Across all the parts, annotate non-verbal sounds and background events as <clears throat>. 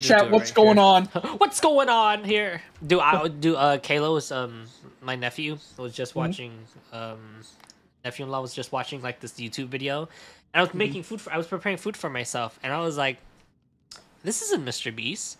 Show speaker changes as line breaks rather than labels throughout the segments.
Chat, what's right going here. on? <laughs>
what's going on here? Do I do uh Kalo's um my nephew was just mm-hmm. watching um nephew-in-law was just watching like this YouTube video and I was mm-hmm. making food for I was preparing food for myself and I was like this isn't Mr. Beast.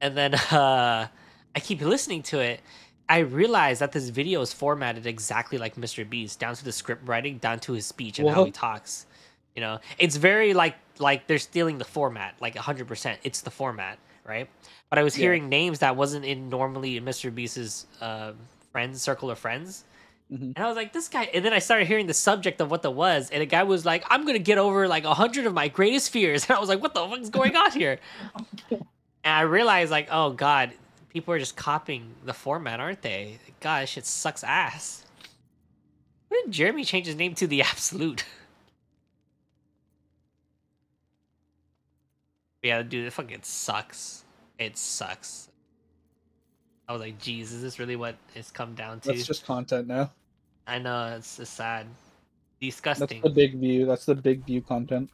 And then <laughs> uh I keep listening to it. I realized that this video is formatted exactly like Mr. Beast, down to the script writing, down to his speech and how he talks. You know, it's very like like they're stealing the format, like hundred percent. It's the format, right? But I was hearing yeah. names that wasn't in normally in Mr. Beast's uh, friends circle of friends. Mm-hmm. And I was like, this guy. And then I started hearing the subject of what that was, and a guy was like, "I'm gonna get over like a hundred of my greatest fears." <laughs> And I was like, "What the fuck is going on here?" <laughs> and I realized, like, oh god, people are just copying the format, aren't they? Gosh, it sucks ass. When did Jeremy change his name to the Absolute? <laughs> yeah, dude, it fucking sucks. It sucks. I was like, geez, is this really what it's come down to?
It's just content now.
I know, it's, it's sad. Disgusting.
That's the big view. That's the big view content.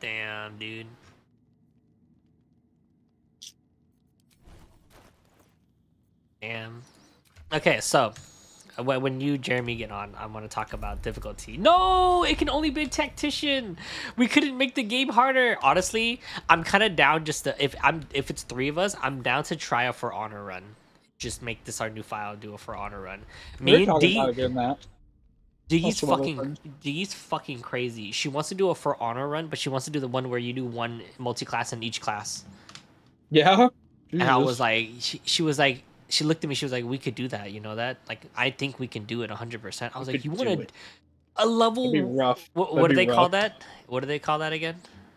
Damn, dude. Damn. Okay, so Uh, when you Jeremy get on, I want to talk about difficulty. No, it can only be a tactician. We couldn't make the game harder. Honestly, I'm kind of down just to if I'm if it's three of us, I'm down to try a for honor run. Just make this our new file, and do a for honor run.
Me and D.
D's fucking D's fucking crazy. She wants to do a for honor run, but she wants to do the one where you do one multi class in each class.
Yeah.
Jesus. And I was like, she, she was like, she looked at me. She was like, "We could do that. You know that? Like, I think we can do it 100." percent I was we like, "You want a level?
Rough.
What, what do they rough. call that? What do they call that again?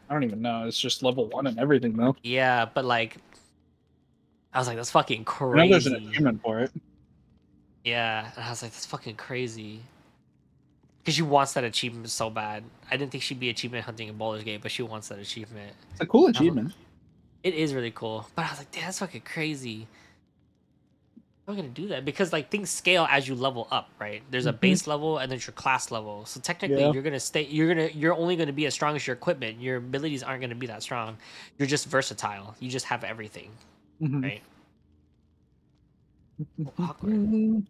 I don't even know. It's just level one and everything, though.
Yeah, but like, I was like, "That's fucking crazy." I know
there's an achievement for it.
Yeah, and I was like, "That's fucking crazy." Because she wants that achievement so bad. I didn't think she'd be achievement hunting in Baldur's Gate, but she wants that achievement.
It's a cool achievement.
It is really cool, but I was like, "Damn, that's fucking crazy." I'm gonna do that because like things scale as you level up, right? There's a mm-hmm. base level and there's your class level. So technically, yeah. you're gonna stay. You're gonna. You're only gonna be as strong as your equipment. Your abilities aren't gonna be that strong. You're just versatile. You just have everything, mm-hmm. right? <laughs> Awkward.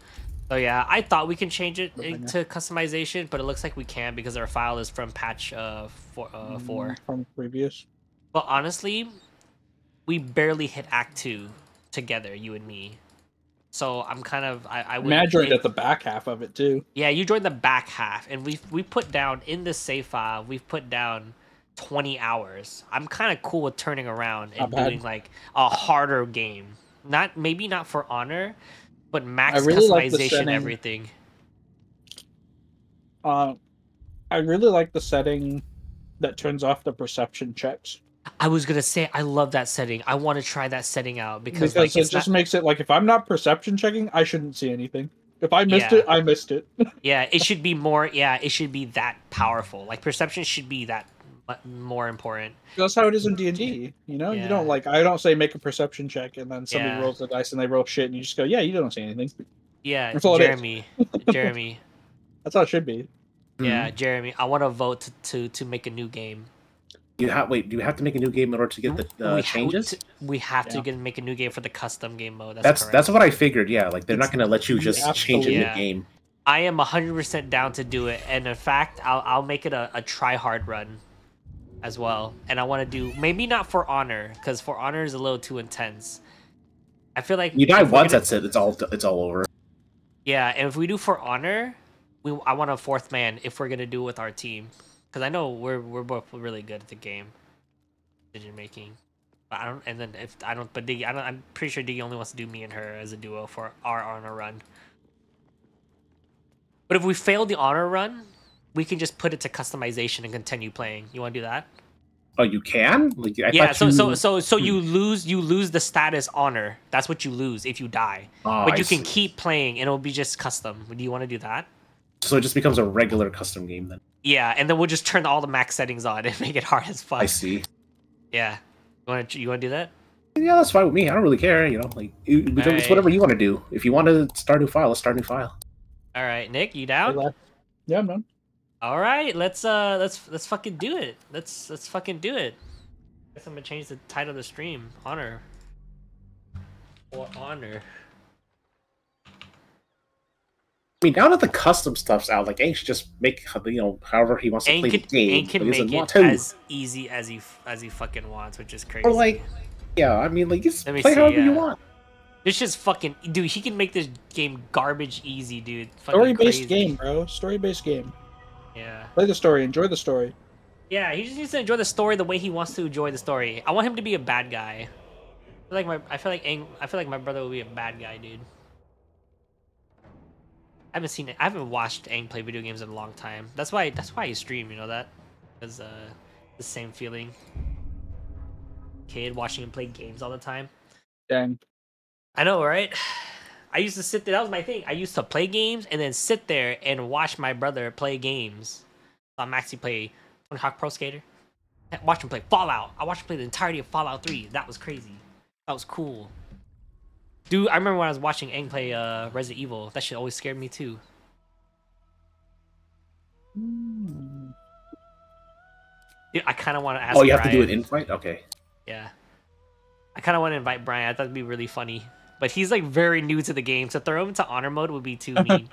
<laughs> So yeah, I thought we can change it to customization, but it looks like we can because our file is from patch uh, four. Uh, four.
Mm, from previous.
But honestly, we barely hit Act Two together, you and me. So I'm kind of I, I
would. Matt joined at the back half of it too.
Yeah, you joined the back half, and we we put down in the save file. We've put down 20 hours. I'm kind of cool with turning around and doing like a harder game. Not maybe not for honor, but max really customization like everything.
Uh, I really like the setting that turns off the perception checks.
I was gonna say I love that setting. I want to try that setting out because,
because like, it just not... makes it like if I'm not perception checking, I shouldn't see anything. If I missed yeah. it, I missed it. <laughs>
yeah, it should be more. Yeah, it should be that powerful. Like perception should be that more important.
That's how it is in D and D. You know, yeah. you don't like. I don't say make a perception check, and then somebody yeah. rolls the dice and they roll shit, and you just go, yeah, you don't see anything.
Yeah, Jeremy. Jeremy. <laughs>
That's how it should be.
Yeah, mm-hmm. Jeremy. I want to vote to, to to make a new game.
You have wait. Do you have to make a new game in order to get the uh, we changes?
To, we have yeah. to get make a new game for the custom game mode.
That's that's, that's what I figured. Yeah, like they're not going to let you just change a new game.
I am hundred percent down to do it, and in fact, I'll I'll make it a, a try hard run, as well. And I want to do maybe not for honor because for honor is a little too intense. I feel like
you die once. Gonna... That's it. It's all it's all over.
Yeah, and if we do for honor, we I want a fourth man if we're gonna do it with our team because I know we're we're both really good at the game decision making. But I don't, and then if I don't, but Diggy, I don't, I'm pretty sure Diggy only wants to do me and her as a duo for our honor run. But if we fail the honor run, we can just put it to customization and continue playing. You want to do that?
Oh, you can? Like,
I yeah. So, you... so, so, so you hmm. lose, you lose the status honor. That's what you lose if you die. Oh, but you I can see. keep playing, and it'll be just custom. Do you want to do that?
So it just becomes a regular custom game then.
Yeah, and then we'll just turn all the max settings on and <laughs> make it hard as fuck.
I see.
Yeah, you want to you want to do that?
Yeah, that's fine with me. I don't really care. You know, like it's right. whatever you want to do. If you want to start a new file, let's start a new file.
All right, Nick, you down?
Yeah, I'm done.
All right, let's uh, let's let's fucking do it. Let's let's fucking do it. I Guess I'm gonna change the title of the stream. Honor. Or honor.
I mean, now that the custom stuff's out, like Aang should just make you know however he wants to play
can,
the game.
Aang can
but he doesn't
make it
to.
as easy as he as he fucking wants, which is crazy.
Or like, yeah, I mean, like just
Let
play
see,
however you want.
It's just fucking dude. He can make this game garbage easy, dude. Fucking
Story based game, bro. Story based game.
Yeah.
Play the story. Enjoy the story.
Yeah, he just needs to enjoy the story the way he wants to enjoy the story. I want him to be a bad guy. I feel like my I feel like Aang, I feel like my brother will be a bad guy, dude. I haven't seen it. I haven't watched Aang play video games in a long time. That's why that's why I stream, you know that? Because uh the same feeling. Kid watching him play games all the time.
Dang.
I know, right? <sighs> I used to sit there. That was my thing. I used to play games and then sit there and watch my brother play games. I'm actually play Tony Hawk Pro Skater. I Watch him play Fallout. I watched him play the entirety of Fallout 3. That was crazy. That was cool. Dude, I remember when I was watching Aang play uh, Resident Evil. That shit always scared me too. Dude, I kind of want to ask.
Oh, you have to do an invite. Okay.
Yeah. I kind of want to invite Brian. I thought it'd be really funny. But he's like very new to the game, so throw him into honor mode would be too <laughs> mean.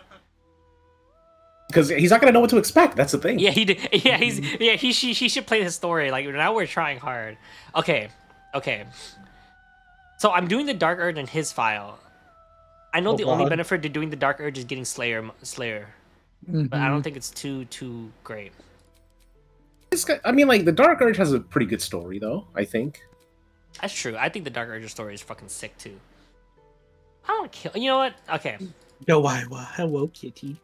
Because he's not gonna know what to expect. That's the thing.
Yeah, he did. <laughs> Yeah, he's yeah. He she he should play his story. Like now we're trying hard. Okay, okay. So I'm doing the Dark Urge in his file. I know
Oh,
the only benefit to doing the Dark Urge is getting Slayer Slayer, but
Mm-hmm.
I don't think it's too too great.
It's got- I mean, like the Dark Urge has a pretty good story, though. I think.
That's true. I think the Dark Urge story is fucking sick too. I don't kill. You know what? Okay.
Yo, why, why, hello, kitty.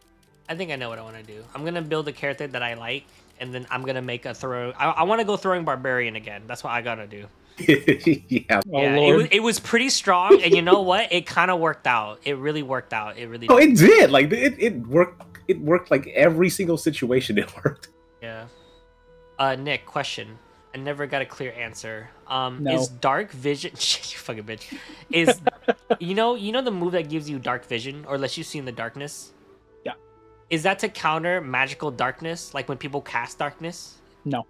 I think I know what I want to do. I'm gonna build a character that I like, and then I'm gonna make a throw. I, I want to go throwing barbarian again. That's what I gotta do. <laughs>
yeah.
Oh
yeah, it was, it was pretty strong, and you know what? It kind of worked out. It really worked out. It really.
Oh,
did.
it did. Like it, it worked. It worked like every single situation. <laughs> It worked.
Yeah. Uh, Nick, question. I never got a clear answer. Um,
No.
is dark vision? <laughs> Shit, you fucking bitch. Is you know you know the move that gives you dark vision or lets you see in the darkness?
Yeah.
Is that to counter magical darkness, like when people cast darkness?
No.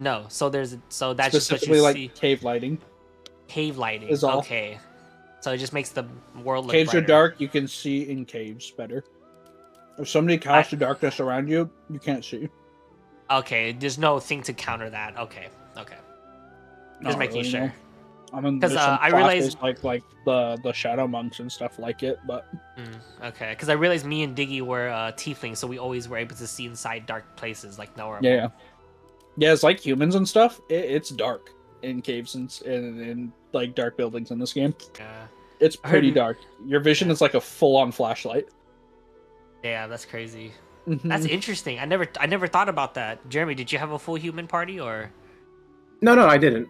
No. So there's so that's just what
Specifically,
you
like
see.
cave lighting.
Cave lighting.
is all.
Okay. So it just makes the world look
Caves are dark. You can see in caves better. If somebody casts the darkness around you, you can't see.
Okay, there's no thing to counter that. Okay, okay. Just
Not
making
really,
sure.
no. I mean,
'Cause,
there's
uh, I realize-
classes like like the the shadow monks and stuff like it, but
Mm, okay, because I realized me and Diggy were uh, tieflings, so we always were able to see inside dark places like nowhere.
yeah, yeah, yeah. It's like humans and stuff. It, it's dark in caves and s- in, in like dark buildings in this game.
Yeah.
It's
I heard
pretty dark. Your vision is like a full on flashlight.
Yeah, that's crazy.
Mhm.
That's interesting. I never, I never thought about that. Jeremy, did you have a full human party or?
No, no, I didn't.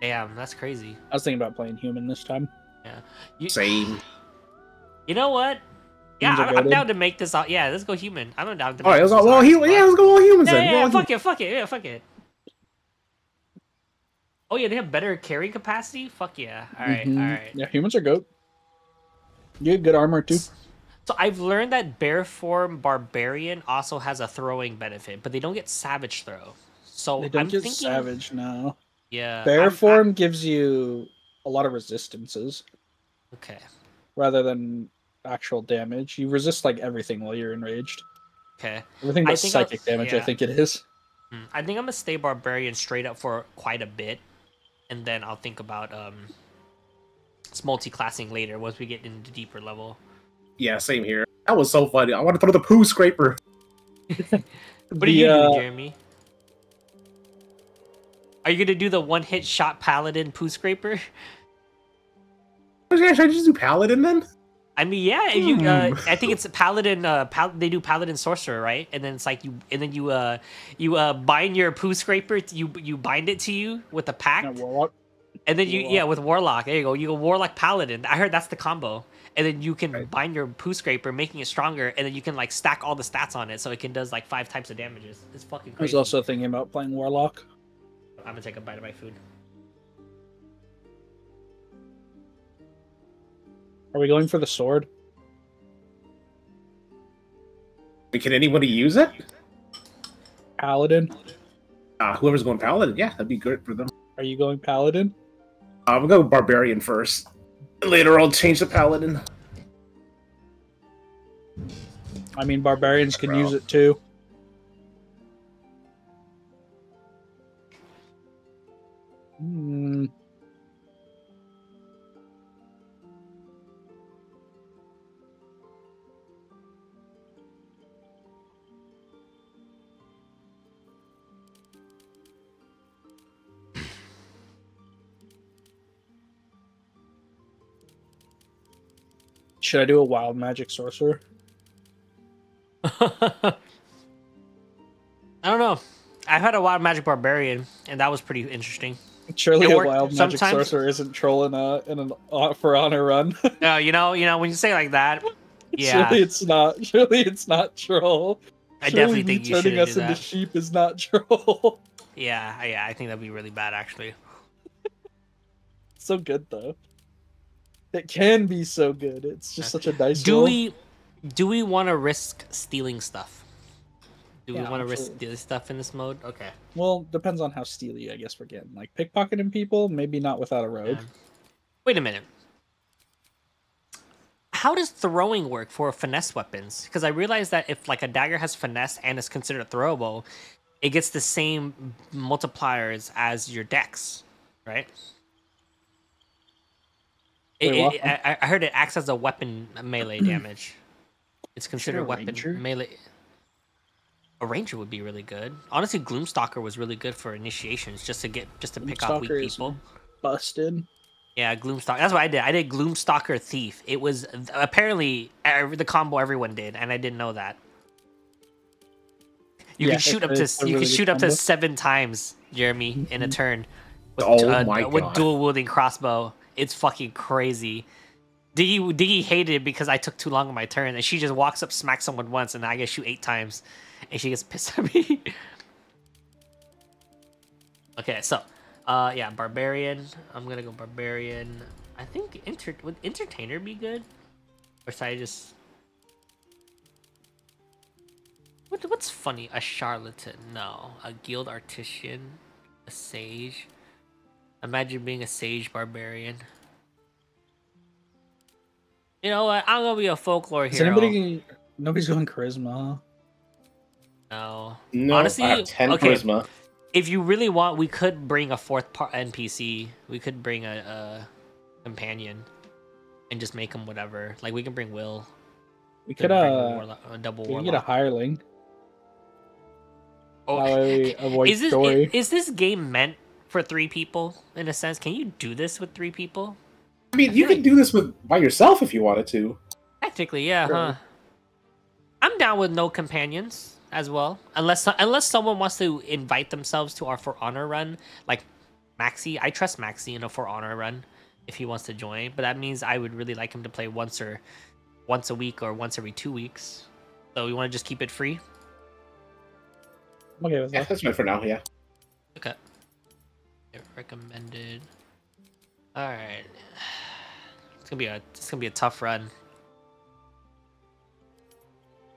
Damn, that's crazy.
I was thinking about playing human this time. Yeah.
You,
Same. <sighs>
You know what? Yeah, I'm, I'm down to make this out. Yeah, let's go human. I'm down to.
All right,
make
let's go. Well,
hard
he,
as fuck.
yeah, let's go all humans
Yeah,
then.
yeah, yeah,
all
fuck it, fuck it, yeah, fuck it. Oh yeah, they have better carrying capacity. Fuck yeah! All right,
Mhm.
all right.
Yeah, humans are good. You get good armor too.
So I've learned that bear form barbarian also has a throwing benefit, but they don't get savage throw. So
They don't
I'm
get
thinking,
savage now.
Yeah,
Bear
I'm-
form gives you a lot of resistances
okay,
rather than actual damage. You resist like everything while you're enraged.
okay.
Everything
I
but
think I'll-
psychic damage, I think it is.
Hmm, I think I'm gonna stay barbarian straight up for quite a bit, and then I'll think about um, it's multi-classing later once we get into deeper level.
Yeah, same here. That was so funny. I want to throw the poo scraper. <laughs>
What are
The,
you
uh,
doing, Jeremy? Are you gonna do the one-hit shot paladin poo scraper?
Should I just do paladin then?
I mean, yeah. If you, uh,
Hmm.
I think it's paladin. Uh, pal- they do paladin sorcerer, right? And then it's like you, and then you, uh, you uh, bind your poo scraper. t- You you bind it to you with a pact,
no, warlock.
and then you,
warlock.
yeah, with warlock. There you go. You go warlock paladin. I heard that's the combo. And then you can
Right.
bind your poo scraper, making it stronger, and then you can like stack all the stats on it, so it can does like five types of damages. It's fucking
I was
crazy.
also thinking about playing warlock.
I'm gonna take a bite of my food.
Are we going for the sword?
Can anybody use it?
paladin?
Uh, whoever's going paladin, yeah, that'd be good for them.
Are you going paladin?
Uh, we'll go barbarian first. Later, I'll change the paladin.
I mean, barbarians can use it too. Hmm. Should I do a wild magic sorcerer? <laughs>
I don't know. I've had a wild magic barbarian, and that was pretty interesting.
Surely a wild magic Sometimes... sorcerer isn't trolling a in an uh, for honor run. <laughs>
no, you know, you know when you say like that, yeah.
Surely it's not. <laughs> Surely it's not troll.
I surely definitely think you
turning us into sheep is not troll.
Yeah, yeah, I think that'd be really bad actually.
so good though. It can be so good. It's just such a nice.
Do roll. we do we want to risk stealing stuff? Do yeah, we want to risk stealing stuff in this mode? Okay.
Well, depends on how steely I guess we're getting. Like pickpocketing people, maybe not without a rogue. Yeah.
Wait a minute. How does throwing work for finesse weapons? Because I realize that if like a dagger has finesse and is considered throwable, it gets the same multipliers as your dex, right? It, Wait, it, I, I, heard it acts as a weapon melee damage. It's considered weapon ranger? melee. A ranger would be really good. Honestly, Gloomstalker was really good for initiations, just to get just to pick off weak people.
Busted.
Yeah, Gloomstalker. That's what I did. I did Gloomstalker Thief. It was apparently the combo everyone did, and I didn't know that. You yeah, can shoot up to you can shoot combo. up to seven times, Jeremy, in a mm-hmm. turn.
With, oh uh.
With dual wielding crossbow. It's fucking crazy. Diggy Diggy hated it because I took too long on my turn, and she just walks up, smacks someone once, and I get shoot eight times, and she gets <laughs> pissed at me. okay, so, uh, yeah, barbarian. I'm gonna go barbarian. I think inter would entertainer be good, or should I just? What what's funny? A charlatan? No, a guild artisan, a sage. Imagine being a sage barbarian. You know what? I'm gonna be a folklore
Is hero. Anybody? Nobody's going charisma.
No.
No. Honestly, I have ten okay. charisma.
If you really want, we could bring a fourth part NPC. We could bring a, a companion, and just make him whatever. Like we can bring Will.
We could uh, a double. We can get a hireling.
Oh, <laughs> is this is, is this game meant for three people in a sense. Can you do this with three people?
I mean, I you can like... do this with by yourself if you wanted to.
Technically, yeah, sure. huh? I'm down with no companions as well, unless unless someone wants to invite themselves to our For Honor run, like Maxi. I trust Maxi in a For Honor run if he wants to join, but that means I would really like him to play once or once a week or once every two weeks. So we want to just keep it free.
Okay, with that.
Yeah, that's fine for now. Yeah.
Okay recommended. All right, it's gonna be a it's gonna be a tough run.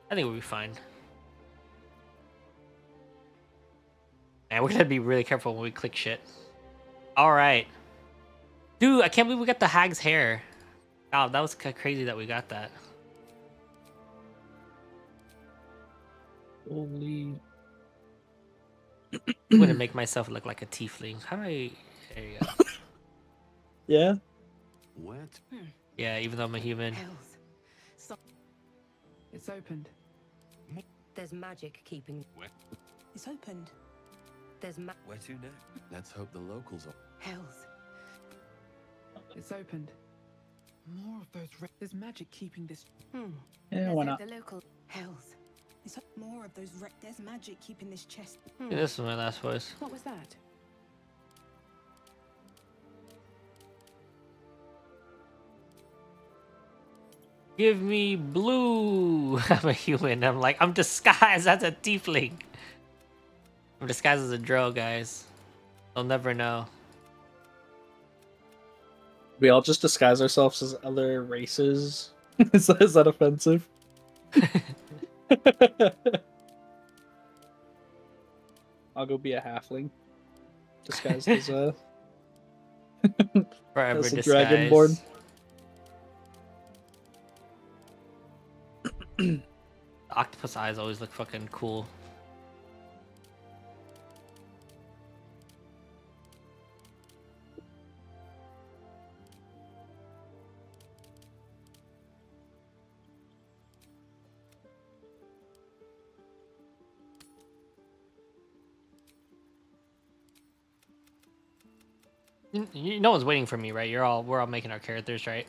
I think we'll be fine. And we're gonna be really careful when we click shit. All right, dude, I can't believe we got the hag's hair. Wow, that was crazy that we got that.
Holy
I'm gonna <clears throat> make myself look like a tiefling. How do I? There you go. <laughs>
yeah.
What?
Yeah, even though I'm a human.
It's opened.
There's magic keeping.
Where?
It's opened.
There's ma-
Where to now? Let's hope the locals are.
Hells.
It's opened. More of those. There's magic keeping this.
Hmm.
Yeah, why not?
The local hells.
It's more of those. There's magic keeping this chest.
Hmm. Yeah, this is my last voice.
What was that?
Give me blue. <laughs> I'm a human. I'm like, I'm disguised as a tiefling. I'm disguised as a drow, guys. They'll never know.
We all just disguise ourselves as other races. <laughs> is, that, is that offensive? <laughs> <laughs> I'll go be a halfling. Disguised as a
Forever
as a
disguised.
dragonborn. <clears throat>
Octopus eyes always look fucking cool. You- you- No one's waiting for me, right? You're all we're all making our characters, right?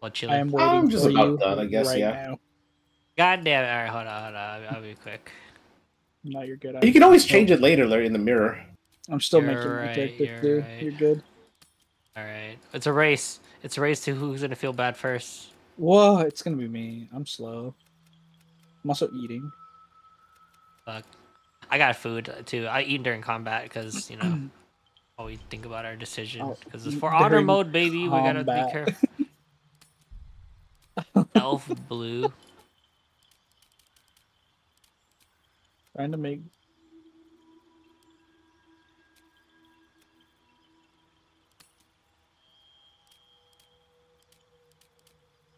While chilling.
I am waiting
I'm just
for
about
you
done, I guess,
right
yeah.
now.
God damn it! All right, hold on, hold on. I'll, I'll be quick.
No, you're good.
You can always change it later, Larry, in the mirror.
I'm still
You're
making
right,
the
you're
dude.
right.
You're good.
All right, it's a race. It's a race to who's gonna feel bad first.
Whoa, it's gonna be me. I'm slow. I'm also eating.
Fuck. I got food too. I eat during combat because you know <clears throat> always think about our decision
Oh,
because it's for honor mode, baby. We gotta be careful. <laughs> Elf blue.
Trying to make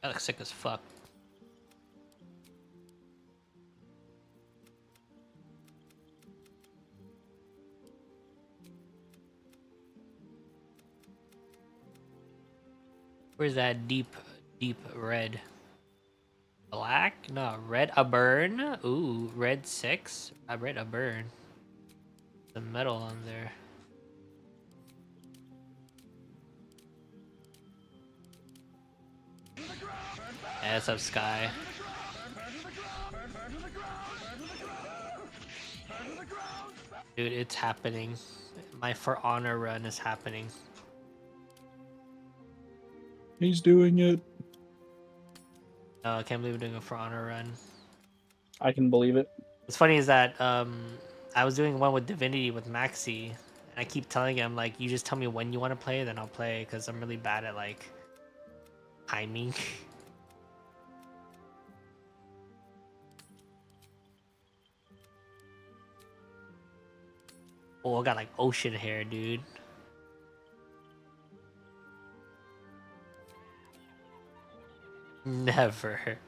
That looks sick as fuck. Where's that deep, deep red? Black? No, red. A burn? Ooh, red six? I read a burn. The metal on there. Yeah, what's up, Sky? Dude, it's happening. My For Honor run is happening.
He's doing it.
Oh, I can't believe we're doing a For Honor run.
I can believe it.
What's funny is that um, I was doing one with Divinity with Maxi, and I keep telling him like, you just tell me when you want to play, then I'll play, because I'm really bad at like timing. <laughs> oh, I got like ocean hair, dude. Never.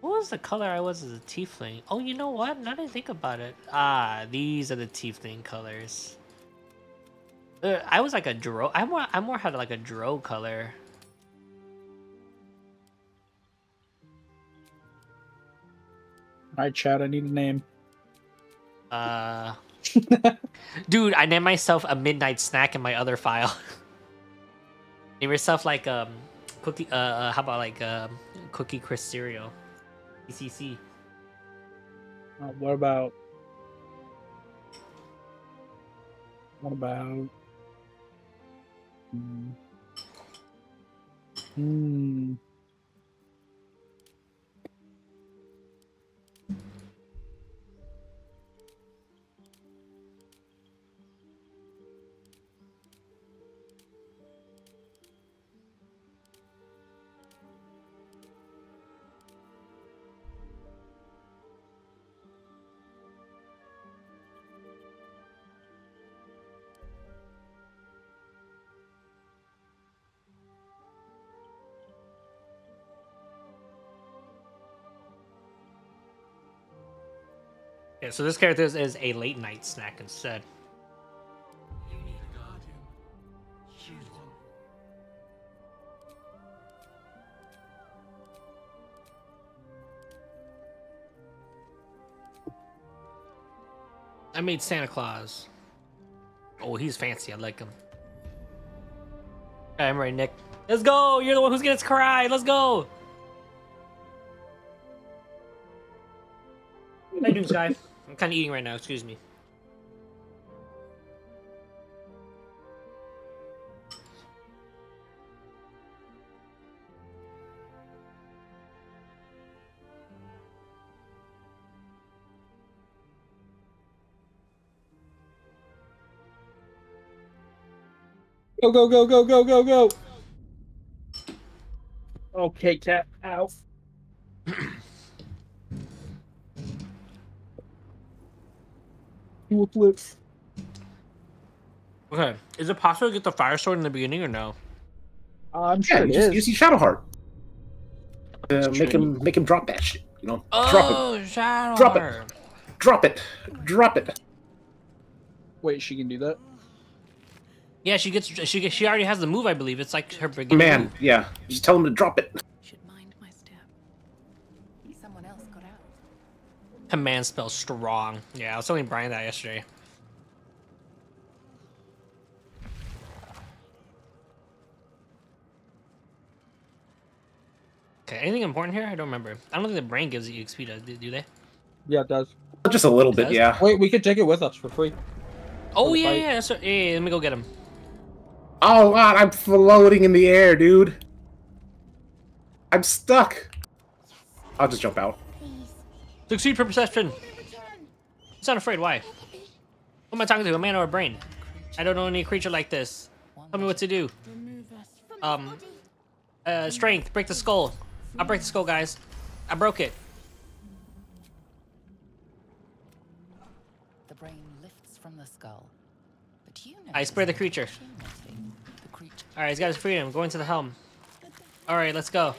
What was the color I was as a tiefling? Oh, you know what? Now that I think about it. Ah, these are the tiefling colors. Uh, I was like a drow. I more. I more had like a drow color.
All right, Chad. I need a name.
Uh, <laughs> dude, I named myself a midnight snack in my other file. <laughs> Name yourself like um, cookie. Uh, uh how about like um, cookie crisp cereal? ECC.
Uh, what about? What about? Hmm. Hmm.
Yeah, so this character is, a late night snack instead. I made Santa Claus. Oh, he's fancy. I like him. I'm ready, Nick. Let's go! You're the one who's gonna cry. Let's go! I do, Sky? I'm kind of eating right now. Excuse me.
Go go go go go go go. Okay, cat. Ow. Do a flip.
Okay, is it possible to get the fire sword in the beginning or no?
Uh, I'm
Yeah,
sure
you,
it
just,
is.
you see Shadowheart. Uh, make him make him drop that shit. You know, drop it,
Oh, Shadow
Drop it. Drop it, drop it.
Wait, she can do that.
Yeah, she gets she gets, she already has the move, I believe. It's like her beginning
Man,
move.
yeah, just tell him to drop it.
Should mind my step.
Someone else got out.
Command spell strong. Yeah, I was telling Brian that yesterday. Okay, anything important here? I don't remember. I don't think the brain gives you XP, does, do they?
Yeah, it does.
Just a little bit,
Does?
yeah.
Wait, we could take it with us for free.
Oh
the
yeah, yeah, that's right. yeah, yeah. Let me go get him.
Oh God, I'm floating in the air, dude. I'm stuck. I'll just jump out.
Succeed for perception. He's not afraid. Why? Who am I talking to? A man or a brain? I don't know any creature like this. Tell me what to do. Um, uh, strength. Break the skull. I'll break the skull, guys. I broke it.
The brain lifts from the skull. But you know
I spare the creature.
The creature
All right, he's got his freedom. Going to the helm. All right, let's go.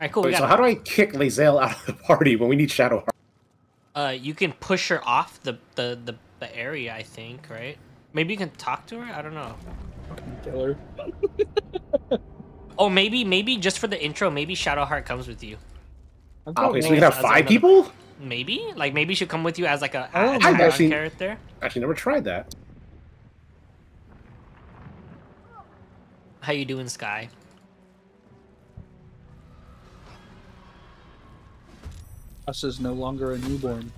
All right, cool.
Wait, so how do I kick Lae'zel out of the party when we need Shadowheart?
Uh, you can push her off the the the, the area. I think, right? Maybe you can talk to her. I don't know.
Fucking killer. <laughs>
Oh, maybe maybe just for the intro, maybe Shadowheart comes with you.
I
Oh, okay, so
we-
we can have
As- as
five
another-
people?
Maybe like maybe she'll come with you as like a,
Oh,
a
I've
add-on
actually-
character.
Actually, never tried that.
How you doing, Sky?
Us is no longer a newborn.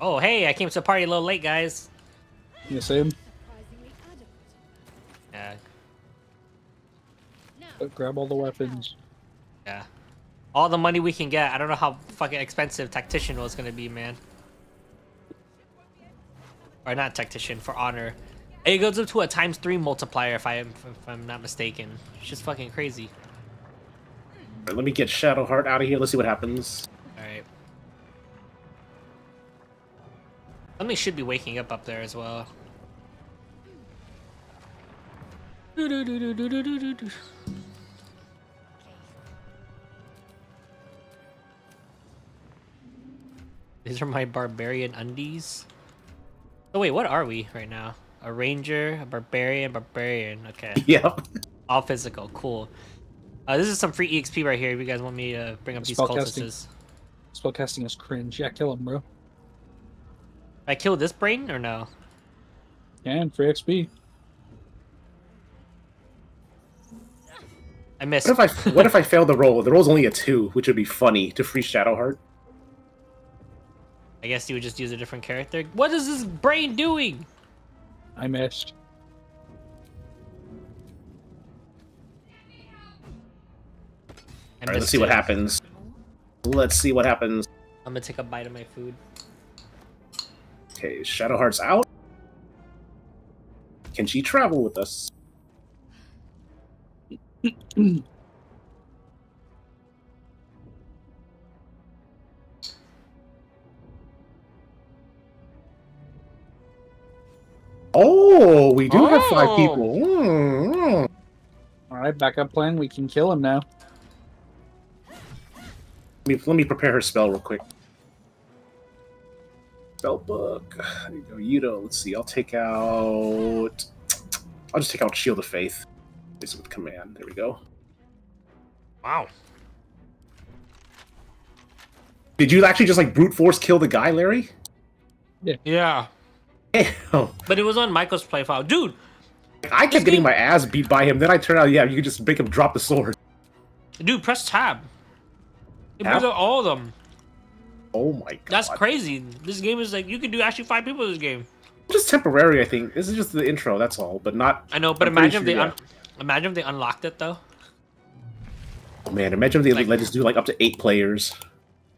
Oh, hey, I came to the party a little late, guys.
You see him?
Yeah,
Uh, Grab all the weapons.
yeah. All the money we can get. I don't know how fucking expensive tactician was gonna be, man. Or not tactician for honor. It goes up to a times three multiplier if I am if I'm not mistaken. It's just fucking crazy.
Alright, let me get Shadowheart out of here. Let's see what happens.
All right. Something should be waking up up there as well. These are my barbarian undies. Oh wait, what are we right now? A ranger, a barbarian, barbarian. Okay, <laughs>
Yep.
all physical. Cool. Uh, this is some free EXP right here. If you guys want me to bring up these
Spellcasting.
cultists.
Spellcasting is cringe. Yeah, kill him, bro.
I killed this brain or no?
Yeah, and free XP.
I missed.
What if I what if I fail the roll? The roll's only a two, which would be funny to free Shadowheart.
I guess you would just use a different character. What is this brain doing?
I missed.
Alright, let's
missed
see what happens. Let's see what happens.
I'm gonna take a bite of my food.
Okay, Shadowheart's out. Can she travel with us? <clears throat> Oh, we do have five people. Mm,
All right, backup plan. We can kill him now.
Let me, let me prepare her spell real quick. Spell book. There you go, Yudo. Let's see. I'll take out. I'll just take out Shield of Faith. This with command. There we go.
Wow.
Did you actually just like brute force kill the guy, Larry?
Yeah.
Damn.
But it was on Michael's play file. Dude,
I kept getting my ass beat by him. Then I turned out, yeah, you could just make him drop the sword.
dude, press tab. It brings out all of them.
Oh my god.
That's crazy. This game is like you can do actually five people in this game.
Just temporary, I think. This is just the intro. That's all, but not.
I know, but
I'm pretty
imagine if they
sure,
un- imagine if they unlocked it though.
Oh, man, imagine if they
Like-
let us do like up to eight players.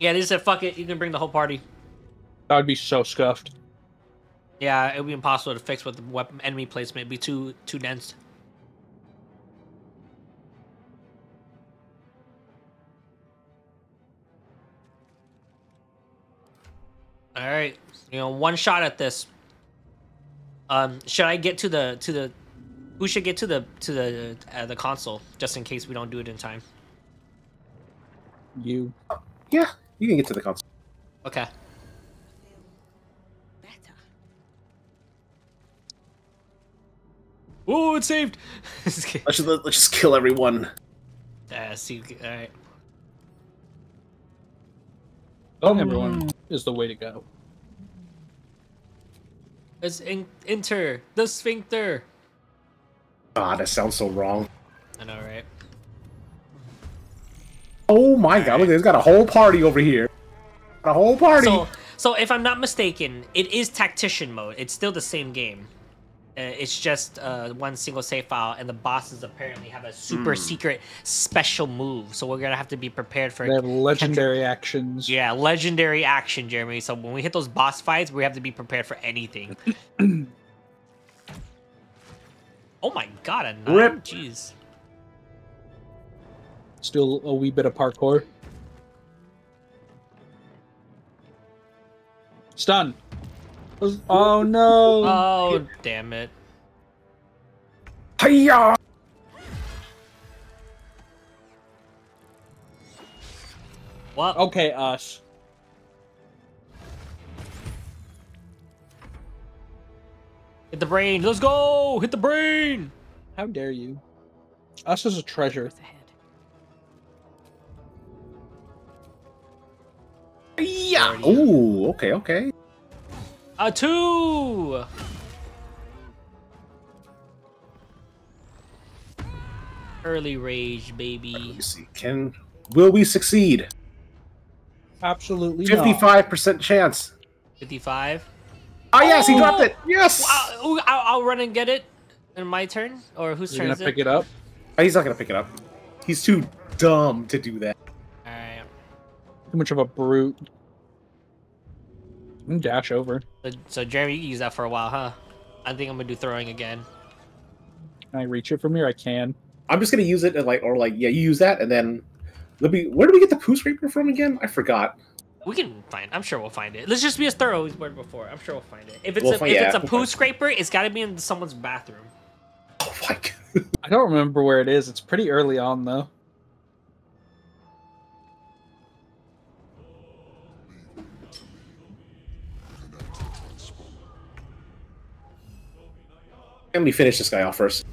Yeah, they said fuck it, you can bring the whole party.
That would be so scuffed.
Yeah, it would be impossible to fix with the weapon enemy placement. It'd be too too dense. All right, you know, one shot at this. Um, should I get to the to the? Who should get to the to the uh, the console just in case we don't do it in time?
You.
Yeah, you can get to the console.
Okay. Oh, it saved. <laughs>
Let's just, let's just kill everyone.
uh, see, all right.
Killing everyone is the way to go.
Let's in- enter the sphincter.
God, that sounds so wrong.
I know, right?
Oh my god, look, there's got a whole party over here. A whole party.
So, so if I'm not mistaken, it is tactician mode. It's still the same game. Uh, it's just uh, one single save file, and the bosses apparently have a super
Hmm.
secret special move. So we're gonna have to be prepared for
They have legendary actions.
yeah, legendary action, Jeremy. So when we hit those boss fights, we have to be prepared for anything. <clears throat> oh my god, a nine?
Rip.
Jeez.
Still a wee bit of parkour. Stun. Oh no!
Oh damn it.
Hiya!
What?
okay, us.
hit the brain. Let's go. Hit the brain.
How dare you? Us is a treasure.
Ahead.
Yeah. Ooh, okay, okay.
A two. Early rage, baby.
Let
baby.
me see. Can will we succeed?
Absolutely.
Fifty-five percent chance.
55.
Oh yes, he
Oh!
dropped it. Yes.
Wow, I'll, I'll run and get it. In my turn, or whose
You're
turn
gonna
is
pick
it?
it up.
Oh, he's not gonna pick it up. He's too dumb to do that.
All right.
Too much of a brute. You can dash over.
So, so Jeremy, you can use that for a while, huh? I think I'm gonna do throwing again.
Can I reach it from here? I can.
I'm just gonna use it and like, or like, yeah, you use that, and then let me. Where do we get the poo scraper from again? I forgot.
We can find. I'm sure we'll find it. Let's just be as thorough as we were before. I'm sure we'll find it. If it's
We'll
a,
fi-
if
yeah,
it's a
we'll
poo scraper, it's got to be in someone's bathroom.
Oh my god. <laughs>
I don't remember where it is. It's pretty early on though.
Let me finish this guy off first.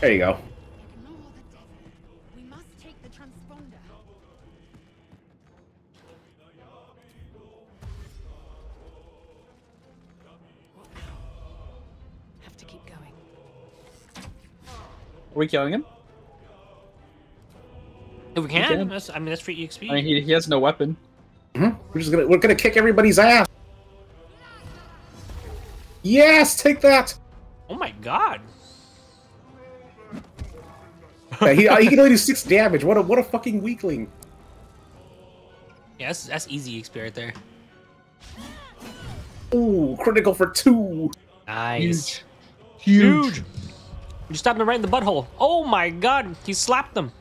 There you go.
Ignore the devil. We must take the transponder. Have to keep going.
Are we killing him?
If we can,
can.
That's, I mean that's free EXP.
I mean, he, he has no weapon.
Mhm. We're just gonna we're gonna kick everybody's ass. Yes, take that.
Oh my god.
Yeah, he, uh, he can only do <laughs> six damage. What a what a fucking weakling.
Yeah, that's, that's easy XP right there.
Ooh, critical for two.
Nice.
Huge.
You stabbed him right in the butthole. Oh my god, he slapped them.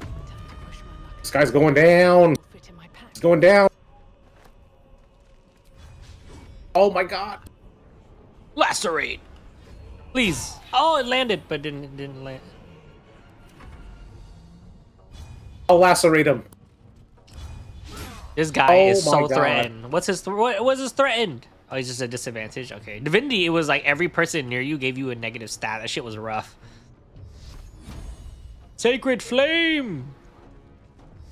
Time to push my luck.
This guy's going down.
Fit in my pack.
He's going down. Oh my god.
Lacerate. Please. Oh, it landed, but didn't didn't land.
I'll lacerate him.
This guy
Oh
is so
God.
threatened. What's his th- what was his threatened? Oh, he's just a disadvantage. Okay, Divinity. It was like every person near you gave you a negative stat. That shit was rough. Sacred flame.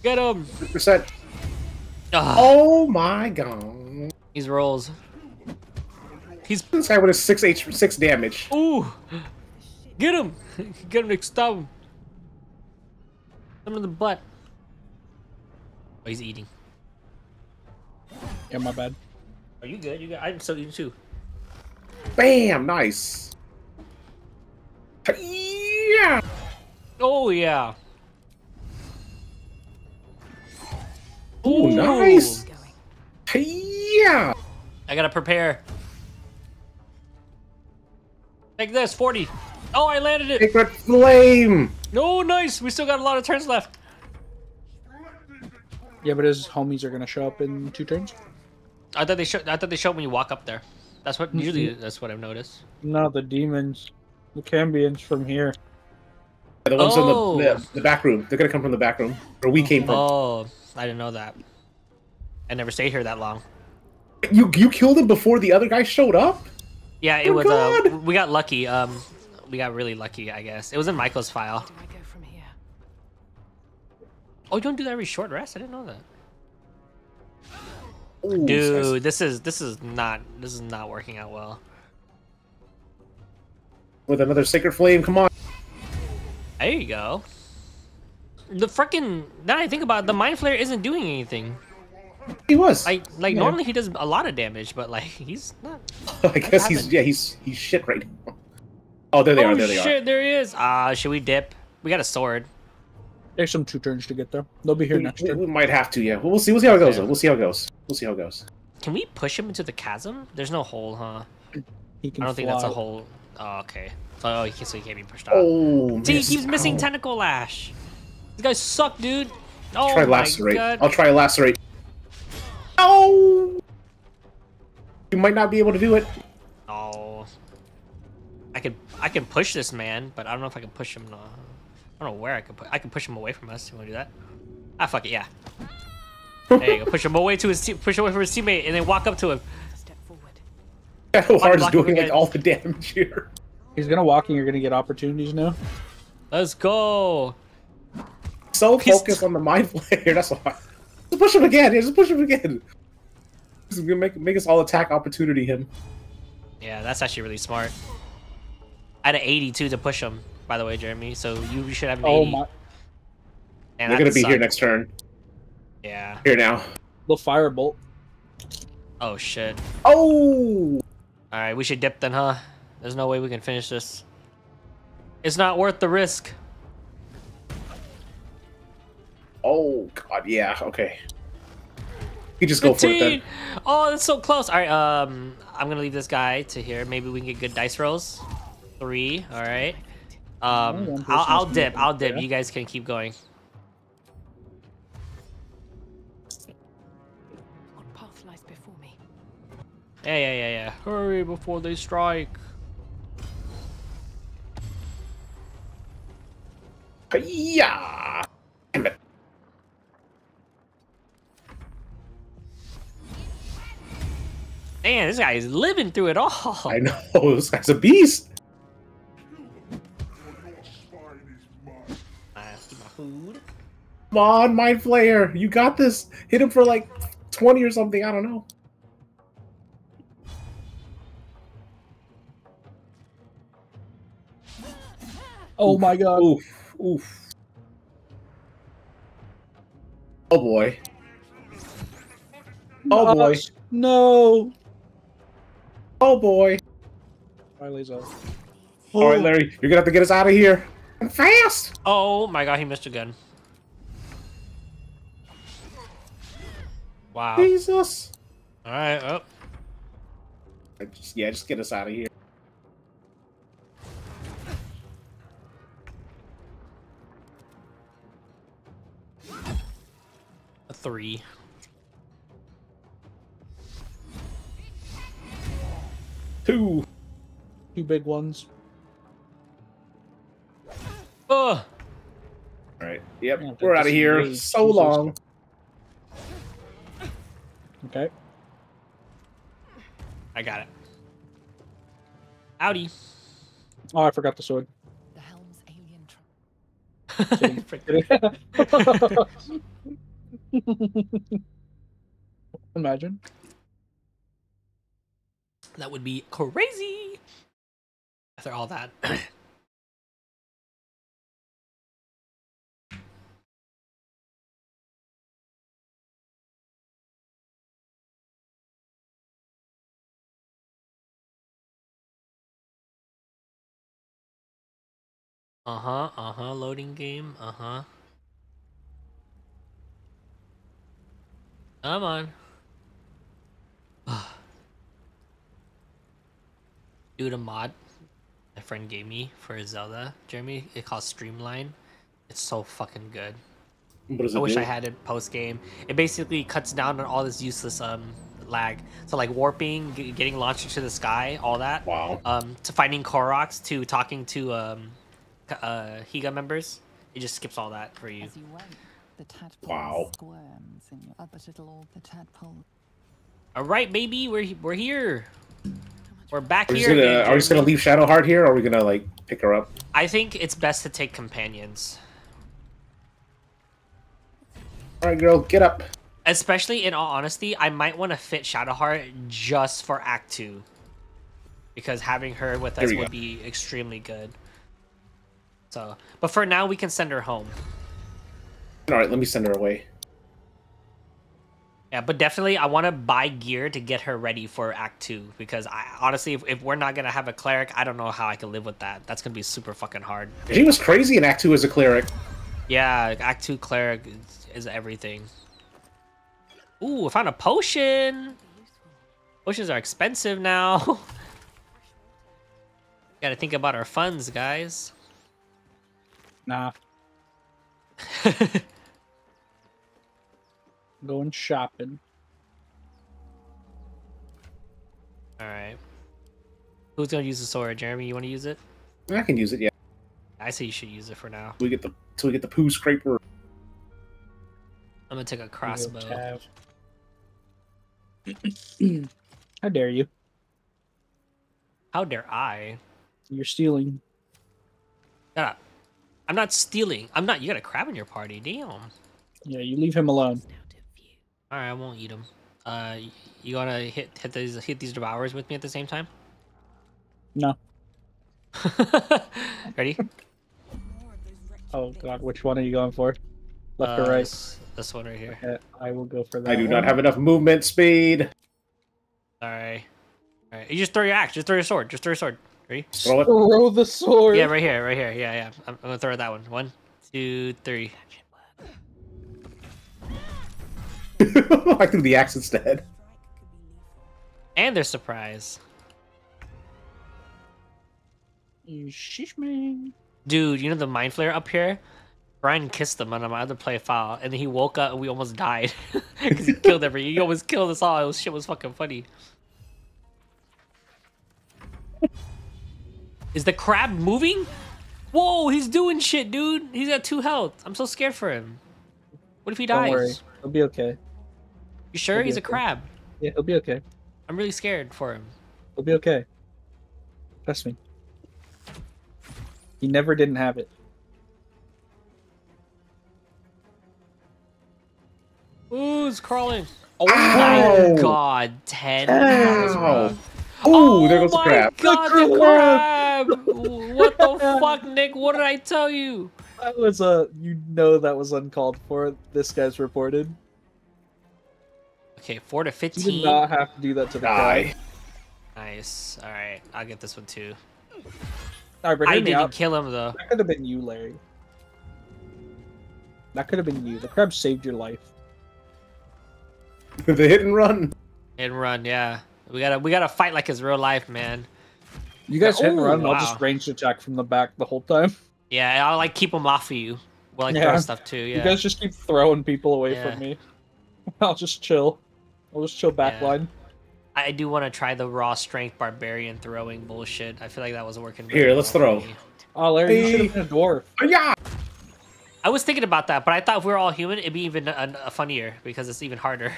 Get him.
Percent. Oh my god.
These rolls. He's
This guy with a six H six damage.
ooh. Get him. <laughs> Get him to stab him. Stab him in the butt. Oh, he's eating.
Yeah, my bad.
Are you good? You good? I'm so eating too.
Bam! Nice. Yeah.
Oh yeah.
Ooh, nice. Yeah.
I gotta prepare. Take this, 40. Oh, I landed it.
Sacred flame.
No, nice. We still got a lot of turns left.
Yeah, but his homies are gonna show up in two turns.
I thought they show. I thought they show when you walk up there. That's what usually.
Mm-hmm.
That's what I've noticed.
No, the demons, the Cambions from here.
The ones
Oh.
in the, the the back room. They're gonna come from the back room where we came from.
Oh, I didn't know that. I never stayed here that long.
You you killed him before the other guy showed up.
Yeah, it
Oh,
was. Uh, we got lucky. Um, we got really lucky, I guess. It was in Michael's file.
Do I go from here?
Oh, you don't do that every short rest? I didn't know that.
Ooh,
Dude, this is this is not this is not working out well.
with another sacred flame. Come on.
There you go. The freaking now I think about it, the mind flayer isn't doing anything.
He was.
Like like
Yeah.
normally he does a lot of damage, but like he's not. <laughs>
I guess he's yeah he's he's shit right now. Oh, there they
oh
are. There they
shit!
are.
There he is. Ah, should we dip? We got a sword.
There's some two turns to get there. They'll be here
We,
next
we-
turn.
we might have to. Yeah, we'll see. We'll see how it goes. Though. We'll see how it goes. We'll see how it goes.
Can we push him into the chasm? There's no hole, huh?
He can
I don't think that's a hole. Oh, okay. So, oh, he can, so he can't be pushed out.
Oh,
See, he
missed.
keeps missing
Ow.
tentacle lash. These guys suck, dude. Oh
Try
my god.
I'll try lacerate. Oh, you might not be able to do it.
Oh. I could I can push this man, but I don't know if I can push him. Uh, I don't know where I could put. I can push him away from us. You want to do that? Ah, fuck it, yeah. There you go. Push him away to his te- push away from his teammate, and then walk up to him.
Step forward.
Shadow is doing like all the damage here.
He's gonna walk and you're gonna get opportunities now.
Let's go.
So
He's-
focused on the mind <laughs> flayer. That's why. Just push him again. Yeah, just push him again. This is gonna make make us all attack opportunity him.
Yeah, that's actually really smart. I had an 82 to push him, by the way, Jeremy. So you should have an 80.
Oh my!
And
They're gonna be
suck.
here next turn.
Yeah.
Here now.
The firebolt.
Oh shit.
Oh,
All right, we should dip then, huh? There's no way we can finish this. It's not worth the risk.
Oh God, yeah. Okay. You just go for it then.
Oh, that's so close. All right, um, I'm gonna leave this guy to here. Maybe we can get good dice rolls. Three. All right. Um, I'll, I'll dip. I'll dip. You guys can keep going.
What path lies before me?
Yeah, yeah, yeah, yeah. Hurry before they strike.
Yeah. Damn it.
Man, this guy is living through it all.
I know <laughs> this guy's a beast.
Uh, keep my food.
Come on, mind flayer. You got this. Hit him for like twenty or something. I don't know.
Oh my god!
Oof. Oof. Oh boy. Oh boy.
Nuts. No!
Oh boy.
Riley's out.
All right, Larry, you're gonna have to get us out of here. I'm fast.
Oh my god, he missed a gun. Wow.
Jesus.
All right. Oh.
I Just, yeah, just get us out of here.
A three.
Two.
Two big ones.
Oh.
All right. Yep.
Yeah,
We're out of here.
disengage.
So
Jesus.
long.
Okay.
I got it. Howdy.
Oh, I forgot the sword.
The helm's alien. Tra- <laughs>
Imagine.
That would be crazy. After all that. <clears throat> Uh huh, uh huh, loading game, uh huh. Come on. Dude, to mod my friend gave me for Zelda, Jeremy, it calls Streamline. It's so fucking good.
What does it
I wish
do?
I had it post game. It basically cuts down on all this useless um lag. So like warping, g- getting launched into the sky, all that.
Wow.
Um, to finding Koroks, to talking to um, uh, Yiga members. It just skips all that for you.
You wait, the tadpole
Wow.
squirms in your other little orb. The tadpole.
All right, baby, we're he- we're here. We're back
Are we, just
here.
gonna, are we just gonna leave Shadowheart here, or are we gonna like pick her up?
I think it's best to take companions,
All right, girl, get up.
especially in all honesty. I might want to fit Shadowheart just for Act Two, because having her with us would
go.
be extremely good. So, but for now, we can send her home.
All right, let me send her away.
Yeah, but definitely, I want to buy gear to get her ready for Act Two because I honestly, if, if we're not gonna have a cleric, I don't know how I can live with that. That's gonna be super fucking hard.
She was crazy in Act Two as a cleric.
Yeah, Act Two cleric is, is everything. Ooh, I found a potion. Potions are expensive now. <laughs> Gotta think about our funds, guys.
Nah. <laughs> Going shopping.
All right. Who's gonna use the sword? Jeremy, you want to use it?
I can use it. Yeah,
I say you should use it for now.
we get the till we get the poo scraper.
I'm gonna take a crossbow. <clears throat>
How dare you?
How dare I?
You're stealing.
Shut up. I'm not stealing. I'm not. You got a crab in your party. Damn.
Yeah, you leave him alone.
Right, I won't eat them. Uh, you wanna hit hit these hit these devours with me at the same time?
No. <laughs>
Ready?
Oh god, which one are you going for? Left
Uh,
or right?
This, this one right here.
Okay, I will go for that.
I do
one.
not have enough movement speed.
Sorry. All right. You just throw your axe. Just throw your sword. Just throw your sword. Ready?
Throw.
Throw the sword.
Yeah, right here. Right here. Yeah, yeah. I'm, I'm gonna throw that one. One, two, three. <laughs>
I threw the axe instead.
And their surprise.
Sheesh man.
Dude, you know the mind flayer up here? Brian kissed him on my other play file, and then he woke up and we almost died <laughs> because he <laughs> killed every. He almost killed us all. It was shit was fucking funny. Is the crab moving? Whoa, he's doing shit, dude. He's got two health. I'm so scared for him. What if he
Don't
dies?
worry. He'll be okay.
You sure he's a crab?
Yeah, he'll be okay.
I'm really scared for him.
He'll be okay. Trust me. He never didn't have it.
Ooh, it's crawling. Oh
Ow!
my god, 10
Ow! Oh, there goes the crab.
god,
The
the
crab!
crab! what the fuck, Nick? What did I tell you?
That was a. You know that was uncalled for. This guy's reported.
Okay, 4 to fifteen.
You
15.
did not have to do that to the
Die.
Nice. Alright, I'll get this one too.
Alright, but
I didn't
out.
kill him though.
That could have been you, Larry. That could have been you. The crab saved your life. <laughs>
the hit and run.
Hit And run, yeah. We gotta we gotta fight like it's real life, man.
You guys hit and run, and I'll
wow.
just ranged attack from the back the whole time. <laughs>
Yeah, I'll like keep them off of you. Well, like
Yeah.
throw stuff too, yeah.
You guys just keep throwing people away
Yeah.
from me. <laughs> I'll just chill. I'll just chill backline.
I do want to try the raw strength barbarian throwing bullshit. I feel like that was working.
Here,
very
let's throw.
Oh, Larry, you should have been a dwarf.
Yeah.
I was thinking about that, but I thought if we were all human, it'd be even a, a funnier because it's even harder.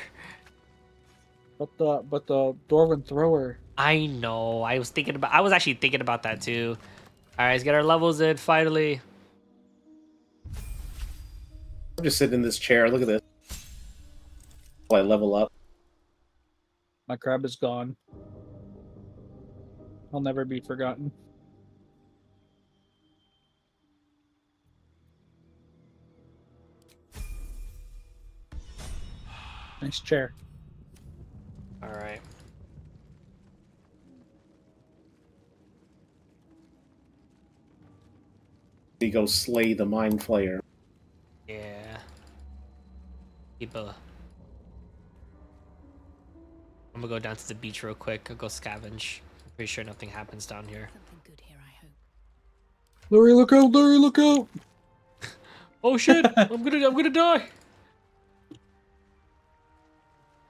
But the but the dwarven thrower.
I know. I was thinking about. I was actually thinking about that too. All right, let's get our levels in finally.
I'm just sitting in this chair. Look at this. While I level up.
My crab is gone. I'll never be forgotten. Nice chair.
All right.
He goes slay the mind flayer.
Yeah. Keep a. I'm gonna go down to the beach real quick. I'll go scavenge. I'm pretty sure nothing happens down here.
Something good here, I hope.
Larry, look out! Larry, look out! <laughs>
Oh shit! I'm gonna I'm gonna die.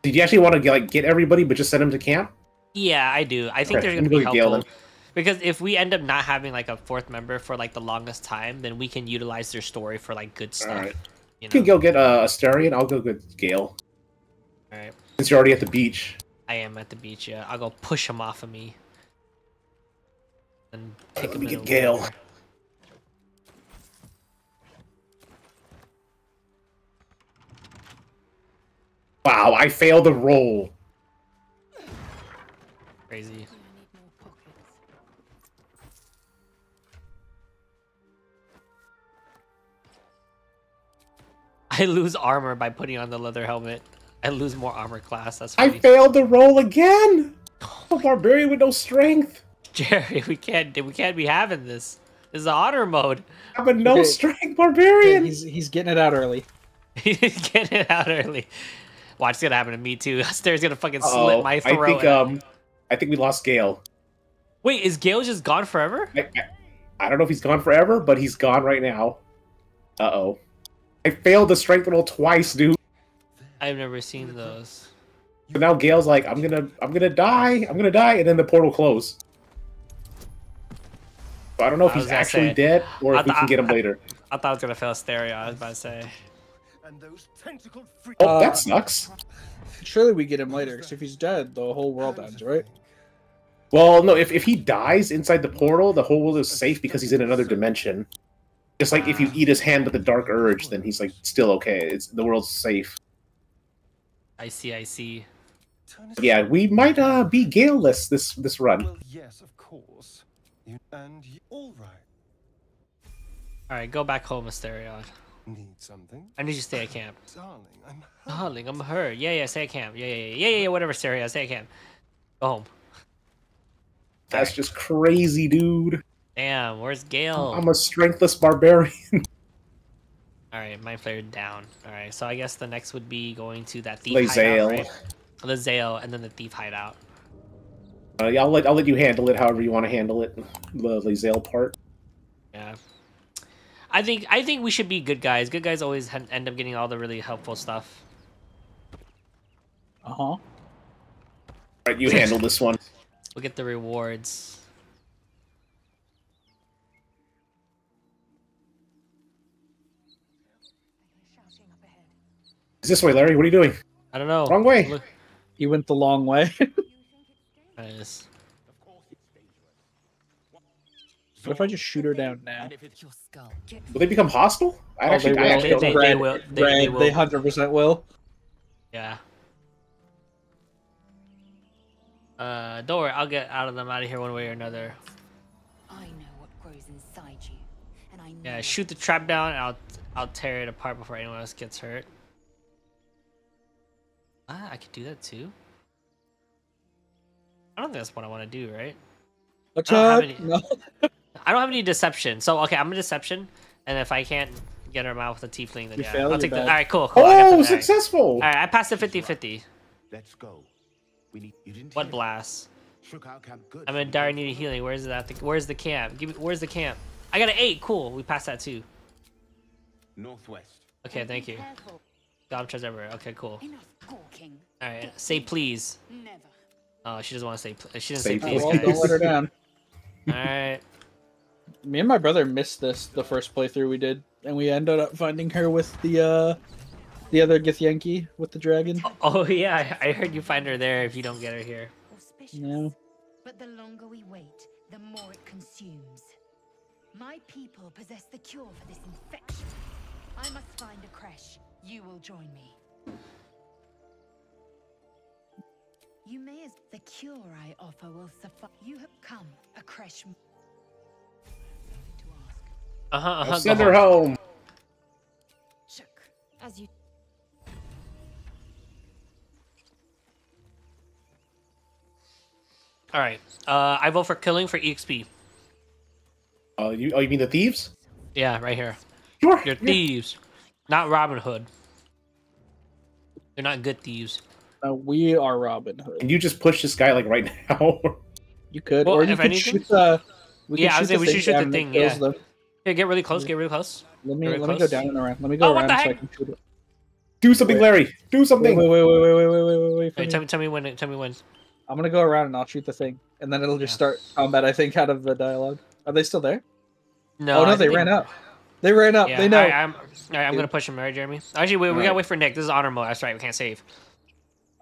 Did you actually want to get, like get everybody, but just send them to camp?
Yeah, I do. I think
Okay,
they're gonna be
go
helpful because if we end up not having like a fourth member for like the longest time, then we can utilize their story for like good stuff.
Alright.
You
You can go get uh, Astarion. I'll go get Gale.
All right.
Since you're already at the beach.
I am at the beach. Yeah, I'll go push him off of me. And take
let
him
me get Gale.
water.
Wow, I failed the roll.
Crazy.
I need more pockets.
I lose armor by putting on the leather helmet. I lose more armor class. That's
I failed the roll again. A barbarian with no strength.
Jerry, we can't we can't be having this. This is honor mode.
I have a no
Okay.
strength
Okay,
barbarian.
he's he's getting it out early. <laughs>
He's getting it out early. Watch, it's gonna happen to me too. <laughs> Aster's gonna fucking
Uh-oh.
slit my throat.
I think um, I think we lost Gale.
Wait, is Gale just gone forever?
I, I, I don't know if he's gone forever, but he's gone right now. Uh oh. I failed the strength roll twice, dude.
I've never seen those.
So now Gale's like, I'm gonna, I'm gonna die, I'm gonna die, and then the portal closed. So I don't know if he's actually
say,
dead or
I
if we can get him
I-
later. <laughs>
I thought I was gonna fail stereo. I was about to say.
And those tentacled freaks.
Oh,
Uh,
that sucks.
Surely we get him later, because if he's dead, the whole world ends, right?
Well, no, if, if he dies inside the portal, the whole world is safe because he's in another dimension. Just like if you eat his hand with the dark urge, then he's like still okay. It's the world's safe.
I see. I see.
Yeah, we might uh be Gale-less this this run.
Well, yes, of course. You, and you, all right.
All right, go back home, Astarion.
Need something,
I need you to stay at camp.
darling? I'm.
Darling, I'm hurt. Yeah, yeah, stay at camp. Yeah, yeah, yeah, yeah, yeah, yeah whatever, Stereo. Stay at camp. Go home.
That's just crazy, dude.
Damn, where's Gale?
I'm a strengthless barbarian. <laughs>
All right, mind flayer down. All right, so I guess the next would be going to that thief
Lae'zel.
hideout, right? The Zale, and then the thief hideout.
Uh, yeah, I'll let I'll let you handle it however you want to handle it. The Lae'zel part.
Yeah. I think I think we should be good guys. Good guys always end up getting all the really helpful stuff.
Uh huh.
All right, you handle this one.
We'll get the rewards.
Shouting up ahead.
Is this way, Larry? What are you doing?
I don't know.
Wrong way.
Look,
He went the long way. <laughs>
nice.
what if I just shoot her down now?
Will they become hostile? I
Oh,
actually,
they
I
will.
actually don't
They-
know.
they- will. They- they will.
they hundred percent will.
Yeah. Uh, don't worry. I'll get out of them out of here one way or another.
I know what grows inside you, and I know.
Yeah, shoot the trap down, and I'll I'll tear it apart before anyone else gets hurt. Ah, I could do that too. I don't think that's what I want to do, right?
What's
I don't have
up?
any- <laughs>
No.
I don't have any deception, so okay, I'm a deception, and if I can't get her out with a tiefling, then
You
yeah,
fail,
I'll
you're
take the. All right, cool, cool. I got
Oh, successful!
All right, I passed the 50-50.
Let's go. We need. You didn't.
What blast?
Shook our camp good.
I'm in dire need of healing. Where's that? Where's the camp? Give me. Where's the camp? I got an eight. Cool. We passed that too.
Northwest.
Okay, thank you.
Careful.
Dom treads everywhere. Okay, cool. All right, say please.
Never.
Oh, she doesn't want to say. Pl- she doesn't
Say
say please,
well, don't let her down.
All right.
Me and my brother missed this the first playthrough we did, and we ended up finding her with the uh the other Githyanki with the dragon.
Oh <laughs> yeah, I I heard you find her there if you don't get her here.
No.
But the longer we wait, the more it consumes. My people possess the cure for this infection. I must find a creche. You will join me. You may as the cure I offer will suffice. You have come a creche. m- To ask.
Uh huh. Uh
I'll
huh.
send her home.
Check. As you.
All right. Uh, I vote for killing for exp.
Oh, you, oh, you mean the thieves?
Yeah, right here.
Sure.
You're
yeah.
thieves, not Robin Hood. They're not good thieves.
No, we are Robin Hood.
Can you just push this guy like right now? <laughs>
you could,
well,
or you could
anything,
shoot the. We
yeah, I was we should shoot the thing. Yeah.
Them.
Here, get really close. Get really close.
Let me let close. me go down and around. Let me oh, go
oh,
around so I can shoot it.
Do something,
wait.
Larry. Do something.
Wait, wait, wait, wait, wait, wait, wait, wait. wait,
wait tell me, tell me when. Tell me when.
I'm gonna go around and I'll shoot the thing, and then it'll just
yeah.
start combat. I think out of the dialogue. Are they still there?
No.
Oh no,
I
they
think...
ran out. They ran up.
Yeah,
they know.
All right, I'm, all right, I'm gonna push him, right, Jeremy? Actually, we, we gotta
Alright.
wait for Nick. This is honor mode. That's right. We can't save.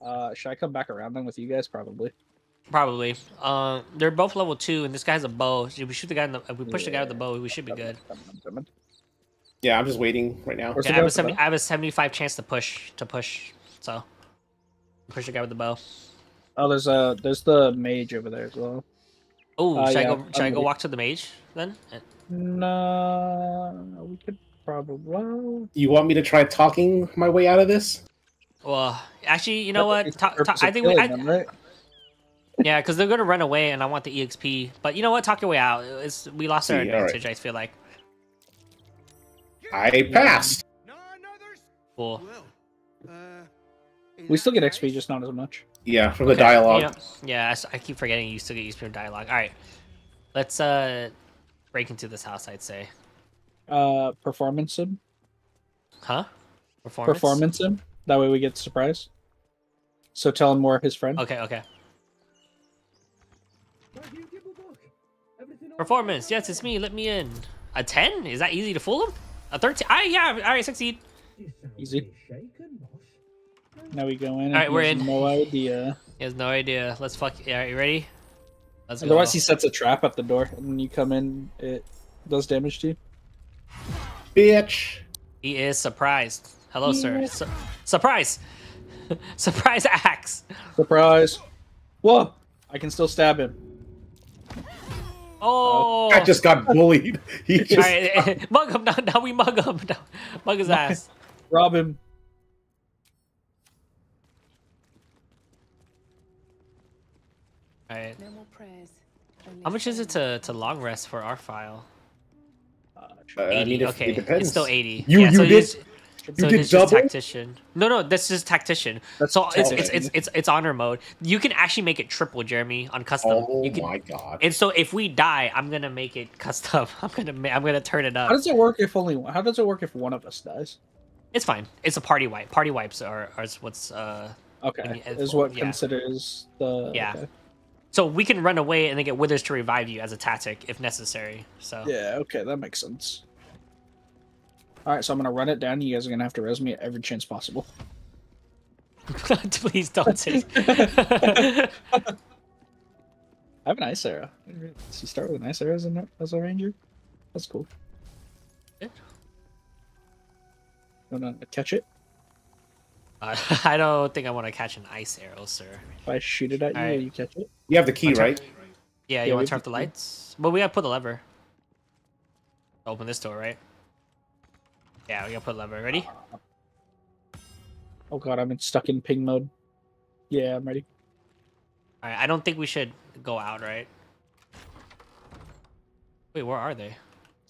Uh, should I come back around then with you guys? Probably.
Probably. Um, they're both level two, and this guy has a bow. So if we shoot the guy in the, if we push the guy with the bow, we should be good.
Yeah, I'm just waiting right now.
Where's
Okay, I have a 70. I have a 75 chance to push to push. So push the guy with the bow.
Oh, there's a there's the mage over there as well.
Oh,
Uh,
should I go? Should I
I'm
go
ready.
walk to the mage then?
No, we could probably. Well,
You want me to try talking my way out of this?
Well, actually, you know what?
it's
Ta- ta- I think we. I,
them, right? <laughs>
yeah, because they're gonna run away, and I want the exp. But you know what? Talk your way out. It's we lost our
See, alright.
advantage. I feel like.
I passed.
Cool.
We still get XP, just not as much.
Yeah, from the dialogue.
you know- yeah, I keep forgetting you still get used to your dialogue. All right, let's uh break into this house. I'd say,
Uh, performance him.
huh? Performance.
Performance him. That way we get surprise. So tell him more of his friend.
Okay, okay. Performance. Yes, it's me. Let me in. A ten? Is that easy to fool him? A thirteen? I yeah. All right, succeed.
Easy. Now we go in.
Alright, we're in.
No idea.
He has no idea. Let's fuck. All right, you ready? Let's go.
Otherwise, he sets a trap at the door, and when you come in, it does damage to you.
Bitch.
He is surprised. Hello, sir. Su- surprise! <laughs> surprise axe.
Surprise! Whoa! I can still stab him.
Oh.
I just got bullied. <laughs> He just.
right, <laughs> mug him now. Now we mug him. Now, mug his ass.
Rob him.
All right.
No more prayers. only
How much is it to to long rest for our file?
Uh,
Uh, I
80.
mean, if-
okay,
it depends.
it's still 80.
You-
yeah,
you
so
did-
it's-
You
so
did
it's
double.
tactician. No, no, this is tactician.
That's
so it's, it's it's it's it's honor mode. You can actually make it triple, Jeremy, on custom.
Oh
you can,
my god.
And so if we die, I'm gonna make it custom. <laughs> I'm gonna ma- I'm gonna turn it up.
How does it work if only one? How does it work if one of us dies?
It's fine. It's a party wipe. Party wipes are are what's uh.
Okay, is what
yeah.
considers the
Yeah.
okay.
So we can run away and then get Withers to revive you as a tactic if necessary. So
Yeah, okay, that makes sense. All right, so I'm gonna run it down. You guys are gonna have to res me at every chance possible. <laughs>
please don't <laughs> say.
I have an ice arrow. Does he start with an ice arrow as a, as a ranger? That's cool.
Yeah.
Wanna catch it?
Uh, <laughs> I don't think I want to catch an ice arrow, sir.
If I shoot it at you,
Alright.
will you catch it?
You have the key, right?
Yeah,
Yeah,
you want to turn off the
can-
lights? But we gotta put the lever. Open this door, right? Yeah, we gotta put the lever. Ready?
Oh god, I'm in, stuck in ping mode. Yeah, I'm ready.
All right. I don't think we should go out, right? Wait, where are they?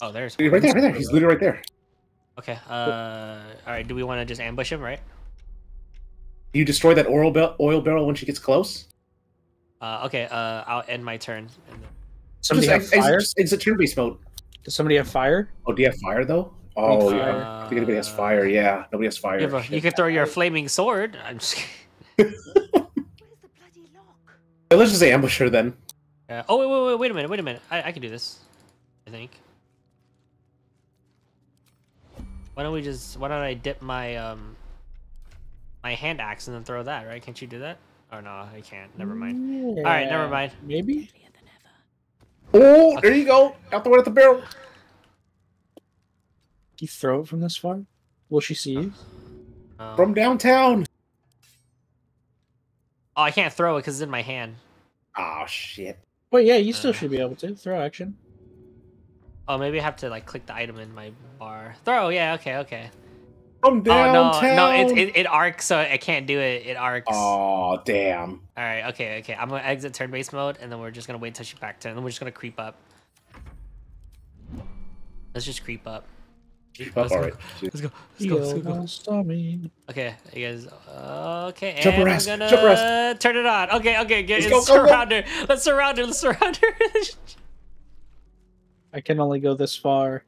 Oh, there's.
Right there, right there. He's literally right there.
Okay. Uh. All right. Do we want to just ambush him, right?
You destroy that oil, bel- oil barrel when she gets close.
Uh. Okay. Uh. I'll end my turn. And then...
Somebody
just
have
ex-
fire?
Exit, exit turn-based mode.
Does somebody have fire?
Oh, do you have fire though? Oh,
Need
yeah.
fire.
I think anybody has fire. Yeah, nobody has fire.
You, you
Shit.
can throw your flaming sword. I'm just.
Where's the bloody lock?
Well, Let's just say ambush her then.
Uh, oh wait, wait, wait, wait a minute, wait a minute. I, I can do this. I think. Why don't we just? Why don't I dip my um my hand axe and then throw that? Right? Can't you do that? Oh no, I can't. Never mind.
Yeah,
right, never mind.
Maybe?
Oh, there you go. Out the one at the barrel.
Do you throw it from this far? Will she see you?
Um,
From downtown.
oh, I can't throw it because it's in my hand.
Oh shit.
Wait, yeah, you still
Uh.
should be able to. Throw action.
Oh, maybe I have to like click the item in my bar. Throw. Yeah. Okay. Okay.
From downtown.
Oh no, no, it, it it arcs, so I can't do it. It arcs.
Oh damn.
All right, okay, okay. I'm gonna exit turn-based mode, and then we're just gonna wait till she back to, and then we're just gonna creep up. Let's just creep up.
Keep up,
Let's go.
alright.
Let's go. Let's go. Let's go.
almost saw me.
Okay, you guys. Okay,
Jump
and
arrest,
I'm gonna
jump arrest.
turn it on. Okay, okay, get
Let's
let's
go, go, go.
surround her. Let's surround her. Let's surround her. <laughs>
I can only go this far.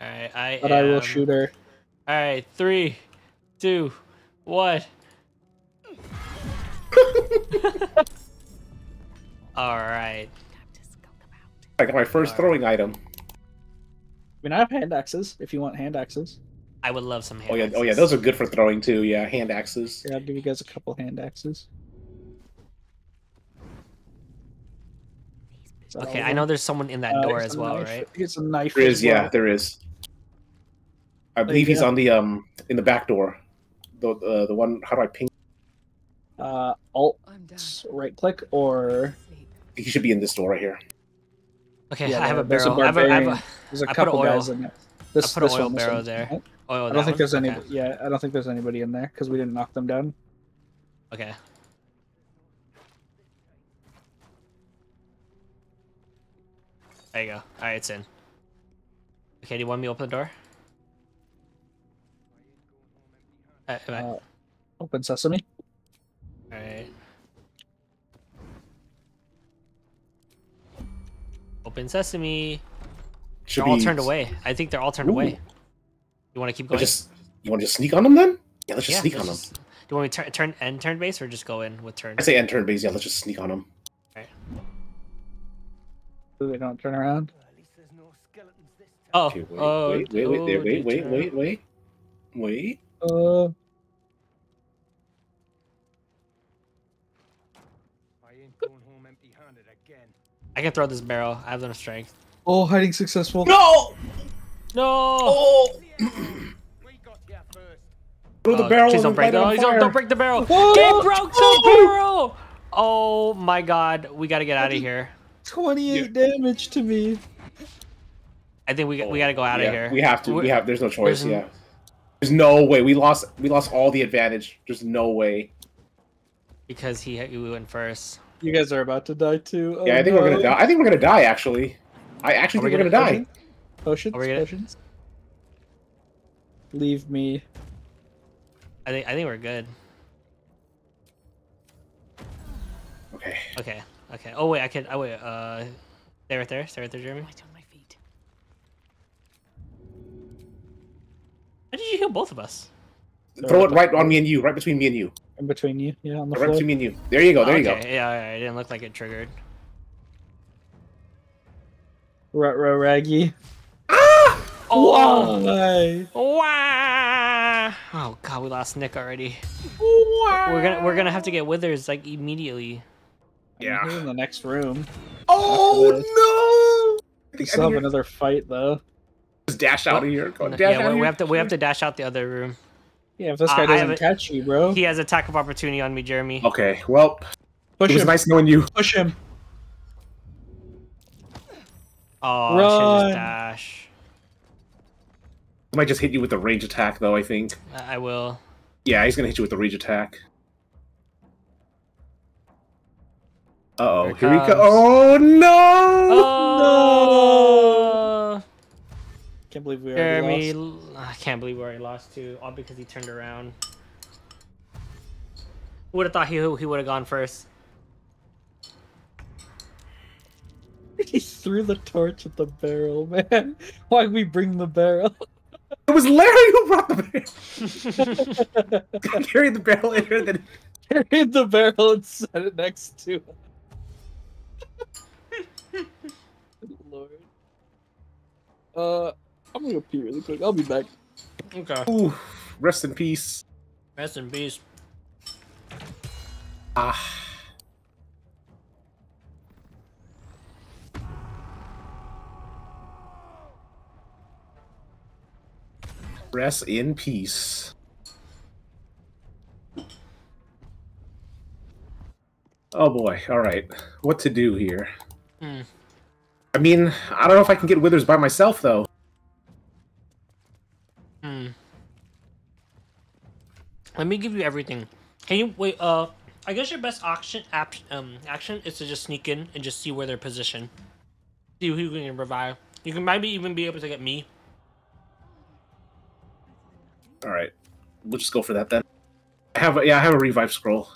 All right, I.
but I will shoot her.
All right, three, two, one. <laughs> All right.
I got my first throwing item.
I mean, I have hand axes if you want hand axes.
I would love some hand
Oh yeah, oh yeah, those are good for throwing too. Yeah, hand axes.
Here, I'll give you guys a couple hand axes. Is that all
Okay, I know there's someone in that
Uh,
door as well,
knife.
right?
It's a knife.
There
as
is, yeah, there is. I
you
believe he's
go.
on the um in the back door. The uh, the one. How do I ping?
Uh, alt right click or
He should be in this door right here.
Okay,
Yeah,
I have a
there's a
barrel. I have a, I have a
there's a
I put
couple
oil.
guys in there. This,
put an
this
oil
one,
barrel
one.
there.
Right?
oh,
I don't think
one?
there's any. Yeah, I don't think there's anybody in there because we didn't knock them down.
Okay. There you go. All right, it's in. Okay, do you want me to open the door? Uh, I-
Uh, open sesame.
All right. Open sesame.
Should
They're all
be-
turned away. I think they're all turned
Ooh.
away. You want to keep going?
just you want to just sneak on them then? Yeah, let's just
Yeah,
sneak
let's
on them.
Do you want me to turn, turn end turn base or just go in with turn?
I say end turn base. Yeah, let's just sneak on them.
So they don't turn around.
Oh,
Okay, wait,
oh,
wait, wait, wait, there,
oh,
wait,
they
wait,
turn.
wait, wait, wait.
Uh,
I
can throw this barrel. I have enough strength.
oh, hiding successful.
No!
No!
Oh!
We got here first.
Throw the
Oh,
barrel.
Please don't break
light
the
on
don't, don't break the barrel.
Oh,
It broke the
oh!
barrel. Oh my god, we gotta get out of here.
28 damage to me.
I think we got, we gotta go out of
Yeah,
here.
We have to. We
We're-
have. There's no choice.
there's
Yeah. There's no way. We lost. We lost all the advantage. There's no way.
because he he went first.
You guys are about to die too. Oh,
yeah, I think we're gonna die. I think we're gonna die. Actually, I actually
Are we
think we're
gonna-
gonna, die.
Potions?
Are we gonna-
Potions? Leave me.
I think I think we're good.
Okay.
Okay. Okay. Oh wait, I can. Oh wait. Uh, stay right there. Stay right there, Jeremy.
Right on my feet.
How did you heal both of us?
Throw it right on me and you. Right between me and you.
In between you. Yeah, on the floor.
between me and you. There you go. There you go.
Yeah, yeah, it didn't look like it triggered.
Rut-row raggy.
Oh!
Why?
Wow! Oh god, we lost Nick already. We're gonna we're gonna have to get Withers like immediately.
Yeah.
He's in the next room.
Oh no!
We
think
still have
think
another fight though.
just dash out of here. Go, dash
yeah,
out
we, we
here.
have to we have to dash out the other room.
Yeah, if this
Uh,
guy
I
doesn't
haven't-
catch you, bro,
He has attack of opportunity on me, Jeremy.
Okay. Well,
push
it was
him.
nice knowing you.
Push him.
Oh, I should
Run.
just dash.
I might just hit you with the range attack, though. I think.
I I will.
Yeah, he's gonna hit you with the range attack. Uh oh.
Here it
Here we go.
comes.
Oh no!
Oh,
Can't believe we already
Jeremy!
lost.
l- I can't believe we already lost too, all because he turned around. Would have thought he he would have gone first. <laughs>
He threw the torch at the barrel, man. <laughs> Why'd we bring the barrel? <laughs>
It was Larry who brought the barrel. Carried the barrel in here. Then
Carried the barrel and set it next to him. Good Lord. Uh, I'm gonna go pee really quick. I'll be back.
okay.
Ooh, rest in peace.
Rest in peace.
Ah. Rest in peace. Oh boy, alright. What to do here?
Hmm.
I mean, I don't know if I can get Withers by myself, though.
Let me give you everything. Can you wait? Uh, I guess your best action ap- um action is to just sneak in and just see where they're positioned. See who you can revive. You can maybe even be able to get me.
Alright. We'll just go for that then. I have a, yeah, I have a revive scroll.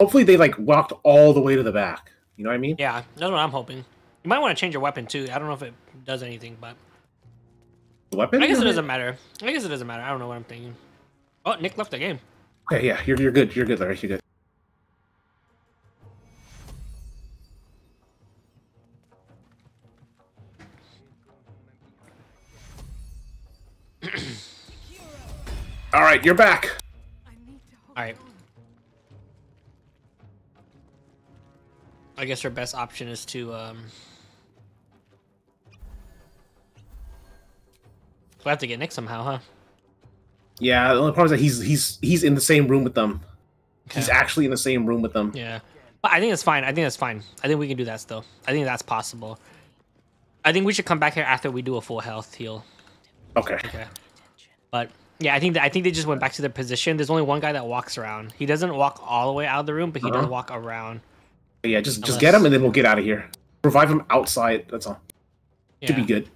Hopefully they like walked all the way to the back. You know what I mean?
Yeah, that's what I'm hoping. You might want to change your weapon too. I don't know if it does anything, but
Weapon?
I guess it doesn't matter. I guess it doesn't matter. I don't know what I'm thinking. Oh, Nick left the game.
Okay, yeah, you're you're good. You're good, Larry. You're good. <clears throat> All right, you're back.
All right. I guess our best option is to um. We'll have to get Nick somehow, huh?
Yeah, the only problem is that he's he's he's in the same room with them. He's actually in the same room with them.
Yeah, but I think it's fine. I think that's fine. I think we can do that still. I think that's possible. I think we should come back here after we do a full health heal.
Okay.
Okay. But yeah, I think that, I think they just went back to their position. There's only one guy that walks around. He doesn't walk all the way out of the room, but he does
Uh-huh.
walk around.
Yeah, just just
Unless-
get him and then we'll get out of here. Revive him outside. That's all. Should be good.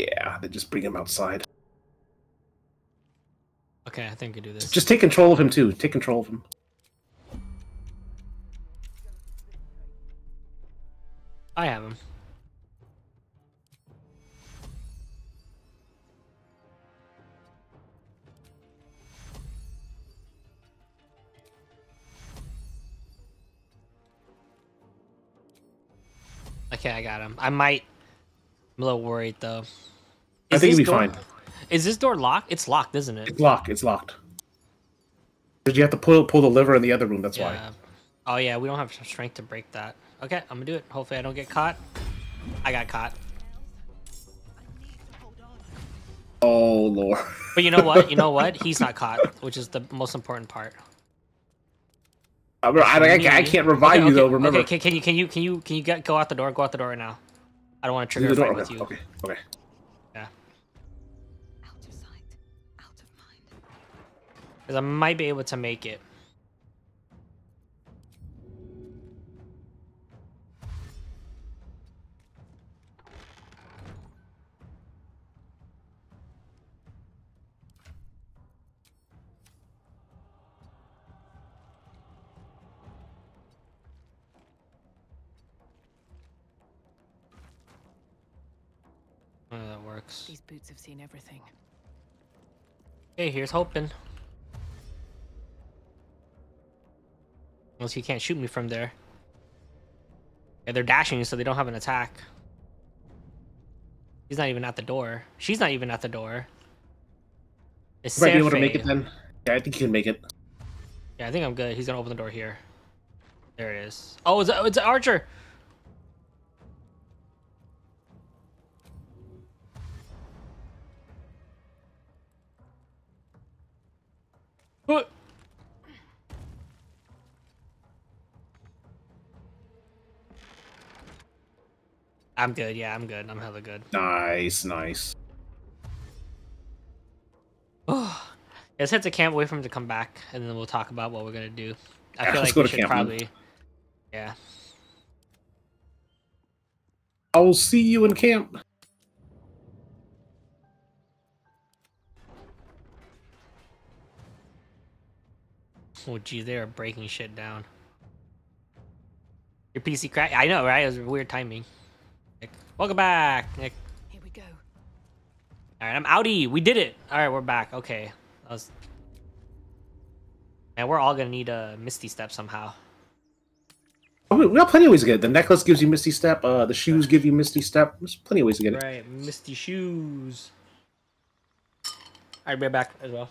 Yeah, then just bring him outside.
Okay, I think we can do this.
Just take control of him too. Take control of him.
I have him. Okay, I got him. I might. I'm a little worried though.
I
Is
think
this
you'll be
door-
fine.
Is this door locked? It's locked, isn't it?
It's locked. It's locked. Did you have to pull pull the lever in the other room? That's why.
Oh yeah, we don't have strength to break that. Okay, I'm gonna do it. Hopefully I don't get caught. I got caught.
Oh lord.
But you know what? You know what? <laughs> He's not caught, which is the most important part.
I, I, I, can't- I can't revive
Okay,
you though.
okay,
Remember.
Okay, can, can you can you can you can you get go out the door? Go out the door right now. I don't want to trigger a
the
fight
door.
with you.
Okay. Okay.
Yeah. Because I might be able to make it. That works.
These boots have seen everything.
Okay, here's hoping. Unless he can't shoot me from there. Yeah, they're dashing, so they don't have an attack. He's not even at the door. She's not even at the door. It's
You might be able to make it then. Yeah, I think you can make it.
Yeah, I think I'm good. He's gonna open the door here. There it is. Oh, it's a, it's an archer. I'm good. Yeah, I'm good. I'm hella good.
Nice, nice.
Oh, let's head to camp. Wait for him to come back, and then we'll talk about what we're gonna do. I
Yeah,
feel like we
to
should
camp
probably. Yeah.
I'll see you in camp.
Oh, geez, they are breaking shit down. Your PC crack? I know, right? It was weird timing. Nick. Welcome back, Nick.
Here we go.
All right, I'm outie. We did it. All right, we're back. Okay. That was... And we're all gonna need a Misty Step somehow.
Oh, we we got plenty of ways to get it. The necklace gives you Misty Step. Uh, the shoes give you Misty Step. There's plenty of ways to get it.
Right, Misty Shoes. All right, we're back as well.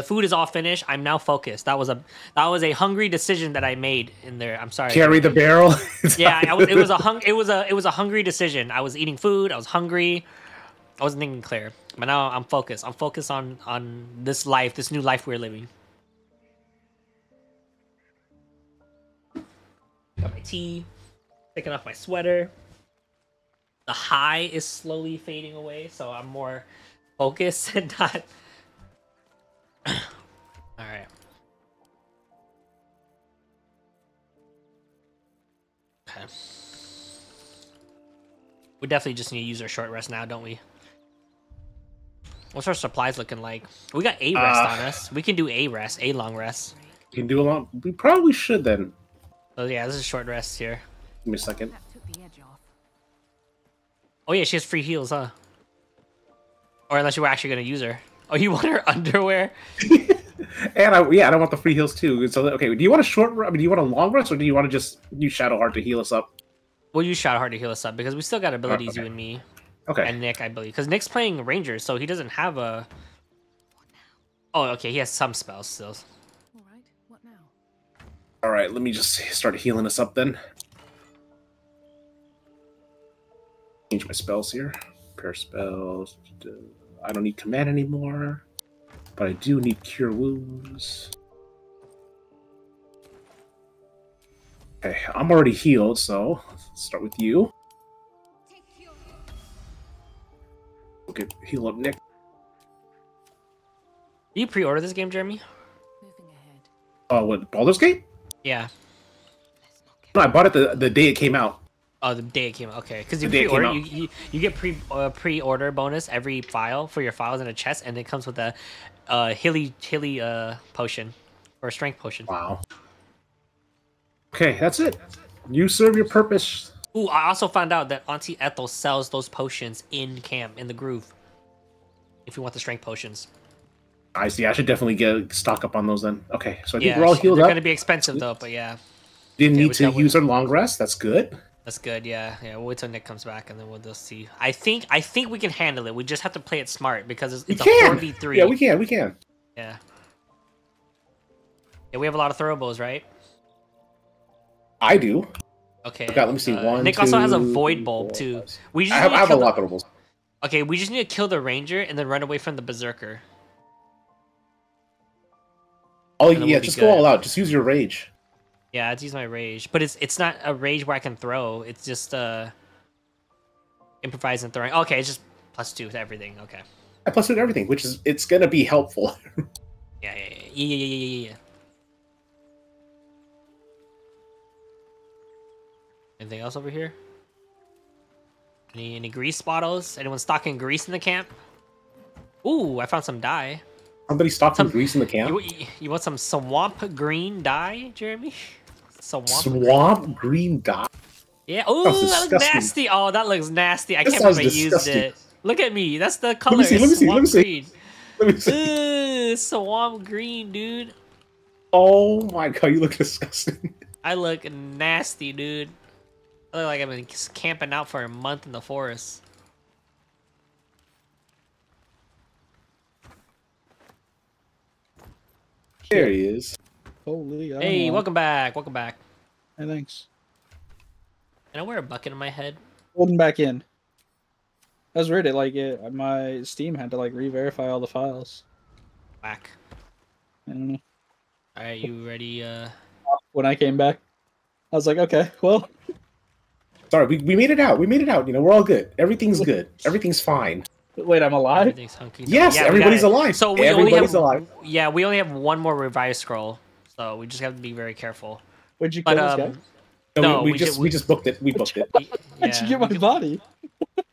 The food is all finished. I'm now focused. That was a that was a hungry decision that I made in there. I'm sorry.
Carry the barrel. <laughs>
yeah, I was, it was a hung it was a it was a hungry decision. I was eating food. I was hungry. I wasn't thinking clear. But now I'm focused. I'm focused on on this life, this new life we're living. Got my tea. Taking off my sweater. The high is slowly fading away, so I'm more focused <laughs> and not. All right. Okay. We definitely just need to use our short rest now, don't we? What's our supplies looking like? We got a rest
Uh,
on us. We can do a rest, a long rest.
can do a lot. We probably should then.
Oh yeah, this is short rest here.
Give me a second.
That took the edge off.
Oh yeah, she has free heals, huh? Or unless you were actually gonna use her. Oh, you want her <laughs> underwear?
And I, yeah, I don't want the free heals too. So okay, do you want a short? I mean, do you want a long rest, or do you want to just use Shadowheart to heal us up?
We'll use Shadowheart to heal us up because we still got abilities, you
okay.
and me,
Okay.
and Nick, I believe. Because Nick's playing Rangers, so he doesn't have a. Oh, okay, he has some spells still.
All right, what now?
All right. Let me just start healing us up then. Change my spells here. Pair spells. I don't need command anymore, but I do need cure wounds. Okay, I'm already healed, so let's start with you. Okay, heal up Nick.
Did you pre-order this game, Jeremy?
Moving ahead.
Oh, what Baldur's Gate?
Yeah.
Let's not get
No, I bought it the, the day it came out.
Oh, the day it came out. Okay, because you
The day it came
pre-order, you, you you get pre uh, pre-order bonus every file for your files in a chest, and it comes with a uh hilly hilly uh potion or a strength potion.
Wow. Okay, that's it. You serve your purpose.
Ooh, I also found out that Auntie Ethel sells those potions in camp in the groove. If you want the strength potions,
I see. I should definitely get stock up on those then. Okay, so I think
yeah,
we're all healed
they're
up.
gonna be expensive though, but yeah,
Didn't need to use our long rest. That's good.
That's good. Yeah, yeah. We'll wait till Nick comes back, and then we'll just see. I think I think we can handle it. We just have to play it smart because it's, it's a four v three.
Yeah, we can. We can.
Yeah. Yeah, we have a lot of throwables, right?
I do.
Okay.
Okay, let me see.
uh,
One,
Nick also has a void bulb
four,
too.
five.
We just
I have, I
to
have a lot of throwables.
Okay, we just need to kill the ranger and then run away from the berserker.
Oh yeah,
we'll
just
good.
go all out. Just use your rage.
Yeah, I'd use my rage, but it's it's not a rage where I can throw. It's just uh improvise and throwing. Okay, it's just plus two to everything. Okay.
I plus two to everything, which is it's gonna be helpful. <laughs>
Yeah, yeah, yeah, yeah, yeah, yeah, yeah, yeah. Anything else over here? Any any grease bottles? Anyone stocking grease in the camp? Ooh, I found some dye.
Somebody stocked some grease in the camp.
You, you, you want some swamp green dye, Jeremy? <laughs> Swamp.
Swamp green dot.
Yeah. Oh,
Sounds
that looks nasty. Oh, that looks nasty. I
That
can't believe I used it. Look at me. That's the color.
me see, let me see, let me
swamp
see.
green.
Let me see.
Ugh, swamp green, dude.
Oh my god, you look disgusting.
I look nasty, dude. I look like I've been camping out for a month in the forest.
There he is.
Holy. I
Hey, welcome back. Welcome back.
Hey, thanks.
Can I wear a bucket in my head?
Holding back in. That was weird. It like it, my Steam had to like re-verify all the files.
Whack.
I don't know.
All right, you ready? Uh,
When I came back, I was like, okay, well,
Sorry, we, we made it out. We made it out. You know, we're all good. Everything's good. <laughs> Everything's fine.
wait, I'm alive.
everything's hunky.
Yes,
Yeah,
everybody's alive.
So we
everybody's
only have,
alive.
Yeah, we only have one more revive scroll, so we just have to be very careful.
Where'd you kill
But
this
um,
guy?
No,
no,
we, we
we
just
ju-
we just booked it. We booked it.
y- <laughs>
Where'd you get my
we-
body?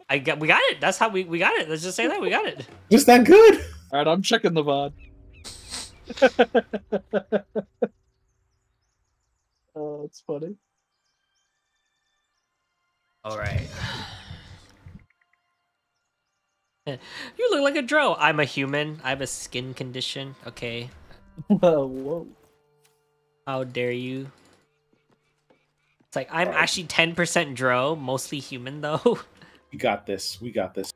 I got we got it. That's how we we got it. Let's just say that we got it.
Just that good.
All right, I'm checking the VOD. <laughs> oh, it's funny.
All right. You look like a drow. I'm a human. I have a skin condition. Okay. <laughs>
Whoa, whoa.
How dare you? It's like I'm actually 10% drow, mostly human <laughs> though.
We got this. We got this.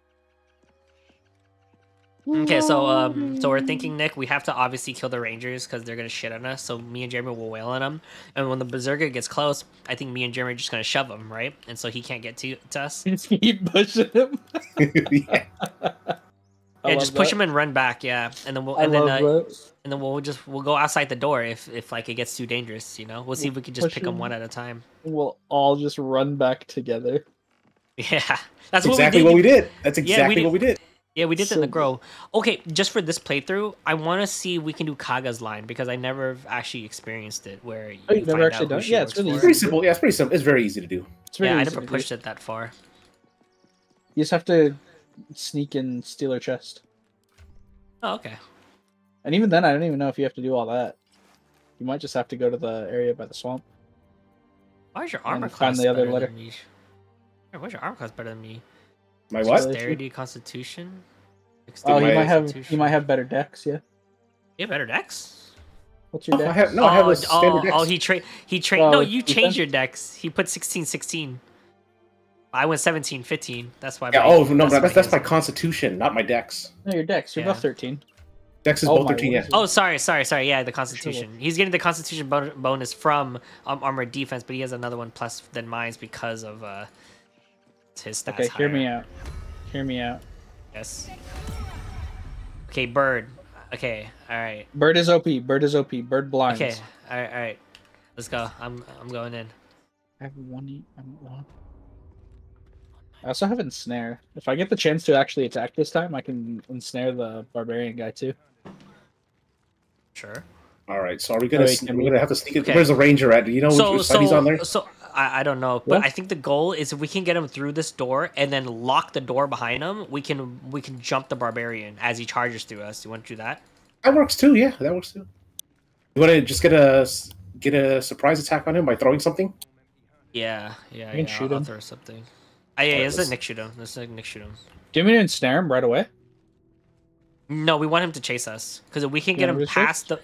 Okay, so um, so we're thinking, Nick, we have to obviously kill the Rangers because they're gonna shit on us. So me and Jeremy will wail on them, and when the Berserker gets close, I think me and Jeremy are just gonna shove him, right? And so he can't get to, to us. <laughs>
Just keep pushing him. <laughs>
yeah.
I
yeah, just push
that.
him and run back. Yeah, and then we'll
I
and then uh, and then we'll just we'll go outside the door if if like it gets too dangerous. You know, we'll see if we can just
push
pick them one at a time.
We'll all just run back together. <laughs>
Yeah, that's
That's
what
exactly
we did.
what we did. That's
Yeah, we
exactly
did-
what we did.
Yeah, we did that in the grow. Okay, just for this playthrough, I want to see if we can do Kagha's line because I never actually experienced it. Where you,
Oh, you've never
find
actually
out
done it? Yeah, it's really
pretty simple. Yeah, it's pretty simple. It's very easy to do.
It's very
Yeah, I never
to do.
pushed it that far.
You just have to sneak and steal her chest.
Oh, okay.
And even then, I don't even know if you have to do all that. You might just have to go to the area by the swamp.
Why is your
And
armor
find
class
the other
better
letter.
than me? Hey, Why's your armor class better than me?
My what?
Dexterity, Constitution.
Oh, you might have you might have better decks. Yeah.
You have better decks.
What's your
Oh, I have no. I oh, have
oh,
a standard
oh, oh
dex.
oh, he tra- he trained.
Oh,
no, you change your decks. He put 16, 16. I went 17, 15. That's why.
yeah.
my-
Oh no,
that's
that's, that's my constitution, not my dex.
No, your dex. You're
Yeah.
both thirteen.
Dex is
Oh
both
my
thirteen. Yeah.
Oh, sorry, sorry, sorry. Yeah, the Constitution. He's getting the Constitution bonus from um, armored defense, but he has another one plus than mine's because of uh his stats.
Okay, hear me out. Hear me out.
Yes. Okay, bird. Okay, all right.
Bird is OP. Bird is OP. Bird blinds.
Okay, all right, all right. Let's go. I'm I'm going in.
I have one. e- I'm one. I also have ensnare. If I get the chance to actually attack this time, I can ensnare the barbarian guy too.
Sure.
All right. So are we gonna?
wait,
we're
we-
gonna have to sneak it.
Okay.
Where's the ranger at? Do you know
so
which side he's
so
on there?
so I, I don't know, but
What?
I think the goal is if we can get him through this door and then lock the door behind him, we can we can jump the barbarian as he charges through us. You want to do that?
That works too. Yeah, that works too. You want to just get a get a surprise attack on him by throwing something?
Yeah, yeah,
can
yeah.
shoot
I'll
him.
throw something. Ah, yeah,
Alright,
it's a Nick shoot him. Let's let Nick shoot him.
Do you want me to ensnare him right away?
No, we want him to chase us because if we can
You
get him
him to
past the.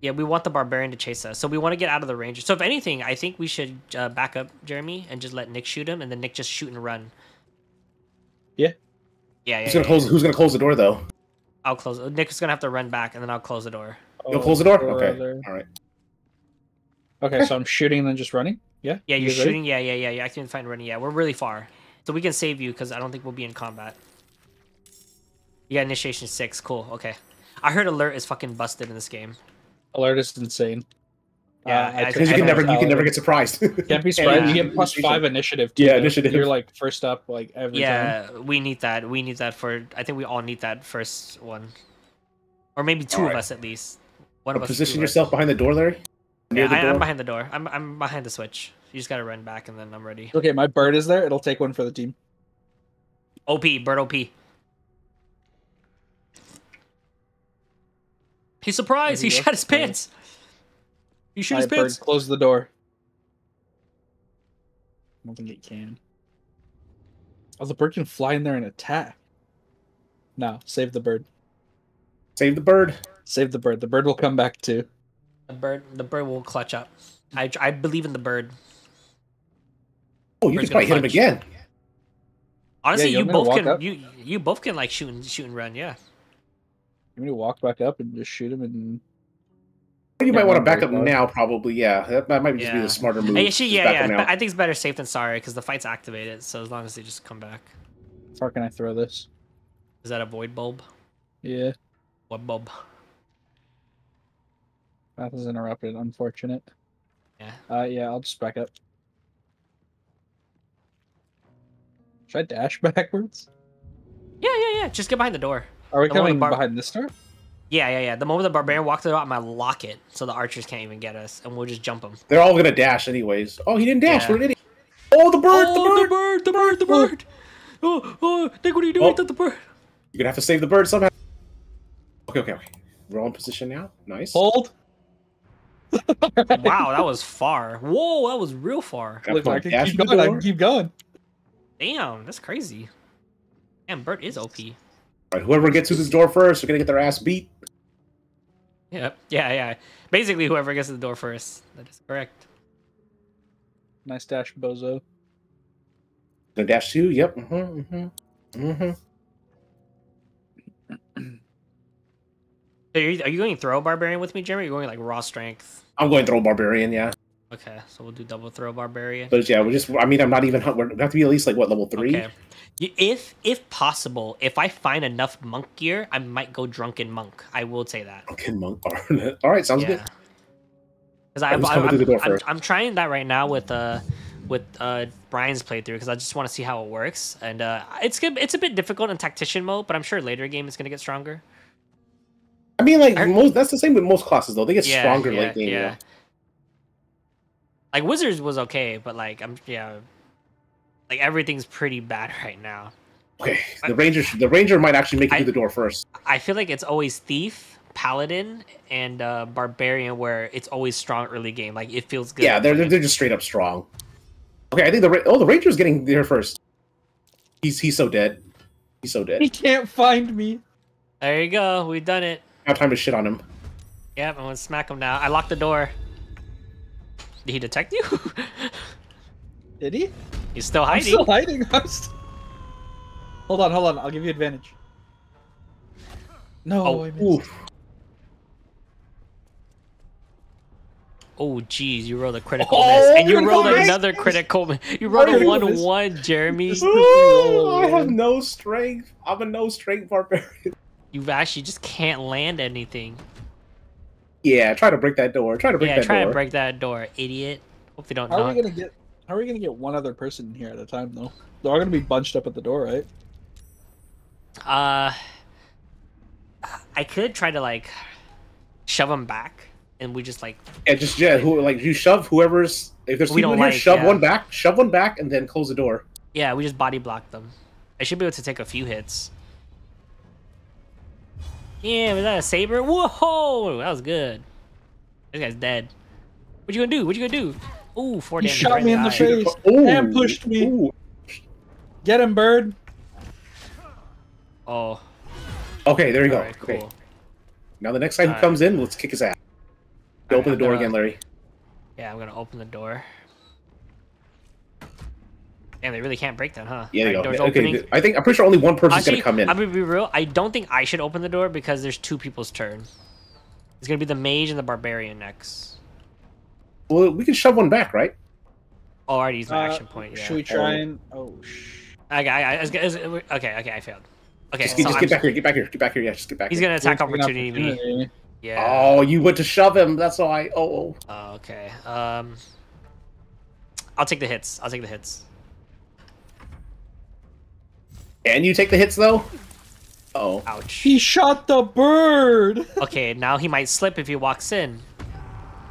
Yeah, we want the barbarian to chase us, so we want to get out of the range. So if anything, I think we should uh, back up Jeremy and just let Nick shoot him, and then Nick just shoot and run.
Yeah.
Yeah, yeah.
Who's gonna
yeah,
close? Who's gonna close the door though?
I'll close. Nick is gonna have to run back, and then I'll close the door.
You'll close the door.
Oh,
Okay.
there.
All right.
Okay, so I'm shooting and then just running. Yeah.
Yeah,
You
you're
guys ready?
shooting. Yeah, yeah, yeah. You're acting fine running. Yeah, we're really far, so we can save you because I don't think we'll be in combat. You got initiation six. Cool. Okay. I heard alert is fucking busted in this game.
Alert is insane.
Yeah,
Uh,
I-
I
you can never you can never get surprised. <laughs>
Can't be surprised. You get plus five initiative. Too,
Yeah, initiative.
You're like first up, like every time.
Yeah, we need that. We need that for. I think we all need that first one, or maybe two of us at least. One of us.
Position
two of us.
yourself behind the door, Larry. Near
Yeah,
the
I, I'm behind the door. I'm I'm behind the switch. You just gotta run back, and then I'm ready.
Okay, my bird is there. It'll take one for the team.
OP, bird OP. He's surprised.
There
He shot his
Alright.
pants. He shot
My
his
bird,
pants.
close the door. I don't think it can. Oh, the bird can fly in there and attack. No, save the bird.
Save the bird.
Save the bird. The bird will come back too.
The bird. The bird will clutch up. I I believe in the bird.
Oh, you
Bird's
can probably hit him again.
Honestly,
you
you
want me to
both can.
up?
You you both can like shoot and shoot and run. Yeah.
You need to walk back up and just shoot him and
You
Yeah,
might want to back up
dog.
now, probably. Yeah, that, that might just be the smarter move.
Actually, yeah, yeah.
now.
I think it's better safe than sorry because the fight's activated. So as long as they just come back.
how far can I throw this?
Is that a void bulb?
Yeah,
What bulb?
path is interrupted. Unfortunate.
Yeah.
Uh, yeah, I'll just back up. Should I dash <laughs> backwards?
Yeah, yeah, yeah. Just get behind the door.
Are we
The
coming
bar-
behind this door?
Yeah, yeah, yeah. The moment the barbarian walks through, I'm gonna lock it so the archers can't even get us, and we'll just jump them.
They're all gonna dash anyways. Oh, he didn't dash.
Yeah.
What an idiot! Oh, the bird!
oh,
the bird!
the bird, the bird, the bird! Oh, oh, Nick, what are you doing
Oh.
to the bird?
You're gonna have to save the bird somehow. Okay, okay, okay. We're all in position now. Nice.
Hold.
Wow, that was far. Whoa, that was real far.
Look,
put
I
a
can keep going. I can keep going.
Damn, that's crazy. Damn, Bert is OP.
All right, whoever gets to this door first, are gonna get their ass beat.
Yep. yeah, yeah. Basically, whoever gets to the door first. That is correct.
Nice dash, bozo.
Gonna dash two. Yep. Mm-hmm. Mm-hmm. Mm-hmm.
Are you, are you going throw barbarian with me, Jeremy? You're going like raw strength?
I'm going throw barbarian, yeah.
Okay, so we'll do double throw barbarian.
But yeah, we just. I mean, I'm not even. We're we have to be at least like what level three.
Okay. If if possible, if I find enough monk gear, I might go drunken monk. I will say that.
Okay, monk. <laughs> All right, sounds good.
Because I'm, I'm, I'm. I'm trying that right now with uh with uh Brian's playthrough because I just want to see how it works and uh it's good. It's a bit difficult in tactician mode, but I'm sure later game is gonna get stronger.
I mean, like
I-
most. That's the same with most classes, though. They get
Yeah,
stronger
yeah,
late game.
yeah.
Yeah.
Like wizards was okay, but like I'm yeah, like everything's pretty bad <laughs> right now.
Okay, the ranger. The ranger might actually make it
I-
through the door first.
I feel like it's always thief, paladin, and uh, barbarian where it's always strong early game. Like it feels good.
Yeah, they're, they're they're just straight up strong. Okay, I think the oh the ranger's getting there first. He's he's so dead. He's so dead.
He can't find me.
There you go. We've done it.
I have time to shit on him.
Yep, I'm gonna smack him now. I locked the door. Did he detect you? <laughs>
Did he?
He's still
I'm
hiding.
still hiding. <laughs> I'm st- Hold on, hold on. I'll give you advantage. No,
Oh,
I missed.
Oof.
Oh, geez, you rolled a critical
Oh,
miss, and you
critical
rolled
miss!
another critical. You <laughs> rolled a
Critical
one
miss.
one, Jeremy.
Ooh, I have no strength. I'm a no strength barbarian.
You actually just can't land anything.
Yeah, try to break that door. Try to break that door.
yeah,
that
try
door.
to break that door, idiot. Hope they don't
How are we gonna get? How are we gonna get one other person in here at a time though? They're all gonna be bunched up at the door, right?
Uh, I could try to like shove them back, and we just like
Yeah, just yeah. Who like you shove whoever's if there's
We
people
don't
in here,
like,
shove
yeah.
one back, shove one back, and then close the door.
yeah, we just body block them. I should be able to take a few hits. Yeah, was that a saber? Whoa, that was good. This guy's dead. What you gonna do? What you gonna do? Ooh, four
He
damage.
shot
right
me in the
eye.
face.
Ooh,
And pushed me.
ooh.
Get him, bird.
Oh,
Okay, there you go.
alright, cool.
Okay, now the next time he
Alright.
comes in, let's kick his ass.
Alright,
Open the
I'm
door
gonna-
again, Larry.
Yeah, I'm gonna open the door. Damn, they really can't break that, huh?
Yeah, there you go.
door's
Okay,
opening.
I think I'm pretty sure only one person's
Actually,
gonna come in.
I'm gonna be real. I don't think I should open the door because there's two people's turn. It's gonna be the mage and the barbarian next.
Well, we can shove one back, right?
Oh, I already used my
Uh,
action point. Yeah.
Should we try and? Oh, sh-
I, I, I, I was- okay, okay, I failed. Okay,
Just,
so
just get back here. Get back here. Get back here. Yeah, just get back
he's
here.
gonna attack
We're
opportunity me. Yeah.
Oh, you went to shove him. That's why. Oh, oh.
Oh, okay. Um, I'll take the hits. I'll take the hits.
And you take the hits though. Oh,
Ouch.
He shot the bird. <laughs>
Okay, now he might slip if he walks in.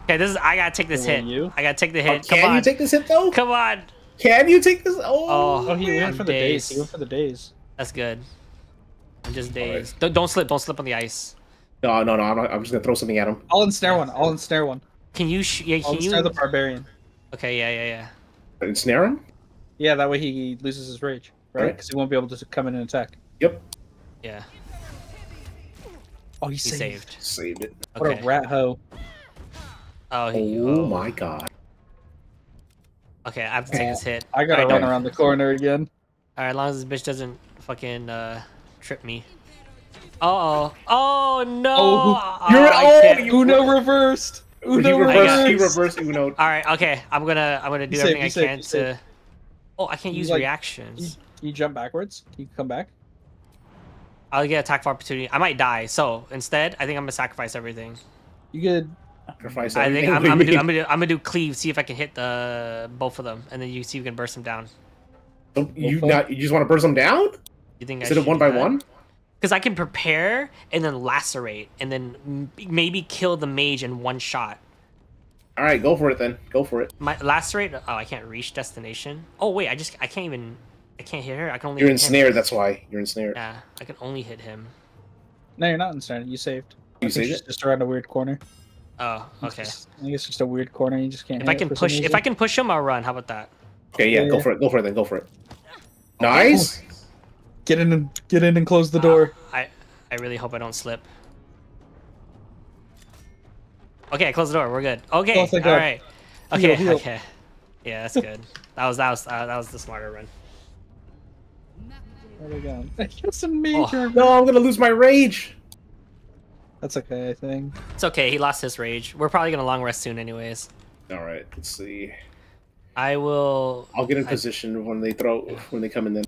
Okay, this is. I gotta take this hit.
you?
I gotta take the oh, hit.
Oh,
Come
can
on.
you take this hit though?
Come on.
Can you take this? Oh,
Oh,
Oh, he
man.
went for the days.
Days.
He went for the days.
That's good. I'm just
Alright.
dazed. Don't, don't slip. Don't slip on the ice.
no, no, no. I'm, not, I'm just gonna throw something at him.
I'll ensnare one. I'll ensnare one.
Can you? Sh- yeah.
I'll
Can you?
ensnare the barbarian.
Okay. Yeah. Yeah. Yeah.
Ensnare him.
Yeah, that way he loses his rage, right? Because he won't be able to come in and attack.
Yep,
Yeah.
Oh, he,
He
saved.
saved.
saved it.
What
Okay.
a rat hoe.
Oh. He,
Oh my god.
Okay. I have to take this hit.
I gotta
Alright,
run around the corner again.
All right. As long as this bitch doesn't fucking uh trip me. Uh oh. Oh no.
Oh,
you're-
I
oh,
can't-
you-
Uno reversed.
He
Uno
reversed. He
reversed.
reversed Uno. <laughs>
All right. Okay. I'm gonna. I'm gonna do
You saved,
everything I
you saved,
can to. Oh, I can't use
like-
reactions.
You, you jump backwards. Can You come back.
I'll get attack for opportunity. I might die, so instead, I think I'm gonna sacrifice everything.
You could.
Sacrifice
I think. I'm, I'm gonna do. I'm gonna do. I'm gonna do cleave. See if I can hit the both of them, and then you see if you can burst them down.
Don't- you not. You just want to burst them down
You think
instead of one by one?
Because I can prepare and then lacerate, and then m- maybe kill the mage in one shot.
All right, go for it then. Go for it.
My lacerate. Oh, I can't reach destination. Oh wait, I just I can't even. I can't hit her. I can only.
You're
hit him.
ensnared. That's why you're ensnared.
Yeah, I can only hit him.
No, you're not ensnared. You saved.
You saved
it's
it?
just around a weird corner.
Oh,
It's
okay.
just- I think it's just a weird corner. You just can't.
If
hit
I can
for
push, if. I can push him, I'll run. How about that?
Okay, yeah,
Yeah,
go
yeah.
for it. Go for it then. Go for it. Nice.
get in and get in and close the door.
I I really hope I don't slip. Okay, close the door. We're good. Okay,
Oh, thank
all
God.
right. Okay,
heal.
okay. Yeah, that's good. that was that was uh, that was the smarter run.
Where are we going? <laughs> It's a major.
Oh, no, I'm gonna lose my rage.
That's okay, I think.
It's okay. He lost his rage. We're probably gonna long rest soon, anyways.
All right, let's see.
I will.
I'll get in
I-
position when they throw when they come in. Then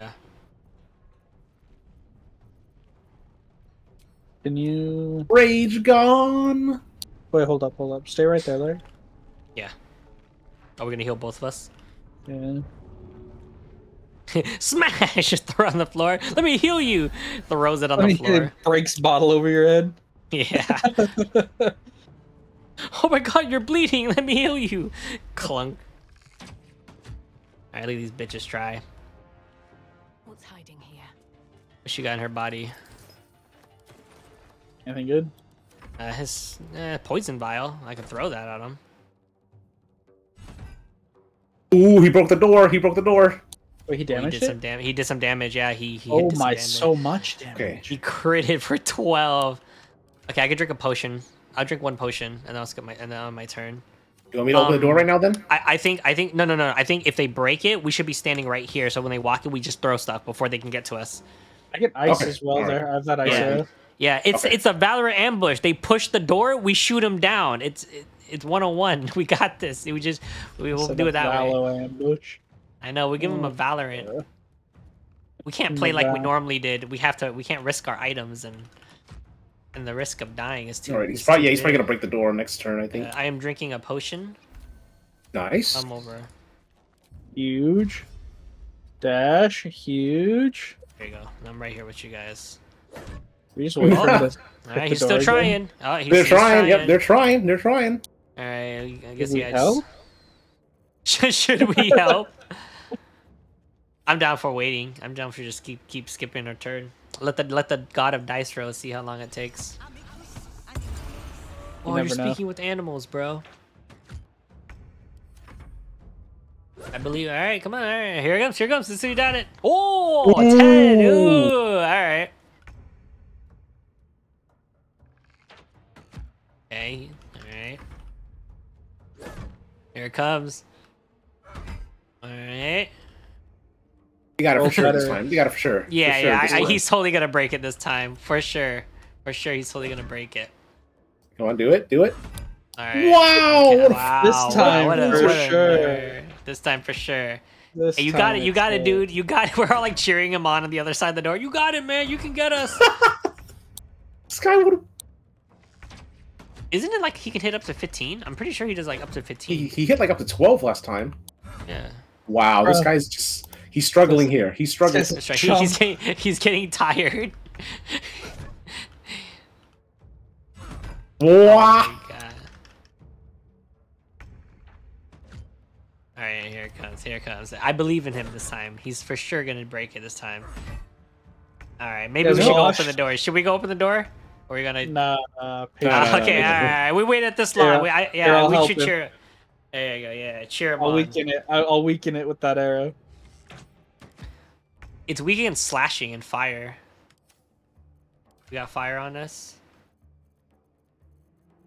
Yeah.
Can you
rage gone.
wait? Hold up, hold up. Stay right there, Larry. Yeah.
Are we gonna heal both of us?
Yeah. <laughs>
Smash! Just throw it on the floor. Let me heal you. Throws it on
I
the floor.
breaks bottle over your head.
Yeah. <laughs> oh my god, you're bleeding. Let me heal you. Clunk. Alright, leave these bitches try.
What's hiding here?
What she got in her body?
Anything good?
Uh, his eh, poison vial. I can throw that at him.
Ooh, he broke the door. He broke the door.
Wait, he
Oh, he
damaged
did some damage. He did some damage. Yeah, he. he
Oh my,
damage.
so much damage.
Okay.
He critted for twelve. Okay, I can drink a potion. I'll drink one potion, and then I'll skip my and then on my turn.
Do you want me to open the door
Um,
right now? Then
I, I think I think no no no I think if they break it, we should be standing right here. So when they walk in, we just throw stuff before they can get to us.
I get ice
Okay,
as well.
alright.
There, I have that ice
Yeah.
arrow.
Yeah, it's
Okay.
it's a Valorant ambush. They push the door, we shoot them down. It's it, it's one on one. <laughs> We got this. We just we will
Set
do it that way.
Valo ambush.
I know. We give them a
Mm,
Valorant. We can't play like we normally did. We have to. We can't risk our items and and the risk of dying is too.
all right. He's probably yeah. He's probably gonna break the door next turn. I think.
Uh, I am drinking a potion.
nice.
I'm over.
Huge. Dash. Huge.
There you go. I'm right here with you guys.
We just wait for him to
All
hit
he's still trying. Oh, he's,
they're
he's
trying. Yep, they're trying. They're trying.
All right, I guess
we
yeah.
help?
Should, <laughs> should we help? <laughs> I'm down for waiting. I'm down for just keep keep skipping our turn. Let the let the god of dice roll see how long it takes. Oh, you're
know.
speaking with animals, bro. I believe. All right, come on. All right, here it comes. Here it comes. Let's see who done it. Oh, 10.
Ooh.
Ooh, all right. Okay, all right. Here it comes. All right.
You got it for
Roll
sure this time. You got it for sure. For
Yeah,
sure
yeah. I, I, he's totally gonna break it this time, for sure. For sure, he's totally gonna break it.
Come on, do it. Do it.
All right.
Wow.
Okay, wow.
This time
what a-
for sure.
This time for sure.
This
Hey, you got it. You got it,
good.
dude. You got it. <laughs> We're all like cheering him on on the other side of the door. You got it, man. You can get us. <laughs>
This guy would.
Isn't it like he can hit up to 15? I'm pretty sure he does like up to 15.
he hit like up to twelve last time.
Yeah.
Wow. This
Bruh.
guy's just. He's struggling here. He's struggling.
This-
That's right. He- he's getting he's getting tired.
Wow.
Oh. All right, here it comes. Here it comes. I believe in him this time. He's for sure gonna break it this time. All right, maybe
Guys,
we should go open the door. Should we go open the door? Or are we gonna?
Nah, uh,
Nah,
patient.
nah, nah,
okay,
nah,
all
nah.
all right. We waited this
Here,
long. We, I, yeah, we should
him.
cheer. There you go. Yeah, cheer him
I'll
on.
weaken it. I'll, I'll weaken it with that arrow.
It's weak against slashing and fire. We got fire on us.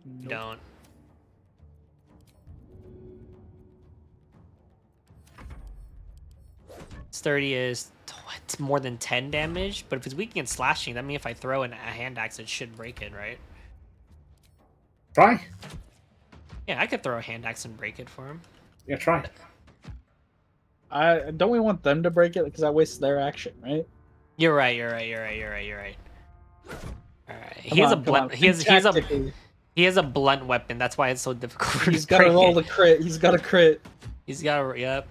We Don't. Its 30 is it's more than 10 damage, but if it's weak against slashing, that means if I throw in a hand axe, it should break it, right?
Try.
Yeah, I could throw a hand axe and break it for him.
Yeah, try.
I don't we want them to break it because that wastes their action, right?
You're right. You're right. You're right. You're right. You're right. All right.
Come
He has a
on,
blunt. He has.
think
He has a. He has a blunt weapon. That's why it's so difficult.
He's got to roll the crit. He's got a crit.
He's got a. Yep.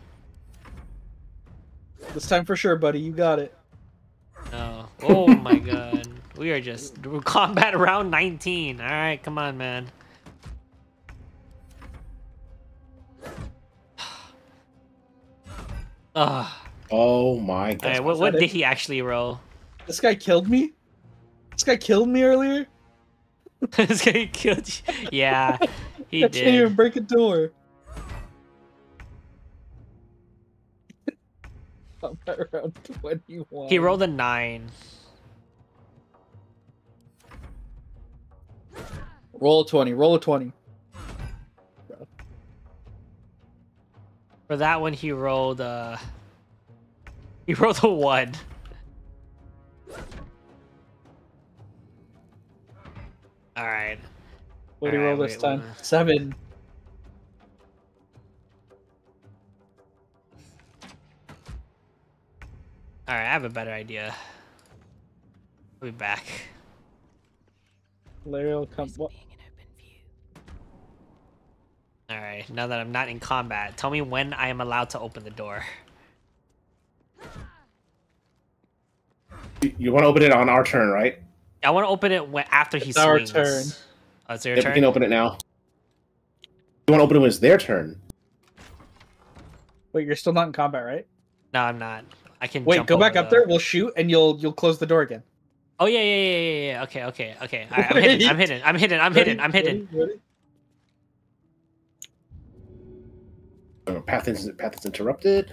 This time for sure, buddy. You got it.
No. Oh my <laughs> god. We are just combat round 19. All right, come on, man. Ugh.
Oh my god.
right, what,
that
what
it?
did he actually roll?
This guy killed me. This guy killed me earlier. <laughs>
this guy killed you. Yeah, he
I can't even
did.
break a door. <laughs> I'm at around 21.
He rolled a nine.
Roll a 20. Roll a 20.
For that one, he rolled uh He <laughs> rolled a one. All right.
What do you
Alright,
roll this
wait,
time?
what-
Seven.
All right. I have a better idea. I'll be back.
Larry will come. What?
Being in open view.
All right. Now that I'm not in combat, tell me when I am allowed to open the door.
You, you want to open it on our turn, right?
I want to open it when, after he
It's our
swings.
turn.
Oh, it's your
Yep,
turn.
we can open it now. You want to open it when it's their turn?
Wait, you're still not in combat, right?
No, I'm not. I can
Wait,
jump
go back
over
up there. We'll shoot, and you'll you'll close the door again.
Oh yeah, yeah, yeah, yeah, yeah. Okay, okay, okay. All right, I'm hidden. I'm hidden. I'm hidden. I'm hidden. I'm hidden.
Uh, Path is path is interrupted.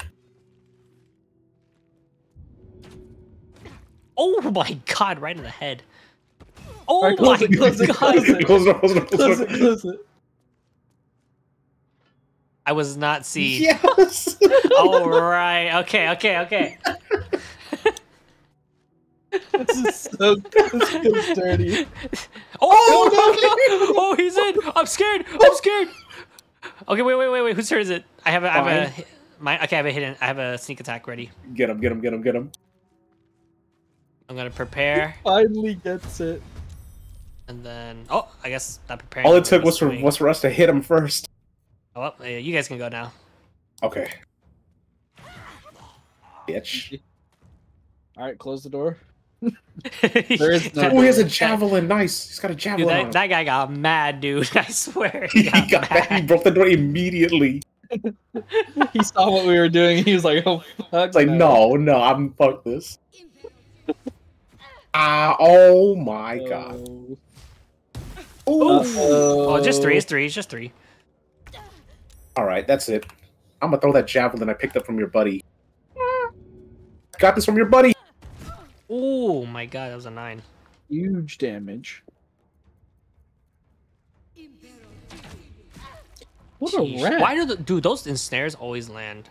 Oh my god! Right in the head. Oh
Alright, close
my
it, close it,
god!
close it.
Close the door, close the door,
Close
close
it, close it.
I was not see.
Yes. <laughs>
All right. Okay. Okay. Okay.
This is so this feels dirty.
Oh! no! <laughs> oh, he's in. I'm scared. I'm scared. Okay. Wait. Wait. Wait. Wait. Whose turn is it? I have a. I have a. My. Okay. I have a hidden. I have a sneak attack ready.
Get him, get him, get him, get him.
I'm gonna prepare,
Finally gets it.
and then. Oh, I guess not preparing.
All it took was for was for us to hit him first.
Oh, well, yeah, you guys can go now.
Okay. Bitch.
All right, close the door. <laughs>
there
is no-
Oh, he has a javelin. Nice. He's got a
Dude,
javelin.
that,
on.
that guy got mad, dude. <laughs> I swear.
he <laughs>
He got,
got that. He broke the door immediately.
He saw what we were doing. He was like, "Oh fuck!"
Like, no, no, I'm fuck this. Ah, oh my god.
Oh.
Ooh.
Oh, just three. It's three. It's just three.
All right, that's it. I'm gonna throw that javelin I picked up from your buddy. Got this from your buddy.
Oh my god, that was a nine.
Huge damage. What a rat!
Why do the dude those ensnares always land?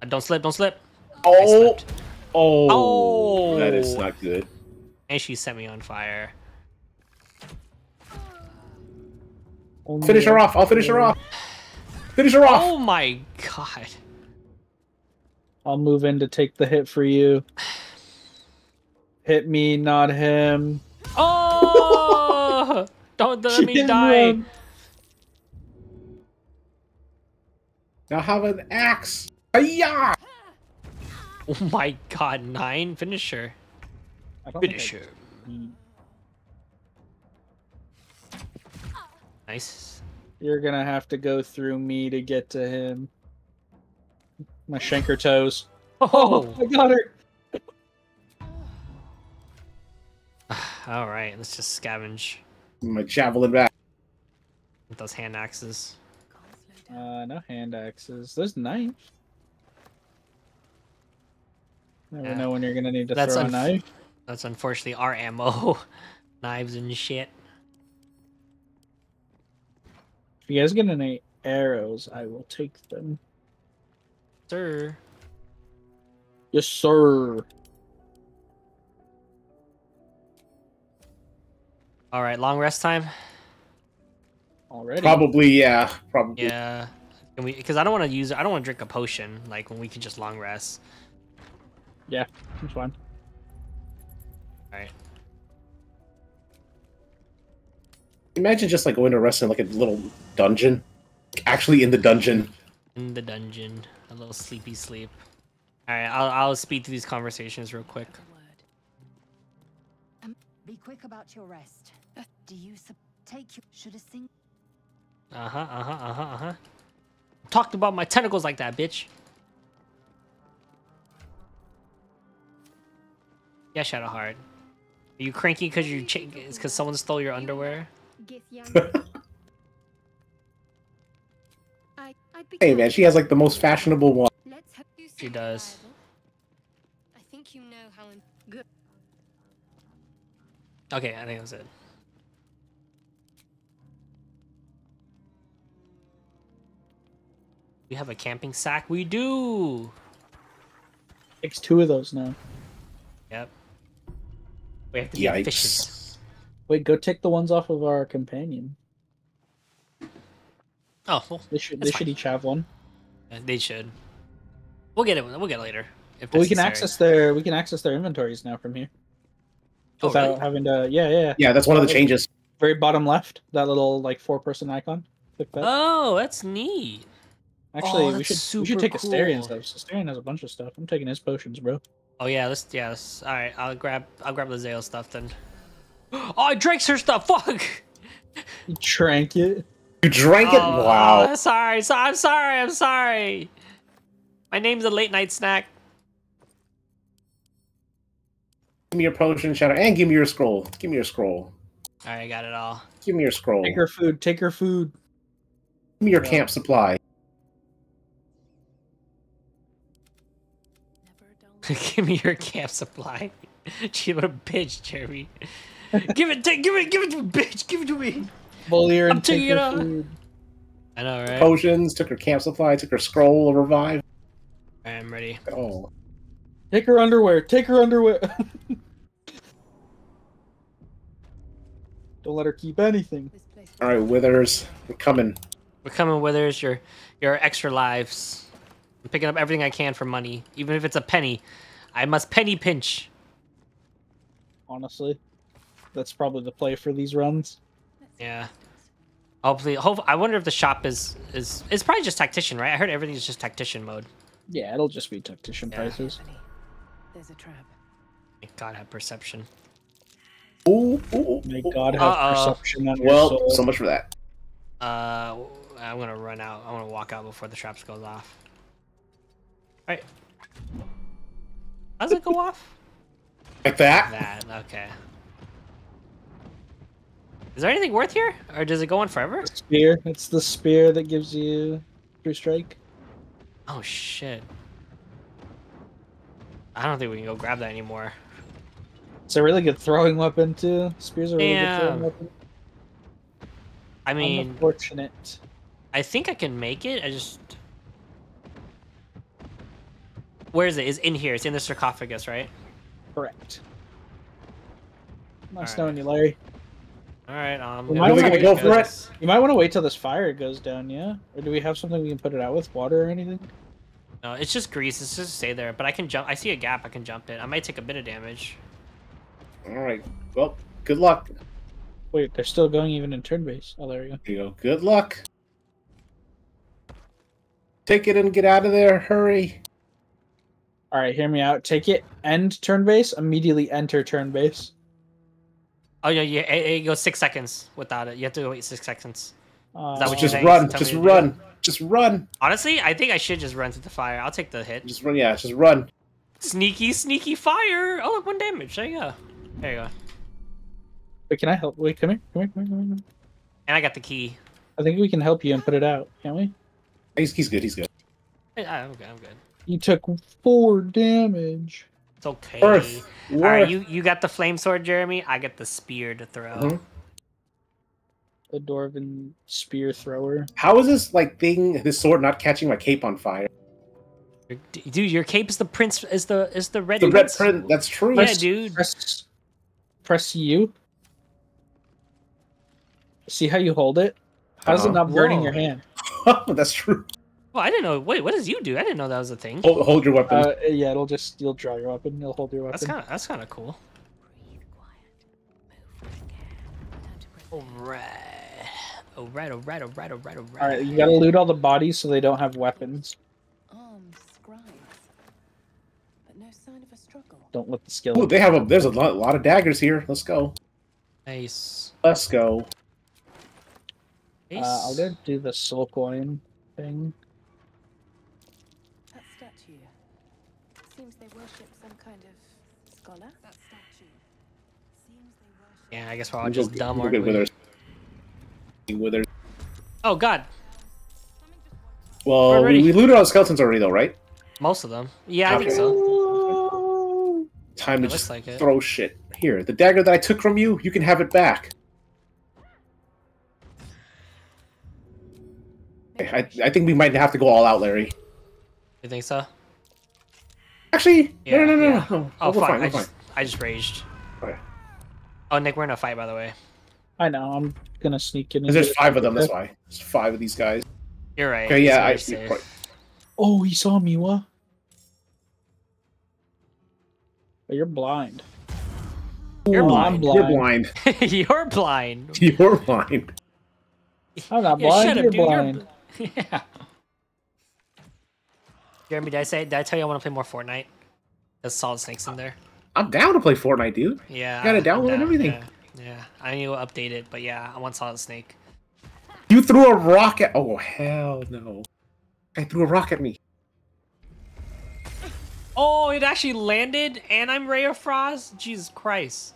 Uh, don't slip, don't slip.
Oh, oh,
Oh.
that is not good.
And she set me on fire.
Only
Finish her off. I'll finish her off. Finish her off.
Oh my god.
I'll move in to take the hit for you. Hit me, not him.
Oh! <laughs> Don't let
She
me
didn't
die.
run.
Now have an axe. Hiya!
Oh my god, nine finisher.
I don't
Finisher. Nice.
You're gonna have to go through me to get to him. My shanker toes. Oh,
Oh, <laughs>
I got her.
All right. Let's just scavenge
My javelin back.
with those hand axes.
Uh, no hand axes. There's knives. Never
Yeah.
know when you're gonna need to
That's
throw a knife.
That's unfortunately our ammo, <laughs> knives and shit.
If you guys get any arrows, I will take them.
Sir.
Yes, sir.
All right, long rest time.
Already.
Probably, yeah. Probably.
Yeah. Can we? Because I don't want to use. I don't want to drink a potion. Like when we can just long rest.
Yeah, it's fine.
All right.
Imagine just like going to rest in like a little dungeon. Actually, in the dungeon.
In the dungeon, a little sleepy sleep. All right, I'll I'll speed through these conversations real quick.
Um, be quick about your rest. Do you sup- take your should a sing
Uh huh. Uh huh. Uh huh. Uh huh. Talked about my tentacles like that, bitch. Yeah, Shadowheart. Are you cranky because you ch- it's because someone stole your underwear?
I, I'd be
Hey man, she has like the most fashionable one.
Let's have you
She does.
I think you know how im- good.
Okay, I think that's it. We have a camping sack. We do.
Takes two of those now.
Yep. We have to be efficient.
Wait, go take the ones off of our companion.
Oh, well,
They should.
That's
they should each have one.
Uh, they should. We'll get it. We'll get it later. If
But we can access their. We can access their inventories now from here.
Oh,
Without
really?
having to. Yeah, yeah, yeah.
Yeah, that's one of the changes.
Very bottom left, that little like four person icon. Click that.
Oh, that's neat.
Actually,
oh,
we
that's
should we should
super
take Astarion
cool.
stuff. Astarion has a bunch of stuff. I'm taking his potions, bro.
Oh yeah, let's yeah. Let's, all right, I'll grab I'll grab the Zale stuff then. <gasps> Oh, I drank her stuff. Fuck. <laughs>
You drank it.
You drank it?
Oh,
wow.
oh, sorry, so, I'm sorry. I'm sorry. My name's a late night snack.
Give me your potion, Shadow, and give me your scroll. Give me your scroll.
All right, I got it all.
Give me your scroll.
Take her food. Take her food.
Give me your
Yeah.
camp supply. <laughs>
give me your camp supply. <laughs> Gee, what a bitch, Jeremy. give it, take, give it, give it to me, bitch. Give it to me.
Bully her
I'm
and take
taking it
her
out.
food.
I know, right?
Potions, took her camp supply, took her scroll of revive.
I'm ready.
Oh.
Take her underwear. Take her underwear. <laughs> Don't let her keep anything.
Alright, Withers. We're coming.
We're coming, Withers. Your your extra lives. I'm picking up everything I can for money, even if it's a penny. I must penny pinch.
Honestly, that's probably the play for these runs.
Yeah. Hopefully, hope. I wonder if the shop is is it's probably just tactician, right? I heard everything's just tactician mode.
Yeah, it'll just be tactician
Yeah.
prices.
There's a trap.
Thank God, I have perception.
Ooh, ooh, ooh,
May. God have
Uh-oh.
perception on your
Well,
soul.
so much for that.
Uh, I'm gonna run out. I'm gonna walk out before the traps goes off. All right. How does it go off?
Like that?
That okay. Is there anything worth here, or does it go on forever?
spear. It's the spear that gives you true strike.
Oh shit. I don't think we can go grab that anymore.
It's a really good throwing weapon too. Spears are a really good
Damn.
throwing weapon.
I mean,
Unfortunate.
I think I can make it. I just. Where is it? It's in here. It's in the sarcophagus, right?
Correct. Nice
Alright.
knowing you, Larry.
All right. Um,
We
Are
might wanna
gonna go for
this- You might want to wait till this fire goes down, yeah? Or do we have something we can put it out with? Water or anything?
No, it's just grease. It's just stay there. But I can jump. I see a gap. I can jump it. I might take a bit of damage.
Alright. Well, good luck.
Wait, they're still going even in turn base. Oh, there we go.
Here you go. Good luck. Take it and get out of there. Hurry.
All right, hear me out. Take it, end turn base, immediately enter turn base.
Oh yeah, yeah. It, it goes six seconds without it. You have to wait six seconds.
Uh,
that what
Just run.
Tell
Just
me to do
run. Just run.
Honestly, I think I should just run to the fire. I'll take the hit.
Just run. Yeah, just run.
Sneaky, sneaky fire. Oh look, one damage. There you go. There you go.
Wait, can I help? Wait, come here. Come here, come here, come here.
And I got the key.
I think we can help you and put it out, can't we?
He's, he's good. He's good.
Hey, I'm good. I'm good.
You took four damage.
It's okay.
Worth.
All right,
Worth.
you you got the flame sword, Jeremy. I get the spear to throw.
Mhm.
The dwarven spear thrower.
How is this like thing? This sword not catching my cape on fire?
Dude, your cape is the prince. Is the is the red?
The red
prince.
print. That's true.
Yeah, dude.
Press, press U. See how you hold it? How's it
Uh-huh.
not burning
Whoa.
your hand? <laughs>
that's true.
Well, I didn't know. Wait, what does you do? I didn't know that was a thing.
Hold, hold your weapon.
Uh, yeah, it'll just you'll draw your weapon. You'll hold your weapon.
That's kind of that's kind of cool. All right. All right. All right. All right. All right. All right.
All right, you gotta loot all the bodies so they don't have weapons.
Armed scribes. But no sign of a struggle.
Don't let the skill.
Ooh, they have a. There's a lot, lot of daggers here. Let's go.
Nice.
Let's go.
Uh, I'll go do the soul coin thing.
That statue. Seems they worship some kind of scholar. That statue. Seems they worship.
Yeah, I guess we're all
We'll
just dumb,
we'll
aren't we?
Withers. Withers.
Oh God,
Well,
We're
we, looted all the skeletons already, though, right?
most of them. Yeah, I think so.
Time to
It looks
just
like
throw shit. Here, the dagger that I took from you, you can have it back. I, I think we might have to go all out, Larry.
You think so?
Actually,
Yeah,
no, no, no,
yeah.
no, no.
Oh,
we're
fuck!
fine.
I
We're
just
fine.
I just raged.
Okay.
Oh, Nick, we're in a fight, by the way.
I know. I'm gonna sneak in.
There's five of them. That's why. There's five of these guys.
You're right.
Okay, yeah, I.
It's very.
Oh, he saw me. What? Oh, you're blind.
You're
Oh,
blind.
You're
blind.
blind. <laughs>
You're blind.
You're blind.
I'm not
Yeah,
blind.
shut up,
you're
dude. You're bl- <laughs> yeah. Jeremy, did I say? Did I tell you I want to play more Fortnite? There's solid snakes in there.
I'm down to play Fortnite, dude.
Yeah.
gotta download
down,
everything.
Yeah, yeah. I need to update it, but yeah, I want solid snake.
You threw a rock at. Oh hell no! I threw a rock at me.
Oh, it actually landed, and I'm Ray of Frost. Jesus Christ.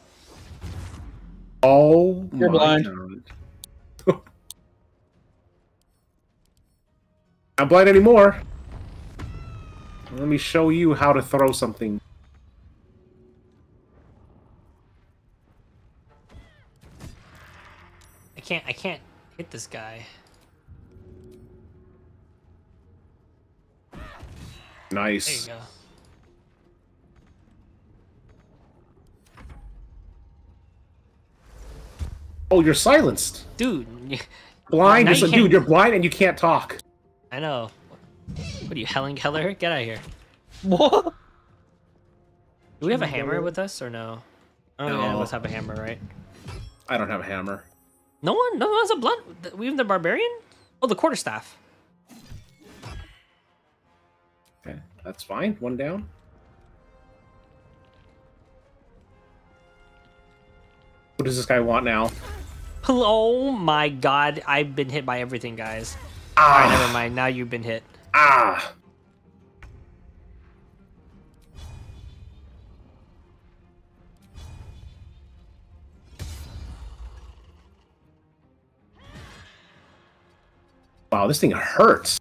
Oh
You're
my
blind.
God. Not blind anymore. Let me show you how to throw something.
Can't. I can't hit this guy. There you
Nice.
go.
Oh, you're silenced.
Dude, <laughs>
Blind.
Now
You're
you
dude, you're blind and you can't talk.
I know. What are you, Helen Keller? Get out of here.
What?
Do we have a hammer with us or no? I don't think any of
No.
us have a hammer, right?
I don't have a hammer.
No one, no one has a blunt. Even the barbarian. Oh, the quarterstaff.
Okay, that's fine. One down. What does this guy want now?
Oh my god, I've been hit by everything, guys. Alright, never
Ah,
mind. Now you've been hit.
ah. Wow, this thing hurts.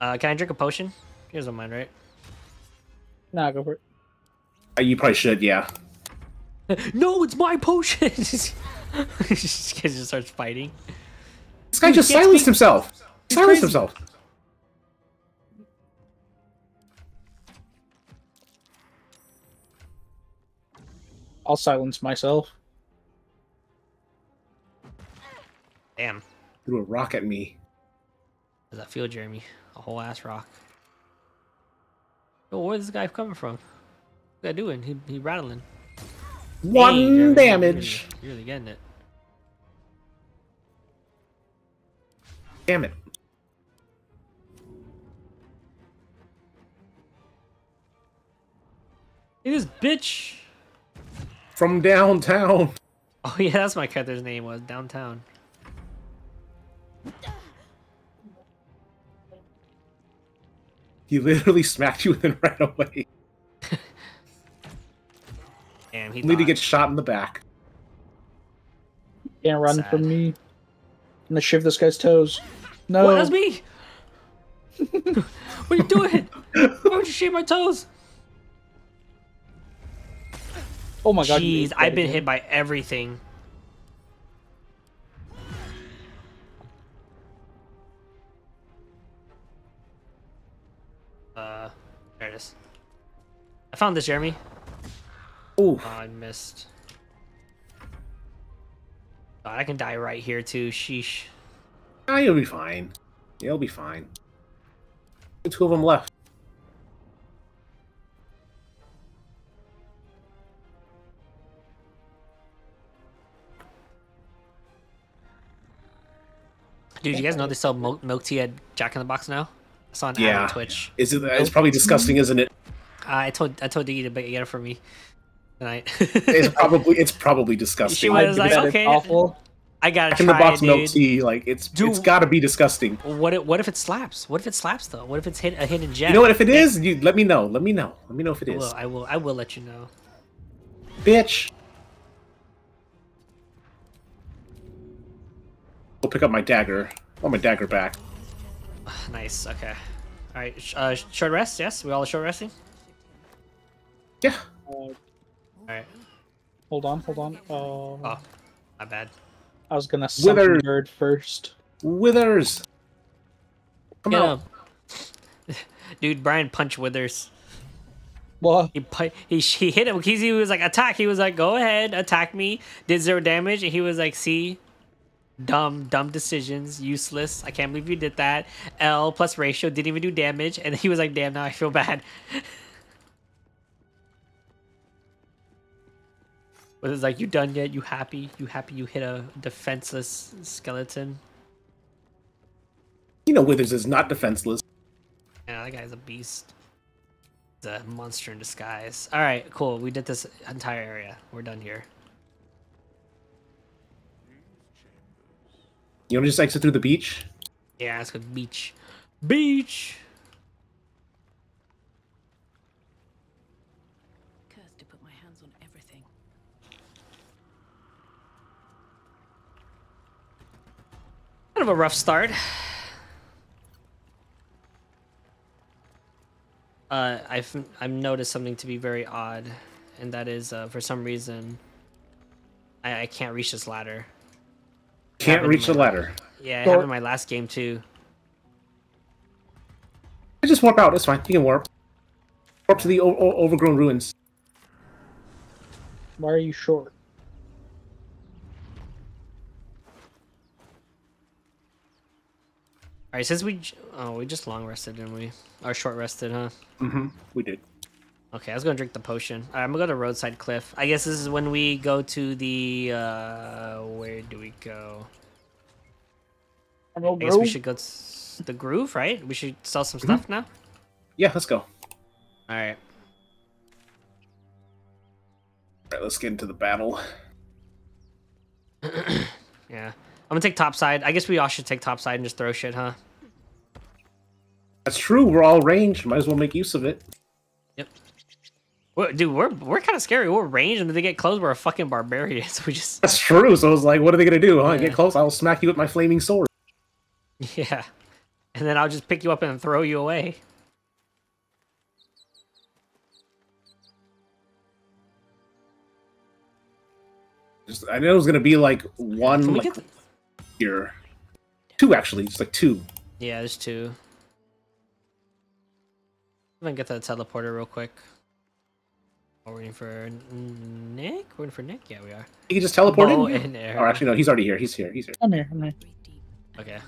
Uh, can I drink a potion? Here's one mind, right?
Nah, go for it.
Uh, You probably should, yeah. <laughs>
no, it's my potion. <laughs> this guy just starts fighting.
This guy just silenced
speak-
himself.
He's
Silenced
crazy.
himself.
I'll silence myself.
Damn.
Threw a rock at me.
How does that feel, Jeremy? A whole ass rock. Oh, where's this guy coming from? What's that doing? He he rattling.
One
Dang, Jeremy, you're
damage.
Really, you're really getting it.
Damn it.
It is bitch.
From downtown. <laughs>
Oh yeah, that's my character's name was downtown.
He literally <laughs> smacked you and then ran away.
Damn, he
Only to get shot in the back.
Can't run
Sad.
from me. I'm gonna shiv this guy's toes. No.
What? That's me. <laughs> what are you doing? Why would you shave my toes?
Oh my god.
Jeez, I've been
again.
hit by everything. There it is. I found this, Jeremy.
Ooh.
Oh, I missed. God, I can die right here too. Sheesh.
Ah, you'll be fine. You'll be fine. Two of them left.
Dude, you guys know they sell milk, milk tea at Jack in the Box now? I saw an ad
Yeah.
on Twitch.
Is it? It's probably disgusting, isn't it?
Uh, I told I told Diggy to get it for me tonight. <laughs>
It's probably it's probably disgusting.
She was
I
like, okay.
awful.
I gotta
Back in the box
it,
milk tea, like it's
Dude.
it's got to be disgusting.
What if, what if it slaps? What if it slaps though? What if it's hit a hidden gem?
You know what? If it is, you let me know. Let me know. Let me know if it
I
is.
will, I will. I will let you know.
Bitch. We'll pick up my dagger. I want my dagger back.
Nice. Okay. All right. sh- Uh, short rest. Yes. We all short resting.
Yeah.
Uh,
All right.
hold on, hold on. Uh,
Oh, my bad.
I was gonna summon
Wither.
bird first.
Withers. Come
Get
out.
him. <laughs> Dude, Brian punch withers.
Well,
He he he hit him. He was like attack. He was like go ahead, attack me. Did zero damage, and he was like see, dumb dumb decisions, useless. I can't believe you did that. L plus ratio didn't even do damage, and he was like damn now I feel bad. <laughs> But it's like you done yet? You happy? You happy? You hit a defenseless skeleton?
You know, Withers is not defenseless.
Yeah, that guy's a beast. He's a monster in disguise. All right, cool. We did this entire area. We're done here.
You want to just exit through the beach?
Yeah, let's go to the beach. Beach.
Cursed to put my hands on everything.
Kind of a rough start. Uh, I've I've noticed something to be very odd, and that is uh, for some reason I, I can't reach this ladder.
Can't
Happened
reach the ladder.
Yeah, it
Well-
happened in my last game too.
I just warp out. It's fine. You can warp. Warp to the o- o- overgrown ruins.
why are you short?
All right, since we oh we just long rested, didn't we? Or short rested, huh?
Mm-hmm. We did.
Okay, I was gonna drink the potion. All right, I'm gonna go to roadside cliff. I guess this is when we go to the uh where do we go? I guess we should go to the groove, right? We should sell some stuff now.
Yeah, let's go. All
All right.
right, let's get into the battle. <clears throat>
Yeah. I'm gonna take top side. I guess we all should take top side and just throw shit, huh?
That's true. We're all ranged. Might as well make use of it.
Yep. Well, dude, we're we're kind of scary. We're ranged, and if they get close, we're a fucking barbarians. <laughs> We just
That's true. So it's like, what are they gonna do? Huh?
Yeah.
Get close. I'll smack you with my flaming sword.
yeah, and then I'll just pick you up and throw you away.
Just, I know it was gonna be like one like
get?
here, two actually. It's like two.
Yeah, there's two. I'm gonna get that teleporter real quick. We're waiting for Nick. We're waiting for Nick. Yeah, we are.
He can just teleport
Bo
in.
and
Or actually, no. He's already here. He's here. He's here.
I'm here. I'm here.
Okay.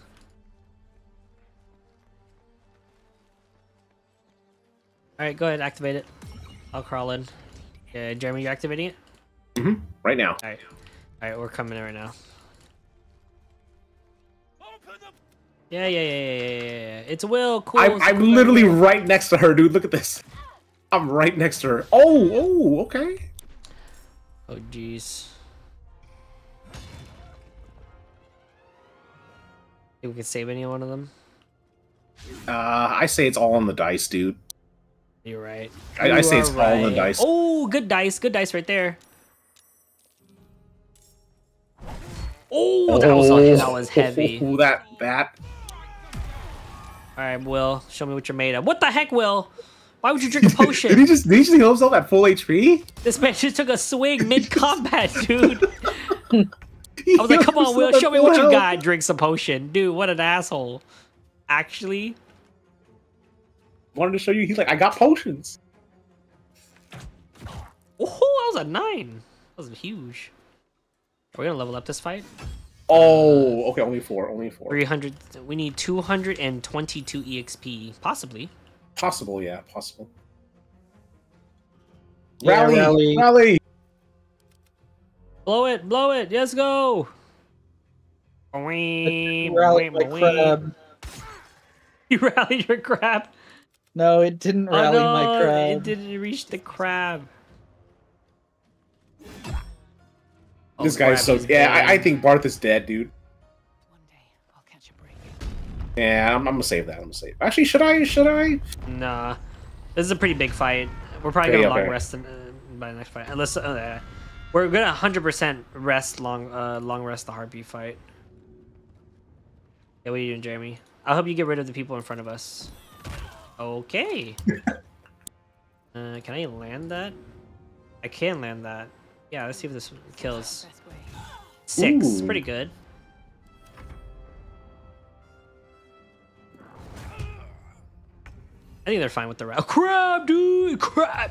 All right, go ahead, activate it. I'll crawl in. Yeah, Jeremy, you activating it?
Mm hmm Right now.
All right, all right, we're coming in right now. Yeah, yeah, yeah, yeah, yeah, yeah, yeah. It's Wyll. Cool.
I'm, I'm literally right next to her, dude. Look at this. I'm right next to her. Oh, oh, okay.
Oh, jeez. Think we can save any one of them?
Uh, I say it's all on the dice, dude.
You're right.
I- I say it's
are
all on the dice.
Oh, good dice. Good dice right there. Oh, that was that was heavy.
Oh, <laughs> that that.
All right, Wyll, show me what you're made of. What the heck, Wyll? Why would you drink a <laughs>
Did he just did he just heal himself at full HP?
this man just took a swing <laughs> mid combat, <laughs> dude. I was like, come on, Wyll, show me what you got. Drink some potion, dude. What an asshole. Actually,
Wanted to show you. He's like, I got potions.
oh, that was a nine. That was huge. Are we gonna level up this fight?
Oh, okay. Only four. Only four.
300. We need 222 EXP, possibly.
Possible. Yeah. Possible.
Yeah,
rally,
rally.
rally.
Blow it, blow it. Let's go. Wee,
Rally my crab. <laughs>
You rallied your crab.
No, it didn't
Oh,
rally
no,
my crab.
It didn't reach the crab. Oh,
this guy's so.
is
Yeah, I, I think Barth is dead, dude. Yeah, I'm, I'm gonna save that. I'm gonna save. Actually, should I? Should I?
Nah, this is a pretty big fight. We're probably
Okay,
gonna long
okay.
rest in, uh, by the next fight, unless uh, we're gonna 100% rest long, uh, long rest the heartbeat fight. Yeah, what are you doing, Jeremy? I hope you get rid of the people in front of us. Okay. <laughs> uh, can I land that? I can land that. Yeah, let's see if this kills. Six,
Ooh.
pretty good. Think they're fine with the route. Crab, dude, crab.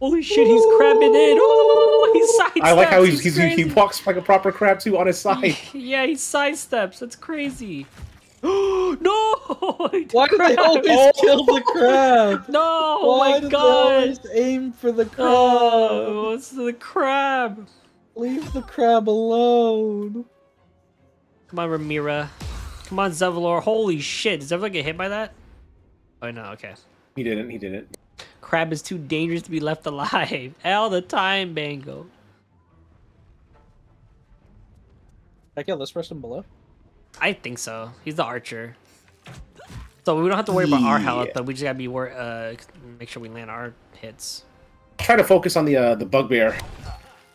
Holy shit, he's crabbing in. Oh, he sidesteps.
I like how he's, he's,
crazy.
he walks like a proper crab too on his <laughs> side.
Yeah, he sidesteps. That's crazy. <gasps> no! <laughs>
Why do they always oh. kill the crab? <laughs>
No! Oh
Why
my
do they
god!
always aim for the crab?
Oh, it's the crab.
Leave the crab alone.
Come on, Ramira. Come on, Zevlor. Holy shit. Did Zevlor get hit by that? Oh, no. Okay.
He didn't. He didn't.
Crab is too dangerous to be left alive. <laughs> All the time, Bango.
I kill this person below.
I think so. He's the archer. So we don't have to worry about our health, but we just gotta be wor- uh make sure we land our hits.
Try to focus on the uh, the bugbear.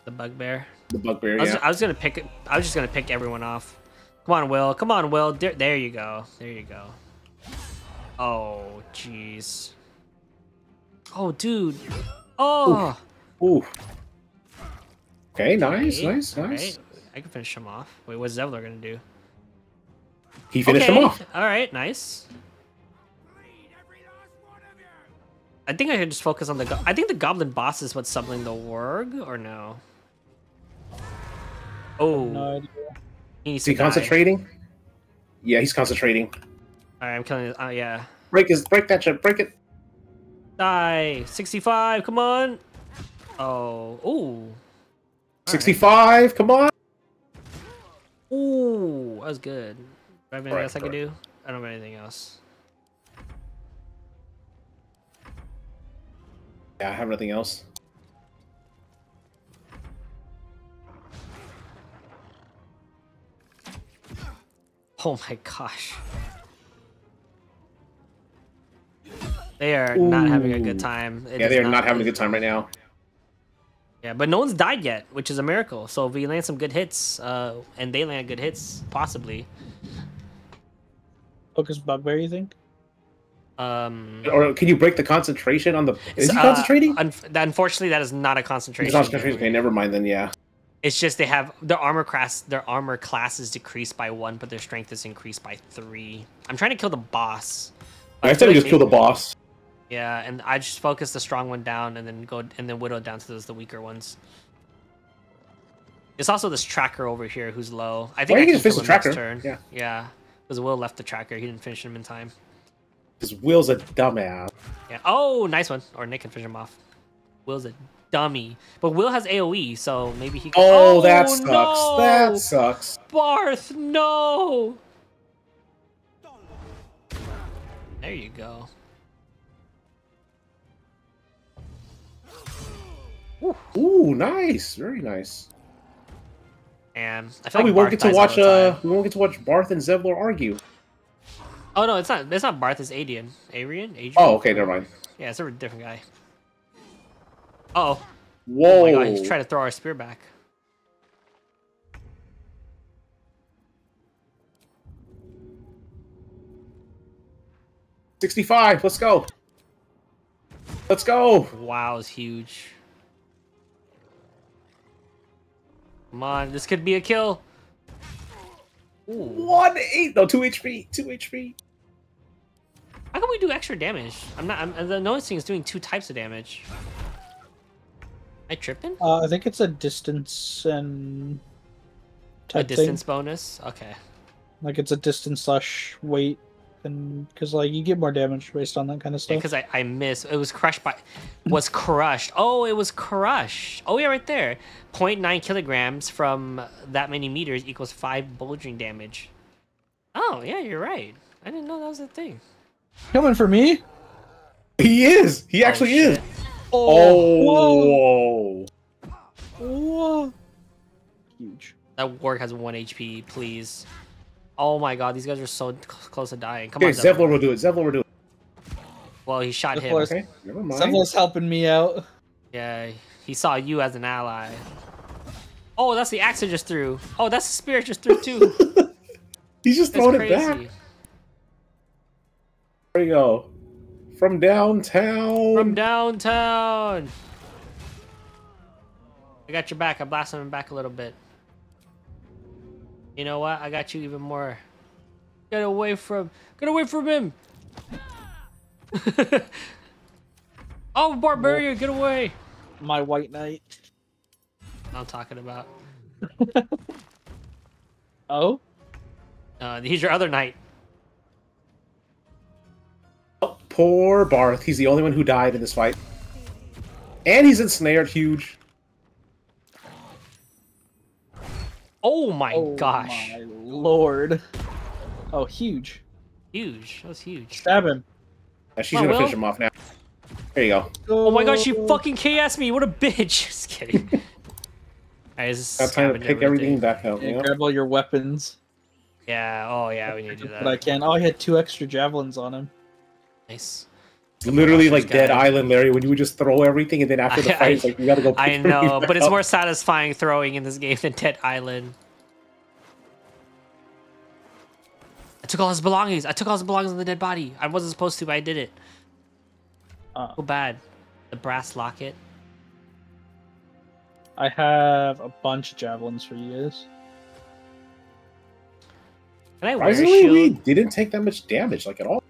The bugbear.
The bugbear.
I was,
Yeah.
I was gonna pick. I was just gonna pick everyone off. Come on, Wyll. Come on, Wyll. There, there you go. There you go. Oh, jeez. Oh, dude. Oh.
Ooh. Okay. Nice.
Okay,
Nice. Nice.
alright. I can finish him off. Wait, what's Zevlor gonna do?
He finished
okay.
him off.
All right, nice. I think I can just focus on the. Go- I think the goblin boss is what's summoning the warg, or no? Oh,
No idea.
he needs
Is he
die.
concentrating? Yeah, he's concentrating.
All right, I'm killing. it. Oh yeah,
Break his break that shit. Break it.
die. Sixty-five. Come on. Oh, ooh,
Sixty-five. Come on.
ooh, that was good. Do I have anything
Alright,
else I can do? I don't have anything else.
Yeah, I have nothing else.
Oh my gosh. They are not having a good time. It
yeah, they are not having a good time right now.
Yeah, but no one's died yet, which is a miracle. So if we land some good hits, uh, and they land good hits, possibly.
Focus bugbear, you think?
Um,
Or can you break the concentration on the? Is he
uh,
concentrating?
un- unfortunately, that is not a
He's
concentration.
concentrating. Okay, never mind then. Yeah.
It's just they have their armor class. Their armor class is decreased by one, but their strength is increased by three. I'm trying to kill the boss.
I said we
like
just kill the boss.
Yeah, and I just focus the strong one down, and then go and then whittle down to those the weaker ones. It's also this tracker over here who's low. I think
Why
I can
just finish the tracker?
turn.
Yeah.
yeah, because Wyll left the tracker. He didn't finish him in time.
Because Wyll's a dumbass.
Yeah. Oh, nice one. Or Nick can finish him off. Wyll's a dummy, but Wyll has AOE, so maybe he. Can...
Oh, oh, that sucks.
no!
That sucks.
Barth, no. There you go.
Ooh, nice. Very nice.
And I feel
Oh, we won't
Barth
get to watch. Uh, we won't get to watch Barth and Zevlor argue.
Oh no, it's not. It's not Barth. It's Adian. Arian. Adrian.
Oh, okay, never mind.
Yeah, it's a different guy. Oh.
Whoa.
Oh my god, he's trying to throw our spear back.
Sixty-five. Let's go. Let's go.
Wow, is huge. Come on, this could be a kill. Ooh.
One eight. No, two HP. Two HP.
How can we do extra damage? I'm not. I'm, the noticing is doing two types of damage. Am I tripping?
Uh, I think it's a distance and
A distance
thing.
bonus. Okay.
Like it's a distance slash weight, and because like you get more damage based on that kind of stuff.
Because I, I missed. It was crushed by. Was crushed. Oh, it was crushed. Oh, yeah, right there. 0.9 kilograms from that many meters equals 5 bulging damage. Oh, yeah, you're right. I didn't know that was a thing.
Coming for me.
He is. He oh, actually
Oh,
is.
shit.
Oh. oh.
Whoa. Huge.
That warg has 1 HP, please. Oh my god, these guys are so close to dying. Come
Okay,
on, Zevlor.
Zevlor will do it. Zevlor will do it.
Well, he shot him.
Zevlor's-
Okay, never mind.
Zevlor's helping me out.
Yeah, he saw you as an ally. Oh, that's the axe I just threw. Oh, that's the spear I just threw too. <laughs>
He's just
That's
throwing it back. There you go. From downtown.
From downtown. I got your back. I blasted him back a little bit. You know what? I got you even more. Get away from. Get away from him. <laughs> oh, barbarian, get away!
My white knight.
I'm talking about. <laughs>
Oh,
Uh, he's your other knight.
Oh, poor Barth. He's the only one who died in this fight. And he's ensnared huge.
Oh my
oh
gosh,
my lord. Oh, huge.
huge! That was huge.
Stab him.
Uh, she's
Come on,
gonna finish him off now. There you go.
Oh my gosh, she fucking KS me! What a bitch! <laughs> Just kidding. <laughs> I just
Got time to pick everything back up.
Yeah,
You know?
grab all your weapons.
Yeah. Oh yeah, we need to do that.
But I can. Oh, I had two extra javelins on him.
Nice.
Literally like Dead
guy.
Island, Larry, when you would just throw everything and then after the <laughs>
I-
fight,
I-
like, we gotta go
I know, but
back
it's
up.
more satisfying throwing in this game than Dead Island. I took all his belongings. I took all his belongings on the dead body. I wasn't supposed to, but I did it.
Uh,
So bad. The brass locket.
I have a bunch of javelins for you guys.
Can I wear a
Surprisingly, we didn't take that much damage, like at all.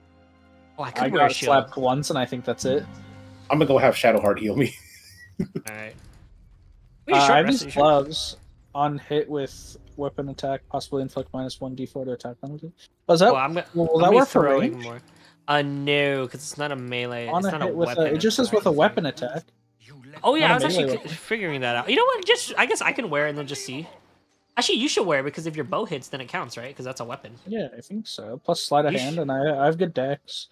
Oh, I could
I
wear a
got
shield.
slapped once, and I think that's it.
I'm gonna go have Shadowheart heal me. <laughs>
Alright.
Uh, I have these
gloves.
gloves on hit with weapon attack, possibly inflict minus one d4 to attack penalty. Was that
Well, I'm gonna.
will
I'm
that work for
throwing
range?
more. Uh, no, because it's not a melee.
on
it's
a
not
hit
a
with
weapon.
a, it just says with a weapon attack.
Oh yeah, I was actually
weapon.
figuring that out. You know what? Just I guess I can wear it and then just see. Actually, you should wear it because if your bow hits, then it counts, right? Because that's a weapon.
Yeah, I think so. Plus sleight of
You
hand,
sh-
and I I have good dex.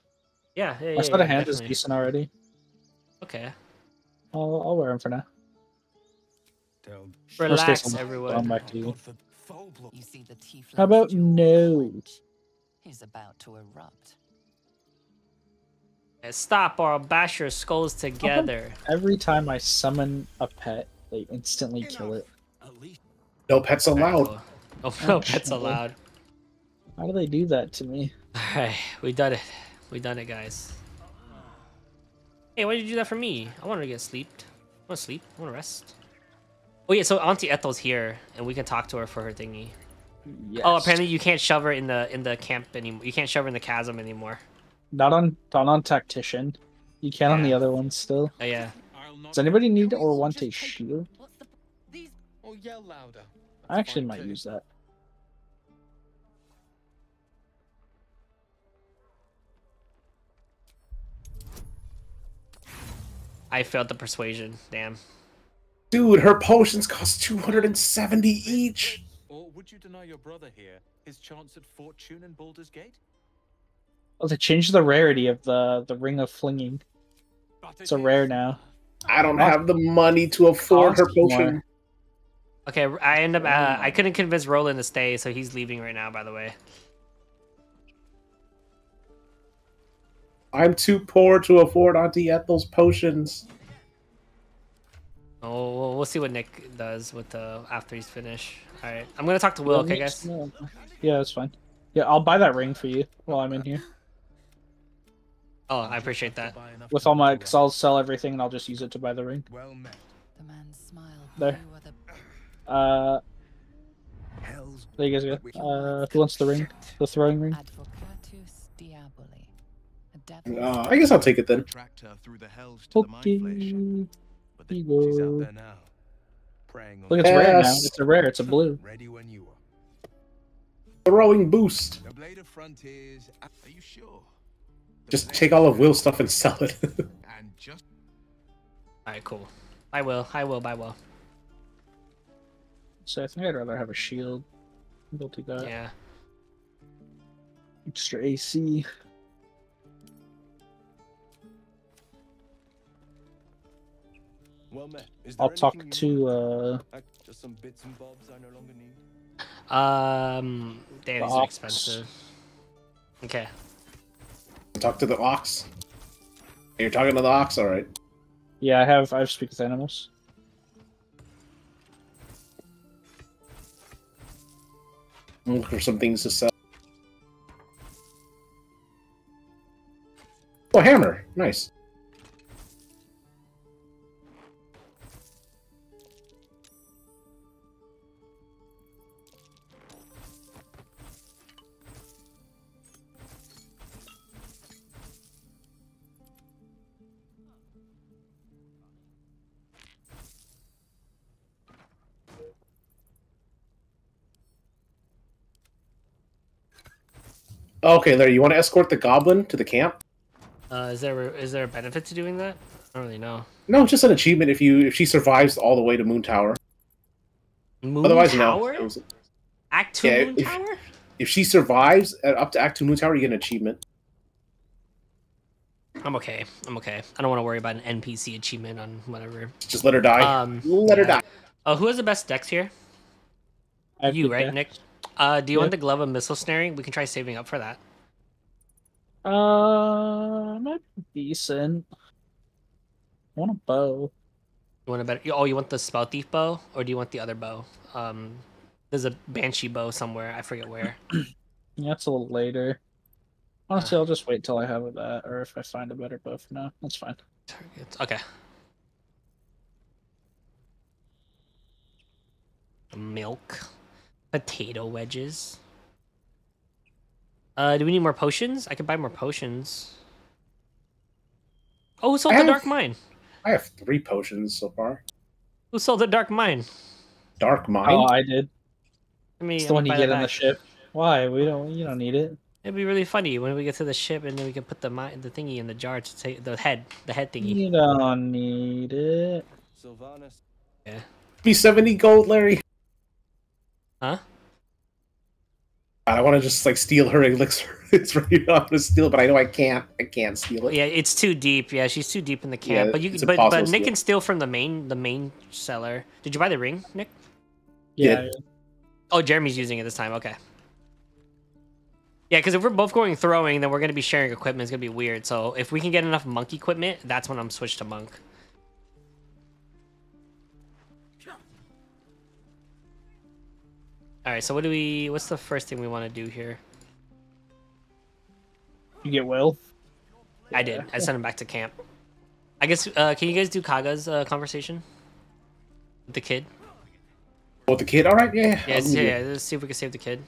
Yeah, yeah, yeah.
My sleight of
yeah,
hand is decent already.
Okay.
I'll, I'll wear them for now.
Tell
Worst case,
Relax,
I'll-
everyone.
I'll back to you.
You see the
How about
jaw
no?
He's about to erupt.
Yeah, Stop or I'll bash your skulls together.
Every time I summon a pet, they instantly kill it.
No pets allowed.
Alright. <laughs> Oh, no
Oh,
pets allowed.
How do they do that to me?
Alright, we done it. We done it, guys. Hey, why did you do that for me? I want to get sleep. I want to sleep. I want to rest. Oh yeah, so Auntie Ethel's here, and we can talk to her for her thingy.
Yes.
Oh, apparently you can't shove her in the in the camp anymore. You can't shove her in the chasm anymore.
not on not on tactician. You can on the other ones still.
Oh yeah.
Does anybody need or want a shield?
Oh, yell louder.
I actually might use that.
I failed the persuasion. Damn.
Dude, her potions cost 270 each.
Or would you deny your brother here his chance at fortune in Baldur's Gate?
Oh, they changed the rarity of the the ring of flinging. It's a rare now.
I don't have the money to afford her
Costs more.
potion.
Okay, I end up. Uh, I couldn't convince Roland to stay, so he's leaving right now. By the way.
I'm too poor to afford Auntie Ethel's potions.
Oh, we'll, we'll see what Nick does with the after he's finished. All right, I'm gonna talk to Wyll. Okay, guys.
Yeah, that's fine. Yeah, I'll buy that ring for you while I'm in here.
Oh, I appreciate that.
With all my, because I'll sell everything and I'll just use it to buy the ring.
Well met.
The man's smile.
There.
You are
Uh, there you guys go. Uh, who wants the ring? The throwing ring?
Uh, I guess I'll take it then.
Tracked her through the hells to the.
Okay.
But the, she's
go.
out there now. Praying
Look, it's rare now. It's a rare. It's a blue.
Ready when you are.
Throwing boost.
The Blade of Frontiers. Are you sure? The
Just take all of Wyll's stuff and sell it. <laughs>
And just
All right, cool. I will. I will. I will.
So I think I'd rather have a shield. We'll do that.
Yeah.
Extra AC.
Well met. Is
I'll talk to uh
Just some bits and bobs I no longer need.
Um, damn,
The
these are
ox.
expensive. Okay.
Talk to the ox. You're talking to the ox, all right.
yeah, I have I have speak with animals.
I'm for some things to sell. Oh, hammer. Nice. Okay, Larry, you want to escort the goblin to the camp?
Uh, is there is there a benefit to doing that? I don't really know.
No, just an achievement if you if she survives all the way to Moon Tower.
Moon
Otherwise,
Tower?
no. Was-
Act two
Yeah,
Moon
if-
Tower?
If she survives uh, up to Act Two Moon Tower, you get an achievement.
I'm okay. I'm okay. I don't want to worry about an NPC achievement on whatever.
Just let her die.
Um,
let her die.
Oh, who has the best dex here? You, right,
yeah.
Nick? Uh, do you
Yeah.
want the glove of missile snaring? We can try saving up for that.
Uh, might be decent. I want a bow.
You want a better? Oh, you want the spell thief bow, or do you want the other bow? Um, there's a banshee bow somewhere. I forget where. <clears throat>
Yeah, it's a little later. Honestly, I'll just wait till I have that, or if I find a better bow for now. That's fine.
Targets. Okay. Milk, potato wedges. Uh, do we need more potions? I could buy more potions. Oh, who sold
I
the
have-
dark mine?
I have three potions so far.
Who sold the dark mine?
Dark Mine?
Oh, I did.
I mean,
It's the one you
buy
get
that
in the ship. Why? We don't. You don't need it.
It'd be really funny when we get to the ship and then we can put the mi- the thingy in the jar to take the head, the head thingy.
You don't need it.
Sylvanas.
Yeah.
Be seventy gold, Larry.
Huh?
I want to just like steal her elixir. <laughs> it's right. I'm gonna steal, it, but I know I can't. I can't steal it.
Yeah, it's too deep. Yeah, she's too deep in the camp.
Yeah,
but you,
it's
but, but Nick
steal.
can steal from the main, the main seller. Did you buy the ring, Nick?
Yeah.
Yeah.
Oh, Jeremy's using it this time. Okay. Yeah, because if we're both going throwing, then we're gonna be sharing equipment. It's gonna be weird. So if we can get enough monk equipment, that's when I'm switched to monk. All right. So what do we? What's the first thing we want to do here?
You get Wyll.
I did. I sent him back to camp. I guess. Uh, can you guys do Kagha's uh, conversation with the kid?
With the kid. All right. Yeah.
Yeah, let's,
do
yeah, let's see if we can save the kid.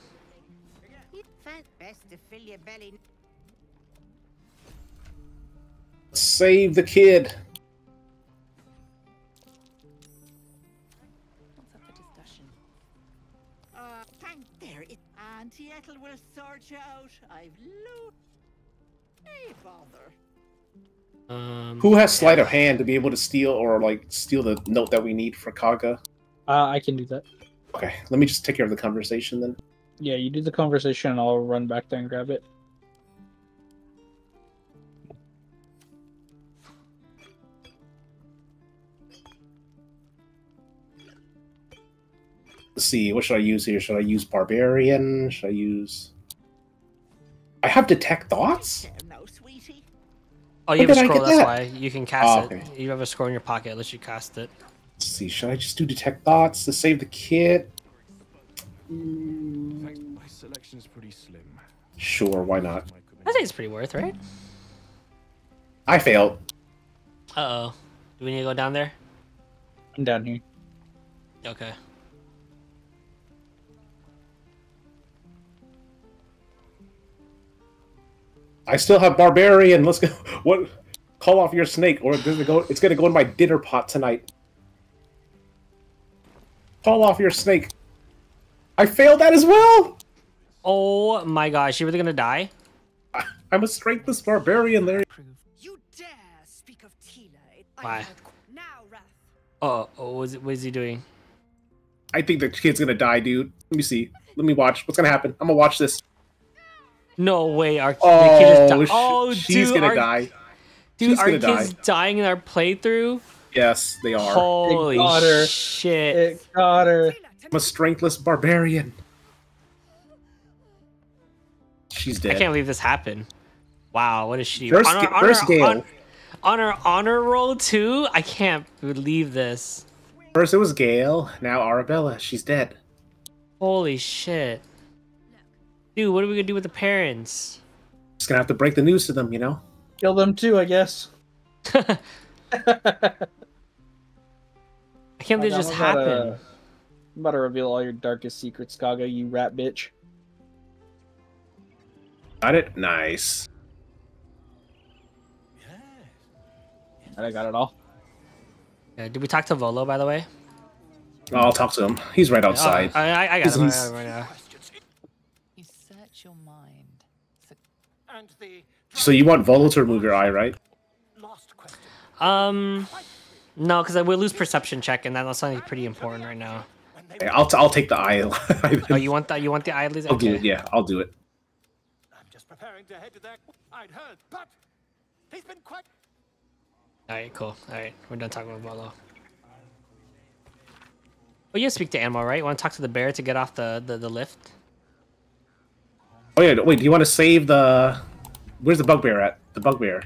Best to fill your belly.
Save the kid.
Sort out. I've lo. Hey, bother.
Um,
Who has sleight of hand to be able to steal or like steal the note that we need for Kagha?
Uh, I can do that.
Okay, let me just take care of the conversation then.
Yeah, you do the conversation, and I'll run back there and grab it.
Let's see, what should I use here? Should I use Barbarian? Should I use. I have Detect Thoughts?
There now, sweetie.
Oh, you
Where
have a
did I
scroll. That's
that?
why you can cast
Oh,
it. You have a scroll in your pocket. Let you cast it.
Let's see, should I just do Detect Thoughts to save the kid?
In my selection is pretty slim.
Sure, why not?
I think it's pretty worth, right?
I failed.
Uh oh. Do we need to go down there?
I'm down here.
Okay.
I still have Barbarian. Let's go. <laughs> What? Call off your snake, or it's gonna go. It's gonna go in my dinner pot tonight. Call off your snake. I failed that as well.
Oh my gosh, you really gonna die?
I'm a strengthless barbarian, Larry.
You dare speak of Tila.
Why?
Now, Wrath.
Oh, oh what, is it, what is he doing?
I think the kid's gonna die, dude. Let me see. Let me watch. What's gonna happen? I'm gonna watch this.
No way, our
Oh,
kid just di- oh
she's
dude,
gonna
our,
die.
Dude,
She's
our
gonna
kid's
die.
dying in our playthrough.
Yes, they are.
Holy
got her.
shit!
It got her.
I'm a strengthless barbarian. She's dead.
I can't believe this happened. Wow, what a shitty.
First
on our,
ga-
on
first
our-
Gale.
on- on our honor roll too. I can't believe this.
First it was Gale, now Arabella. She's dead.
Holy shit. Dude, what are we gonna do with the parents?
Just gonna have to break the news to them, you know?
Kill them too, I guess. <laughs>
I can't believe
I'm
this just
about to-
happened.
I'm about to reveal all your darkest secrets, Kagha, you rat bitch.
Got it? Nice.
And I got it all.
Yeah, did we talk to Volo by the way?
I'll talk to him. He's right oh, outside.
Oh, I, I- I got
He's-
him. Got him right <laughs> now.
You search your mind,
and the
So you want Volo to remove your eye, right?
Um, no, because I will lose perception check, and that's something pretty important right now.
Okay, I'll, t- I'll take the eye. <laughs>
Oh, you want that? You want the eye, Lisa?
I'll do it. Yeah, I'll do it.
I'm just preparing to head to that. I'd heard, but he's been quite.
All right, cool. All right, we're done talking about Volo. Oh, you speak to Ammo, right? You want to talk to the bear to get off the, the, the lift?
Oh yeah, wait. Do you want to save the? Where's the bugbear at? The bugbear.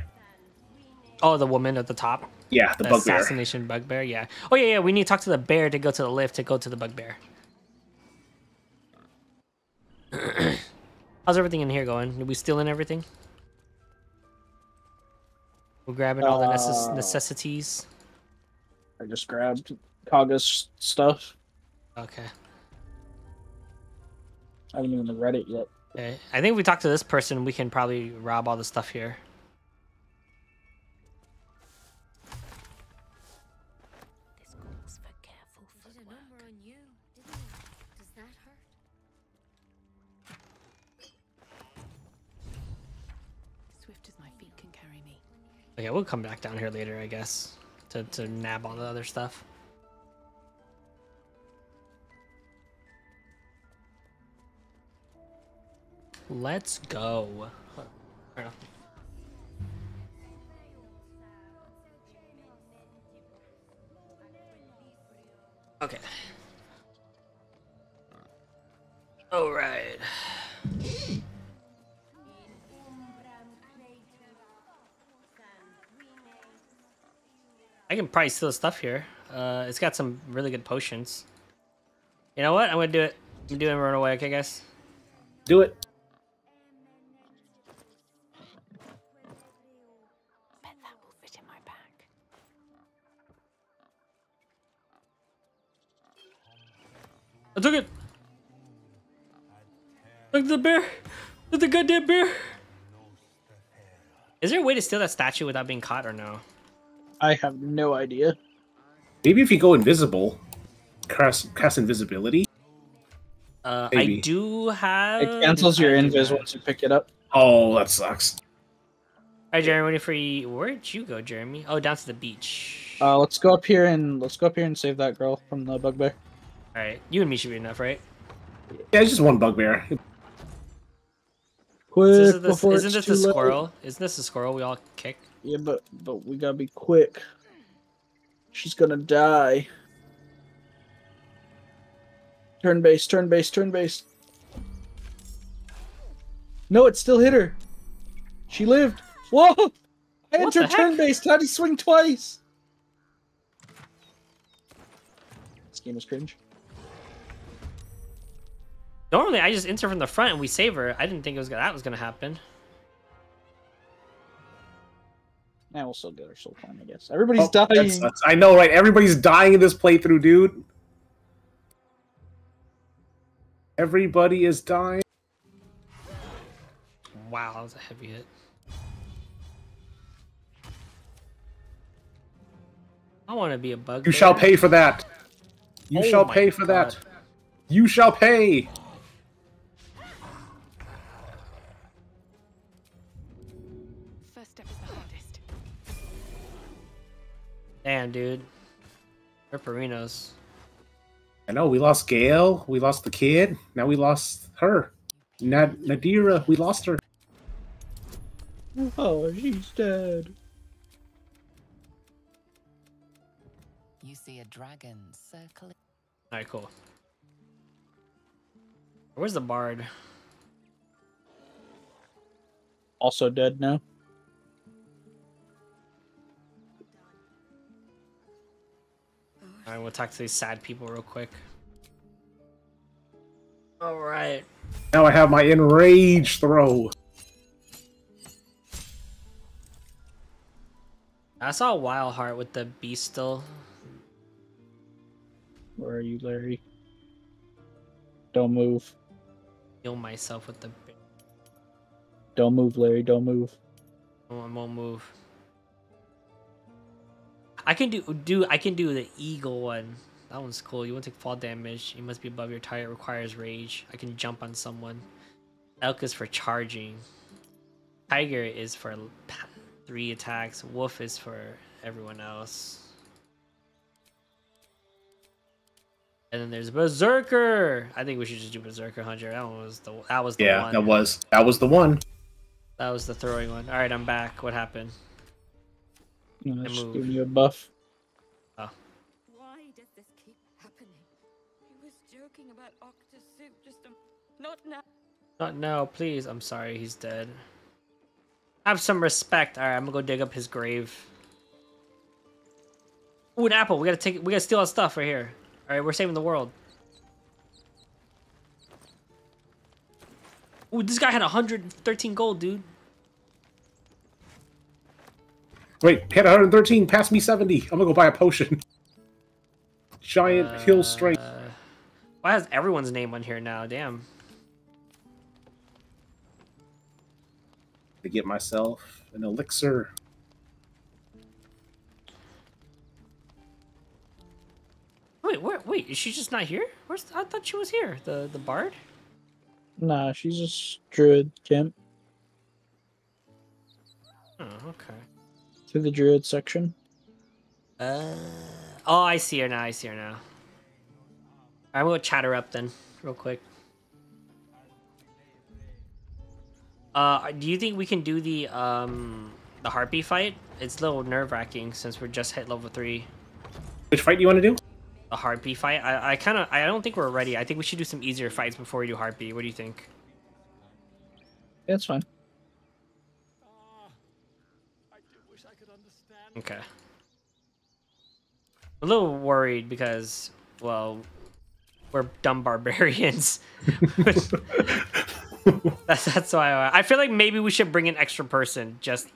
Oh, the woman at the top.
Yeah, the
The
bugbear.
assassination bugbear. Yeah. Oh yeah, yeah. We need to talk to the bear to go to the lift to go to the bugbear. <clears throat> How's everything in here going? Are we stealing everything? We're grabbing all the necess-
Uh,
necessities.
I just grabbed Kagha's stuff.
Okay.
I haven't even read it yet.
Okay. I think if we talk to this person, we can probably rob all the stuff here.
This calls for careful footwork. on you, didn't it? Does that hurt?
Swift as my feet can carry me.
Okay, we'll come back down here later, I guess, to to nab all the other stuff. Let's go. Okay. All right. I can probably steal stuff here. Uh, it's got some really good potions. You know what? I'm gonna do it. I'm doing run away. Okay, guys.
Do it.
I took it. Look at the bear. Look at the goddamn bear. Is there a way to steal that statue without being caught or no?
I have no idea.
Maybe if you go invisible, cast, cast invisibility.
Uh, I do have.
It cancels your
I
invis
have-
once you pick it up.
Oh, that sucks.
All right, Jeremy. Waiting for you. Where'd you go, Jeremy? Oh, down to the beach.
Uh, let's go up here and let's go up here and save that girl from the bugbear.
All right, you and me should be enough, right?
Yeah, it's just one bugbear.
Quick
Isn't this,
before
isn't
it's
this
too
the
late.
squirrel? Isn't this the squirrel we all kick?
Yeah, but but we gotta be quick. She's gonna die. Turn base, turn base, turn base. No, it still hit her. She lived. Whoa! I
What the
entered turn
heck?
base. How did he swing twice? This game is cringe.
Normally, I just enter from the front and we save her. I didn't think it was gonna, that was gonna happen.
Now we'll still get our soul coin, I guess. Everybody's
Oh, that
dying.
sucks. I know, right? Everybody's dying in this playthrough, dude. Everybody is dying.
Wow, that was a heavy hit. I want to be a bug.
You shall pay for that. You
Oh
shall pay for
God.
that. You shall pay.
Damn, dude. Ripperinos.
I know we lost Gale, we lost the kid, now we lost her. Nad- Nadira, we lost her.
Oh, she's dead.
You see a dragon circling.
Alright, cool. Where's the bard?
Also dead now.
Alright, we'll talk to these sad people real quick. Alright.
Now I have my enrage throw.
I saw Wild Heart with the beast still.
Where are you, Larry? Don't move.
Heal myself with the.
Don't move, Larry. Don't move.
I won't move. I can do do I can do the eagle one. That one's cool. You won't take fall damage. You must be above your target. Requires rage. I can jump on someone. Elk is for charging. Tiger is for three attacks. Wolf is for everyone else. And then there's Berserker. I think we should just do Berserker Hunter. That one was the that was the
Yeah,
one.
that was that was the one.
That was the throwing one. All right, I'm back. What happened?
You know,
I
just
moved.
giving you a buff.
Oh.
Why does this keep happening? He was joking about Octa's suit just a... Not now.
Not now, please. I'm sorry, he's dead. Have some respect. All right, I'm gonna go dig up his grave. Ooh, an apple. We gotta take. We gotta steal our stuff right here. All right, we're saving the world. Ooh, this guy had 113 gold, dude.
Wait, hit 113. Pass me 70. I'm gonna go buy a potion. Giant hill strength.
Uh, why has everyone's name on here now? Damn.
To get myself an elixir.
Wait, where? Wait, is she just not here? Where's? I thought she was here. The the bard.
Nah, she's a druid camp
Oh, okay.
Through the druid section.
Uh. Oh, I see her now. I see her now. I'm gonna chat her up then, real quick. Uh, do you think we can do the um the harpy fight? It's a little nerve wracking since we're just hit level three.
Which fight do you want to do?
The harpy fight. I I kind of I don't think we're ready. I think we should do some easier fights before we do harpy. What do you think?
Yeah, it's fine.
Okay. a little worried because, well, we're dumb barbarians. <laughs> that's that's why I, I feel like maybe we should bring an extra person. Just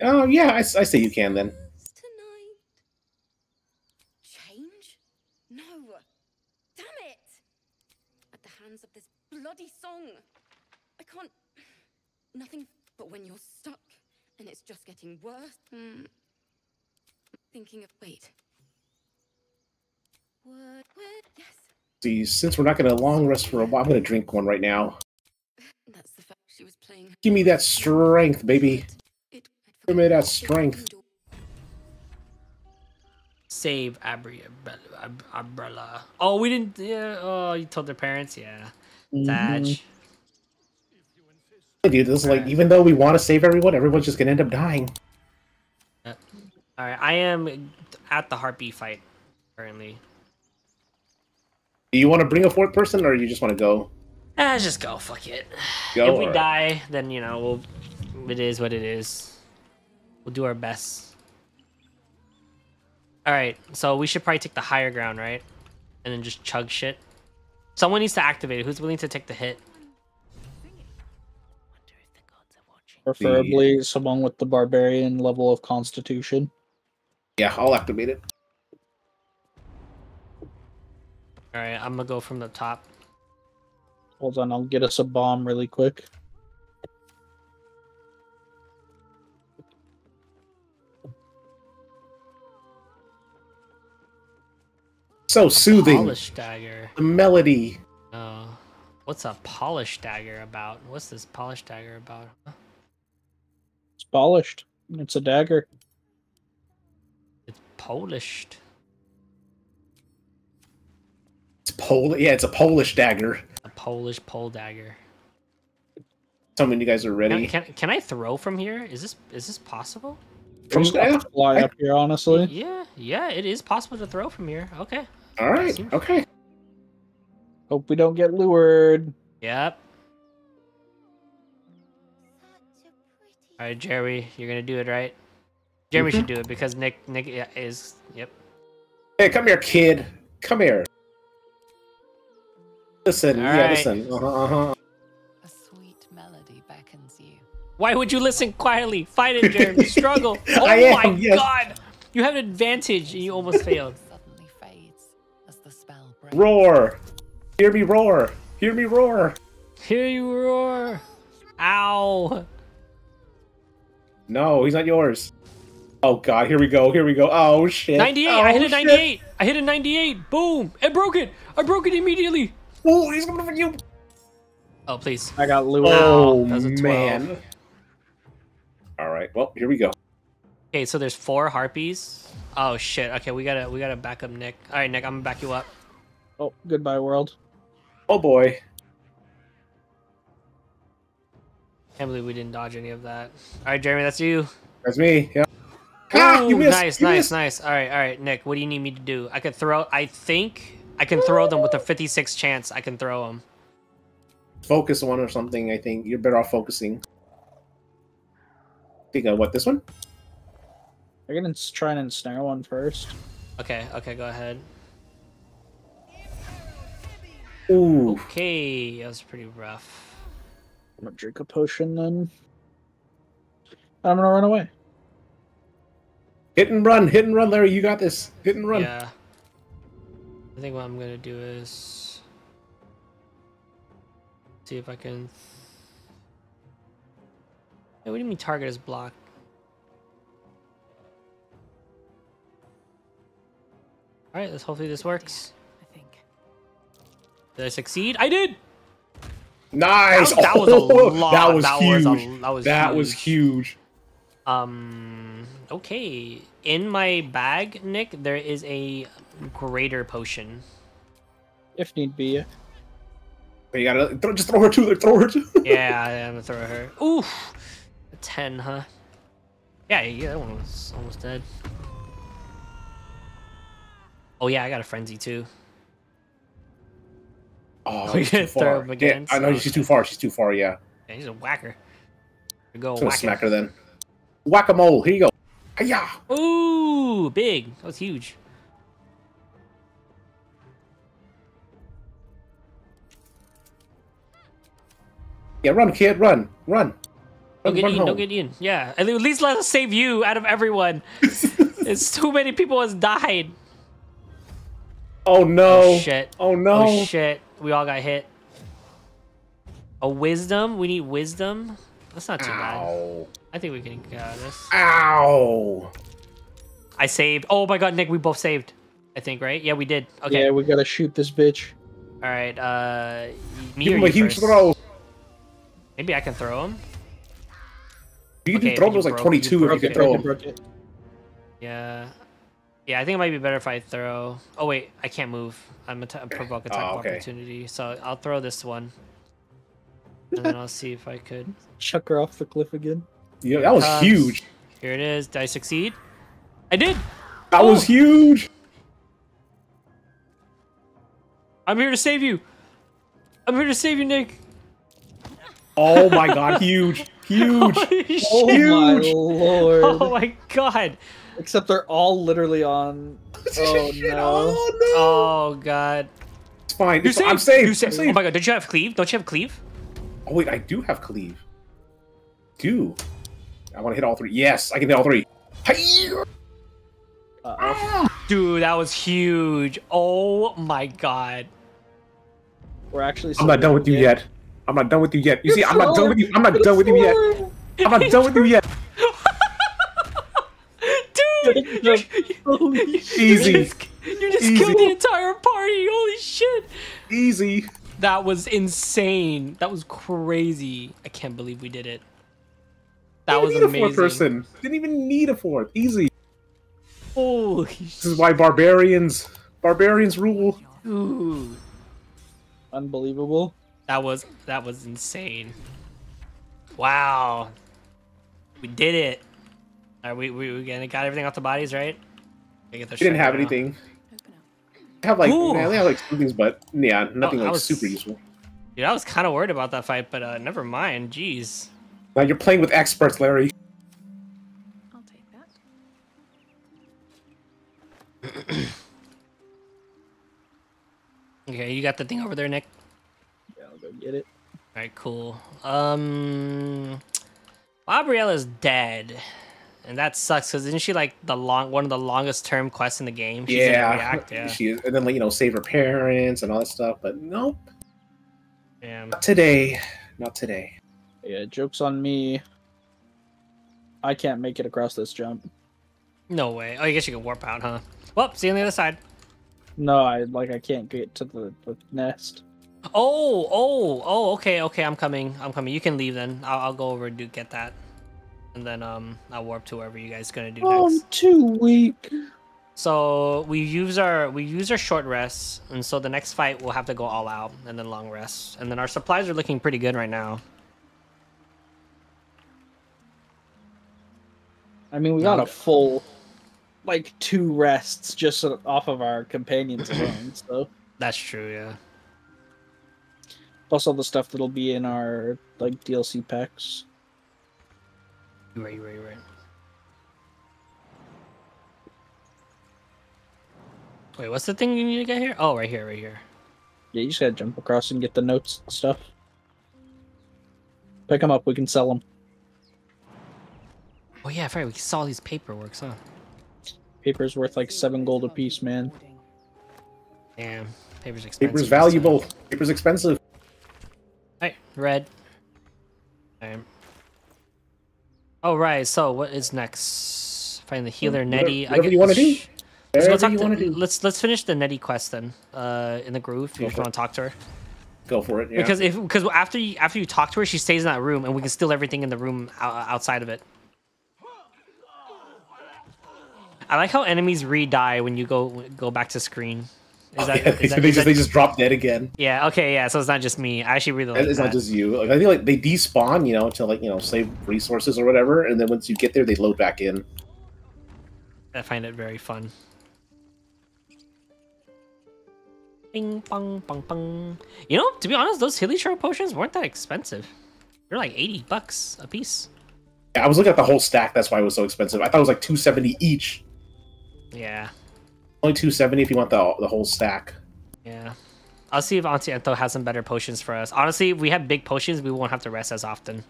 Oh yeah, I say you can then.
Change? No! Damn it! At the hands of this bloody song! I can't. Nothing but when you're stuck and it's just getting worse. Hmm. Thinking of. Wait. Word. Word. Yes.
See, since we're not gonna long rest for a while, I'm gonna drink one right now.
That's the fact she was playing.
Give me that strength, baby. Give me that strength.
save Abri Ab- Umbrella. Oh, we didn't. Yeah. Oh, you told their parents. Yeah. Sag.
Mhm. Dude, this is like even though we want to save everyone, everyone's just gonna end up dying.
All right. I am at the harpy fight currently.
Do you want to bring a fourth person, or you just want to go?
Ah, let's just go. Fuck it.
Go,
if we
alright.
die, then you know we'll. It is what it is. We'll do our best. All right. So we should probably take the higher ground, right? And then just chug shit. Someone needs to activate it. Who's willing to take the hit?
Preferably someone with the barbarian level of constitution.
Yeah, I'll activate it.
All right. I'm gonna go from the top.
Hold on, I'll get us a bomb really quick.
So soothing.
Polish dagger.
The melody.
Oh. What's a polish dagger about? What's this polish dagger about? Huh?
It's polished. It's a dagger.
It's polished.
It's Pol. Yeah, it's a Polish dagger.
A Polish pole dagger.
Tell me when you guys are
Can,
ready.
can, can I throw from here? Is this is this possible?
From
Just have to fly up here, honestly.
Yeah, yeah, it is possible to throw from here. Okay.
All right. Okay.
Hope we don't get lured.
Yep. All right, Jeremy, you're gonna do it, right? Jeremy should do it because Nick Nick is yep.
Hey, come here, kid. Come here. Listen.
All
yeah,
right.
listen. Uh-huh, uh-huh.
A sweet melody beckons you.
Why would you listen quietly? Fight it, Jeremy. <laughs> Struggle. Oh
I am,
my
yes.
god! You have an advantage and you almost failed. <laughs>
Suddenly fades as the spell breaks.
Roar. Hear me roar. Hear me roar.
Hear you roar. Ow.
No, he's not yours. Oh god, here we go. Here we go. Oh shit.
98.
Oh,
I hit a
shit.
98. I hit a 98. Boom. I broke it. I broke it immediately.
Oh, he's coming for you.
Oh please.
I got Lua.
Oh
that was a 12.
man. All right. Well, here we go.
Okay, so there's four harpies. Oh shit. Okay, we gotta we gotta back up Nick. All right, Nick, I'm gonna back you up.
Oh, goodbye, world.
Oh boy.
Can't believe we didn't dodge any of that. All right, Jeremy, that's you.
That's me. Yeah. Ah,
Ooh,
you missed.
nice,
you
nice,
missed.
nice. All right, all right, Nick. What do you need me to do? I could throw. I think I can throw them with a 56 chance. I can throw them.
Focus one or something. I think you're better off focusing. Think of what this one?
I'm gonna try and ensnare one first.
Okay, okay, go ahead.
Ooh.
Okay, that was pretty rough.
I'm gonna drink a potion then. I'm gonna run away.
Hit and run. Hit and run, Larry. You got this. Hit and run.
Yeah. I think what I'm gonna do is see if I can. Hey, what do you mean target is blocked? All right, let's hopefully this works.
I think.
Did I succeed? I did.
Nice.
That was a <laughs> lot.
That was
That
huge.
was a- that was
That was huge.
Um. Okay. In my bag, Nick, there is a greater potion.
If need be.
But you gotta throw, just throw her too. Throw her too.
yeah, <laughs> I'm gonna throw her. Oof. A ten, huh? Yeah, yeah, that one was almost dead. Oh yeah, I got a frenzy too.
Oh,
We
she's too
gotta throw him
Yeah,
against-
I know she's too far. She's too far. Yeah.
Yeah, he's a whacker. Go whack
smack her then. Whack a mole. Here you go. Yeah.
Ooh, big. That was huge.
Yeah, run, kid. Run. Run.
Don't get
run
in.
home.
Don't get in. Yeah, at least let us save you out of everyone. <laughs> it's too many people has died.
Oh no.
Oh shit.
Oh no.
Oh shit. We all got hit. A wisdom? We need wisdom? That's not too bad. I think we can get out of this.
Ow.
I saved. Oh my god, Nick, we both saved. I think, right? Yeah, we did. Okay.
Yeah, we gotta shoot this bitch.
All right. Uh, me
Give him a
you
huge
first?
throw.
Maybe I can throw him.
You can
Okay,
throw
but
those like
broke-
22
you
if you can throw them.
Yeah. Yeah, I think it might be better if I throw. Oh wait, I can't move. I'm a t- provoke attack
Oh, okay.
opportunity, so I'll throw this one, and then I'll see if I could. <laughs>
Chuck her off the cliff again.
Yeah, that was
Comes.
huge.
Here it is. Did I succeed? I did.
That was
Oh.
huge.
I'm here to save you. I'm here to save you, Nick.
Oh my <laughs> god, huge. Huge.
Holy
Oh my
Huge.
lord.
Oh my god.
Except they're all literally on. <laughs> Oh no.
Oh no.
Oh god.
It's fine.
You
It's,
saved.
I'm safe.
You
I'm safe.
Oh my god. Don't you have cleave? Don't you have cleave?
Oh wait, I do have cleave. Do. I want to hit all three. Yes, I can hit all three. Hi-ya!
Uh-oh.
Dude, that was huge. Oh my god.
We're actually.
I'm not done with you yet. I'm not done with you yet. You see, I'm not done with you. I'm not done with you yet. I'm not done with you yet. <laughs>
Dude, you, you, you
Easy.
just, you just
Easy.
killed the entire party. Holy shit.
Easy.
That was insane. That was crazy. I can't believe we did it. That was
Didn't need
amazing.
a fourth person. Didn't even need a fourth. Easy.
Holy
This is why barbarians, barbarians rule.
dude.
Unbelievable.
That was that was insane. Wow. We did it. Are we we, we gonna got everything off the bodies, right? We get the
We didn't have
now.
anything. I have like,
Ooh.
I only have like some things, but yeah, nothing
I
like
was-
super useful.
Dude, I was kind of worried about that fight, but uh, never mind. Jeez.
Now you're playing with experts, Larry.
I'll take that. <clears throat>
Okay, you got the thing over there, Nick.
Yeah, I'll go get it.
All right, cool. Um, Gabriella's dead, and that sucks because isn't she like the long one of the longest term quests in the game? She's
yeah,
React, yeah. <laughs>
she is, and then like you know save her parents and all that stuff. But nope,
Damn.
not today, not today.
Yeah, joke's on me. I can't make it across this jump.
No way. Oh, I guess you can warp out, huh? Well, see you on the other side.
No, I like I can't get to the, the nest.
Oh, oh, oh. Okay, okay. I'm coming. I'm coming. You can leave then. I'll, I'll go over and do get that, and then um I'll warp to wherever you guys gonna do
I'm
next.
too weak.
So we use our we use our short rests, and so the next fight we'll have to go all out, and then long rests, and then our supplies are looking pretty good right now.
I mean, we got a full, like, two rests just off of our companions <clears throat> alone. So
That's true. Yeah.
plus all the stuff that'll be in our like DLC packs.
Right, right, right. Wait, what's the thing you need to get here? Oh, right here, right here.
Yeah, you just gotta jump across and get the notes and stuff. Pick them up. We can sell them.
Oh yeah, right. We saw these paperworks, huh?
Paper's worth like seven gold a piece, man.
Damn, paper's expensive.
Paper's
this time.
valuable. Paper's expensive.
Right, red. Alright. Oh right. So what is next? Find the healer
Whatever-
Nettie. I
whatever
get-
you wanna do.
Let's go talk
you
to,
do.
Let's let's finish the Nettie quest then. Uh, in the groove. If you
Go
just want to talk to her.
Go for it. Yeah.
Because if because after you after you talk to her, she stays in that room, and we can steal everything in the room outside of it. I like how enemies re-die when you go go back to screen. Is that, <laughs>
Yeah,
is that-
they
is
just
that-
they just drop dead again.
yeah okay yeah so it's not just me. I actually really like
it's
that.
not just you. Like, I think like they despawn, you know, to like you know save resources or whatever, and then once you get there, they load back in.
I find it very fun. Bing bong bong bong. You know, to be honest, those Hilly Shore potions weren't that expensive. They're like eighty bucks a piece.
Yeah, I was looking at the whole stack. That's why it was so expensive. I thought it was like two seventy each.
Yeah,
Only two seventy if you want the the whole stack.
yeah. I'll see if Auntie Ethel has some better potions for us. Honestly, if we have big potions, we won't have to rest as often.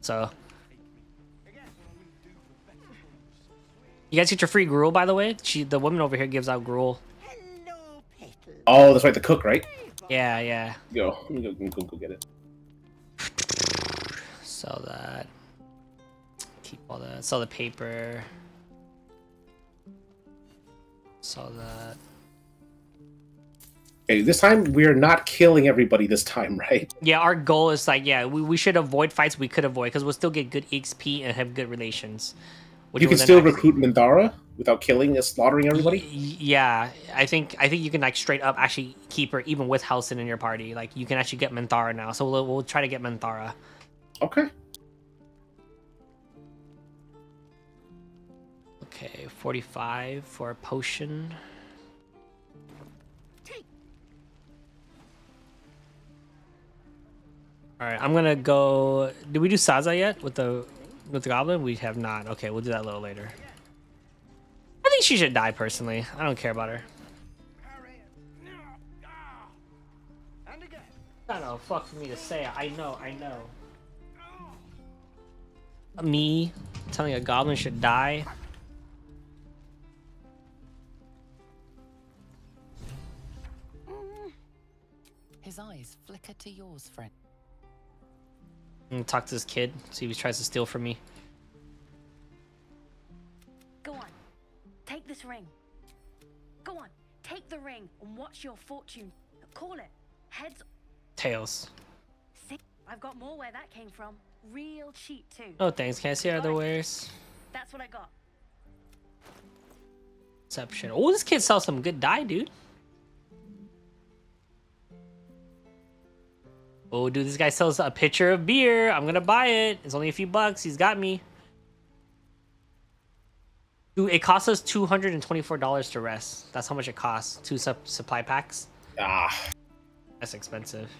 So. You guys get your free gruel, by the way. She, the woman over here, gives out gruel.
Oh, that's right, the cook, right?
Yeah, yeah.
Go, go, go, go get it.
Sell that. Keep all that. Sell the paper. Sell that.
Okay, this time we're not killing everybody. This time, <laughs> right?
Yeah, our goal is like, yeah, we, we should avoid fights we could avoid because we'll still get good XP and have good relations.
you can still recruit Minthara without killing and slaughtering everybody.
Yeah, I think I think you can like straight up actually keep her even with Halsin in your party. Like you can actually get Minthara now, so we'll, we'll try to get Minthara.
Okay.
Okay, forty-five for a potion. All right, I'm gonna go. Did we do Sazza yet with the with the goblin? We have not. Okay, we'll do that a little later. I think she should die personally. I don't care about her. I don't know. Fuck for me to say. I know. I know. Me telling a goblin should die.
His eyes flicker to yours, friend.
I'm gonna talk to this kid, see if he tries to steal from me.
Go on. Take this ring. Go on. Take the ring and watch your fortune. Call it. Heads.
Tails.
See? I've got more where that came from. Real cheap too.
Oh, thanks. Can I see other wares?
That's what I got.
Exception. Oh, this kid sells some good dye, dude. Oh, dude, this guy sells a pitcher of beer. I'm gonna buy it. It's only a few bucks. He's got me. Dude, it costs us two hundred and twenty-four dollars to rest. That's how much it costs. Two sup- supply packs.
Ah,
That's expensive.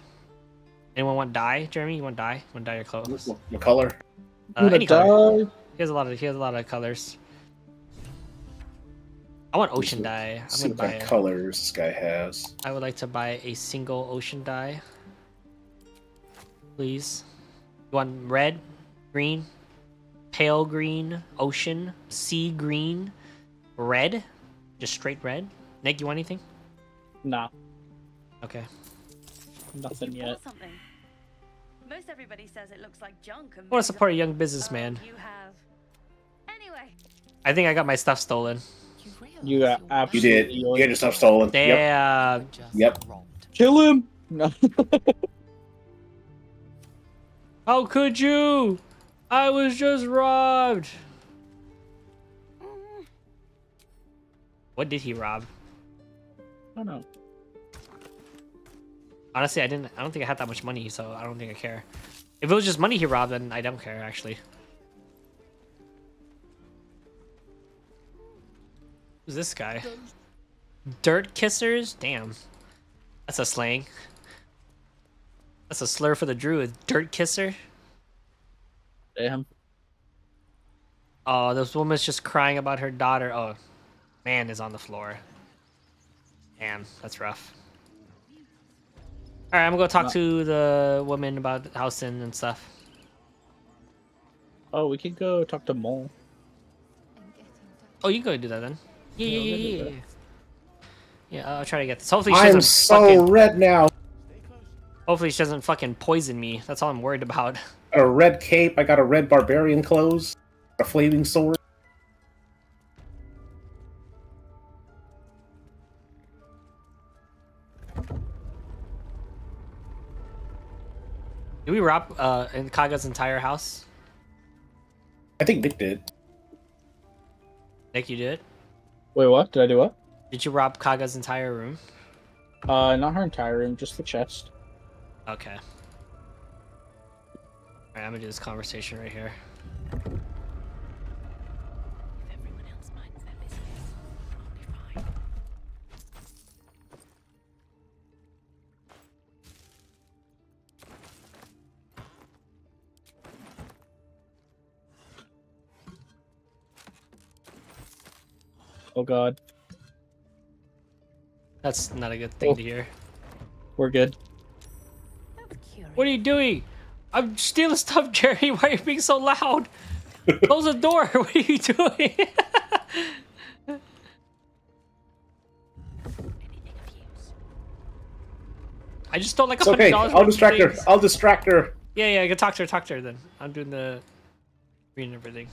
Anyone want dye, Jeremy? You want dye? You want dye your clothes?
what, what color?
Uh, any color.
die?
He has a lot of he has a lot of colors. I want ocean dye. I'm
See
gonna
what
buy
kind of
it.
colors this guy has.
I would like to buy a single ocean dye. Please. You want red, green, pale green, ocean, sea green, red? Just straight red? Nick, you want anything?
Nah,
Okay.
nothing yet.
Most everybody says it looks like junk. And
I want to support a young businessman.
Oh, you have. Anyway,
I think I got my stuff stolen.
You got
You
absolutely.
did. You had your stuff stolen. Yep.
Damn.
Yep.
Kill him. No. <laughs>
How could you? I was just robbed. What did he rob?
I don't know.
Honestly, I didn't. I don't think I had that much money, so I don't think I care. If it was just money he robbed, then I don't care actually. Who's this guy? Dirt kissers? Damn. That's a slang. That's a slur for the druid. Dirt kisser?
Damn.
Oh, this woman's just crying about her daughter. Oh, man is on the floor. Damn, that's rough. Alright, I'm gonna go talk
uh,
to the woman about housing and stuff.
Oh, we could go talk to Mol.
Oh, you can go do that then. Yeah, yeah,
Yeah,
yeah,
I'll
yeah.
go do
Yeah, yeah I'll try to get this. Hopefully she
I'm so
fucking...
red now.
Hopefully she doesn't fucking poison me. That's all I'm worried about. <laughs>
A red cape. I got a red barbarian clothes. A flaming sword.
Did we rob uh, in Kagha's entire house?
I think Nick did.
Nick, you did?
Wait, what? Did I do what?
Did you rob Kagha's entire room?
Uh, not her entire room, just the chest.
Okay. Alright, I'm gonna do this conversation right here.
Oh god,
That's not a good thing
Oh.
to hear.
we're good.
What are you doing? I'm stealing stuff, <laughs> Jerry. Why are you being so loud? <laughs> Close the door. <laughs> What are you doing? I just stole like a hundred
okay. I'll distract her. I'll distract her.
Yeah, yeah, I can talk to her. Talk to her then. I'm doing the reading everything.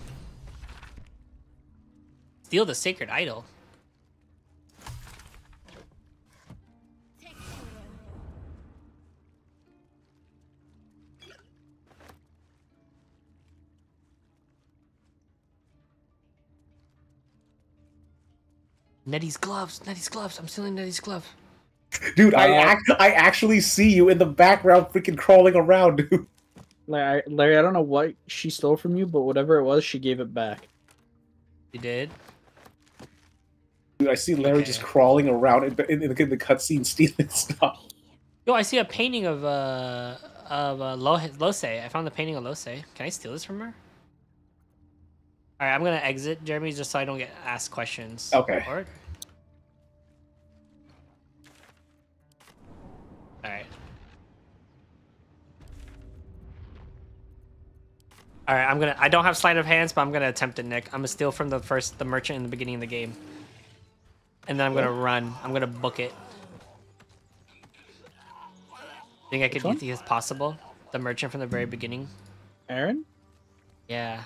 Steal the sacred idol. Nettie's gloves. Nettie's gloves. I'm stealing Nettie's glove.
Dude, I
Uh,
act I actually see you in the background freaking crawling around, <laughs> dude.
Larry, Larry, I don't know what she stole from you, but whatever it was, she gave it back.
You did?
Dude, I see Larry just crawling around in, the- in, the- in the cutscene stealing <laughs> stuff.
Yo, I see a painting of uh of uh, Lo- Lose. I found the painting of Lose. Can I steal this from her? All right, I'm gonna exit Jeremy just so I don't get asked questions.
Okay.
Or- All right, I'm gonna. I don't have sleight of hands, but I'm gonna attempt it, Nick. I'm gonna steal from the first the merchant in the beginning of the game, and then I'm gonna run. I'm gonna book it. Think I could
one?
think it's possible? The merchant from the very beginning.
Arron?
Yeah.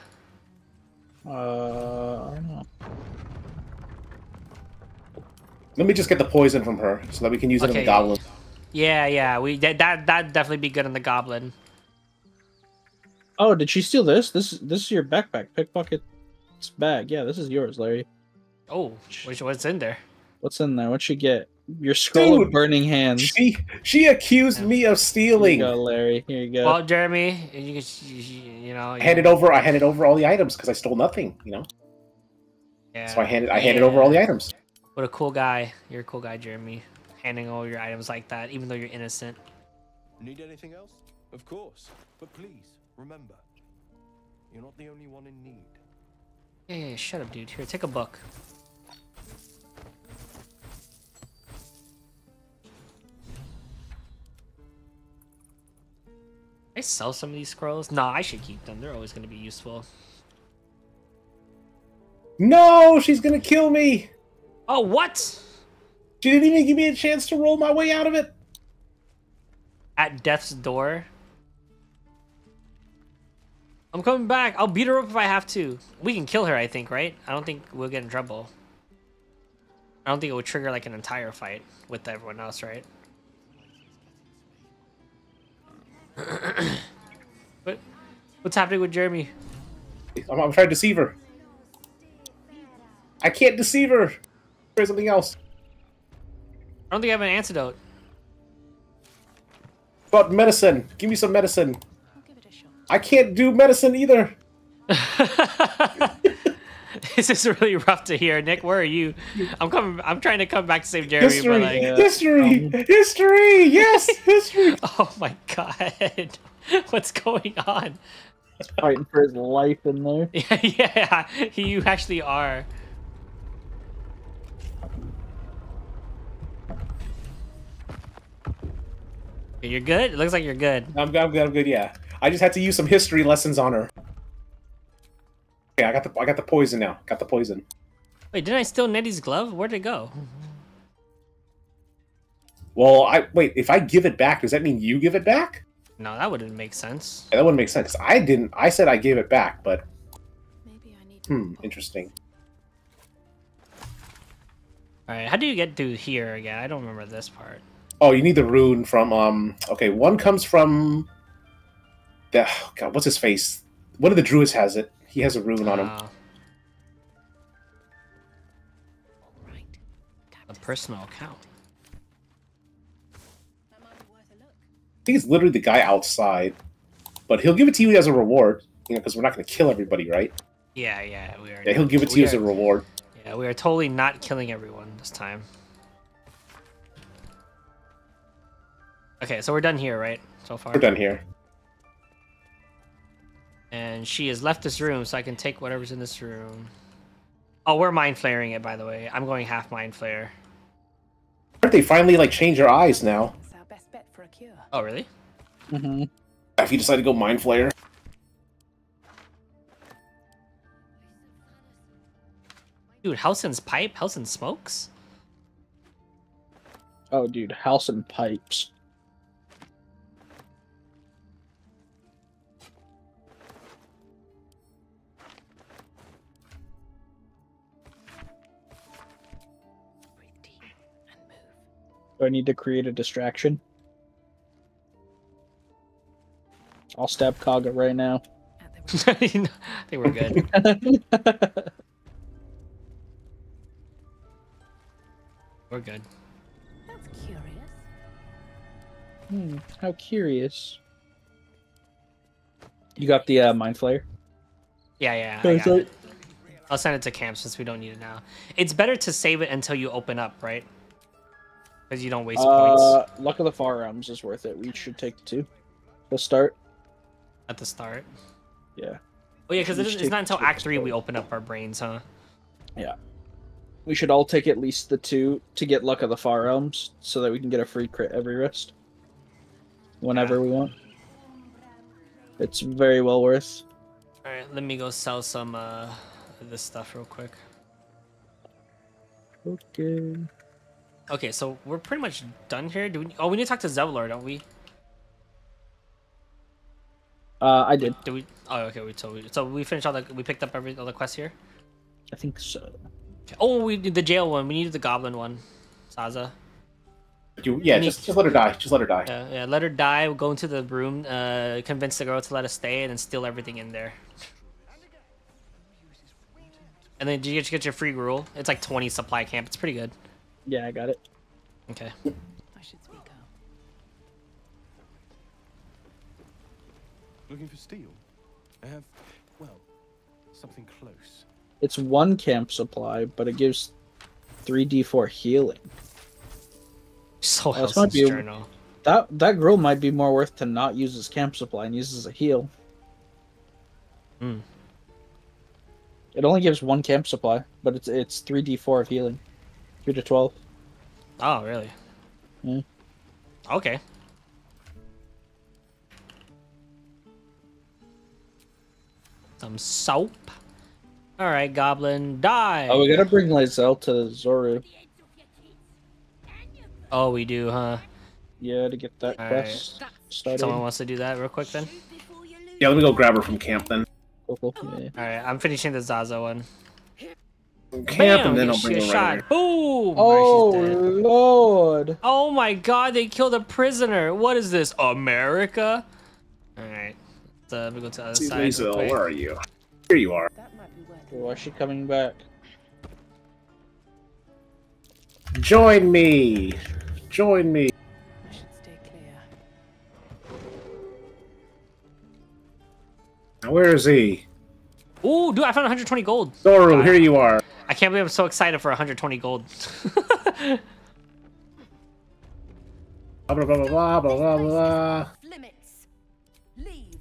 Uh, I don't know.
Let me just get the poison from her so that we can use it on the goblin.
Yeah, yeah. We that that that'd definitely be good on the goblin.
Oh, did she steal this? This this is your backpack, pickpocket's bag. Yeah, this is yours, Larry.
Oh, which what's in there?
What's in there? What'd she get? Your scroll
Dude,
of burning hands.
She she accused me of
Here you
stealing.
go, Larry. Here you go.
Well, Jeremy, you can you, you know.
I handed over I handed over all the items because I stole nothing, you know.
Yeah.
So I handed I handed over all the items.
What a cool guy. You're a cool guy, Jeremy. Handing all your items like that, even though you're innocent.
Need anything else? Of course. But please, remember, you're not the only one in need.
Yeah, yeah, yeah, shut up, dude. Here, take a book. I sell some of these scrolls? Nah, I should keep them. They're always going to be useful.
No, she's gonna kill me.
Oh, what?
She didn't even give me a chance to roll my way out of it.
At death's door? I'm coming back. I'll beat her up if I have to. We can kill her, I think, right? I don't think we'll get in trouble. I don't think it would trigger like an entire fight with everyone else, right? <coughs> what? What's happening with Jeremy?
I'm, I'm trying to deceive her. I can't deceive her. Try something else.
I don't think I have an antidote.
But medicine. Give me some medicine. I can't do medicine either. <laughs>
this is really rough to hear. Nick, where are you? I'm coming. I'm trying to come back to save Jeremy,
History,
but like,
history, um, history. Yes, <laughs> history.
oh my god, <laughs> what's going on?
He's fighting for his life in there.
Yeah, yeah, you actually are. You're good. It looks like you're good.
I'm good. I'm good. I'm good. Yeah. I just had to use some history lessons on her. Okay, I got the I got the poison now. Got the poison.
Wait, didn't I steal Nettie's glove? Where'd it go?
Well, I wait. If I give it back, does that mean you give it back?
No, that wouldn't make sense.
Yeah, that wouldn't make sense. I didn't. I said I gave it back, but Maybe I need. hmm, interesting.
All right, how do you get to here again? I don't remember this part.
Oh, you need the rune from um. Okay, one comes from. The oh God, what's his face? One of the druids has it. He has a rune on him.
Uh, a personal account.
I think it's literally the guy outside, but he'll give it to you as a reward. You know, because we're not going to kill everybody, right?
Yeah, yeah, we are.
Yeah, he'll give it to
we
you as a reward.
Yeah, we are totally not killing everyone this time. Okay, so we're done here, right? So far.
We're done here.
And she has left this room, so I can take whatever's in this room. Oh, we're mind flaring it, by the way. I'm going half mind flare.
Aren't they finally like change your eyes now?
It's our best bet for a cure.
Oh, really?
Mm-hmm.
If you decide to go mind flare.
Dude, Halsin's pipe? Halsin smokes?
Oh, dude, house and pipes. Do I need to create a distraction? I'll stab Kagha right now. <laughs>
I think we're good. <laughs> we're good.
That's curious.
Hmm, how curious. You got the uh, mind flayer?
Yeah, yeah. I got it. I'll send it to camp since we don't need it now. It's better to save it until you open up, right? Because you don't waste points
Uh, Luck of the Far Realms is worth it. We should take the two. Let's start.
at the start.
Yeah.
Oh yeah, because it's, it's not until Act Three we open up our brains, huh?
Yeah. We should all take at least the two to get Luck of the Far Realms so that we can get a free crit every rest. Whenever we want. It's very well worth.
All right, let me go sell some uh this stuff real quick.
Okay.
Okay, so we're pretty much done here. Do we? Oh, we need to talk to Zevlor, don't we?
Uh, I did.
Do we? Oh, okay. We so we so we finished all the we picked up every all the quests here.
I think so.
Oh, we did the jail one. We needed the goblin one. Sazza.
You, yeah,
Me-
just just let her die. Just let her die.
Yeah, yeah. Let her die. We'll go into the room. Uh, convince the girl to let us stay, and then steal everything in there. And then you get, you get your free gruel. It's like 20 supply camp. It's pretty good.
Yeah, I got it.
Okay.
I should speak up.
Looking for steel? I have, well, something close.
It's one camp supply, but it gives 3d4 healing.
So
Oh, might be-
journal.
That that girl might be more worth to not use as camp supply and use as a heal.
Hmm.
It only gives one camp supply, but it's it's 3d4 of healing. 3 to 12.
Oh, really?
Yeah.
Okay. Some soap. All right, goblin, die.
Oh, we gotta bring Lae'zel to Zorru.
Oh, we do, huh?
Yeah, to get that
All
quest started.
Someone wants to do that real quick then.
Yeah, let me go grab her from camp then.
Cool, cool. Yeah.
All right, I'm finishing the Sazza one.
Camp
Bam,
and then I'll bring
sh-
her
shot.
right over
Boom.
Oh
Alright,
lord!
Oh my God! They killed a prisoner. What is this, America? All right. Uh, we go to the other
See,
side. real Lae'zel,
where are you? Here you are.
Why is she coming back?
Join me. Join me. Now, where is he?
Ooh, dude, I found 120 gold.
Zorru, here you are.
I can't believe I'm so excited for 120 gold. <laughs>
Blah blah blah blah blah blah blah.
Limits. Leave.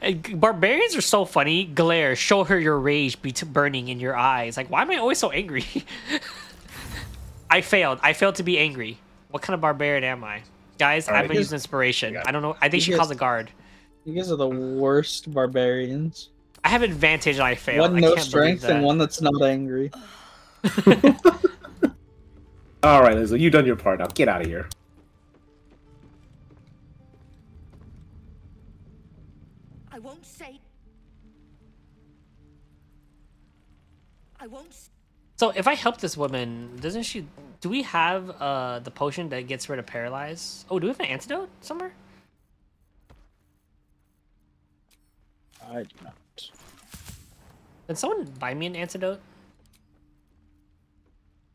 And Barbarians are so funny. Glare, show her your rage be burning in your eyes. Like, why am I always so angry? <laughs> I failed. I failed to be angry. What kind of barbarian am I? Guys,
All
I'm
right,
gonna use inspiration. I don't know. I think
You
she
guys-
calls a guard.
You guys are the worst barbarians.
I have advantage and I failed.
One
I
no
can't
strength and one that's not angry. <laughs>
All right, Lae'zel, you've done your part. Now get out of here.
I won't say. I won't.
So if I help this woman, doesn't she? Do we have uh the potion that gets rid of paralyze? Oh, do we have an antidote somewhere?
I do not.
Can someone buy me an antidote?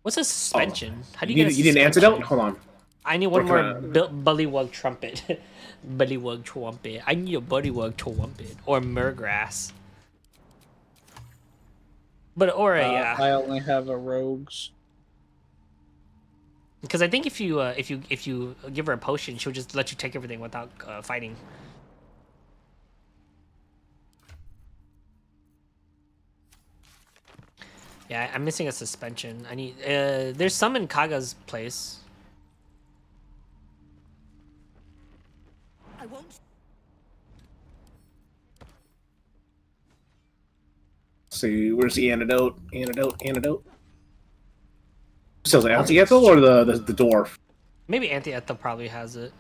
What's a suspension? How do you,
you
get
need,
a
you need an antidote? Hold on.
I need one
Or
more
can I-
bu- bullywug trumpet. <laughs> bullywug trumpet. I need a bullywug trumpet or murgrass. But or
Uh,
yeah,
I only have a rogues.
because I think if you uh, if you if you give her a potion, she'll just let you take everything without uh, fighting. Yeah, I'm missing a suspension. I need. Uh, there's some in Kagha's place.
I won't.
see, where's the antidote? Antidote, antidote. So sells it? Auntie Ethel or the, the the dwarf?
Maybe Auntie Ethel probably has it.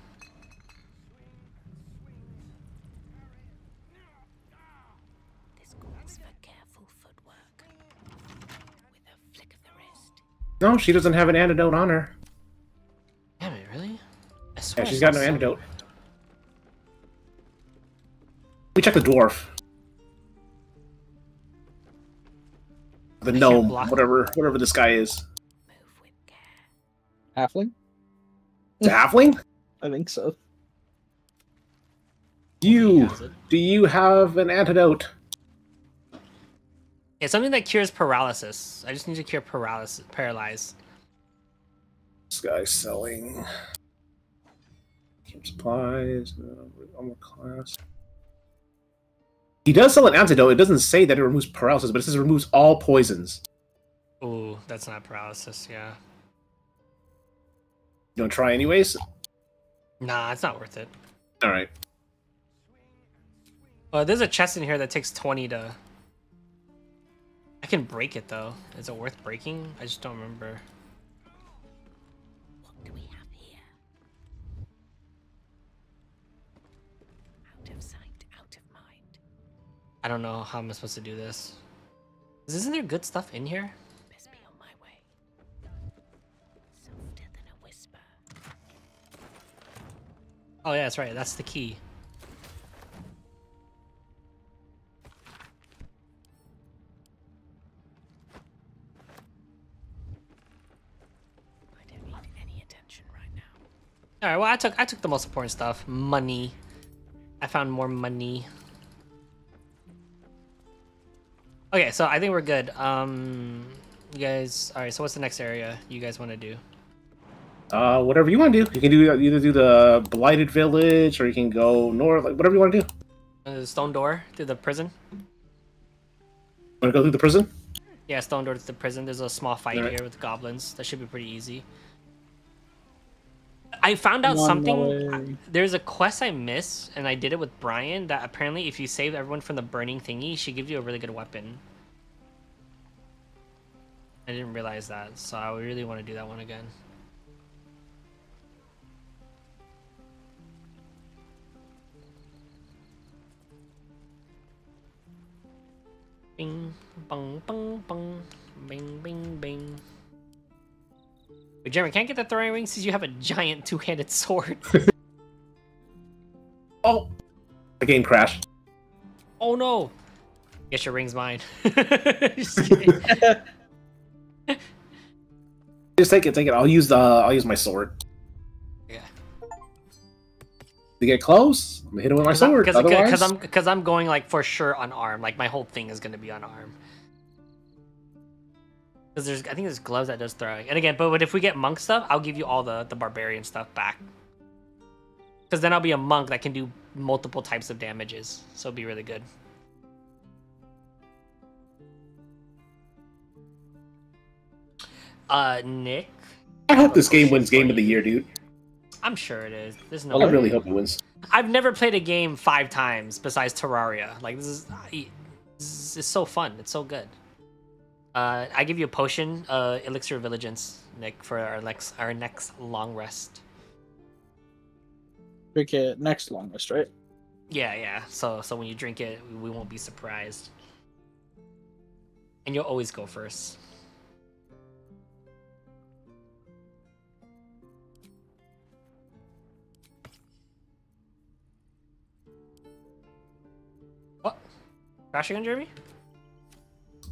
No, she doesn't have an antidote on her.
Damn it, really? I
Yeah,
swear I
she's
saw
got no
some-
antidote. We check the dwarf. The gnome, whatever, whatever this guy is.
Halfling?
The halfling? <laughs>
I think so.
You, do you have an antidote?
It's something that cures paralysis. I just need to cure paralysis, paralyze.
This guy's selling. Keep supplies. Uh, armor class. He does sell an antidote. It doesn't say that it removes paralysis, but it says it removes all poisons.
Ooh, that's not paralysis. Yeah.
You don't try anyways.
Nah, it's not worth it.
All right.
Uh, there's a chest in here that takes 20 to. I can break it though. Is it worth breaking? I just don't remember.
Out of sight, out of mind.
I don't know how I'm supposed to do this. Isn't there good stuff in here?
Best be on my way. Softer than a whisper.
Oh yeah, that's right. That's the key. All right. Well, I took I took the most important stuff. Money. I found more money. Okay, so I think we're good. Um, you guys. All right. So what's the next area you guys want to do?
Uh, whatever you want to do. You can do either do the blighted village or you can go north. Like whatever you want to do.
Uh, the stone door through the prison.
Want to go through the prison?
Yeah, stone door to the prison. There's a small fight
Alright.
here with goblins. That should be pretty easy. I found out something.
Molly.
There's a quest I missed, and I did it with Brian. That apparently, if you save everyone from the burning thingy, she gives you a really good weapon. I didn't realize that, so I really want to do that one again. Bing, bong, bong, bong, bing, bing, bing. Wait, Jeremy, can't get the throwing ring since you have a giant two-handed sword. <laughs>
Oh, The game crashed.
Oh no! Guess your ring's mine. <laughs> Just. <laughs>
Just take it, take it. I'll use the. I'll use my sword.
Yeah.
To get close, I'm gonna hit it with my sword.
Because I'm because I'm going like for sure unarmed. Like my whole thing is gonna be unarmed. Because there's I think there's gloves that does throwing. And again, but, if we get monk stuff, I'll give you all the the barbarian stuff back. Because then I'll be a monk that can do multiple types of damages. So it'll be really good. Uh, Nick,
I hope this game wins Game of the Year, dude.
I'm sure it is. There's no.
I really hope it wins.
I've never played a game five times besides Terraria. Like this is, this is so fun. It's so good. Uh, I give you a potion, uh, elixir of vigilance, Nick, for our next our next long rest.
Drink it next long rest, right?
Yeah, yeah. So so when you drink it, we won't be surprised. And you'll always go first. What? Crashing on Jeremy?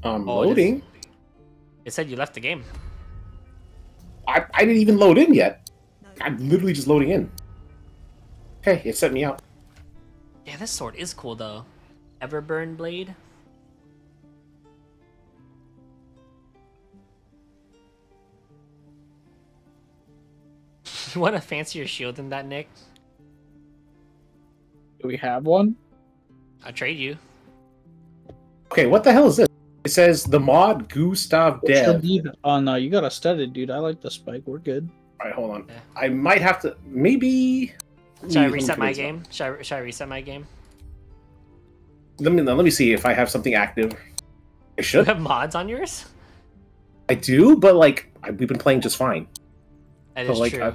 I'm
Oh, it is.
loading.
It said you left the game.
I, I didn't even load in yet. I'm literally just loading in. Hey, it sent me out.
Yeah, this sword is cool though. Everburn blade. <laughs> you want a fancier shield than that, Nick?
Do we have one?
I'll trade you.
Okay, what the hell is this? It says the mod Gustav
What's your
Dev.
Oh no, you got a studded, dude. I like the spike. We're good.
All right, hold on. I might have to. Maybe.
Should I reset my game? Should I, should I reset my game?
Let me let me see if I have something active. I <laughs>
You
should.
have mods on yours?
I do, but like I, we've been playing just fine.
That
So,
is
like,
true.
I-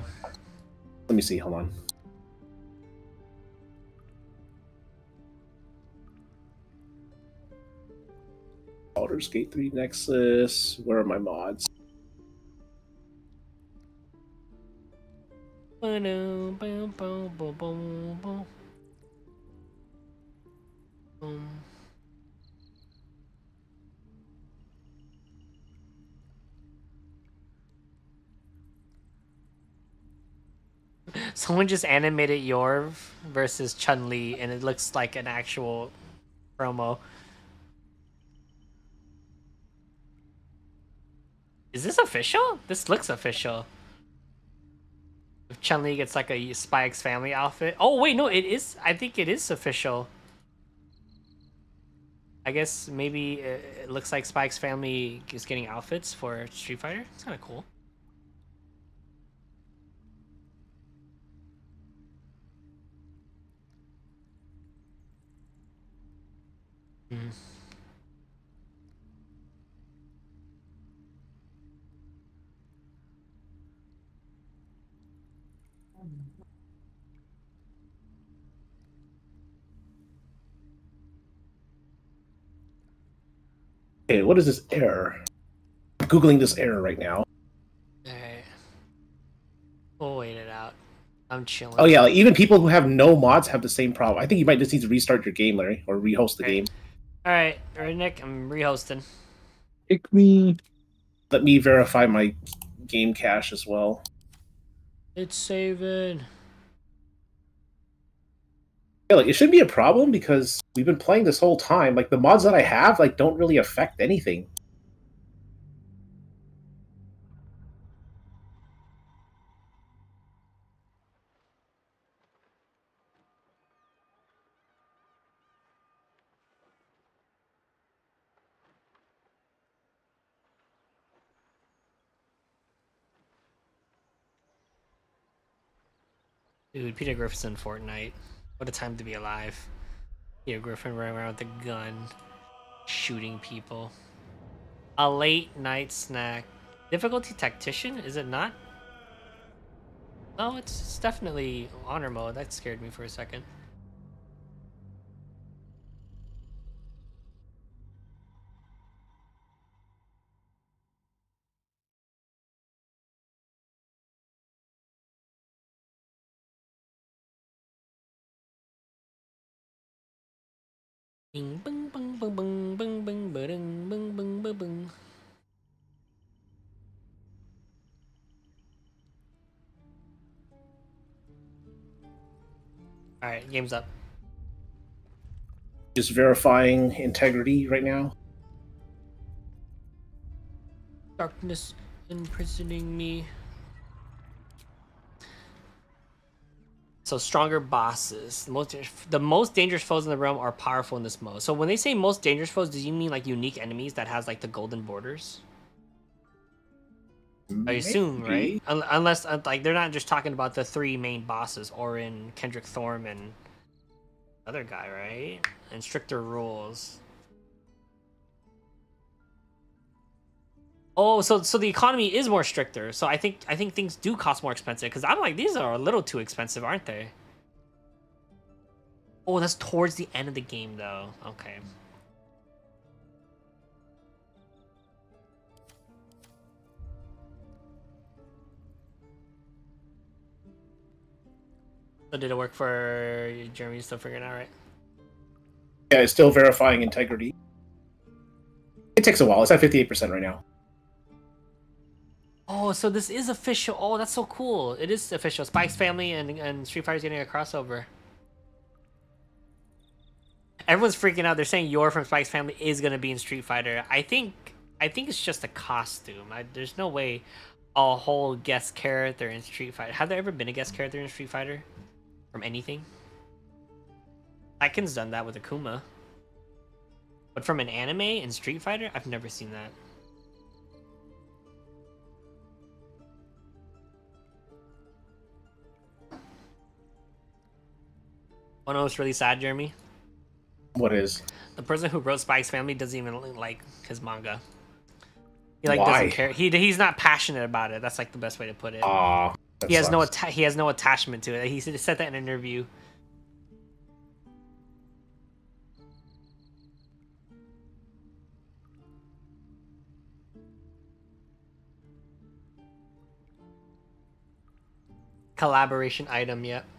let me see. Hold on. Baldur's Gate 3 Nexus. Where are my mods?
Someone just animated Yor versus Chun Li, and it looks like an actual promo. Is this official? This looks official. If Chun Li gets like a X Family outfit. Oh wait, no, it is. I think it is official. I guess maybe it looks like X Family is getting outfits for Street Fighter. It's kind of cool. Mm.
Okay, what is this error? I'm googling this error right now.
Alright. We'll wait it out. I'm chilling.
Oh yeah, like, even people who have no mods have the same problem. I think you might just need to restart your game, Larry, or rehost the game.
Alright, alright, Nick, I'm rehosting.
Pick me.
Let me verify my game cache as well.
It's saving.
Yeah, like it shouldn't be a problem because we've been playing this whole time. Like the mods that I have, like don't really affect anything.
Dude, Peter Griffin in Fortnite. What a time to be alive. Peter Griffin running around with a gun, shooting people. A late night snack. Difficulty tactician? Is it not? No, it's, it's definitely honor mode. That scared me for a second. Bing, bing, bing, bing, bing, bing, bing, ba-ding, bing, bing, bing. All right, game's up.
Just verifying integrity right now.
Darkness imprisoning me. So stronger bosses. The most the most dangerous foes in the realm are powerful in this mode. So when they say most dangerous foes, do you mean like unique enemies that has like the golden borders? I assume, right? Un- unless uh, like they're not just talking about the three main bosses, Orin, Ketheric Thorm, and other guy, right? And stricter rules. Oh, so so the economy is more stricter. So I think I think things do cost more expensive because I'm like these are a little too expensive, aren't they? Oh, that's towards the end of the game though. Okay. So did it work for Jeremy? You Still figuring out, right?
Yeah, it's still verifying integrity. It takes a while. It's at 58% right now.
Oh, so this is official. Oh, that's so cool. It is official. Spy x Family and, and Street Fighter's getting a crossover. Everyone's freaking out. They're saying Yor from Spy x Family is gonna be in Street Fighter. I think I think it's just a costume. I, there's no way a whole guest character in Street Fighter. Have there ever been a guest character in Street Fighter? From anything? Tekken's done that with Akuma. But from an anime in Street Fighter, I've never seen that. Oh no, it's really sad, Jeremy.
What is?
The person who wrote Spy x Family doesn't even like his manga. He like
Why?
doesn't care. He he's not passionate about it. That's like the best way to put it.
Aw,
he has no
sucks.
atta- he has no attachment to it. He said that in an interview. Collaboration item, yep. Bing,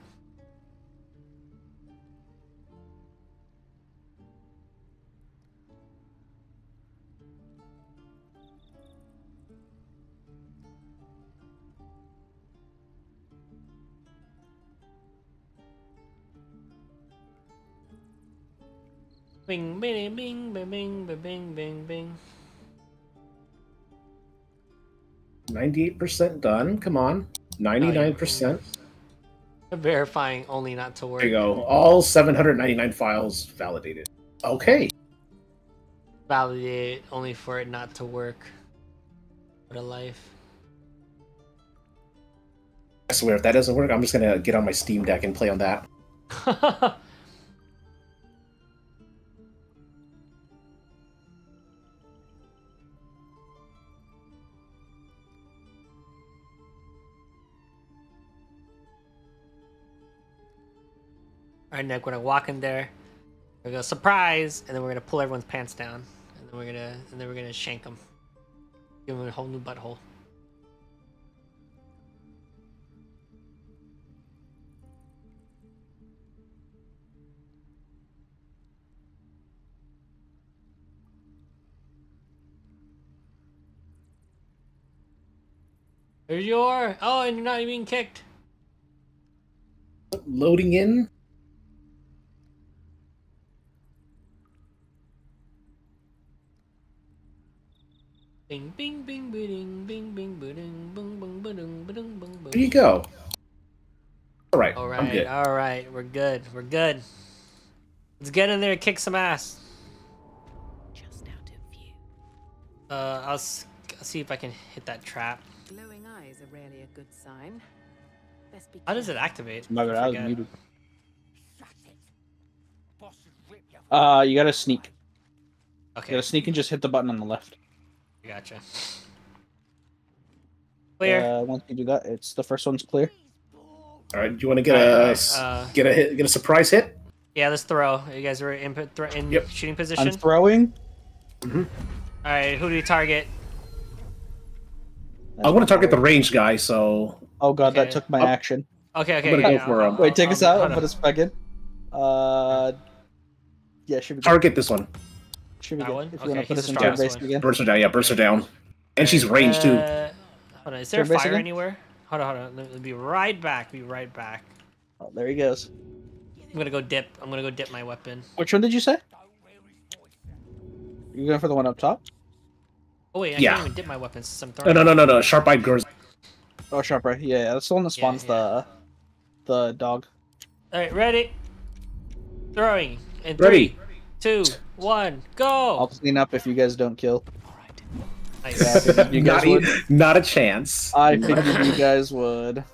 bing, bing, bing, bing, bing, bing, bing, bing.
98% done. Come on. 99%.
Verifying only not to work.
There you go. All 799 files validated. Okay.
Validate only for it not to work. What a life.
I swear, if that doesn't work, I'm just gonna get on my Steam Deck and play on that. <laughs>
Alright, Nick, we're gonna walk in there. We're gonna surprise, and then we're gonna pull everyone's pants down, and then we're gonna, and then we're gonna shank them. Give them a whole new butthole. There's your. Oh, and you're not even kicked.
Loading in.
Bing, bing, bing, bing, bing, bing, bing, bing, bing, bing, bing, bing, bing.
There you go. All right.
All
I'm
right,
good.
all right, we're good, we're good. Let's get in there and kick some ass.
Just out of view.
Uh, I'll, s- I'll see if I can hit that trap.
Glowing eyes are rarely a good sign. Best be
How does it activate?
My bad, I was muted. Uh, you gotta sneak.
Okay.
You gotta sneak and just hit the button on the left.
Gotcha. Clear.
Uh, once you do that, it's the first one's clear.
All right. Do you want to get
All right,
a
all right, uh,
get a hit, get a surprise hit?
Yeah, let's throw. You guys are in, thro- in
Yep.
shooting position.
I'm throwing.
Mm-hmm.
All right, who do we target?
I want to target the range guy, so
Oh god,
Okay.
that took my
Up.
action.
Okay, okay.
I'm gonna go
yeah,
for him.
Wait, take
I'll-
us out.
hold
I'll
on.
put us back in. Uh, Yeah, should be good.
Target this one.
Should be
That
good.
one?
If you want
Okay,
to put
he's
us in turn
strongest
base again.
Burst her down. Yeah, burst her down. And she's ranged too.
Uh, hold on, is there a
Turn base
fire
again?
anywhere? Hold on, hold on. Let me be right back. Be right back.
Oh, there he goes.
I'm gonna go dip. I'm gonna go dip my weapon.
Which one did you say? You going for the one up top?
Oh wait, I
Yeah.
can't even dip my weapons. since I'm
No,
throwing.
no, no, no, no. Sharp-eyed girls.
Oh, sharp right. Yeah, yeah, that's the one that spawns the the dog.
All right, ready? Throwing. In
Ready.
three, two, one, go.
I'll clean up if you guys don't kill.
Nice.
Yeah, you
Not,
guys
e-
would.
not a chance.
I figured you guys would.
All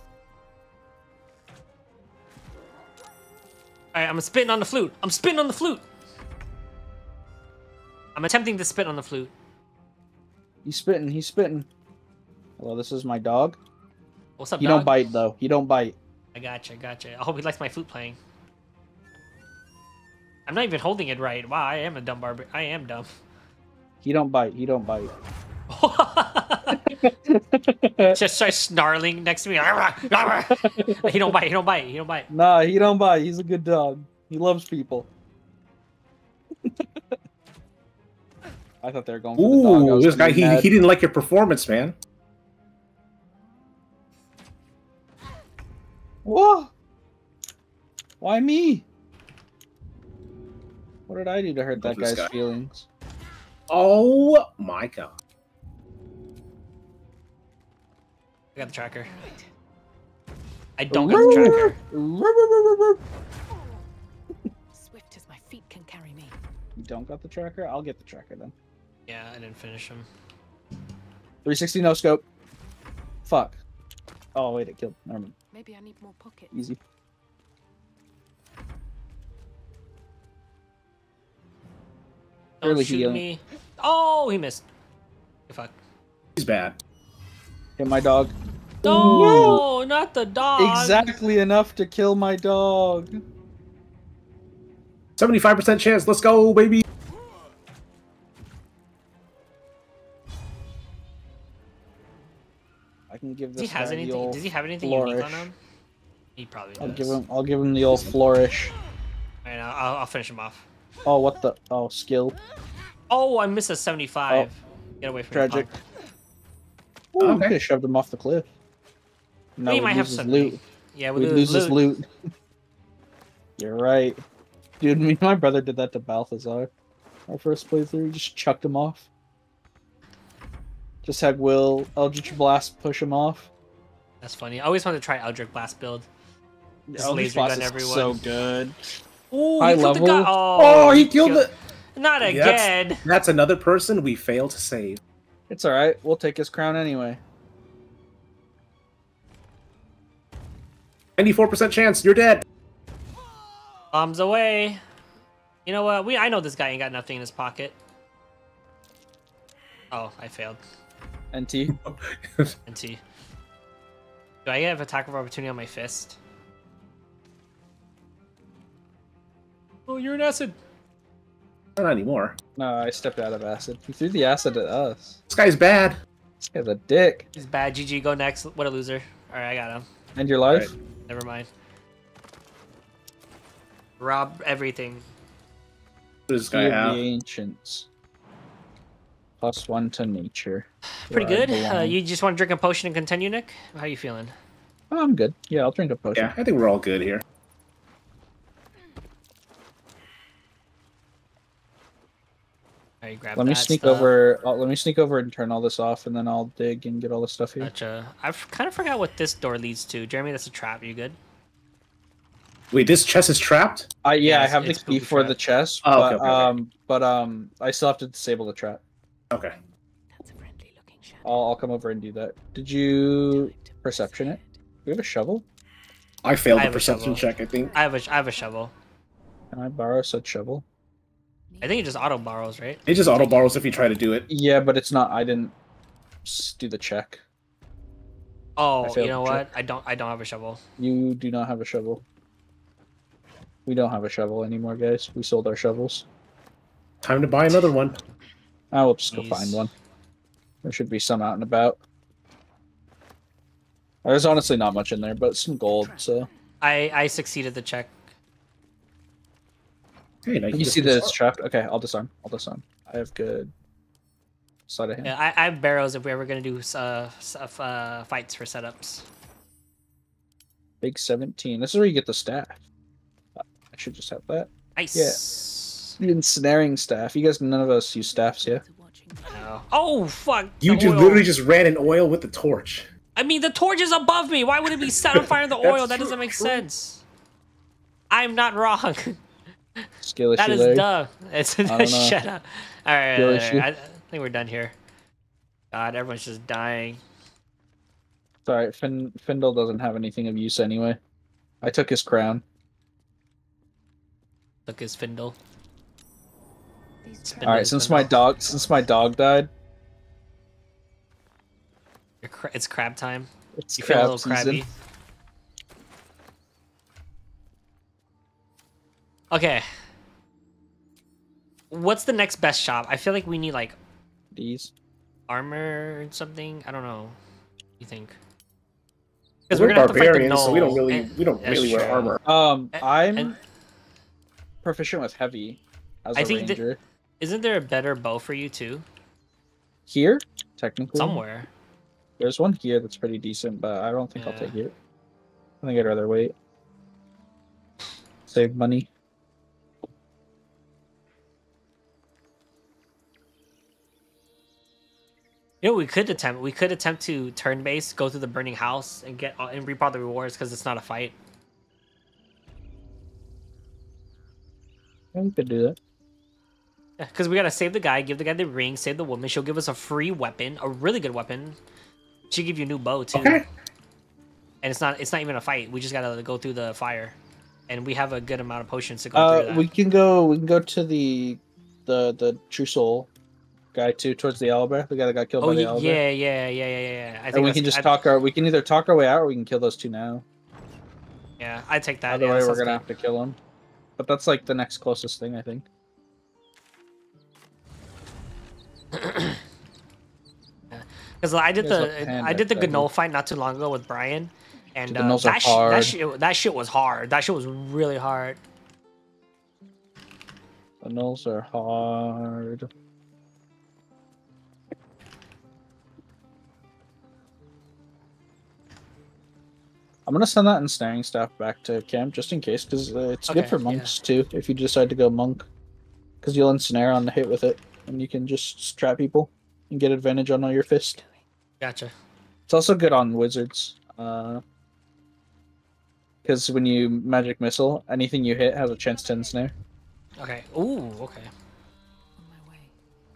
right, I'm spitting on the flute. I'm spitting on the flute. I'm attempting to spit on the flute.
He's spitting. He's spitting. Hello, this is my dog.
What's up,
He
dog?
don't bite though. He don't bite.
I gotcha, I gotcha. I hope he likes my flute playing. I'm not even holding it right. Wow, I am a dumb barber. I am dumb. <laughs>
He don't bite. He don't bite. <laughs> <laughs>
Just starts snarling next to me. he don't bite. He don't bite. He don't bite.
Nah, he don't bite. He's a good dog. He loves people. I thought they were going for the dog.
Ooh, this guy, he,
mad.
he didn't like your performance, man.
Whoa! Why me? What did I do to hurt that guy's
guy.
feelings?
Oh my god.
I got the tracker. I don't got the tracker.
Swift as my feet can carry me.
You don't got the tracker? I'll get the tracker then.
Yeah, I didn't finish him.
360 no scope. Fuck. Oh wait, it killed. Never mind.
Maybe I need more pockets.
Easy. Early
shoot
healing.
me. Oh, he missed. Fuck.
He's bad.
Hit my dog.
No, not the dog.
Exactly enough to kill my dog.
75% chance. Let's go, baby.
I can give
Does he has anything? Does he have anything unique on him? He probably does.
I'll give him. I'll give him the old flourish.
Alright, I'll, I'll finish him off.
Oh, what the? Oh, skill.
Oh, I missed a 75. Get away from
Tragic.
me.
Ooh, we
Okay.
could have shoved him off the cliff. No,
We might have some
loot.
Yeah,
We'd lose
lose
his loot. <laughs> You're right. Dude, me and my brother did that to Balthazar. Our first playthrough, just chucked him off. Just had Wyll Eldritch Blast push him off.
That's funny. I always wanted to try Eldritch Blast build. Just
Eldritch
laser
Blast
gun
is
everyone.
so good.
Ooh,
High
he killed the
level.
Oh,
Oh, he killed
killed-
it.
Not again.
That's another person we failed to save.
It's alright. We'll take his crown anyway.
94% chance. You're dead.
Bombs away. You know what? We I know this guy ain't got nothing in his pocket. Oh, I failed.
NT. <laughs>
NT. Do I have a attack of opportunity on my fist? Oh, you're an acid.
Not anymore.
No, I stepped out of acid. He threw the acid at us.
This guy's bad.
This guy's a dick.
He's bad. GG, go next. What a loser. Alright, I got him.
End your life?
Never mind. Rob everything.
What does this guy
of
have?
the ancients. Plus one to nature. <sighs>
Pretty good. Uh, you just want to drink a potion and continue, Nick? How you feeling?
Oh, I'm good. Yeah, I'll drink a potion.
Yeah, I think we're all good here.
Alright, grab
Let me
that
sneak
stuff.
over. Uh, let me sneak over and turn all this off, and then I'll dig and get all the stuff here.
Gotcha. I kind of forgot what this door leads to. Jeremy, that's a trap. You good?
Wait, this chest is trapped?
I yeah, I have the key for
trap.
the chest,
Oh,
but
okay, okay, okay.
um, but um, I still have to disable the trap.
Okay. That's a friendly looking shadow.
I'll, I'll come over and do that. Did you perception it? Do we have a shovel?
I failed
I
the
a
perception check, I think.
I have a I have a shovel.
Can I borrow said shovel?
I think it just auto borrows, right?
It just auto borrows if you try to do it.
Yeah, but it's not. I didn't do the check.
Oh,
failed
you know what?
check.
I don't I don't have a shovel.
You do not have a shovel. We don't have a shovel anymore, guys. We sold our shovels.
Time to buy another one.
I will just go
Jeez.
find one. There should be some out and about. There's honestly not much in there, but some gold. So
I I succeeded the check.
Hey, now
You,
just
see that it's trapped? Okay, I'll disarm. I'll disarm. I have good sleight of hand.
Yeah, I, I have barrels if we're ever gonna do uh, s- uh fights for setups.
Big 17. This is where you get the staff. Uh, I should just have that.
Nice. Yeah.
The ensnaring staff. You guys, none of us use staffs, yeah?
No. Oh fuck!
You
the
just literally just ran in oil with the torch.
I mean, the torch is above me. Why would it be set on fire in the oil? That doesn't make
true.
sense. I'm not wrong. <laughs>
Skill issue
that is
there.
dumb. <laughs> It's
I don't
shut up. All right,
Skill
all right, all
issue.
I, I think we're done here. God, everyone's just dying.
It's alright, fin- Findle doesn't have anything of use anyway. I took his crown.
Look, his Findle.
Alright, since my dog since my dog died,
cra- It's crab time.
It's
you feel a
crab
little crabby. Okay. What's the next best shop? I feel like we need like
these
armor or something. I don't know. What you think?
Because
we're
we're,
gonna have to fight the
barbarians, so we don't really
and-
we don't
that's
really wear
true.
armor.
Um, I'm
and-
proficient with heavy as a
I think
ranger.
Isn't there a better bow for you too?
Here, technically.
Somewhere.
There's one here that's pretty decent, but I don't think I'll take it. I think I'd rather wait. Save money.
You know, we could attempt. We could attempt to turn base, go through the burning house, and get uh, and reap all the rewards because it's not a fight.
Yeah, we could do that.
Yeah, because we gotta save the guy, give the guy the ring, save the woman. She'll give us a free weapon, a really good weapon. She'll give you a new bow too.
Okay.
And it's not. It's not even a fight. We just gotta go through the fire, and we have a good amount of potions to go through
Uh,
that.
we can go. We can go to the, the the true soul guy too, towards the owlbear. The guy that got killed
oh
by the
yeah,
owlbear.
yeah, yeah, yeah, yeah, yeah. I
and we can just
I-
talk our. We can either talk our way out, or we can kill those two now.
Yeah, I take that.
Either
yeah,
way, we're gonna
good.
have to kill him. But that's like the next closest thing, I think. <clears throat> <clears throat>
Because I did the I did the. Gnoll fight not too long ago with Brian, and uh, that, sh- that shit that shit was hard. That shit was really hard.
The gnolls are hard. I'm gonna send that ensnaring staff back to camp just in case, because uh, it's
Okay,
good for
yeah.
monks too. If you decide to go monk, because you'll ensnare on the hit with it, and you can just trap people and get advantage on all your fist.
Gotcha.
It's also good on wizards, because when you magic missile, anything you hit has a chance to ensnare.
Okay. Ooh. Okay. On my way.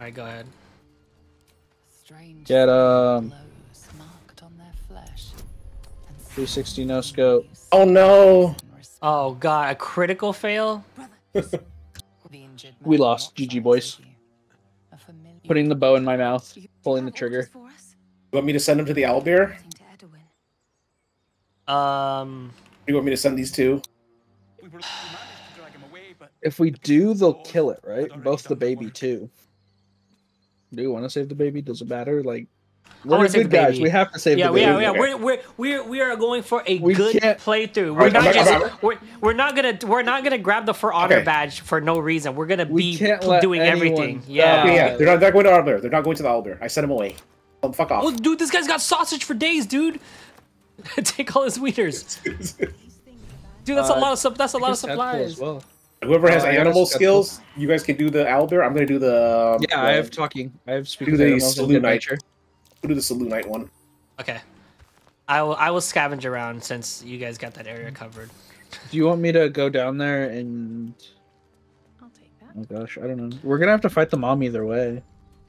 All right. Go ahead.
Strange
Get um
blows
360 no scope.
Oh no!
Oh god, a critical fail. <laughs>
We lost. GG boys. Putting the bow in my mouth, pulling the trigger.
You want me to send him to the owlbear?
Um.
You want me to send these two?
If we do, they'll kill it, right? Both the baby too. Do you want to save the baby? Does it matter? Like,
I
we're
wanna
good
save the
guys.
baby.
We have to save
yeah,
the
we
baby.
are. Yeah, we're, we're we're we are going for a
We
good
can't-
playthrough. We're
Alright,
not
I'm not-
just we're, we're not gonna we're not gonna grab the for honor
Okay.
badge for no reason. We're gonna
We
be
can't
doing everything. Yeah.
Okay, yeah, they're not, they're going to owlbear. They're not going to the owlbear. I sent him away. Tell them fuck off.
Oh, dude, this guy's got sausage for days, dude. <laughs> Take all his wieners. <laughs> Dude, that's a
Uh,
lot of sup- that's a lot of
Take his tadpole as
supplies.
well.
Whoever has
Uh, I
animal
sketch
skills, you guys can do the owlbear. I'm going to do the. um,
Yeah, I have talking. I have speak
Do the
animals
Salute
good
Knight.
nature.
We'll do the Salute one.
Okay. I will I will scavenge around since you guys got that area covered.
Do you want me to go down there and?
I'll take that.
Oh gosh, I don't know. We're gonna have to fight the mom either way.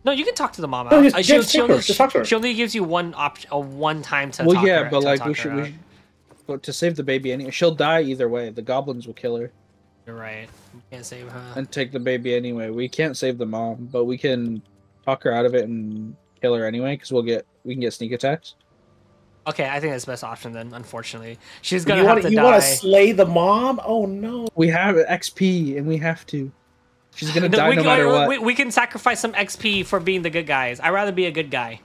No, you can talk to the mom.
No, just-
Uh, she,
just
she
talk to her,
only,
just talk to her.
she only gives you one option, a one time to
well,
talk
yeah,
her-
but like we should, we should, but to save the baby, anyway, she'll die either way. The goblins will kill her
You're right. You can't save her.
and take the baby anyway. We can't save the mom, but we can talk her out of it and kill her anyway because we'll get we can get sneak attacks.
Okay, I think that's the best option then. Unfortunately, she's gonna have
want
to
you
die.
want to slay the mom? Oh no!
We have XP and we have to. She's gonna <laughs>
No,
die
we,
no
can,
matter
we-
what.
We, we can sacrifice some XP for being the good guys. I'd rather be a good guy.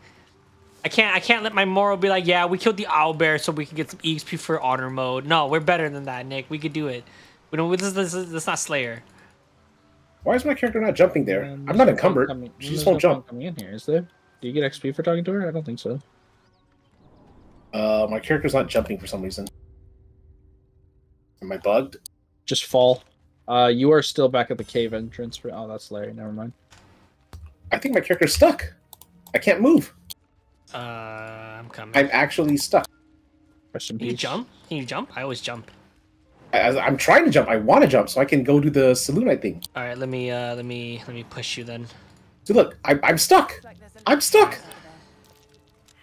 I can't. I can't let my moral be like, yeah, we killed the owl bear so we can get some EXP for honor mode. No, we're better than that, Nick. We could do it. We don't. This is, this is, this is not Slayer.
Why is my character not jumping there?
Um,
I'm not
no point
encumbered.
coming-
She just won't
point
jump.
Coming in here, is there? Do you get XP for talking to her? I don't think so.
Uh, my character's not jumping for some reason. Am I bugged?
Just fall. Uh, you are still back at the cave entrance. For, oh, that's Larry. Never mind.
I think my character's stuck. I can't move.
Uh, I'm coming.
I'm actually stuck.
Rest in
Can you jump? Can you jump? I always jump.
I, I'm trying to jump. I want to jump so I can go do the saloon. I think.
All right, let me uh, let me let me push you then.
So look, I, I'm stuck. I'm stuck.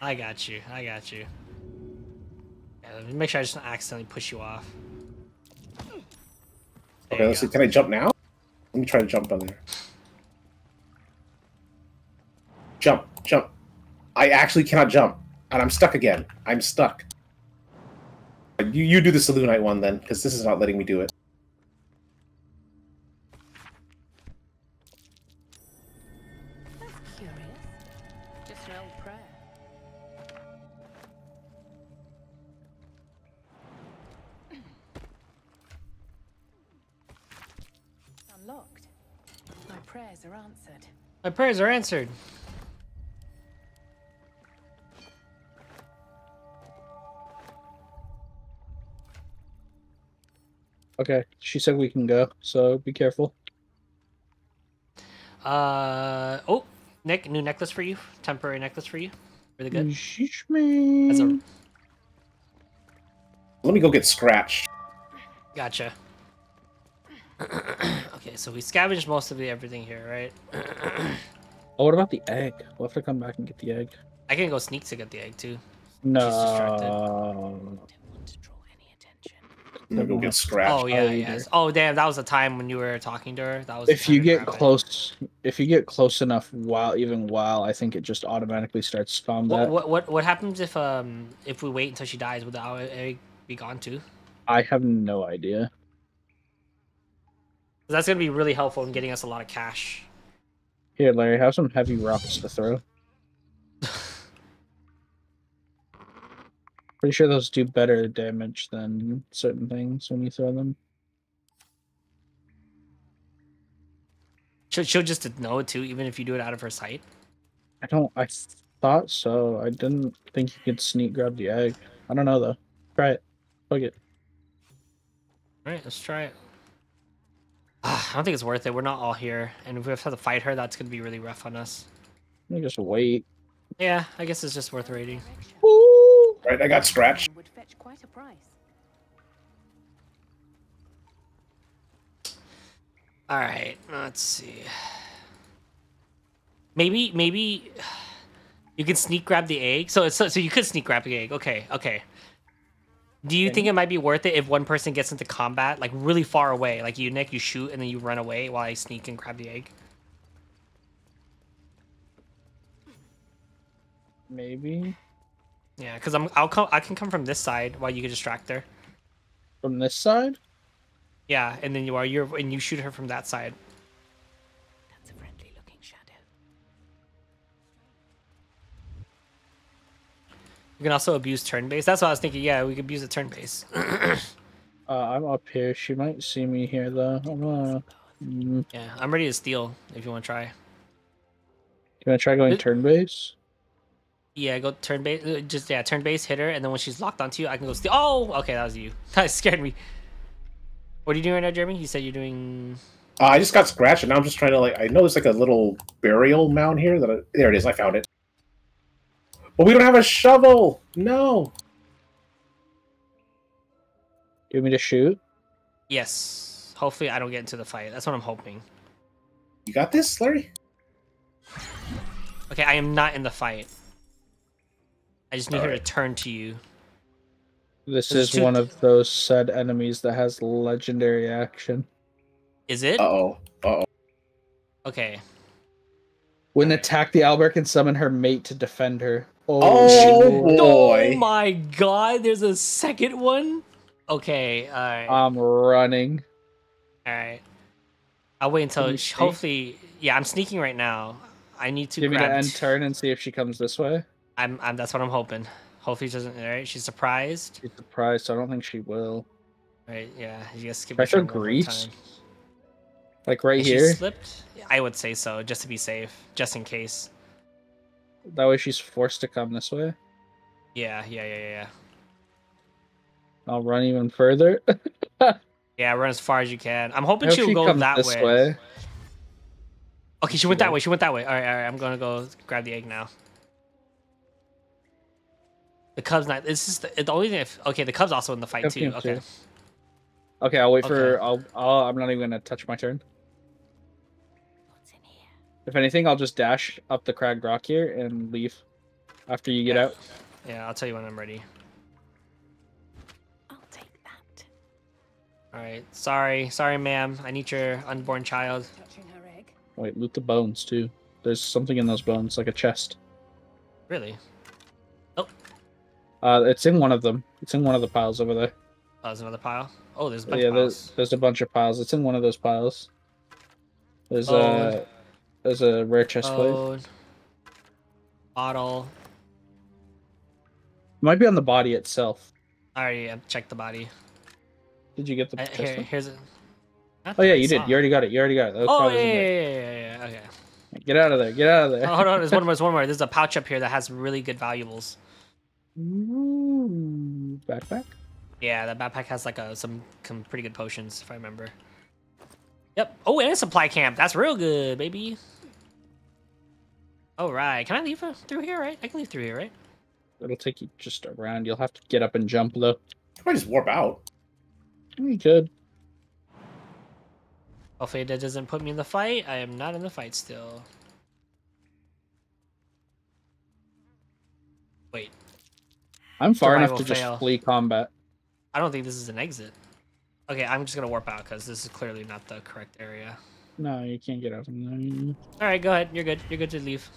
I got you. I got you. Yeah, let me make sure I just don't accidentally push you off. There
Okay,
you
let's
go.
see. Can I jump now? Let me try to jump on there. Jump, jump. I actually cannot jump, and I'm stuck again. I'm stuck. You you do the Saloonite one then, because this is not letting me do it.
Answered.
My prayers are answered.
Okay, she said we can go, so be careful.
Uh oh, Nick, new necklace for you. Temporary necklace for you. Really good.
Sheesh, man.
A
Let me go get scratched.
gotcha. <coughs> okay, so we scavenged most of the everything here, right? <coughs>
Oh, what about the egg? We'll have to come back and get the egg.
I can go sneak to get the egg too.
No.
I'm gonna go get scratched.
Oh yeah, yes. Oh damn, that was the time when you were talking to her. That was.
If you get
grab it.
close, if you get close enough, while even while I think it just automatically starts combat.
What, what what what happens if um if we wait until she dies? Would the egg be gone too?
I have no idea.
That's gonna be really helpful in getting us a lot of cash.
Here, Larry, have some heavy rocks to throw. <laughs> Pretty sure those do better damage than certain things when you throw them.
She'll, she'll just know it too, even if you do it out of her sight.
I don't. I thought so. I didn't think you could sneak grab the egg. I don't know though. Try it. Fuck it.
All right, let's try it. Ah, <sighs> I don't think it's worth it. We're not all here, and if we have to fight her, that's gonna be really rough on us.
Let me just wait.
Yeah, I guess it's just worth raiding.
Right, I got scratched.
Would fetch quite a price.
All right, let's see. Maybe, maybe <sighs> you can sneak grab the egg. So, so, so you could sneak grab the egg. Okay, okay. Do you think it might be worth it if one person gets into combat, like really far away, like you, Nick, you shoot and then you run away while I sneak and grab the egg?
Maybe
Yeah, because I'm, I'll come, I can come from this side while you can distract her.
from this side.
Yeah, and then you are you're and you shoot her from that side. You can also abuse turn base. That's what I was thinking. Yeah, we could abuse the turn base. <clears throat>
Uh, I'm up here. She might see me here though. I'm gonna. Mm,
yeah, I'm ready to steal if you want to try.
You want to try going
It-
turn base?
Yeah, go turn base. uh, Just yeah, turn base, hit her, and then when she's locked onto you, I can go steal. Oh, okay, that was you. <laughs> That scared me. What are you doing right now, Jeremy? You said you're doing.
Uh, I just got scratched, and now I'm just trying to like. I know there's like a little burial mound here. That I, there it is. I found it. But we don't have a shovel. No.
Do you want me to shoot?
Yes. Hopefully, I don't get into the fight. That's what I'm hoping.
You got this, Larry?
Okay, I am not in the fight. I just need her to turn to you.
This
There's
is
two-
one of those said enemies that has legendary action.
Is it?
Uh oh. Uh oh.
Okay.
When attack the owlbear can summon her mate to defend her.
Oh,
shit.
boy.
Oh my god, there's a second one? Okay, alright.
I'm running.
alright. I'll wait until
Can you
sh-
sneak?
hopefully yeah, I'm sneaking right now. I need to
Give me to
grab
end turn and see if she comes this way.
I'm, I'm that's what I'm hoping. Hopefully she doesn't alright, she's surprised.
She's surprised, so I don't think she will.
Right, yeah, you guys skip
Try
your
some
turn one more
grease? Like right
And she
here.
slipped. I would say so, just to be safe, just in case.
That way she's forced to come this way.
Yeah, yeah, yeah, yeah.
I'll run even further. <laughs>
Yeah, run as far as you can. I'm hoping she'll
she
go that way.
way.
Okay, she went that way. She went that way. All right, all right. I'm gonna go grab the egg now. The Cubs not. This is the, the only thing. If, okay, the Cubs also in the fight too. Okay.
too. Okay, I'll wait for.
Okay.
I'll, I'll. I'm not even gonna touch my turn. If anything, I'll just dash up the crag rock here and leave after you get
Yeah.
out.
Yeah, I'll tell you when I'm ready.
I'll take that.
All right. Sorry, sorry, ma'am. I need your unborn child.
Touching her egg.
Wait, loot the bones too. There's something in those bones, like a chest.
Really? Oh.
Uh, it's in one of them. It's in one of the piles over there.
Oh, there's another pile. Oh, there's a bunch
yeah,
of
there's
piles.
there's a bunch of piles. It's in one of those piles. There's
Oh.
a there's a rare chest plate.
Bottle.
Might be on the body itself.
I already uh, checked the body.
Did you get the
Uh,
chest?
here, here's it.
Oh yeah, you did. You already got it. You already got it. That
Oh yeah, yeah, yeah, yeah, yeah, yeah. Okay.
Get out of there. Get out of there.
Oh, hold on. There's one <laughs> more. There's one more. There's a pouch up here that has really good valuables.
Ooh, backpack.
Yeah, that backpack has like a, some, some pretty good potions, if I remember. Yep. Oh, and a supply camp. That's real good, baby. All right. Can I leave through here? Right? I can leave through here, right?
It'll take you just around. You'll have to get up and jump though.
I might just warp out.
You could.
Hopefully that doesn't put me in the fight. I am not in the fight still. Wait.
I'm far enough
Survival
to just flee combat.
I don't think this is an exit. Okay, I'm just gonna warp out because this is clearly not the correct area.
No, you can't get out from there.
All right, go ahead. You're good. You're good to leave.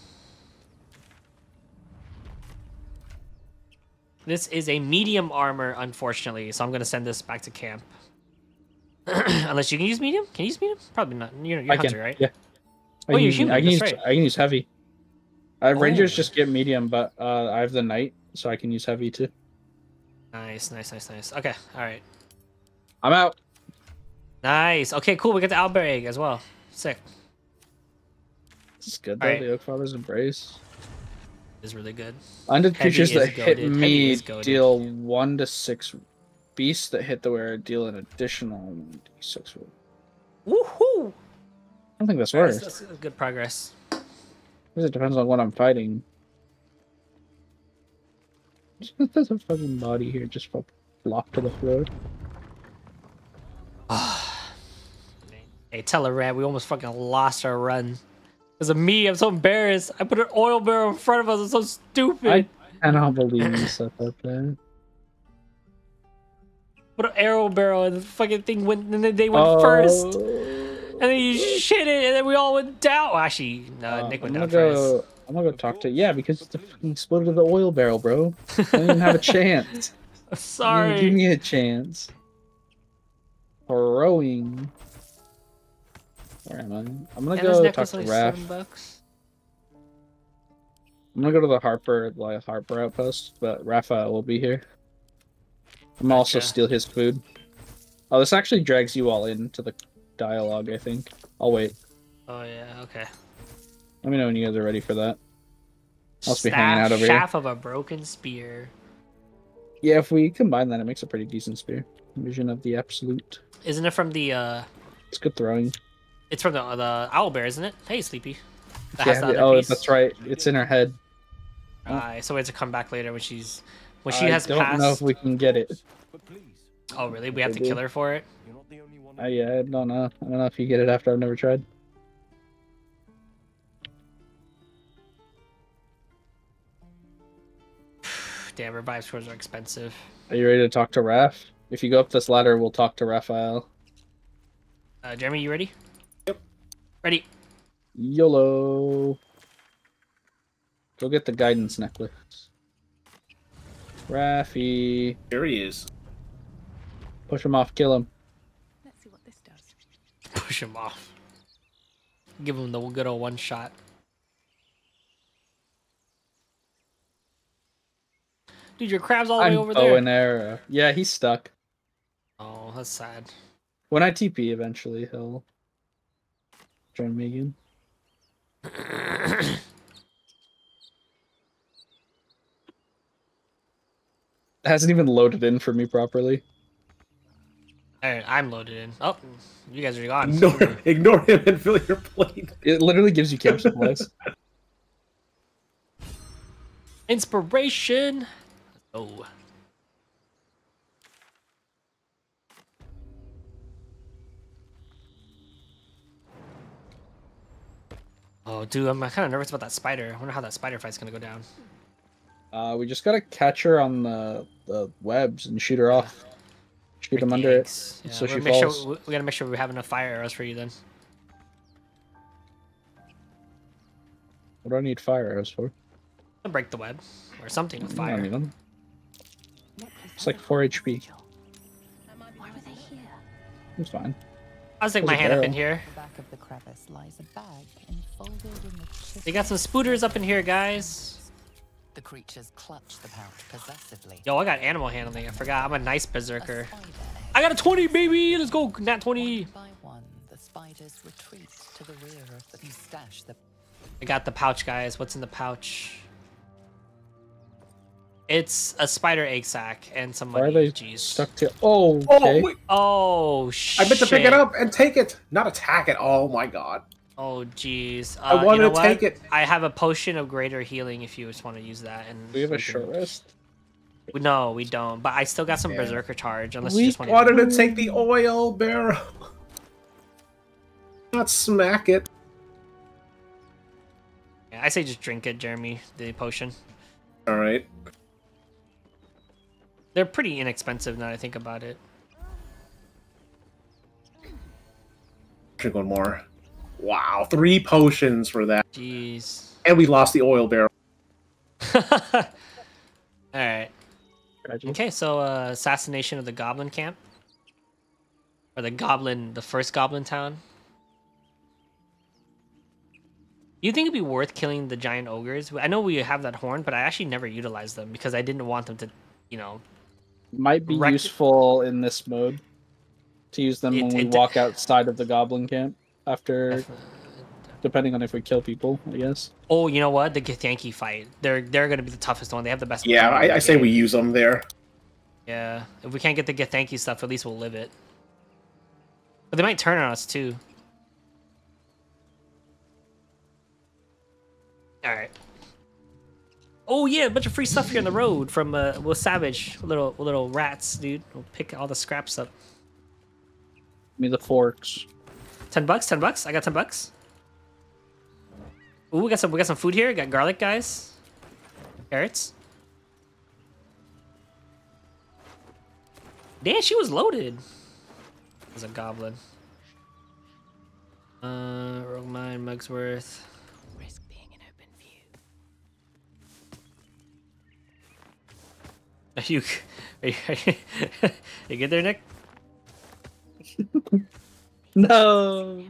This is a medium armor, unfortunately, so I'm gonna send this back to camp. <clears throat> Unless you can use medium. Can you use medium? Probably not. You're, you're
I
hunter,
can.
right?
Yeah. I
Oh,
can
you're
use-
human,
I can use.
right.
I can use heavy. Uh, Rangers
Oh.
just get medium, but uh, I have the knight, so I can use heavy too.
Nice, nice, nice, nice. Okay, all right.
I'm out.
Nice. Okay, cool. We get the owlbear as well. Sick.
This is good though.
Alright.
The Oak Father's embrace.
Is really good.
Undead creatures that hit. Me deal one to six. Beasts that hit the wearer deal an additional six.
Woohoo!
I don't think that's
right,
worse.
That's, that's good progress.
Because it depends on what I'm fighting. <laughs> There's a fucking body here just flopped to the floor. Ah.
Hey, tell her, Rat, we almost fucking lost our run. Because of me, I'm so embarrassed. I put an oil barrel in front of us. I'm so stupid.
I cannot believe you set that there.
Put an arrow barrel and the fucking thing went, and then they went first.
Oh.
And then you shit it, and then we all went down. Well, actually, no,
Uh,
Nick
I'm
went
gonna
down first.
I'm gonna go talk to. Yeah, because it's the fucking exploded the oil barrel, bro. I don't even have a <laughs> chance.
Sorry. <laughs>
Give me a chance. Throwing. Where am I? I'm gonna
And
go talk to Raph.
bucks.
I'm gonna go to the Harper, like Harper outpost, but Raphael will be here. I'm also
Gotcha.
steal his food. Oh, this actually drags you all into the dialogue. I think. I'll wait.
Oh yeah, okay.
Let me know when you guys are ready for that. I'll just be hanging out over here.
Shaft of a broken spear.
Yeah, if we combine that, it makes a pretty decent spear. Vision of the absolute.
Isn't it from the? uh
It's good throwing.
It's from the the owl bear, isn't it? Hey, Sleepy. That has
Yeah,
the other
oh,
piece.
that's right. It's in her head.
Uh, so we have to come back later when she's when she
I
has
don't
passed.
know if we can get it.
Oh really? We have to
Maybe.
kill her for it.
Uh, yeah, I don't know. I don't know if you get it after I've never tried. <sighs>
Damn, revive scores are expensive.
Are you ready to talk to Raph? If you go up this ladder, we'll talk to Raphael.
Uh, Jeremy, you ready? Yep. Ready.
YOLO. Go get the guidance necklace. Raffy.
Here he is.
Push him off, kill him.
Let's see what this does.
Push him off. Give him the good old one shot. Dude, your crab's all the way
I'm
over
bow
there.
and arrow. Yeah, he's stuck.
Oh, that's sad.
When I TP eventually, he'll Join me again. It hasn't even loaded in for me properly.
Alright, I'm loaded in. Oh, you guys are gone.
Ignore him, ignore him and fill your plate.
It literally gives you camp supplies. <laughs>
Inspiration. Oh. Oh, dude, I'm kind of nervous about that spider. I wonder how that spider fight's gonna go down.
Uh, we just gotta catch her on the, the webs and shoot her off. Shoot
Break
him
the
under it.
Yeah,
so
we're
she falls.
Sure, we- we gotta make sure we have enough fire arrows for you then.
What do I need fire arrows for?
To break the web or something with
I
fire.
don't need them. It's like 4 HP.
Why were they here?
It's fine.
I'll stick
There's
my
a
hand up in here.
The back of the crevice lies a bag enfolded in the chip.
They got some spooters up in here, guys.
The creatures clutch the pouch possessively.
Yo, I got animal handling. I forgot. I'm a nice berserker. I got a 20, baby. Let's go. Nat 20.
One by one, the spiders retreat to the rear of the. Stash the.
I got the pouch, guys. What's in the pouch? It's a spider egg sack and some
Why are they
Jeez.
stuck to? Oh,
Oh,
okay.
wait,
Oh, shit.
I meant to pick it up and take it, not attack it. Oh my god.
Oh, jeez.
I
Uh,
wanted
you know
to
what?
take it.
I have a potion of greater healing if you just want to use that. And
we have a
we
short rest?
No, we don't. But I still got some
Yeah.
berserker charge. Unless
We
you just want
Wanted to take the oil barrel. <laughs> Not smack it.
Yeah, I say just drink it, Jeremy. The potion.
All right.
They're pretty inexpensive now I think about it.
Drink one more. Wow, three potions for that,
Jeez.
and we lost the oil barrel. <laughs>
All right. Okay, so uh, assassination of the goblin camp, or the goblin, the first goblin town. You think it'd be worth killing the giant ogres? I know we have that horn, but I actually never utilized them because I didn't want them to, you know.
Might be
Rec-
useful in this mode to use them
It-
when we
it-
walk outside of the goblin camp after, depending on if we kill people, I guess.
Oh, you know what? The Githyanki fight. They're they're gonna be the toughest one. They have the best.
Yeah, I, I say
game.
we use them there.
Yeah, if we can't get the Githyanki stuff, at least we'll live it. But they might turn on us too. All right. Oh yeah, a bunch of free stuff here on the road from uh, Will Savage. Little little rats, dude. We'll pick all the scraps up.
Give me the forks.
Ten bucks. Ten bucks. I got ten bucks. Ooh, we got some. We got some food here. Got garlic, guys. Carrots. Damn, she was loaded. As a goblin. Uh, Rogue Mine, Mugsworth. <laughs> Are you, are you, are you, <laughs> you good there, Nick? <laughs>
No.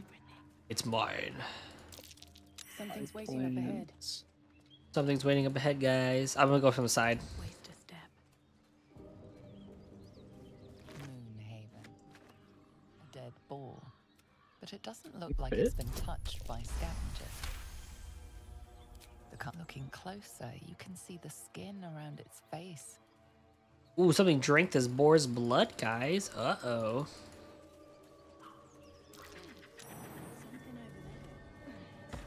It's mine.
Something's waiting up ahead.
Something's waiting up ahead, guys. I'm gonna go from the side.
Waste a step.
Moonhaven. A dead boar. But it doesn't look like it's been touched by scavengers. The co- looking closer, you can see the skin around its face.
Ooh, something drank this boar's blood, guys. Uh oh.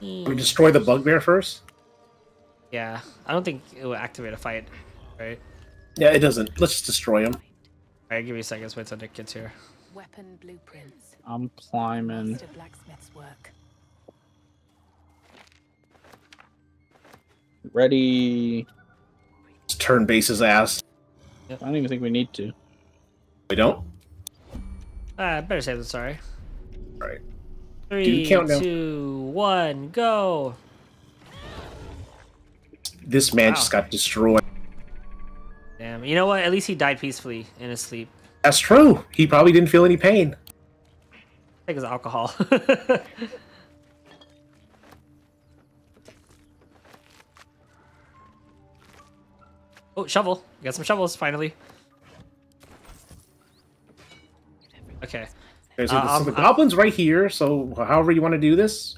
We destroy the bugbear first.
Yeah, I don't think it will activate a fight, right?
Yeah, it doesn't. Let's just destroy him.
Alright, give me a second. Let's wait till Nick gets here.
Weapon blueprints.
I'm climbing.
Blacksmith's work.
Ready.
Let's turn base's ass.
I don't even think we need to.
We don't.
Ah, better say than sorry.
All right.
Three,
countdown.
two, one, go.
This man
Wow.
just got destroyed.
Damn. You know what? At least he died peacefully in his sleep.
That's true. He probably didn't feel any pain.
I think it's alcohol. <laughs> oh, shovel. We got some shovels finally. Okay.
Okay, so,
Uh,
the, so
I'm-
the
I'm-
goblin's right here. So however you want to do this.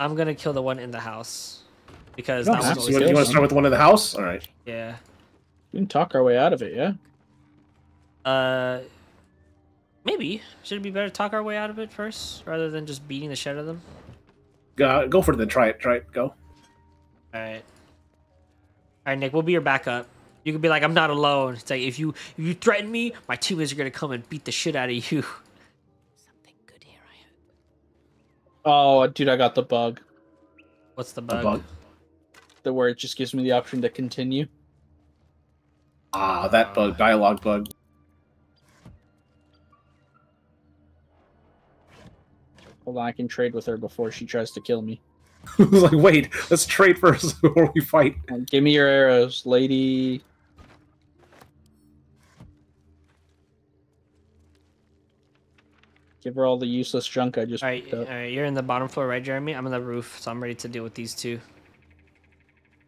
I'm gonna kill the one in the house because
You
that
don't
was
have
So you, want, you want to start with the one in the house? All right.
yeah.
We can talk our way out of it, yeah.
Uh, maybe should it be better to talk our way out of it first rather than just beating the shit out of them?
Go, go for it then. Try it. Try it. Go.
All right. All right, Nick. We'll be your backup. You can be like, I'm not alone. It's like if you if you threaten me, my teammates are gonna come and beat the shit out of you. <laughs>
Something good here, I hope.
Oh, dude, I got the bug.
What's the
The
bug?
bug.
The where it just gives me the option to continue.
Ah, that bug. Dialogue bug.
Hold on, I can trade with her before she tries to kill me.
I was <laughs> like, wait, let's trade first <laughs> before we fight.
Give me your arrows, lady. Give her all the useless junk I just
All right,
picked
right. You're in the bottom floor, right, Jeremy? I'm on the roof, so I'm ready to deal with these two.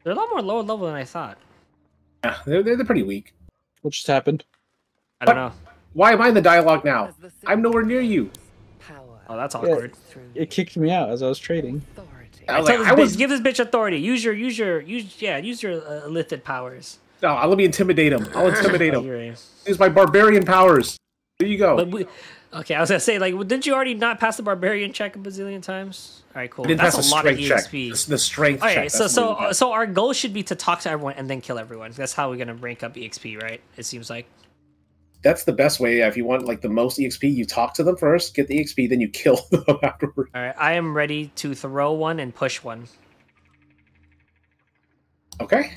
They're a lot more lower level than I thought.
Yeah, they're, they're, they're pretty weak.
What just happened?
I don't
What?
know.
Why am I in the dialogue now? I'm nowhere near you.
Oh, that's
Yeah.
awkward.
It kicked me out as I was trading.
I
I
was
tell
like,
this
I
bitch,
was.
give this bitch authority. Use your, use your, use yeah, use your uh, illithid powers.
No, let me intimidate him. I'll intimidate <laughs>
Oh,
him. Use my barbarian powers. There you go.
But we, okay, I was gonna say like, didn't you already not pass the barbarian check a bazillion times? All right, cool.
Didn't
That's
pass
a lot of
check.
EXP.
The, strength
All
check.
so
that's
so so our goal should be to talk to everyone and then kill everyone. That's how we're gonna rank up EXP, right? It seems like.
that's the best way. If you want like the most exp, you talk to them first, get the exp, then you <laughs> kill them afterward.
All right, I am ready to throw one and push one.
Okay.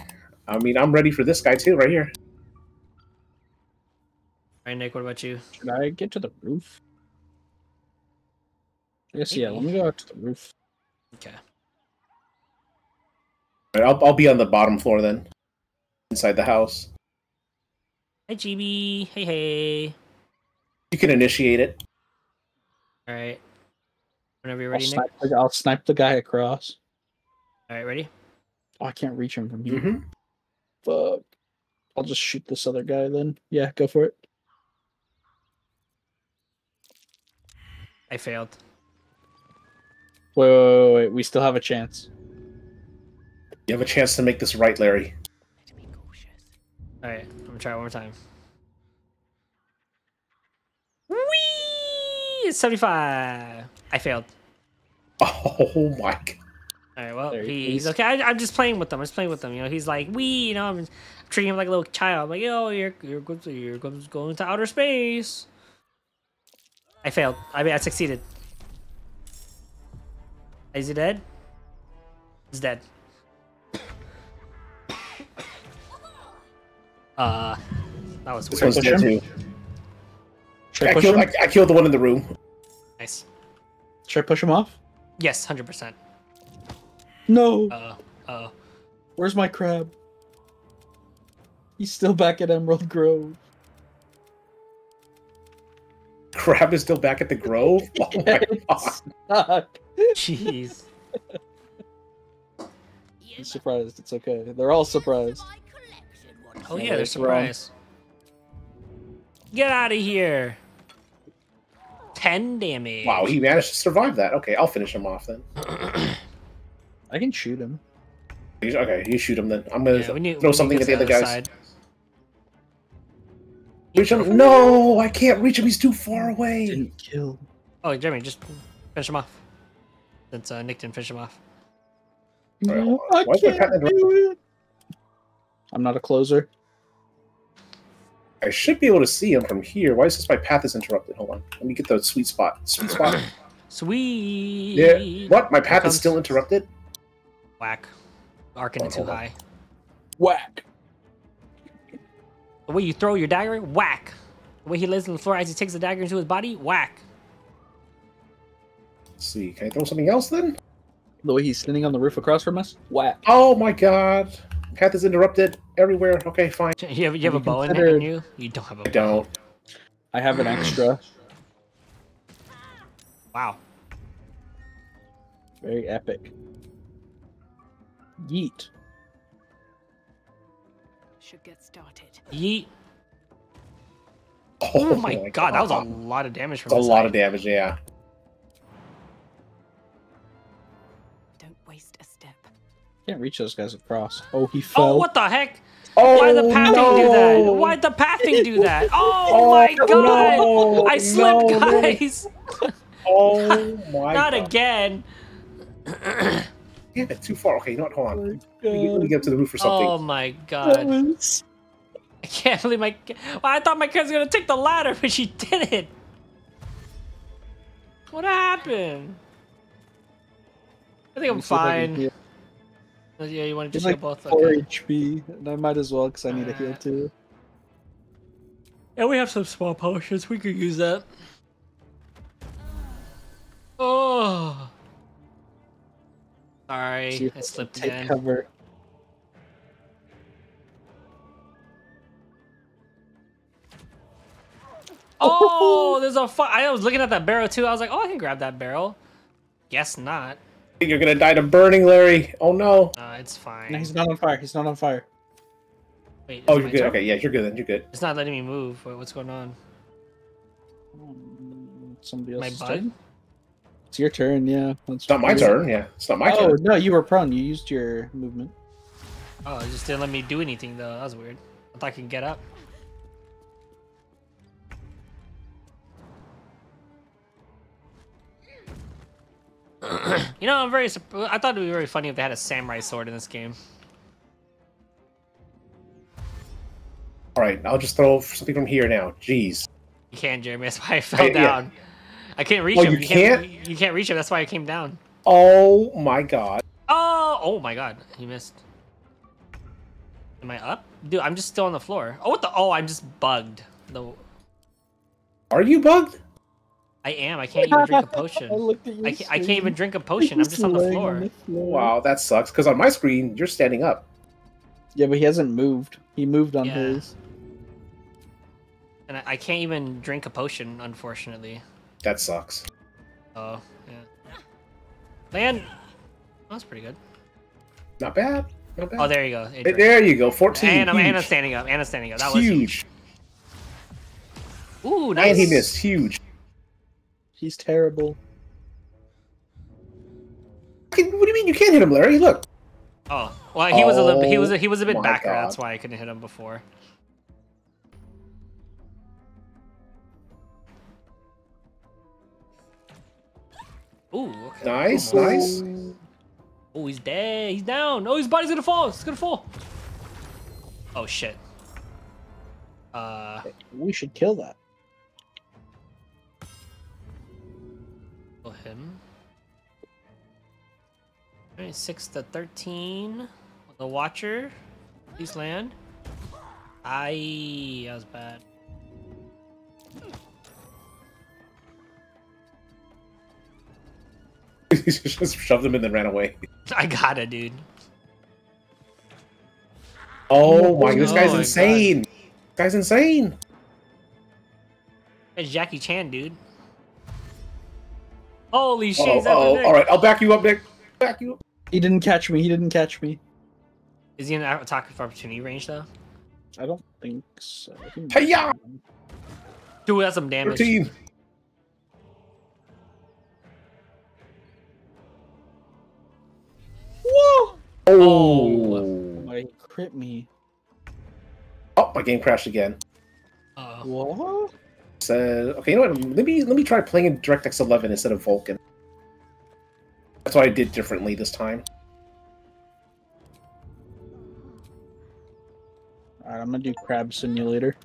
I mean, I'm ready for this guy too, right here.
All right, Nick, what about you?
Should I get to the roof? Yes, yeah. Let me go out to the roof.
Okay.
All right, I'll I'll be on the bottom floor then, inside the house.
Hey, GB. Hey, hey.
You can initiate it.
All right. Whenever you're
I'll
ready, Nick.
snipe, the- I'll snipe the guy across.
All right, ready?
Oh, I can't reach him from here.
hmm
Fuck. I'll just shoot this other guy then. Yeah, go for it.
I failed.
Wait, wait, wait, wait. We still have a chance.
You have a chance to make this right, Larry.
All right, I'm gonna try it one more time. Whee! 75. I failed. <laughs>
Oh my! God.
All right, well,
he
he, he's okay. I, I'm just playing with him. I'm just playing with him. You know, he's like, we, you know, I'm treating him like a little child. I'm like, yo, you're you're going to, you're going to go into outer space. I failed. I mean, I succeeded. Is he dead? He's dead. <coughs> Uh, that was
This
weird.
one's dead too.
Should I
I
push
killed,
him?
I, I killed the one in the room.
Nice.
Should I push him off?
Yes, hundred percent.
No.
Uh, uh.
Where's my crab? He's still back at Emerald Grove.
Crab is still back at the grove. <laughs> Oh my god!
Fuck.
Jeez. <laughs>
He's surprised. It's okay. They're all surprised.
Oh yeah, they're surprised. Get out of here. Ten damage.
Wow, he managed to survive that. Okay, I'll finish him off then. <clears throat>
I can shoot him.
Okay, you shoot him then. I'm gonna
Yeah, need,
throw something at the
get
other guys.
side.
Reach him? No, I can't reach him. He's too far away.
Didn't kill.
Oh, Jeremy, just finish him off. Since uh, Nick didn't finish him off.
Alright,
No. I
Why
can't do it. I'm not a closer.
I should be able to see him from here. Why is this my path is interrupted? Hold on. Let me get the sweet spot. Sweet spot. <clears throat>
Sweet.
yeah. What? My path
comes-
is still interrupted?
Whack. Arcing it too
Hold on.
high.
Whack.
The way you throw your dagger, whack. The way he lays on the floor as he takes the dagger into his body, whack.
Let's see. Can I throw something else then?
The way he's standing on the roof across from us. Whack.
Oh my god. Path is interrupted everywhere. Okay, fine. <laughs>
You have, you have a
you
bow in, in
considered-
you? You don't have a
I
bow.
I don't.
I have an extra.
Wow.
Very epic. Yeet.
Should get started.
Yeet. <laughs>
Oh
Oh, my god, that was a lot of damage from
That's a lot
eye.
of damage, yeah.
Don't waste a step.
Can't reach those guys across. Oh, he oh, fell.
Oh, what the heck?
Oh,
Why'd the pathing do that? Why'd the pathing do that? <laughs> Oh,
Oh,
my god!
no,
I slipped,
no, <laughs> no.
guys!
Oh my
Not
god.
again!
Damn it, too far. Okay, you know what? Hold on. Oh let me, let me get up to the roof or oh something.
Oh my god. I <laughs> can't believe my. Well, I thought my kid was gonna take the ladder, but she didn't. What happened? I think I'm
Let me see if I can
fine.
heal.
Oh, Yeah, you want to just heal
like
both?
4
Okay.
HP, and I might as well because I need a heal uh. too.
Yeah, we have some small potions. We could use that. Oh. Sorry, I slipped
Take
again.
cover.
Oh, <laughs> there's a fu- I was looking at that barrel too. I was like, oh, I can grab that barrel. Guess not.
You're gonna die to burning, Larry. Oh no.
Uh, it's fine.
No, he's not on fire. He's not on fire.
Wait,
Oh, you're good.
turn?
Okay, yeah, you're good then. You're good.
It's not letting me move. Wait, what's going on?
Mm, Somebody
My
else's
bud?
turn. It's your turn. Yeah. That's
It's not my turn. Yeah, it's not my
oh
turn.
no, you were prone. You used your movement.
Oh, it just didn't let me do anything though. That was weird. I thought I could get up. <clears throat> you know, I'm very. I thought it would be very funny if they had a samurai sword in this game.
All right, I'll just throw something from here now. Jeez.
You can't, Jeremy. That's why I oh, fell
yeah.
down. I can't reach
Oh,
him.
you
can't. You can't reach him. That's why I came down.
Oh my god.
Oh, oh my god, he missed. Am I up? Dude, I'm just still on the floor. Oh, what the? Oh, I'm just bugged. The
Are you bugged?
I am. I can't even drink a potion. <laughs>
I looked at your
I can't, I can't even drink a potion. I'm just on the
laying
floor.
floor.
Wow, that sucks. Because on my screen, you're standing up.
Yeah, but he hasn't moved. He moved on
Yeah.
his.
And I, I can't even drink a potion, unfortunately.
That sucks.
Oh, yeah. Land! Oh, that's pretty good.
Not bad. Not bad.
Oh, there you go. Adrian.
there you go. 14.
And I'm
huge.
Anna standing up. Anna standing up. That was
huge.
Ooh, nice.
And he missed. Huge.
He's terrible.
What do you mean you can't hit him, Larry? Look.
Oh, well, he was a little. bit- He was. A, he was a bit
Oh my
backer. That's why I couldn't hit him before. Ooh. Okay.
Nice,
Almost.
nice.
Oh, he's dead. He's down. Oh, his body's gonna fall. It's gonna fall. Oh shit. Uh.
We should kill that.
Him. Alright, six to thirteen. The Watcher. Please land. Aye, that was bad. <laughs>
he just shoved him and then ran away. <laughs>
I got it, dude.
Oh, oh my, this
Oh
guy's insane. This guy's insane.
It's Jackie Chan, dude. Holy shit!
Oh,
he's
oh, all right, I'll back you up, Nick. Back you up.
He didn't catch me. He didn't catch me.
Is he in attack of opportunity range though?
I don't think so. I think-
Hey-ya!
Dude, that's some damage.
13.
Whoa!
Oh.
Oh my, crit me.
Oh, my game crashed again.
Uh,
What?
Said, okay, you know what? Let me let me try playing in DirectX 11 instead of Vulkan. That's what I did differently this time.
Alright, I'm gonna do Crab Simulator.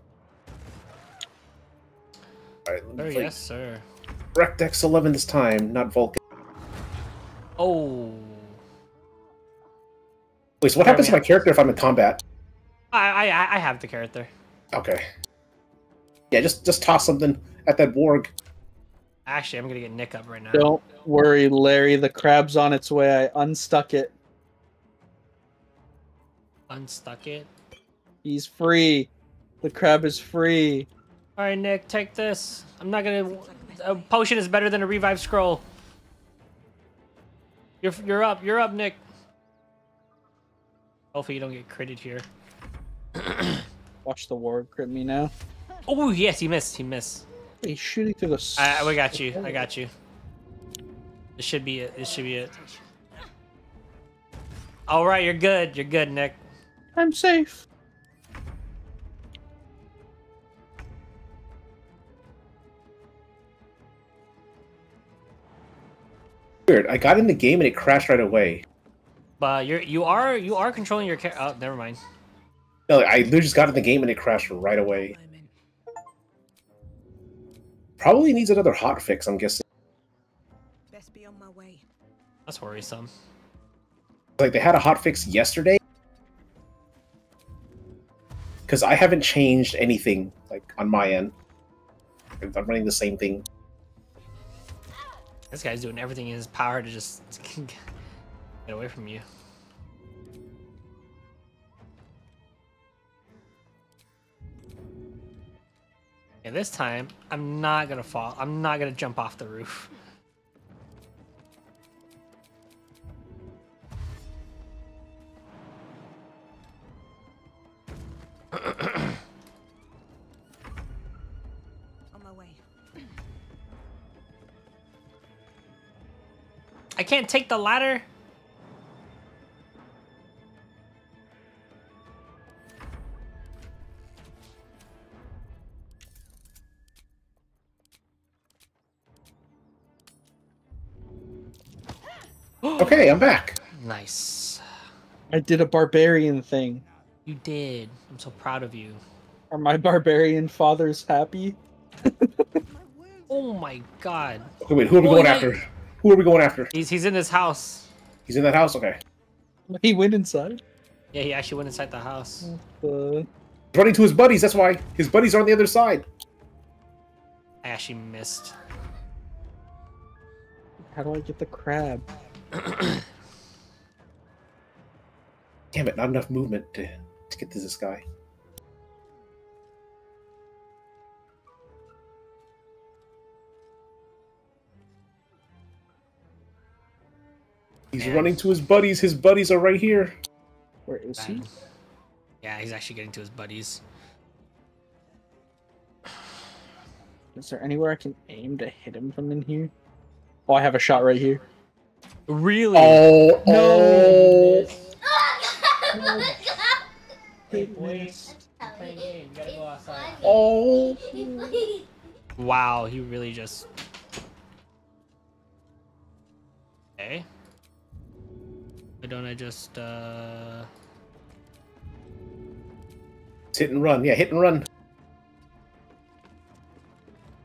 All right, let me
oh,
play
yes, sir.
DirectX 11 this time, not Vulkan.
Oh.
Wait, so what
Sorry,
happens to my character if I'm in combat?
I I I have the character.
Okay. Yeah, just just toss something at that Borg.
Actually, I'm gonna get Nick up right now.
Don't worry, Larry. The crab's on its way. I unstuck it.
Unstuck it.
He's free. The crab is free.
All right, Nick, take this. I'm not gonna. A potion is better than a revive scroll. You're you're up. You're up, Nick. Hopefully you don't get critted here.
Watch the war crit me now.
Oh yes, he missed. He missed.
He's shooting through the.
I, we got you. I got you. This should be it. This should be it. All right, you're good. You're good, Nick.
I'm safe.
Weird. I got in the game and it crashed right away.
But you're you are you are controlling your character. Oh, never mind.
No, I literally just got in the game and it crashed right away. Probably needs another hot fix, I'm guessing.
Best be on my way.
That's worrisome.
Like they had a hot fix yesterday. Because I haven't changed anything like on my end. I'm running the same thing.
This guy's doing everything in his power to just <laughs> get away from you. And this time, I'm not gonna fall. I'm not gonna jump off the roof. <clears throat>
On my way.
I can't take the ladder. <gasps>
Okay, I'm back.
Nice.
I did a barbarian thing.
You did. I'm so proud of you.
Are my barbarian fathers happy? <laughs>
Oh my god.
Okay, wait, who are we going
yeah.
after? Who are we going after?
He's he's in his house.
He's in that house? Okay.
He went inside.
Yeah, he actually went inside the house.
Uh,
Running to his buddies, that's why. His buddies are on the other side.
I actually missed.
how do I get the crab? <clears throat>
Damn it, not enough movement to, to get to this guy. He's
Man.
running to his buddies. His buddies are right here.
Where is he?
Yeah, he's actually getting to his buddies.
Is there anywhere I can aim to hit him from in here? Oh, I have a shot right here.
Really?
Oh,
No. <laughs>
oh.
Wow, he really just. Okay. Why don't I just uh?
It's hit and run. Yeah, hit and run.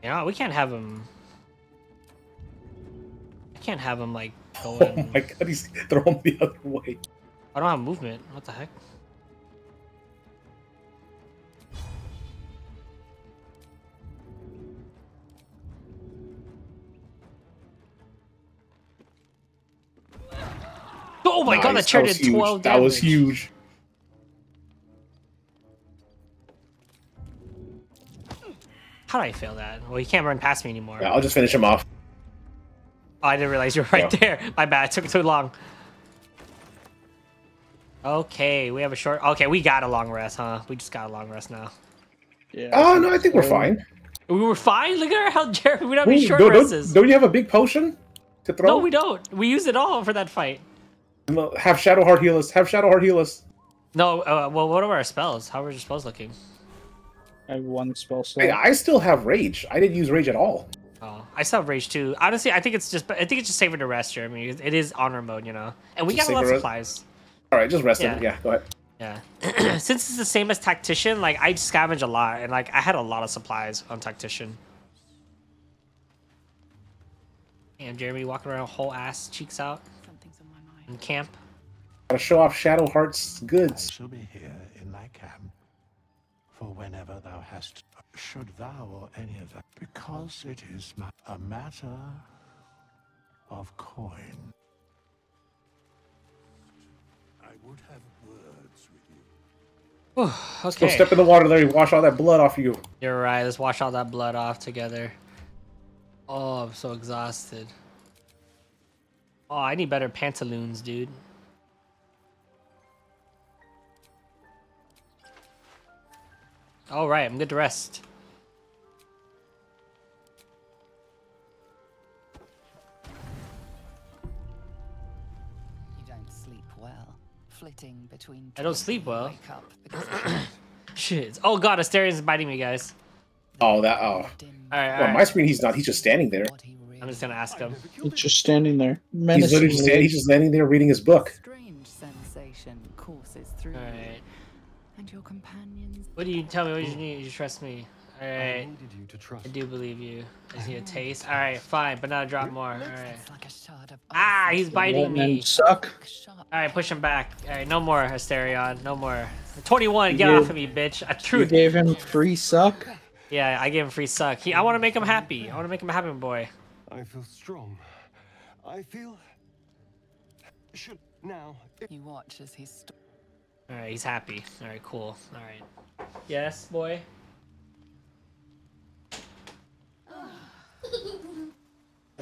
Yeah, we can't have him. I can't have him like
Oh my god, he's throwing the other way.
I don't have movement. What the heck? Oh my god, that
Nice,
chair did
huge.
12
That was huge.
How did I fail that? Well, he can't run past me anymore.
Yeah, I'll just finish him off.
Oh, I didn't realize you were right
Yeah.
there. <laughs> My bad. It took too long. Okay, we have a short. Okay, we got a long rest, huh? We just got a long rest now.
Yeah.
Oh no, I think we're fine.
We were fine. Look at our health, Jeremy. We don't have any short
don't, don't,
rests.
don't you have a big potion to throw?
No, we don't. We used it all for that fight.
No, Have Shadowheart heal us. Have Shadowheart heal us.
No, uh, well, what are our spells? How are your spells looking?
I have one spell slot.
Hey, I still have Rage. I didn't use Rage at all.
Oh, I still have rage too. Honestly, I think it's just. I think it's just saving to rest, Jeremy. It is honor mode, you know. And we
Just
got a lot of supplies.
All right, just rest him.
Yeah.
Yeah, go ahead.
Yeah. <clears throat> Since it's the same as tactician, like I scavenge a lot, and like I had a lot of supplies on tactician. And Jeremy walking around whole ass cheeks out
Something's on my mind.
in camp.
Gotta show off Shadowheart's goods.
shall be here in thy camp for whenever thou hast, should thou or any of them, because it is ma- a matter of coin. I would have words with you.
Whew,
Go
okay.
step in the water there. And wash all that blood off you.
You're right. Let's wash all that blood off together. Oh, I'm so exhausted. Oh, I need better pantaloons, dude. Alright, I'm good to rest.
You don't sleep well. Flitting between
I don't sleep well. <coughs> Shit. Oh god, Astarion is biting me, guys.
Oh, that, oh.
Alright,
well,
right.
my screen he's not. He's just standing there.
I'm just gonna ask him.
He's just standing there.
Medicine he's literally just, standing, he's just standing there reading his book.
Strange sensation courses through. All
right
and your companions.
What do you tell me? What do you need? You trust me. Alright.
needed you to trust
I do believe you. Is he a taste. Alright, fine, but not a drop more. Alright.
Like a shard of
Ah, he's biting me.
Suck.
Alright, push him back. Alright, no more Astarion. No more. 21,
You
get
gave-
off of me, bitch. A
You gave him free suck.
Yeah, I gave him free suck. He, I want to make him happy. I want to make him a happy boy.
I feel strong. I feel. Should now.
You watch as he. St-
Alright, he's happy. Alright, cool. Alright. Yes, boy. I'll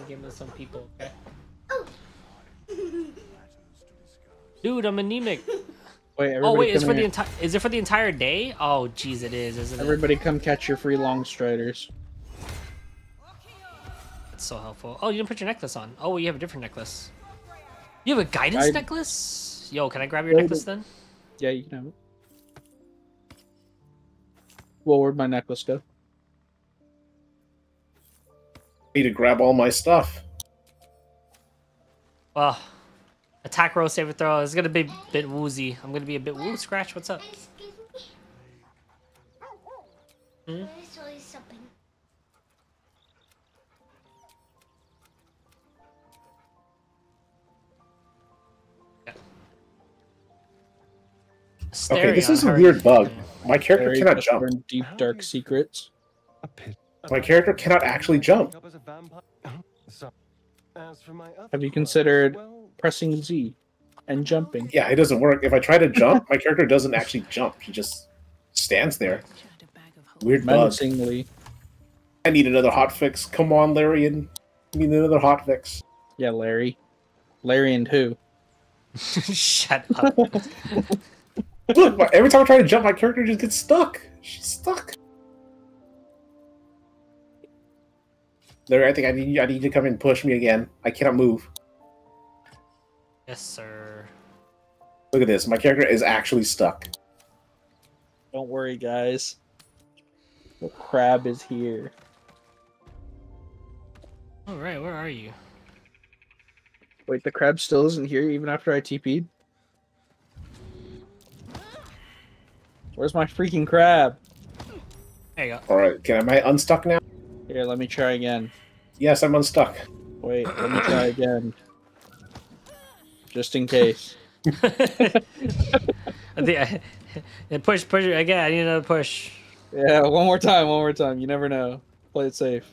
<sighs> give him some people, okay? Oh. Dude, I'm anemic. <laughs>
Oh, wait, everybody
Oh wait, it's
come
for the entire. Is it for the entire day? Oh, jeez, it is, isn't it?
Everybody come catch your free long striders.
That's so helpful. Oh, you didn't put your necklace on. Oh, you have a different necklace. You have a guidance
I-
necklace? Yo, can I grab your
Well,
necklace then?
Yeah, you can have it. Well, where'd my necklace go?
need to grab all my stuff.
Well, attack roll, save throw. It's gonna be a bit woozy. I'm gonna be a bit woo. Scratch, what's up? Hmm?
Okay, this is a weird bug. My character
Harry
cannot jump.
deep dark um, secrets.
My character cannot actually jump.
Up as a vampire. So, as for my other
Have you considered pressing Z and jumping?
Yeah, it doesn't work. If I try to jump, my character doesn't actually jump. He just stands there. Weird bug.
Menacingly.
I need another hotfix. Come on, Larian. I need another hotfix.
Yeah, Larry. Larry and who? <laughs>
Shut up. <laughs>
Look, my- every time I try to jump, my character just gets stuck. She's stuck. Larry, I think I need I need you to come and push me again. I cannot move.
yes, sir.
Look at this. My character is actually stuck.
Don't worry, guys. The crab is here.
All right, where are you?
Wait, the crab still isn't here even after I TP'd? Where's my freaking crab?
There you go.
All right, can am I unstuck now?
Here, let me try again.
Yes, I'm unstuck.
Wait, let me try again. Just in case. <laughs> <laughs>
I think I, push, push again. I need another push.
Yeah, one more time, one more time. You never know. Play it safe.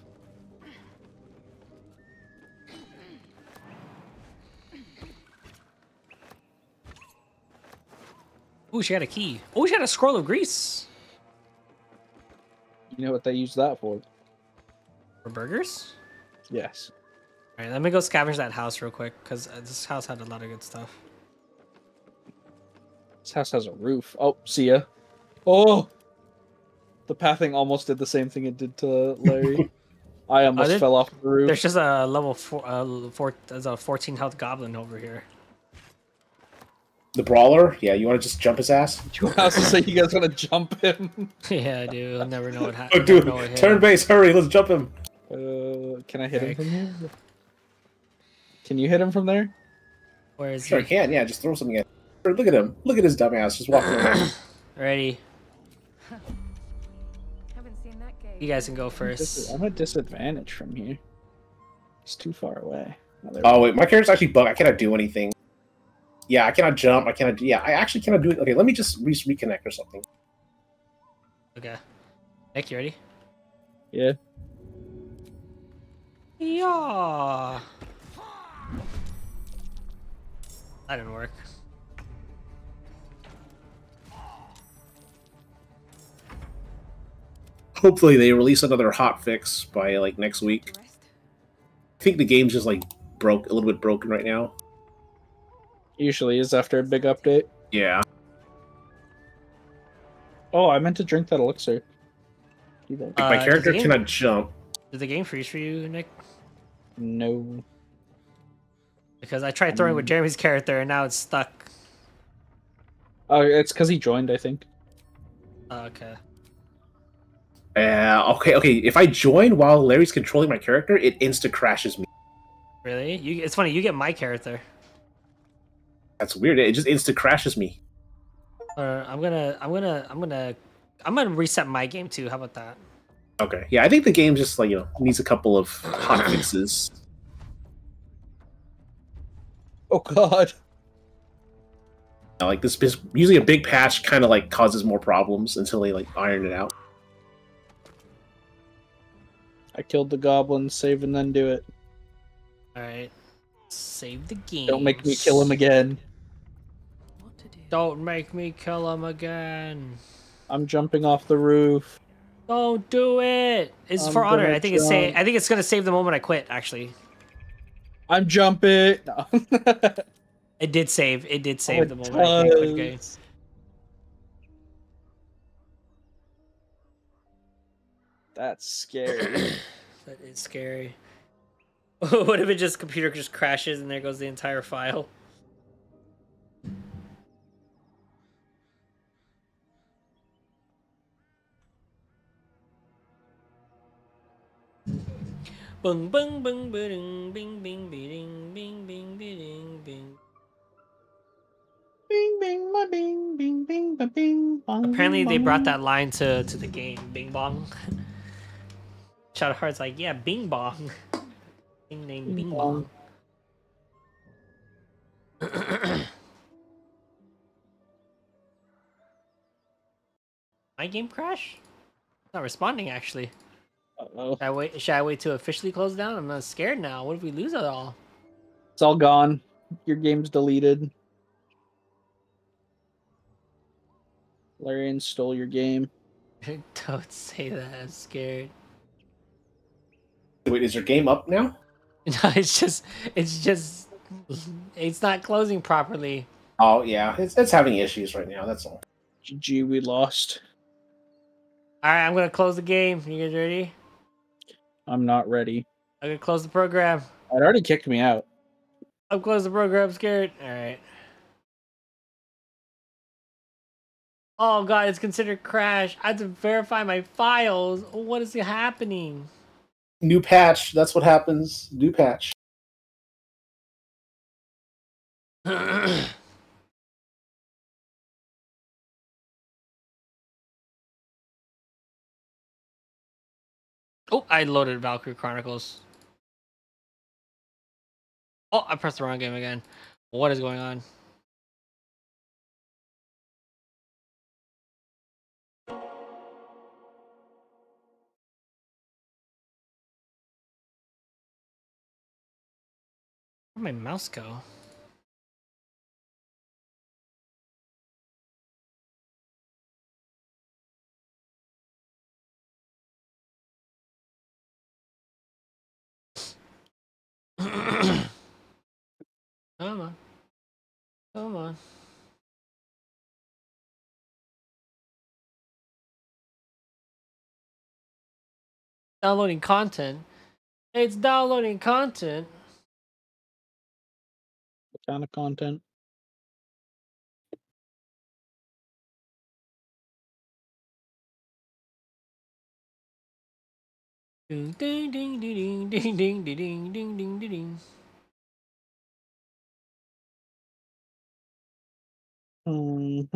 Ooh, she had a key. Oh, she had a scroll of grease.
You know what they use that for?
For burgers?
Yes.
All right, let me go scavenge that house real quick because this house had a lot of good stuff.
This house has a roof. Oh, see ya. Oh! The pathing almost did the same thing it did to Larry. <laughs> I almost fell off the roof.
There's just a level four, uh, four, there's a 14 health goblin over here.
The brawler? Yeah, you want to just jump his ass? <laughs>
You also say you guys want to jump him? <laughs>
yeah, I do. I'll never know what <laughs>
Oh, dude,
what
turn base, hurry, let's jump him.
Uh, can I hit him from here? Can you hit him from there?
Where is
Sure, I
he?
can. Yeah, just throw something at. Or Look at him. Look at his dumb ass just walking around. <coughs>
Ready?
Haven't seen that game.
You guys can go first.
I'm at disadvantage from here. It's too far away. Oh,
Oh wait, my character's actually bugged. I cannot do anything. Yeah, I cannot jump. I cannot. Yeah, I actually cannot do it. Okay, let me just re- reconnect or something.
Okay. Nick, you ready?
Yeah.
Yeah. That didn't work.
Hopefully, they release another hot fix by like next week. I think the game's just like broke a little bit broken right now.
Usually is after a big update.
Yeah.
Oh, I meant to drink that elixir. Do that.
Like, my
Uh,
character
does game-
cannot jump.
Did the game freeze for you, Nick?
No.
Because I tried throwing with
Um,
Jeremy's character and now it's stuck.
Oh, it's because he joined, I think.
Oh, okay.
Uh, okay, okay. If I join while Larry's controlling my character, it insta crashes me.
Really? You? It's funny. You get my character.
That's weird. It just insta crashes me.
Or I'm gonna, I'm gonna, I'm gonna, I'm gonna reset my game too. How about that?
Okay. Yeah, I think the game just like you know needs a couple of hot fixes. <laughs>
Oh God.
Uh, Like this, this usually a big patch kind of like causes more problems until they like iron it out.
I killed the goblin, save and then do it.
All right. Save the game.
Don't make me kill him again.
Don't make me kill him again.
I'm jumping off the roof.
Don't do it. It's
I'm
for honor. I think it's sa- I think it's gonna save the moment I quit. Actually,
I'm jumping. No. <laughs>
it did save. It did save
Oh, it
the moment I quit
does.
games.
That's scary. <coughs>
That is scary. <laughs> what if it just computer just crashes and there goes the entire file? Bung bung bung bing bing bing bing bing bing bing bing.
bing bing ba bing bing bing ba bing bong.
Apparently they brought that line to to the game. Bing bong. <laughs> Shadowheart's like, yeah, Bing bong. Thing named Bing bong. <coughs> My game crash? Not responding actually.
Uh-oh.
Should I wait? Should I wait to officially close down? I'm not scared now. What if we lose it all?
It's all gone. Your game's deleted. Larian stole your game. <laughs>
Don't say that. I'm scared.
Wait, is your game up now? <laughs>
No, it's just, it's just, it's not closing properly.
Oh yeah, it's it's having issues right now. That's all.
GG, we lost.
All right, I'm gonna close the game. You guys ready?
I'm not ready.
I'm gonna close the program.
It already kicked me out.
I'm close the program. Scared. All right. Oh god, it's considered crash. I have to verify my files. What is happening?
New patch. That's what happens. New patch. <clears throat>
Oh, I loaded Valkyria Chronicles. Oh, I pressed the wrong game again. What is going on? Where'd my mouse go? Come on. Come on. Downloading content. It's downloading content.
What kind of content?
Ding ding ding ding ding ding ding ding ding ding.
All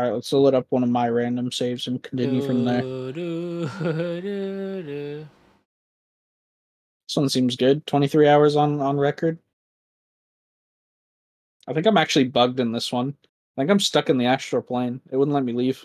right, let's load up one of my random saves and continue from there. This one seems good. 23 hours on on record. I think I'm actually bugged in this one. I think I'm stuck in the astral plane. It wouldn't let me leave.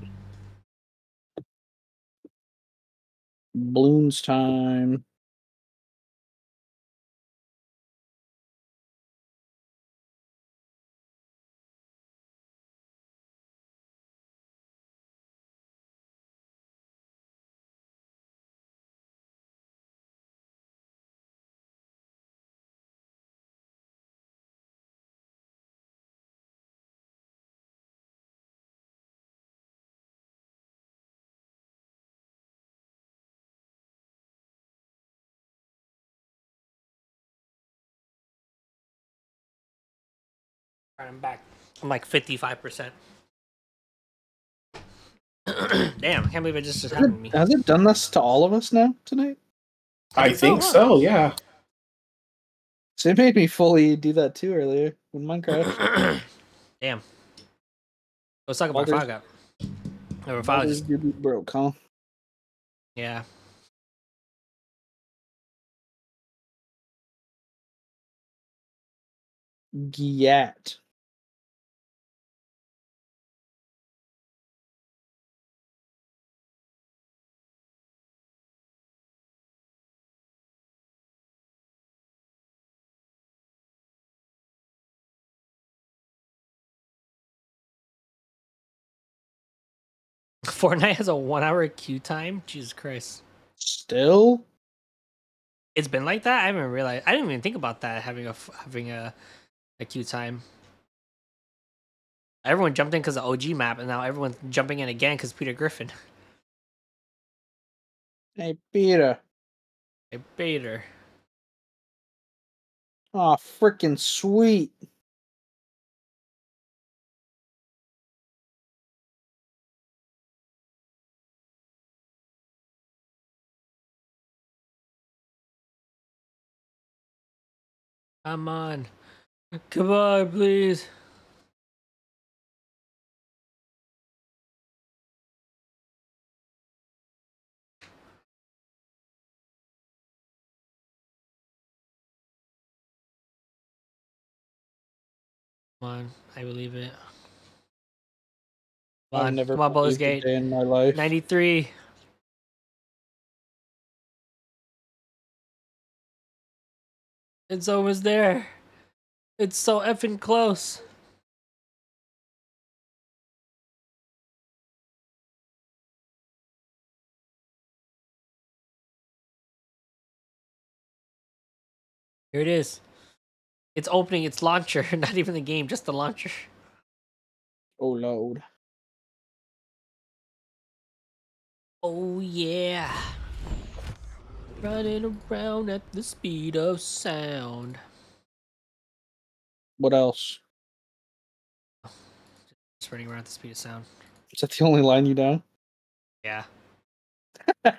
Bloom's time.
I'm back. I'm like 55%. <clears throat> Damn, I can't believe it just, just
Has
happened to me.
has it done this to all of us now tonight?
I think so. Yeah.
So it made me fully do that too earlier when Minecraft. crashed. <clears throat>
Damn. Let's talk about
Baldur's-
Fog Or Fog
Baldur's Gate broke, huh?
Yeah.
Gyat.
Fortnite has a one hour queue time. Jesus Christ.
Still?
It's been like that. I haven't realized. I didn't even think about that having a having a a queue time. Everyone jumped in because of OG map, and now everyone's jumping in again because Peter Griffin.
Hey, Peter.
Hey, Peter.
Oh, freaking sweet.
Come on. Come on, please. Come on, I believe it. Come
I've
on,
never
come on, Gate.
day in my life.
93. It's almost there. It's so effing close. Here it is. It's opening its launcher, <laughs> not even the game, just the launcher.
Oh, Lord.
Oh yeah. Running around at the speed of sound.
What else?
Just running around at the speed of sound.
Is that the only line you know?
Yeah. <laughs> I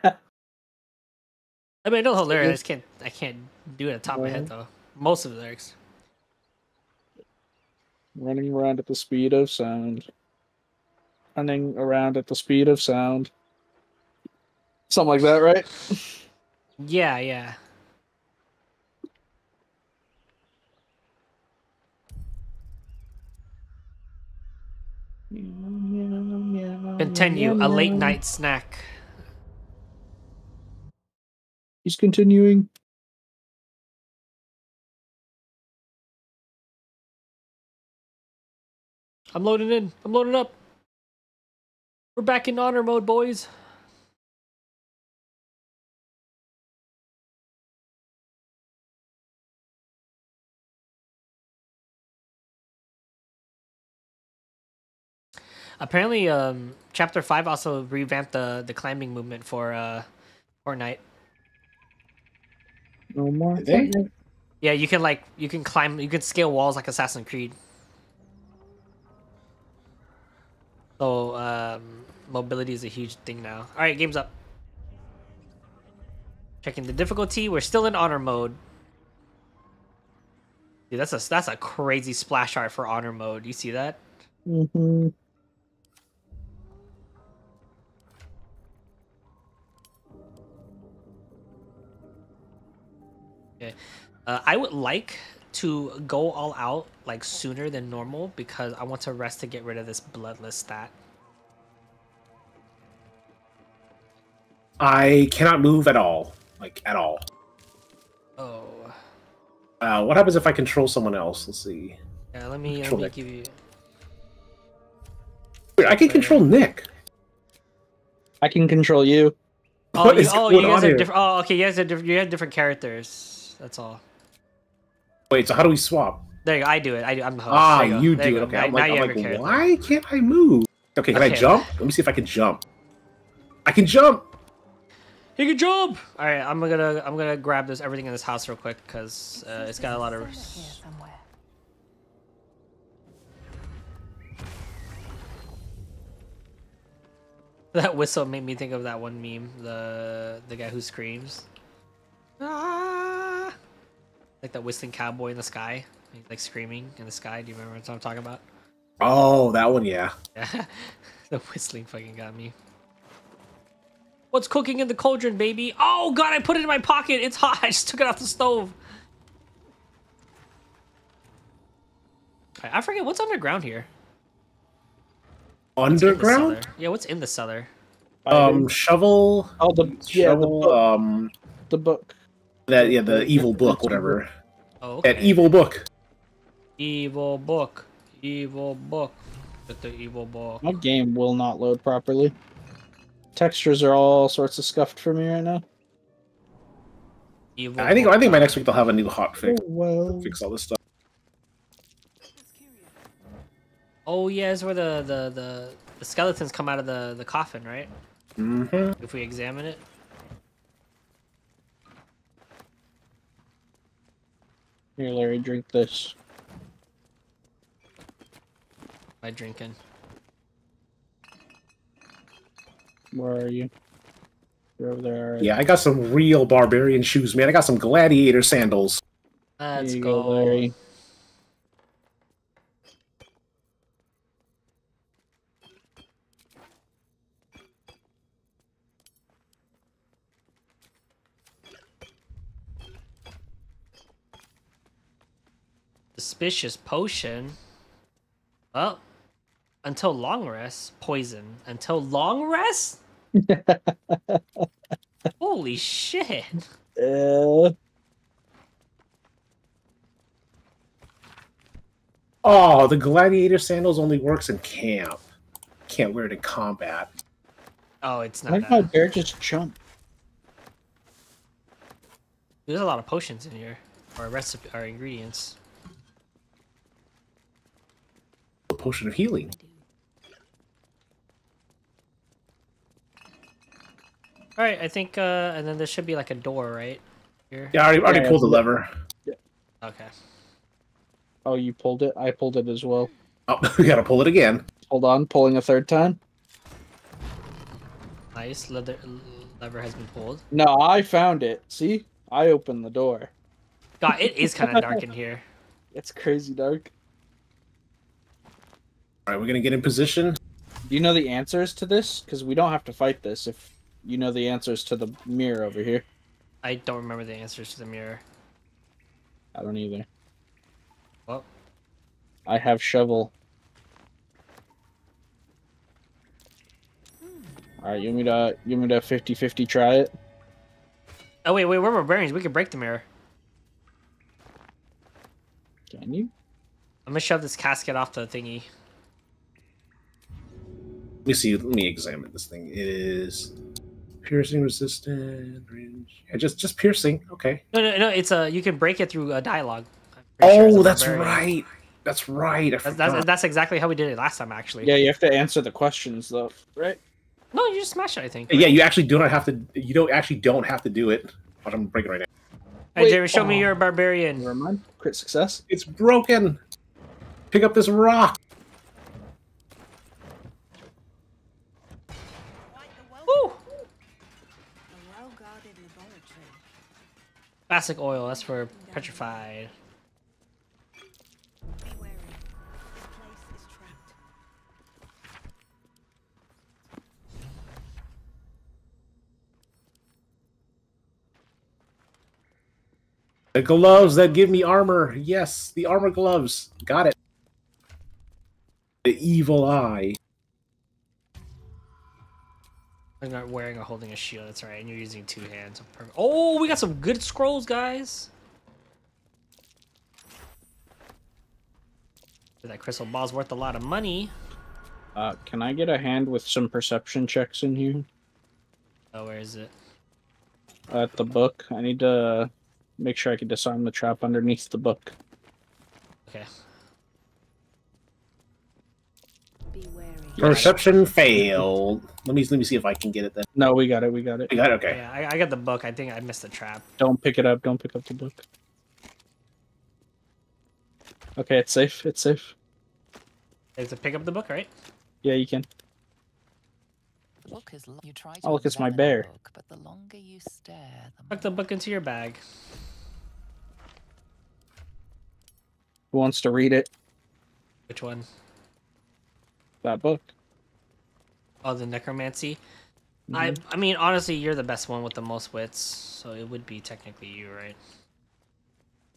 mean, I know the lyrics. I just can't. I can't do it at the top of my head though. Most of the lyrics.
Running around at the speed of sound. Running around at the speed of sound. Something like that, right? <laughs>
Yeah, yeah. Continue. A late night snack.
He's continuing.
I'm loading in. I'm loading up. We're back in honor mode, boys. Apparently, um, chapter five also revamped the the climbing movement for uh, Fortnite.
No more.
They?
Fortnite?
Yeah, you can like you can climb, you can scale walls like Assassin's Creed. So um, mobility is a huge thing now. All right, game's up. Checking the difficulty. We're still in honor mode. Dude, that's a that's a crazy splash art for honor mode. You see that?
Mm-hmm.
Okay. Uh, I would like to go all out like sooner than normal because I want to rest to get rid of this bloodless stat.
I cannot move at all. Like at all.
Oh.
Uh, what happens if I control someone else? Let's see.
Yeah, let me let me
Nick.
give you.
Wait, I can control Nick.
I can control you.
Oh,
What
you,
is
oh,
going
you guys
on
are
here?
different. Oh, okay, you guys are different. You have different characters. That's all.
Wait, so how do we swap?
There you go. I do it. I do, I'm the host.
Ah, you,
you
do it. Okay.
Now,
I'm like, I'm like why can't I move? Okay, can
okay.
I jump? Let me see if I can jump. I can jump.
He can jump. All right, I'm gonna I'm gonna grab this everything in this house real quick because uh, it's got a lot of. <laughs> That whistle made me think of that one meme, the the guy who screams. Ah! Like that whistling cowboy in the sky. He's like screaming in the sky. Do you remember what I'm talking about?
Oh, that one, yeah.
Yeah. <laughs> the whistling fucking got me. What's cooking in the cauldron, baby? Oh god, I put it in my pocket. It's hot. <laughs> I just took it off the stove. I I forget what's underground here. What's in the
Underground?
cellar? Yeah, what's in the cellar?
Um, shovel.
Oh, the yeah, the
shovel.
book.
um,
the book.
That yeah, the evil <laughs> book, whatever.
Oh,
That evil book.
Evil book. Evil book. Get the evil book.
My game will not load properly. Textures are all sorts of scuffed for me right now.
Evil
I think
book.
I think by next week they'll have a new hot fix.
Oh, well.
Fix all this stuff.
Oh yeah, it's where the, the, the, the skeletons come out of the, the coffin, right?
Mm-hmm.
If we examine it.
Here, Larry, drink this.
I drinking.
Where are you? You're over there. alright.
Yeah, I got some real barbarian shoes, man. I got some gladiator sandals.
Let's go.
go, Larry.
Suspicious potion. Well, until long rest, poison. Until long rest? <laughs> Holy shit.
Uh,
Oh, the gladiator sandals only works in camp. Can't wear it in combat.
Oh, it's
why
not
did my
that.
bear just jump?
There's a lot of potions in here. Or recipe or ingredients.
A potion of healing.
Alright, I think uh and then there should be like a door, right? Here.
Yeah, I already, already
Yeah,
pulled the
yeah.
lever.
Okay.
Oh, you pulled it? I pulled it as well.
Oh, <laughs> we gotta pull it again.
Hold on, pulling a third time.
Nice. Leather lever has been pulled.
No, I found it. See? I opened the door.
God, it is kind of dark in here. <laughs>
It's crazy dark.
All right, we're gonna get in position.
Do you know the answers to this? Because we don't have to fight this if you know the answers to the mirror over here.
I don't remember the answers to the mirror.
I don't either.
Well,
I have shovel. Alright, you want me to you want me to 50-50 try it?
oh wait, wait, we're barbarians. We can break the mirror.
Can you?
I'm gonna shove this casket off the thingy.
Let me see. Let me examine this thing. It is piercing resistant. Range. Yeah, just just piercing. Okay.
No, no, no. It's a you can break it through a dialogue. I'm sure
Oh,
a
that's right. That's right.
That's, that's, that's exactly how we did it last time, actually.
Yeah, you have to answer the questions though, right?
No, you just smash it. I think.
Yeah, you actually do not have to. You don't actually don't have to do it. Watch, I'm breaking right now.
Hey,
Wait,
Jerry, show me
oh.
you're a barbarian.
Never mind. Crit success.
It's broken. Pick up this rock.
Classic oil. That's for petrified.
The gloves that give me armor. Yes, the armor gloves. Got it. The evil eye.
I'm not wearing or holding a shield. That's right. And you're using two hands. Oh, we got some good scrolls, guys. That crystal ball's worth a lot of money.
Uh, can I get a hand with some perception checks in here?
Oh, where is it?
At the book. I need to make sure I can disarm the trap underneath the book.
Okay.
Be wary.
Perception failed. Let me let me see if I can get it then.
No, we got it. We got it.
You got it? Okay.
Yeah, I, I got the book. I think I missed the trap.
Don't pick it up. Don't pick up the book. Okay, it's safe. It's safe.
Is to pick up the book, right?
Yeah, you can.
The book is lo- you try to
Oh, look, it's my bear.
book, but the longer you stare, the
Tuck the book into your bag.
Who wants to read it?
Which one?
That book.
Oh, the necromancy.
Mm-hmm.
I I mean, honestly, you're the best one with the most wits, so it would be technically you, right?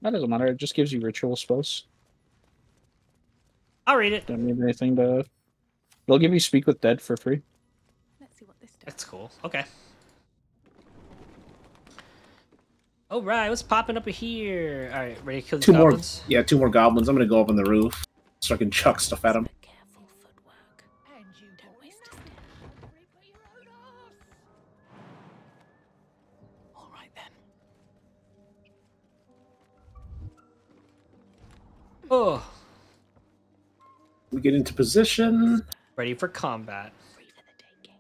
That doesn't matter. It just gives you ritual spells.
I'll read it.
Don't need anything to. They'll give you speak with dead for free.
Let's see what this does.
That's cool. Okay. All right, what's popping up here? All right, ready to kill these
Two more,
goblins?
yeah, two more goblins. I'm gonna go up on the roof so I can chuck stuff at them.
Oh,
We get into position.
ready for combat.
Free for the taking.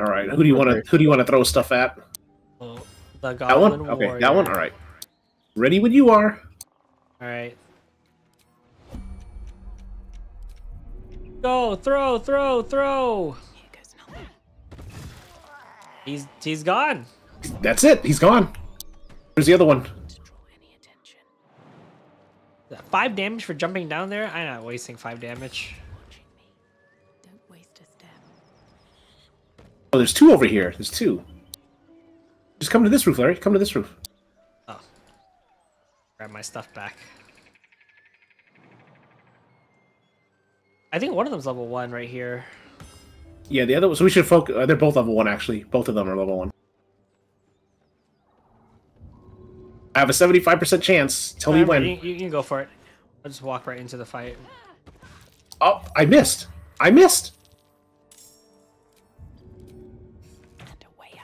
All right, who do you want to who do you want to throw stuff at?
Oh, the
That one.
goblin
Okay,
warrior.
that one. All right. Ready when you are.
All right. Go, throw, throw, throw.
Here goes nothing.
He's he's gone.
That's it. He's gone. Where's the other one?
To draw any attention.
Five damage for jumping down there. I'm not wasting five damage.
Watching me. Don't waste a step.
Oh, there's two over here. There's two. Just come to this roof, Larry. Come to this roof.
Oh, grab my stuff back. I think one of them's level one right here.
Yeah, the other. one. So we should focus. Uh, they're both level one, actually. Both of them are level one. I have a seventy-five percent chance. Tell me when.
You, you can go for it. I'll just walk right into the fight.
Oh, I missed. I missed.
And away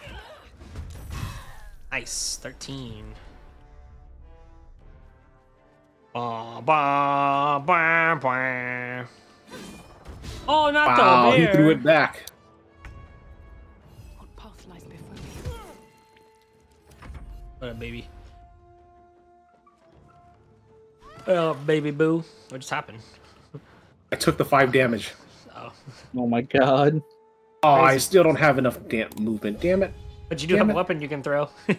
I.
Nice, thirteen. Bah, bah, bah, bah. Oh, not
Wow,
the
he threw it back.
What path lies before me?
What up, baby? Oh, baby boo. What just happened?
I took the five damage.
Oh.
Oh my god.
Oh, I still don't have enough damn movement. Damn it.
But you do
Damn
have a weapon you can throw. <laughs>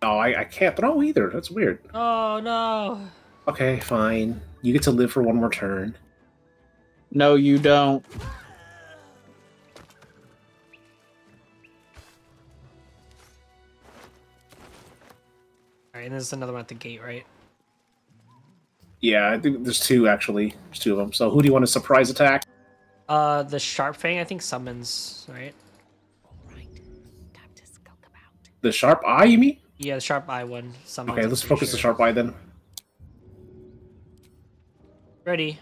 Oh, I, I can't throw either. That's weird.
oh, no.
Okay, fine. You get to live for one more turn.
No, you don't.
Alright, and there's another one at the gate, right?
Yeah, I think there's two actually. There's two of them. So who do you want to surprise attack?
Uh, the Sharp Fang, I think, summons, right?
All right. Time to skulk about.
The sharp eye, you mean?
Yeah, the Sharp Eye one summons.
Okay, let's
pretty
focus the sharp eye then.
Ready.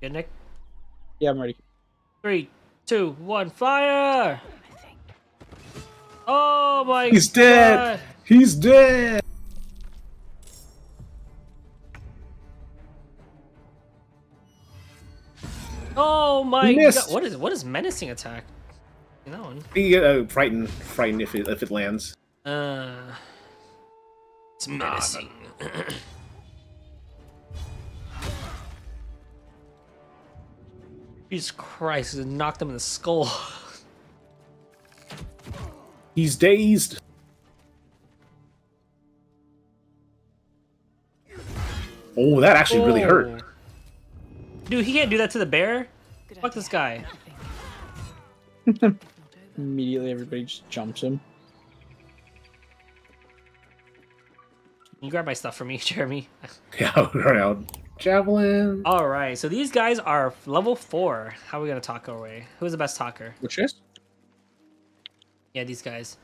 Good, Nick?
Yeah, I'm ready.
Three, two, one, fire! Oh my
He's dead! He's dead!
Oh my
He
god! What is what is menacing attack? That one.
You get uh, frightened, frightened if it, if it lands.
Uh, it's menacing. <clears throat> Jesus Christ! It knocked him in the skull. <laughs>
He's dazed. Oh, that actually really oh. hurt.
Oh. Dude, he can't do that to the bear.
Good
Fuck this guy.
If not over.
Immediately, everybody just jumps him.
You grab my stuff for me, <laughs> Jeremy?
Yeah, <laughs> around. Javelin.
All right, so these guys are level four. How are we gonna talk our way? Who's the best talker?
Which is?
Yeah, these guys.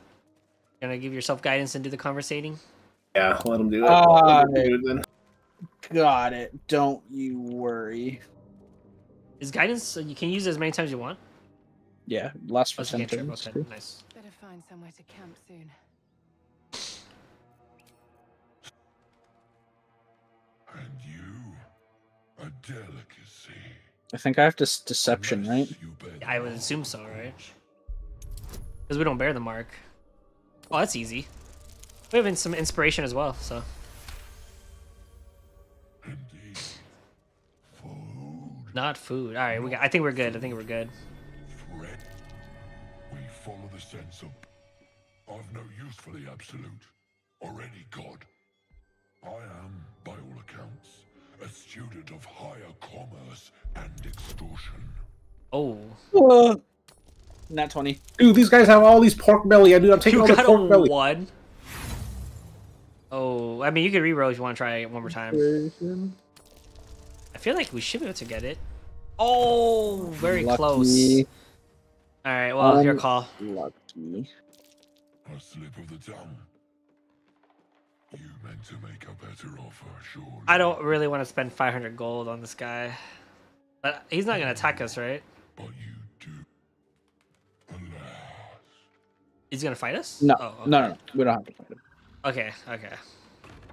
Gonna give yourself guidance and do the conversating.
Yeah, let them do it.
Ah,
Let do it then.
Got it. Don't you worry.
Is guidance? So you can use it as many times as you want.
Yeah, last for
Oh,
ten turns.
Okay, nice.
Better find somewhere to camp soon.
And you, a delicacy.
I think I have to deception, right?
Unless you bear the
I would assume so, right? Because we don't bear the mark. Oh, that's easy. We have in- some inspiration as well, so. Not food. All right, we got, I think we're good. I think we're good.
Fred, we follow the sense of I've no use for the absolute or any god. I am, by all accounts, a student of higher commerce and extortion.
Oh.
Uh, not 20.
Dude, these guys have all these pork belly. I do. I'm taking
You
all the pork
a
belly.
one. Oh, I mean, you could reroll if you want to try it one more time. I feel like we should be able to get it. Oh, very close. All right, well, your
Um,
call.
Lucky.
A slip of the tongue. You meant to make a better offer, surely.
I don't really want to spend 500 gold on this guy. But he's not going to attack us, right?
But you do.
He's going to fight us?
No,
Oh, okay.
no, no, no. We don't have to fight him.
Okay, okay.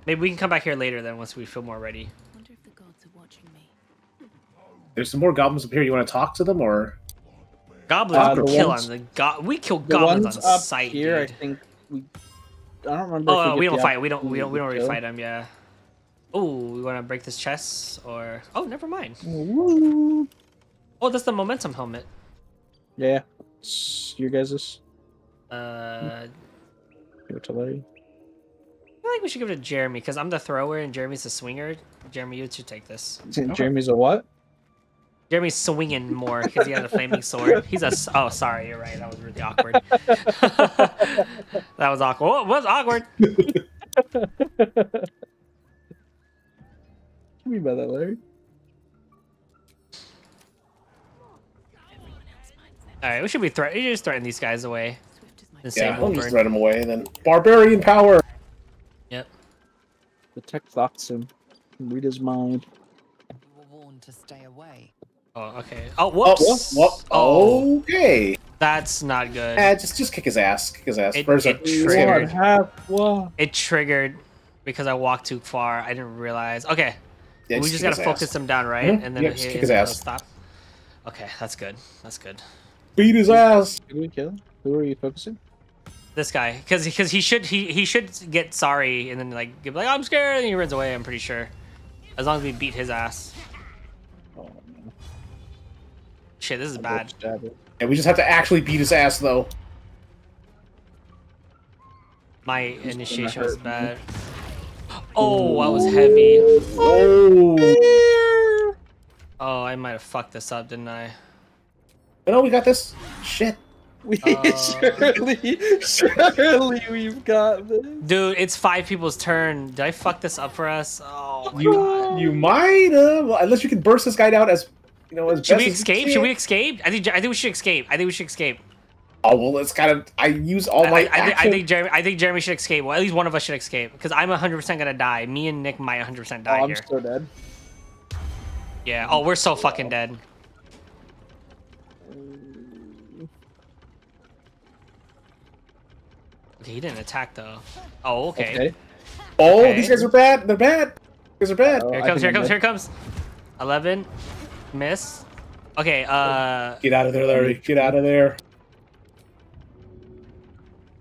Maybe we can come back here later then once we feel more ready.
wonder if the gods are watching me.
There's some more goblins up here. You want to talk to them or?
Goblins
Uh,
we
the
kill
ones-
on the go- we kill
The
goblins
ones
on
up
sight,
here,
dude.
I think we. I don't remember.
Oh,
if we,
we
get
don't fight. We don't. We don't. We don't really fight them. Yeah. Oh, we want to break this chest or? Oh, never mind.
Woo.
Oh, that's the momentum helmet.
Yeah, it's your guys's.
Uh,
Give it to Larry.
I feel like we should give it to Jeremy because I'm the thrower and Jeremy's the swinger. Jeremy, you should take this.
Jeremy's a what?
Jeremy's swinging more because he has a flaming sword. <laughs> He's a Oh, sorry, you're right. That was really awkward. <laughs> that was awkward. Oh, it was awkward. <laughs>
What do you mean by that, Larry?
All right, we should be threat. You just threaten these guys away. And
Yeah, I'll just
Wolfburn.
thread them away. Then barbarian power.
Yep.
Detect Thoughts and read his mind.
You were warned to stay away.
Oh, okay. Oh, whoops.
whoop, whoop.
Oh,
Okay.
that's not good.
Eh, just just kick his ass. Kick his ass.
It-
Where's
it triggered.
Have?
It triggered because I walked too far. I didn't realize. Okay.
Yeah,
we
just
just gotta focus
ass.
him down, right?
Mhm.
And then
Yeah,
it-
just
it-
kick his ass.
Stop. Okay, that's good. That's good.
Beat his ass.
Did we kill? him? Who are you focusing?
This guy, because because he should he he should get sorry and then like give like I'm scared and he runs away. I'm pretty sure, as long as we beat his ass.
Oh.
Shit, this is bad.
Yeah, we just have to actually beat his ass though.
My initiation was bad. Oh, that was heavy.
Oh.
Oh, I might have fucked this up, didn't I?
No, we got this. Shit.
We
Uh, <laughs>
surely, surely we've got this.
Dude, it's five people's turn. Did I fuck this up for us? Oh my
You
god.
you might have well, unless you can burst this guy out as you know as
Should
best
we
as you
escape? Should we escape? I think I think we should escape. I think we should escape.
Oh well, it's kind of I use all my
I, I, think, I think Jeremy. I think Jeremy should escape. Well, at least one of us should escape because I'm 100 percent gonna die. Me and Nick might 100 percent
Oh,
die
I'm
here.
so dead.
Yeah. Oh, we're so fucking dead. He didn't attack though. Oh, okay.
Okay.
oh,
okay.
these guys are bad. They're bad. These guys are bad.
Oh,
Here comes. Here comes. Here comes. 11. Miss. Okay. Uh.
Get out of there, Larry. Get out of there.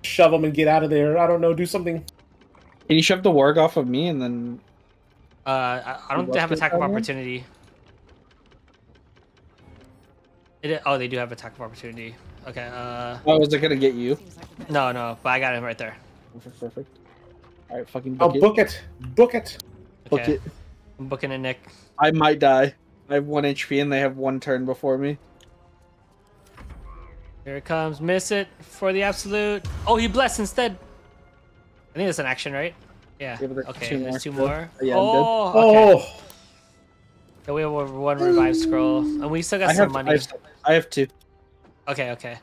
Shove them and get out of there. I don't know. Do something.
Can you shove the warg off of me and then?
Uh. I, I don't have
it
attack of opportunity. It, oh, they do have attack of opportunity. Okay. Uh.
Oh, is it gonna get you?
No, no. But I got him right there.
Perfect. Perfect. All right, fucking
Oh,
book it.
book it. Book it.
Book it.
I'm booking a Nick.
I might die. I have one HP and they have one turn before me.
Here it comes. Miss it for the absolute. Oh, he blessed instead. I think that's an action, right? Yeah.
Yeah, there's
Okay,
two
there's two
still.
more.
Yeah,
oh, okay.
Oh,
So we have one one revive scroll, and we still got
I
some
have,
money.
I have, I have two.
Okay, okay.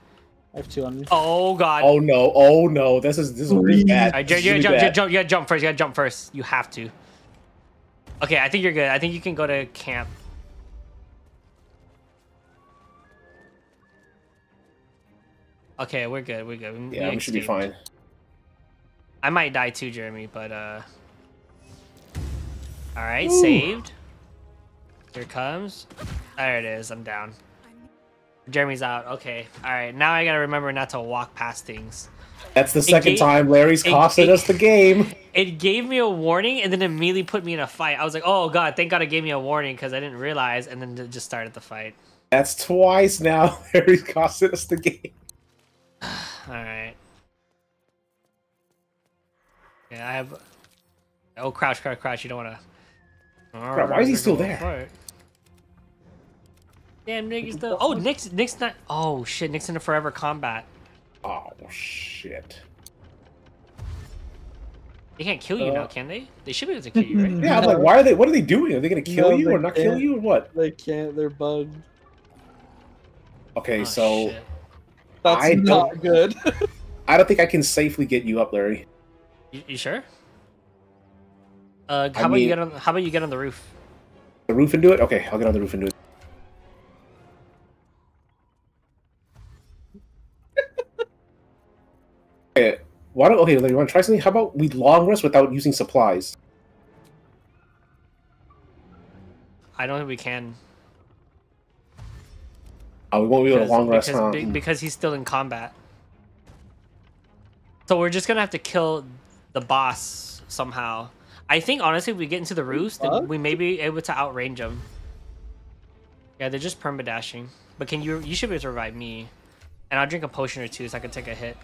I have two on me.
Oh god.
oh no. Oh no. This is this is really bad.
Alright,
This
you,
is
you,
really
jump, you, jump, you gotta jump first. You gotta jump first. You have to. Okay, I think you're good. I think you can go to camp. Okay, we're good. We're good.
Yeah, we should be fine.
I might die too, Jeremy, but uh. All right, saved. Here it comes. There it is. I'm down. Jeremy's out. Okay. All right. Now I gotta remember not to walk past things.
That's the
It
second
gave-
time Larry's costed us the game. <laughs>
It gave me a warning and then immediately put me in a fight. I was like, oh god, thank god it gave me a warning because I didn't realize, and then it just started the fight.
That's twice now <laughs> Larry's costed us the game. <sighs>
All right. Yeah, I have. Oh, crouch, crouch, crouch! You don't want to.
Crap, why is he still there?
Damn, Nick's still. Oh, Nick's Nick's not. Oh shit, Nick's in a forever combat.
Oh shit.
They can't kill you now,
Uh,
can they? They should be able to kill you, right?
Yeah, I'm like, why are they? What are they doing? Are they gonna kill
No,
you or not kill
can't.
you or what?
They can't. They're bugged.
Okay,
Oh,
so
shit.
That's
I
not
don't-
good. <laughs>
I don't think I can safely get you up, Larry.
You, you sure? Uh,
I
how about you get on? How about you get on the roof?
The roof and do it. Okay, I'll get on the roof and do it. Why don't? Okay, you want to try something? How about we long rest without using supplies?
I don't think we can.
Oh, we won't be able to long rest,
because,
huh?
be- because he's still in combat. So we're just gonna have to kill the boss somehow. I think honestly, if we get into the roost,
What?
we may be able to outrange them. Yeah, they're just perma dashing. But can you? You should be able to revive me, and I'll drink a potion or two so I can take a hit.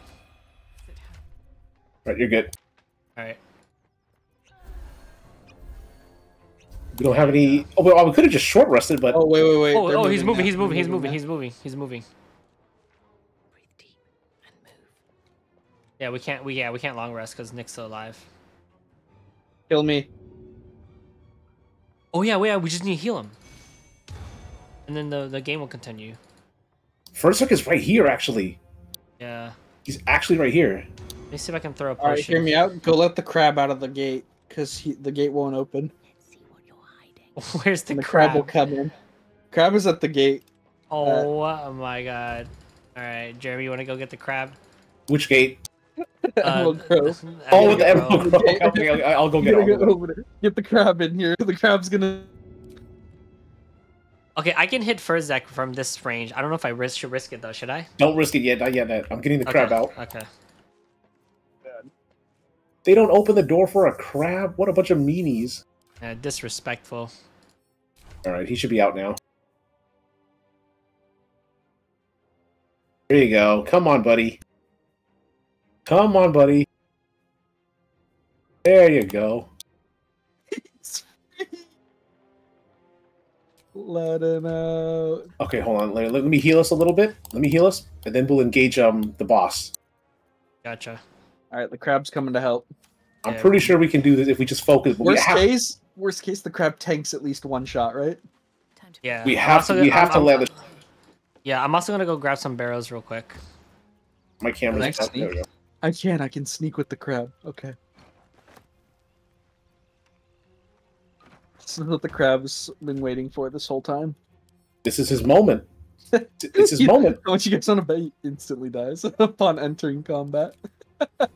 Right, you're good.
All right.
We don't have any. Oh, well, we could have just short rested, but
Oh wait, wait, wait.
Oh,
they're
oh, he's moving. He's moving. He's
They're
moving. He's moving. He's moving. Yeah, we can't. We yeah, we can't long rest because Nick's still alive.
Kill me.
Oh yeah, wait, we just need to heal him, and then the the game will continue.
First is right here, actually.
Yeah.
He's actually right here.
Let me see if I can throw a potion.
All right, hear me out. Go let the crab out of the gate because the gate won't open. <laughs>
Where's the,
And the crab will come in. Crab is at the gate.
Oh my god! All right, Jeremy, you want to go get the crab?
Which gate?
Uh, <laughs> Emerald Grove. <laughs>
Oh, with the
Emerald
Emerald Grove. Okay, okay, I'll go get it.
go
I'll
over there. Get the crab in here. The crab's gonna.
Okay, I can hit Furzek from this range. I don't know if I risk, should risk it though. Should I?
Don't risk it yet. Not yet. Ned. I'm getting the crab out.
Okay.
They don't open the door for a crab. What a bunch of meanies.
Yeah, disrespectful.
All right, he should be out now. There you go. Come on, buddy. Come on, buddy. There you go. <laughs>
Let him out.
Okay, hold on. Let, let me heal us a little bit. Let me heal us, and then we'll engage um the boss.
Gotcha.
All right, the crab's coming to help.
I'm
Yeah.
pretty sure we can do this if we just focus. But
Worst
have,
case, worst case, the crab tanks at least one shot, right?
Yeah.
we have to. We
gonna-
have
I'm-
to
I'm-
land the,
Yeah, I'm also gonna go grab some barrels real quick.
my camera's
Next
up. There
sneak.
go.
I can. I can sneak with the crab. Okay. This is what the crab's been waiting for this whole time.
This is his moment. <laughs> It's his moment. <laughs>
Once you get on a bait, instantly dies <laughs> upon entering combat. <laughs>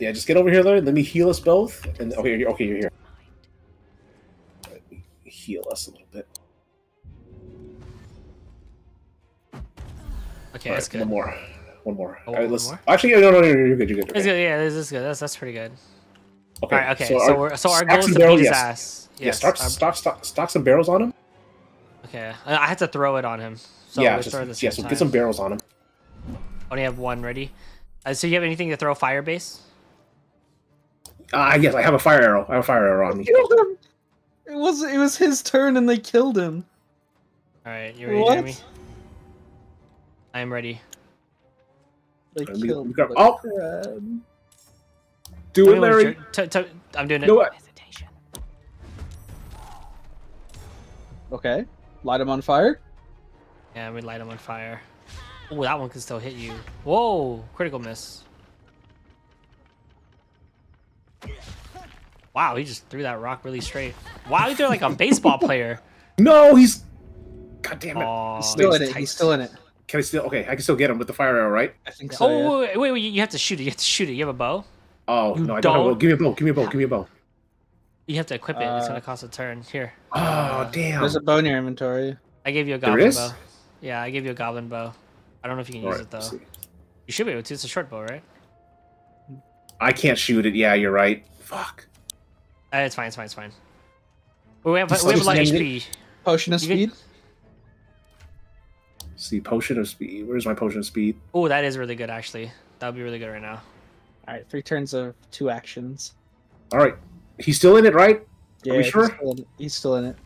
Yeah, just get over here, Larry. Let me heal us both. And okay, you're, okay, you're here. Let me heal us a little bit.
Okay,
All
that's
right,
good.
one more. One more.
Oh,
All right, let's.
more?
Actually, no, no, no, you're good. You're good.
Good. Yeah, this is good. That's that's pretty good.
Okay.
All right. Okay.
So,
So,
our-
we're so our goal is to
barrels,
beat his
yes.
ass.
Yeah,
Yes.
stock,
our-
stock, stock, stock some barrels on him.
Okay. I I had to throw it on him. So
yeah, just,
throw it at the
yeah. So
time.
get some barrels on him.
Only have one ready. Uh, so you have anything to throw fire base?
Ah, yes, I have a fire arrow. I have a fire arrow on me.
Killed him. It was it was his turn and they killed him.
All right. You ready,
What?
Jeremy? I am ready.
They
Let me-
killed
we got-
the
oh!
crab.
Do it, Larry.
Jer- t- t- I'm doing it.
Do it.
Okay. Light him on fire.
Yeah, we light him on fire. Oh, that one can still hit you. Whoa! Critical miss. Wow, he just threw that rock really straight. Wow, he threw like a baseball player. <laughs>
No, he's. God damn it.
Aw,
He's still
he's
in it. He's still in it.
Can I still? Okay, I can still get him with the fire arrow, right?
I think so. yeah.
Oh, wait, wait, wait, you have to shoot it. You have to shoot it. You have a bow?
Oh
You
no, I don't. Have a bow.
don't?
Give me a bow. Give me a bow. Give me a bow.
You have to equip it. it's
Uh,
gonna cost a turn. Here.
Oh damn.
There's a bow in your inventory.
I gave you a
There
goblin bow. Yeah, I gave you a goblin bow. I don't know if you can use
Alright,
it though.
see.
You should be able to. It's a short bow, right?
I can't shoot it. Yeah, you're right. Fuck.
Uh, it's fine. It's fine. It's fine. We have
Just
we have a lot of HP.
Potion of
You can-
speed.
See, potion of speed. Where's my potion of speed?
Oh, that is really good actually. That would be really good right now.
All right, three turns of two actions.
All right, he's still in it, right?
Yeah,
Are we
he's
sure?
still in it. He's still in it.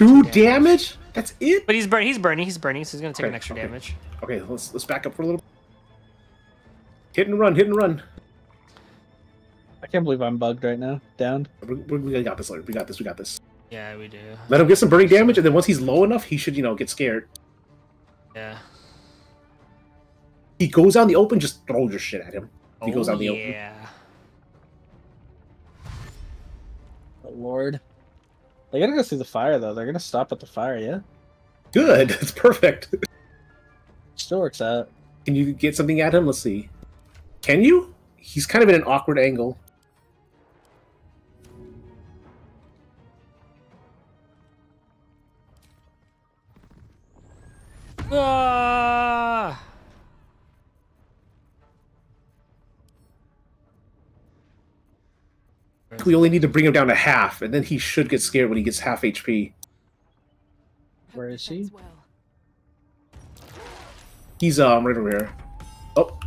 Two damage? That's it?
But he's burning. He's burning. He's burning. So he's gonna take an extra
okay.
damage.
Okay, let's let's back up for a little. Bit. Hit and run, hit and run.
I can't believe I'm bugged right now. Down.
We, we, we got this, Larry. We got this. We got this.
Yeah, we do.
Let him get some burning damage, and then once he's low enough, he should, you know, get scared.
Yeah.
He goes out in the open, just throw your shit at him. He goes
Oh,
out in the open.
yeah.
Oh, Lord. They gotta go through the fire though. They're gonna stop at the fire, yeah.
Good. <laughs> It's perfect.
Still works out.
Can you get something at him? Let's see. Can you? He's kind of in an awkward angle.
Ah!
We only need to bring him down to half, and then he should get scared when he gets half HP.
Where is he?
He's um right over here. Oh,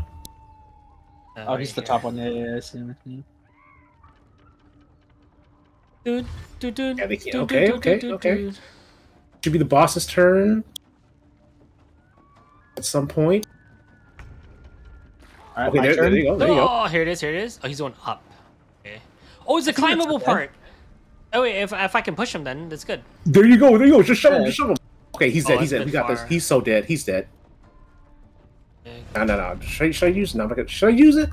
Oh, he's the top one. Yeah, yeah, yeah, I see him. Yeah.
Dude, dude, dude.
Yeah, they can't-
dude,
okay,
dude,
okay,
dude, dude,
okay.
dude.
should be the boss's turn at some point.
All right,
Okay,
my
there, there
turn.
you go. There you go.
Oh, here it is. Here it is. Oh, he's going up. Okay. Oh, it's a
I think
climbable
okay.
part. Oh wait, if if I can push him, then that's good.
There you go. There you go. Just shove him. Just shove him. Okay, he's
Oh,
dead. He's dead. We
been
got this. He's so dead. He's dead.
Yeah.
No, no, no. Should I, should I use it? No, I'm not gonna- should I use it?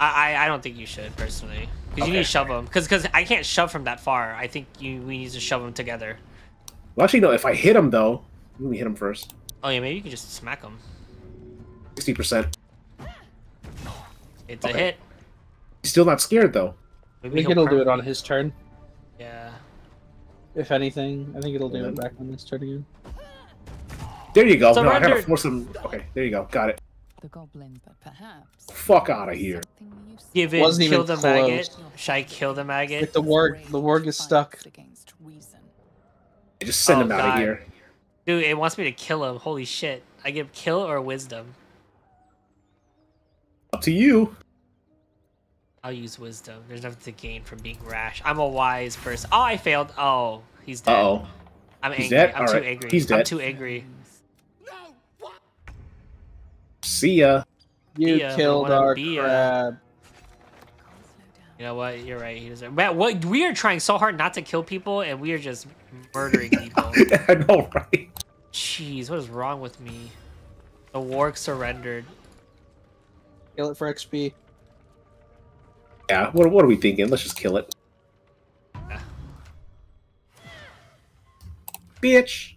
I, I I don't think you should personally, because you need to shove him. Because because I can't shove from that far. I think you we need to shove them together.
Well, actually, no. If I hit him though, let me hit him first.
Oh yeah, maybe you can just smack him.
Sixty percent.
It's a hit.
He's still not scared though.
I think it'll do it on his turn.
Yeah.
If anything, I think it'll do
Well,
it back on his turn again.
There you go. No, I gotta force him. Okay, there you go. Got it.
The goblin, but perhaps
Fuck out of here.
Give it.
Wasn't
kill
even
the maggot.
close.
Should I kill the maggot?
Like the warg, the warg is stuck.
against reason.
Just send
Oh,
him out
God.
of here.
Dude, it wants me to kill him. Holy shit! I give kill or wisdom.
Up to you.
I'll use wisdom. There's nothing to gain from being rash. I'm a wise person. Oh, I failed. Oh, he's
Uh
dead.
oh.
I'm
He's
angry.
dead?
I'm too
Alright,
angry.
he's
I'm too angry.
See ya.
You
Yeah,
killed our
be a-
crab.
You know what? You're right. He doesn't. Man, what? We are trying so hard not to kill people, and we are just murdering <laughs> people.
I know, right?
Jeez, what is wrong with me? The warg surrendered.
Kill it for XP.
Yeah. What, what are we thinking? Let's just kill it. Bitch.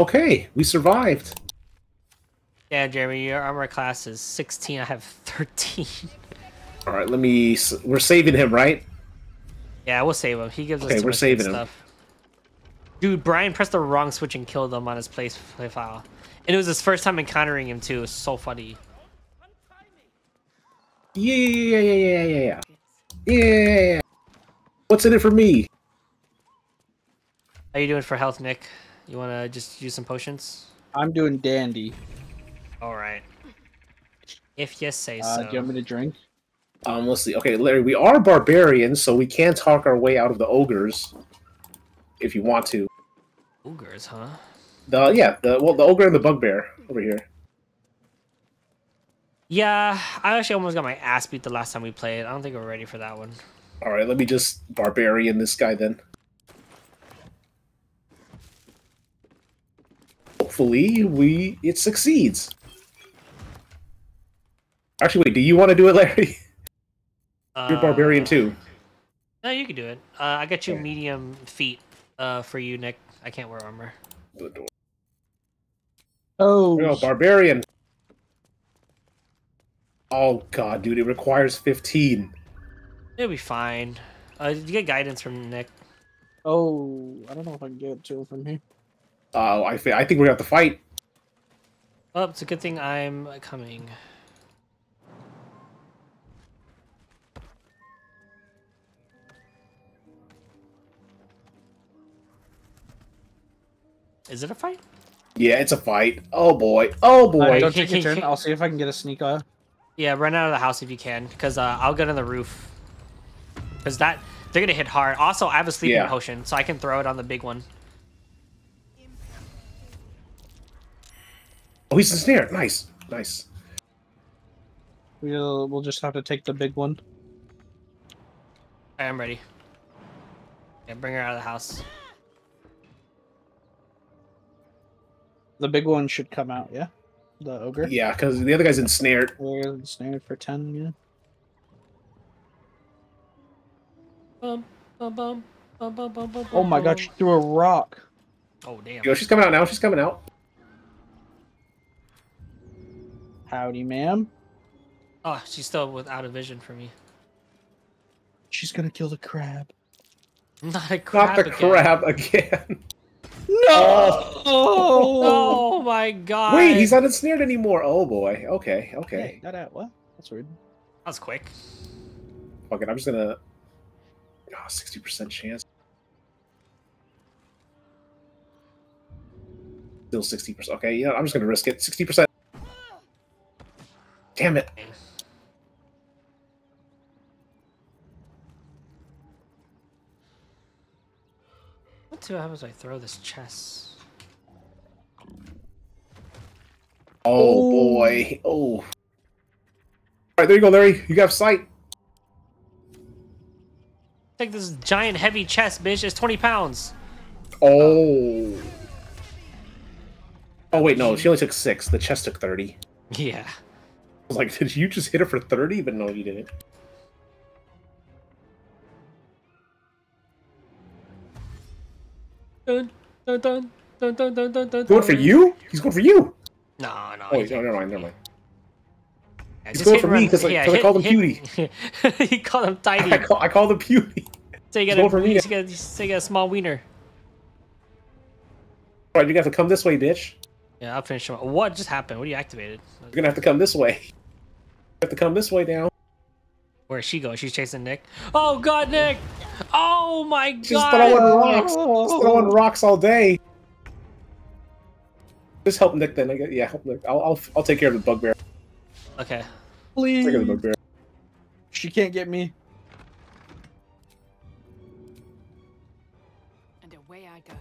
Okay, we survived.
Yeah, Jeremy, your armor class is 16. I have 13.
All right, let me. s- We're saving him, right?
yeah, we'll save him. He gives us
Okay, we're saving him.
stuff. Dude, Brian pressed the wrong switch and killed him on his place play file. And it was his first time encountering him too. It was so funny.
Yeah, yeah, yeah, yeah, yeah, yeah, yeah. Yeah. What's in it for me?
How you doing for health, Nick? You wanna just use some potions?
I'm doing dandy.
All right. If you say
Uh,
so.
do you want me to drink?
Um, let's see. Okay, Larry, we are barbarians, so we can talk our way out of the ogres, if you want to.
Ogres, huh?
The yeah, the well, the ogre and the bugbear over here.
Yeah, I actually almost got my ass beat the last time we played. I don't think we're ready for that one.
All right, let me just barbarian this guy then. Hopefully, we it succeeds. Actually, wait. Do you want to do it, Larry? <laughs> You're barbarian
Uh,
too.
No, you can do it. Uh, I got you medium feet uh, for you, Nick. I can't wear armor. The door.
Oh,
No, barbarian. Oh god, dude, it requires 15.
It'll be fine. Uh, did you get guidance from Nick.
Oh, I don't know if I can get it to him from here.
Oh, I, I think we're gonna have to fight.
Oh, it's a good thing I'm coming. Is it a fight?
Yeah, it's a fight. Oh boy. Oh boy.
Alright, don't take your turn. I'll see if I can get a sneak off.
Yeah, run out of the house if you can, because uh, I'll get on the roof. Because that they're gonna hit hard. Also, I have a sleeping
Yeah.
potion, so I can throw it on the big one.
Oh, he's ensnared. Nice. Nice.
We'll we'll just have to take the big one.
I am ready. Yeah, bring her out of the house.
The big one should come out, yeah? The ogre?
Yeah, because the other guy's ensnared.
We're ensnared for 10, yeah.
Bum, bum, bum, bum, bum, bum, bum,
Oh my god, she threw a rock.
Oh damn.
Yo, she's coming out now. She's coming out.
Howdy, ma'am.
Oh, she's still without a vision for me.
She's gonna kill the crab.
Not a crab.
Not the
again.
crab again. <laughs>
No!
Oh. oh my god.
Wait, he's not ensnared anymore. Oh boy. Okay. Okay.
Hey, got out. What? That's weird.
That was quick.
Fuck it. I'm just gonna. Ah, oh, 60% chance. Still 60%. Okay, yeah, I'm just gonna risk it. 60%. Damn it.
What happens if I throw this chest?
Oh boy. Oh. All right, there you go, Larry. You got sight.
Take this giant heavy chest, bitch. It's 20 pounds.
Oh. Oh wait, no. She only took six. The chest took thirty.
Yeah.
I was like, <laughs> did you just hit her for thirty? But no, you didn't.
Dun, dun, dun, dun, dun, dun, dun, dun,
Going for you? He's going for you.
No, no.
Oh,
he
wait, no, never mind, never mind.
Yeah,
He's going for me
run.
because I,
Yeah,
'cause I called him
hit-
Pewdie. <laughs>
he called him tiny. <laughs>
I call, I called him Pewdie.
So you
He's
get a,
for me
you
now.
get, so you get a small wiener.
All right, you have to come this way, bitch.
Yeah, I'll finish him. What just happened? What are you activated?
You're gonna have to come this way. You have to come this way now.
Where'd she go? She's chasing Nick. Oh god, Nick! Oh my
Just
god!
throwing rocks. Just throwing rocks all day. Just help Nick then. I guess. Yeah, help Nick. I'll, I'll, I'll take care of the bugbear.
Okay.
Please.
Take care of the bugbear.
She can't get me.
And away I go.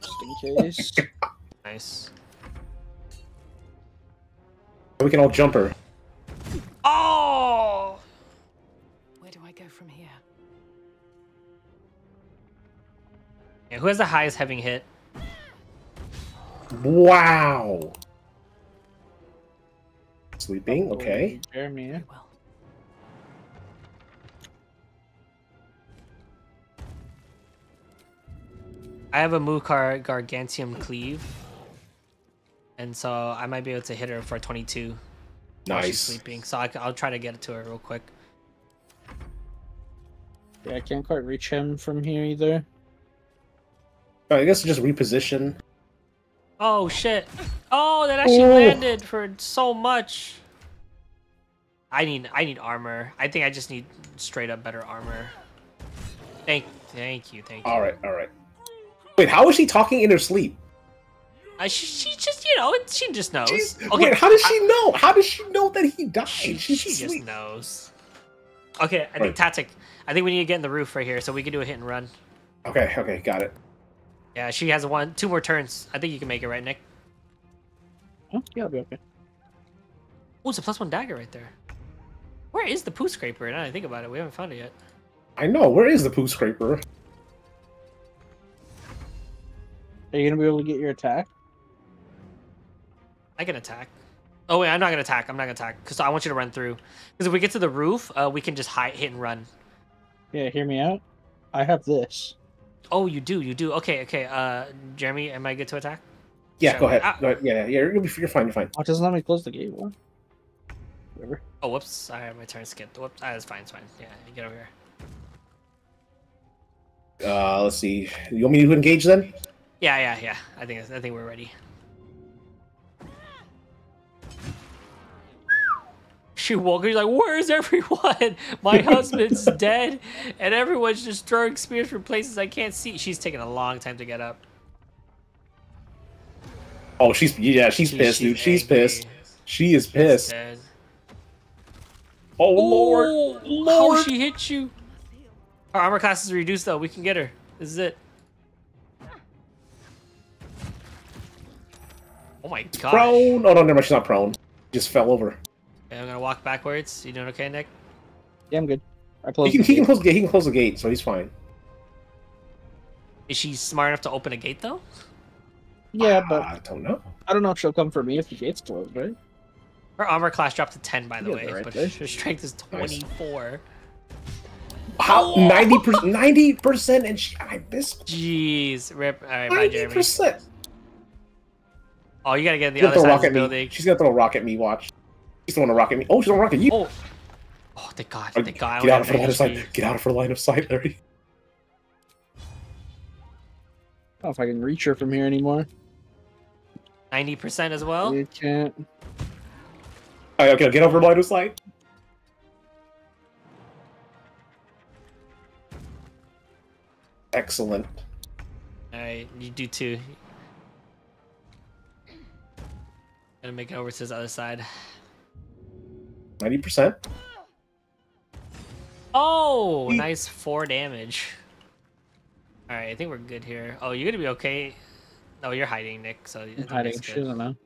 Just in case. <laughs>
Nice.
We can all jump her.
Oh! Yeah, who has the highest having hit?
Wow. Sleeping. Okay.
Jeremy.
I have a Mukar Gargantium Cleave. And so I might be able to hit her for 22. while she's
Nice.
sleeping. So I, will try to get it to her real quick.
Yeah, I can't quite reach him from here either.
I guess just reposition.
Oh shit! Oh, that actually
Oh.
landed for so much. I need I need armor. I think I just need straight up better armor. Thank thank you thank you.
All right. All right. Wait, how is she talking in her sleep?
Uh, she, she just you know she just knows. Okay,
Wait, how does
I-
she know? How does she know that he died?
She, she just knows. Okay, I think
Right.
tactic. I think we need to get in the roof right here so we can do a hit and run.
Okay. Okay. Got it.
Yeah, she has one, two more turns. I think you can make it, right, Nick?
Oh, yeah, I'll be okay.
Oh, it's a plus one dagger right there. Where is the poo scraper? Now that I think about it, we haven't found it yet.
I know. Where is the poo scraper?
Are you gonna be able to get your attack?
I can attack. Oh wait, I'm not gonna attack. I'm not gonna attack because I want you to run through. Because if we get to the roof, uh, we can just hide, hit and run.
Yeah, hear me out. I have this.
Oh, you do, you do. Okay, okay. Uh, Jeremy, am I good to attack?
Yeah.
Shall
Go ahead.
Ah.
Go ahead. Yeah. Yeah. You're, you'll be, you're fine. You're fine.
Oh, it doesn't let me close the gate. What? whatever.
Oh, whoops. Sorry, my turn skipped. Whoops. Ah, it's fine. It's fine. Yeah, you get over here.
Uh, let's see. You want me to engage then?
Yeah, yeah, yeah. I think I think we're ready. She woke up. She's like, "Where's everyone? My husband's <laughs> dead, and everyone's just throwing spears from places I can't see." She's taking a long time to get up.
Oh, she's yeah, she's
She-
pissed,
she's
dude. She's
angry.
pissed. She is pissed.
Dead.
Oh lord,
Oh,
lord.
How she hit you? Our armor class is reduced though. We can get her. This is it. Oh my god.
Prone. Oh no, never mind. She's not prone. Just fell over.
Okay, I'm gonna walk backwards. You doing okay, Nick?
Yeah, I'm good. I
He
closed.
can,
the
he can close the gate. He can close the gate, so he's fine.
Is she smart enough to open a gate though?
Yeah, ah, but
I don't know.
I don't know if she'll come for me if the gate's closed, right?
Her armor class dropped to 10 by the
Yeah,
way,
right
but
there.
her strength is
Nice.
24.
How ninety percent? Ninety percent, and she, I missed.
Jeez. Rip. Alright, bye,
Ninety
Jeremy.
percent.
Oh, you gotta get in the
She's
other
gonna throw a
side of the building.
She's gonna throw a rock at me. Watch. She's throwing a rock at me. Oh, she's throwing a rock at you.
Oh. Oh, thank God. Thank God.
Get out of her line of sight. Get out of her line of sight, Larry.
I don't know if I can reach her from here anymore.
90% as well?
You can't.
All right, okay, get over line of sight. Excellent.
Alright, you do too. Gotta make it over to the other side.
Ninety percent.
Oh, nice four damage. Alright, I think we're good here. Oh, you're gonna be okay. No, you're hiding, Nick, so I think
hiding.
that's
She doesn't know.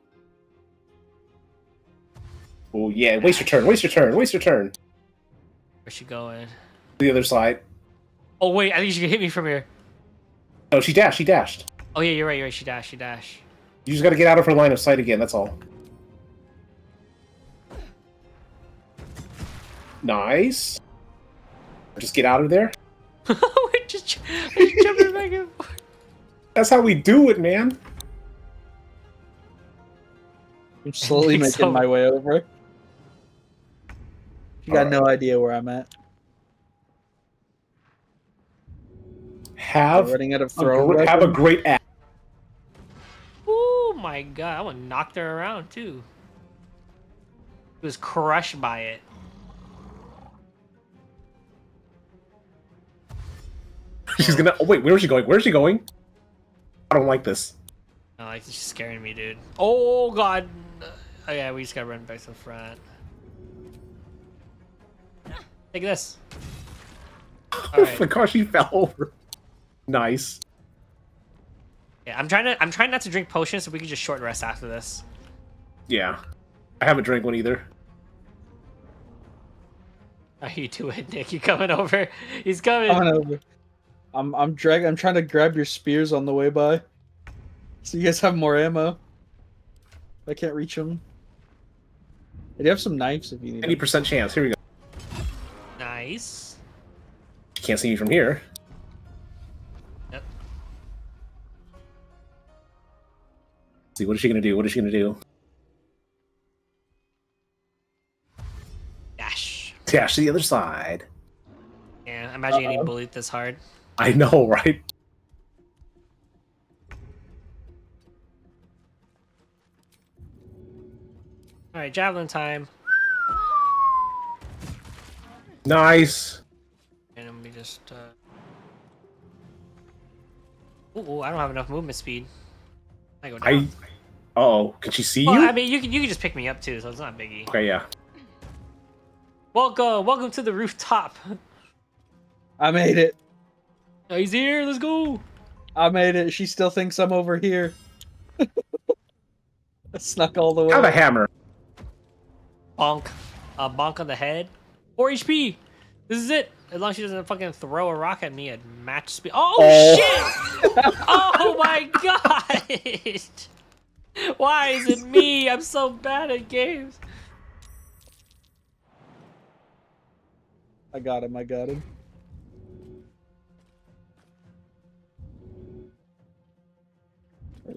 Oh yeah, waste your turn. Waste your turn. Waste your turn.
Where's she going?
The other side.
Oh wait, I think she can hit me from here.
Oh, she dashed. She dashed.
Oh yeah, you're right, you're right. She dashed. she dashed.
You just got to get out of her line of sight again. That's all. Nice. Just get out of there. <laughs>
we're just, we're just jumping back and forth.
That's how we do it, man.
I'm slowly <laughs> making
so.
my way over. You got no idea where I'm at.
Have
running out of
a
throw.
gr- have a great act.
Oh my god, I would knocked her around too. He was crushed by it.
She's gonna. Oh wait, where is she going? Where is she going? I don't like this.
No, like she's scaring me, dude. Oh god. Oh yeah, we just gotta run back to the front. Take this.
Oh my gosh, she fell over. Nice.
Yeah, I'm trying to. I'm trying not to drink potions, so we can just short rest after this.
Yeah. I haven't drank one either.
How you doing, Nick? You coming over? He's coming.
Coming over. I'm I'm drag I'm trying to grab your spears on the way by. So you guys have more ammo. I can't reach them. I do have some knives if you need
80% chance. Here we go.
Nice.
She can't see me from here.
Yep.
see, what is she gonna do? What is she gonna do?
Dash.
Dash to the other side.
Yeah, imagine getting
Uh-oh.
bullied this hard. <laughs>
I know, right?
All right, javelin time.
Nice.
And let me just. Uh... Ooh, ooh, I don't have enough movement speed. I go down.
I. Oh, can she see
Well,
you?
I mean, you can you can just pick me up too, so it's not biggie.
Okay, yeah.
Welcome, welcome to the rooftop.
I made it.
Oh, he's here. Let's go.
I made it. She still thinks I'm over here. <laughs> I snuck all the way.
Have a hammer.
Bonk, a bonk on the head. Four HP. This is it. As long as she doesn't fucking throw a rock at me at match speed. Oh,
Oh.
shit! <laughs> oh my god! <laughs> Why is it me? I'm so bad at games.
I got him. I got him.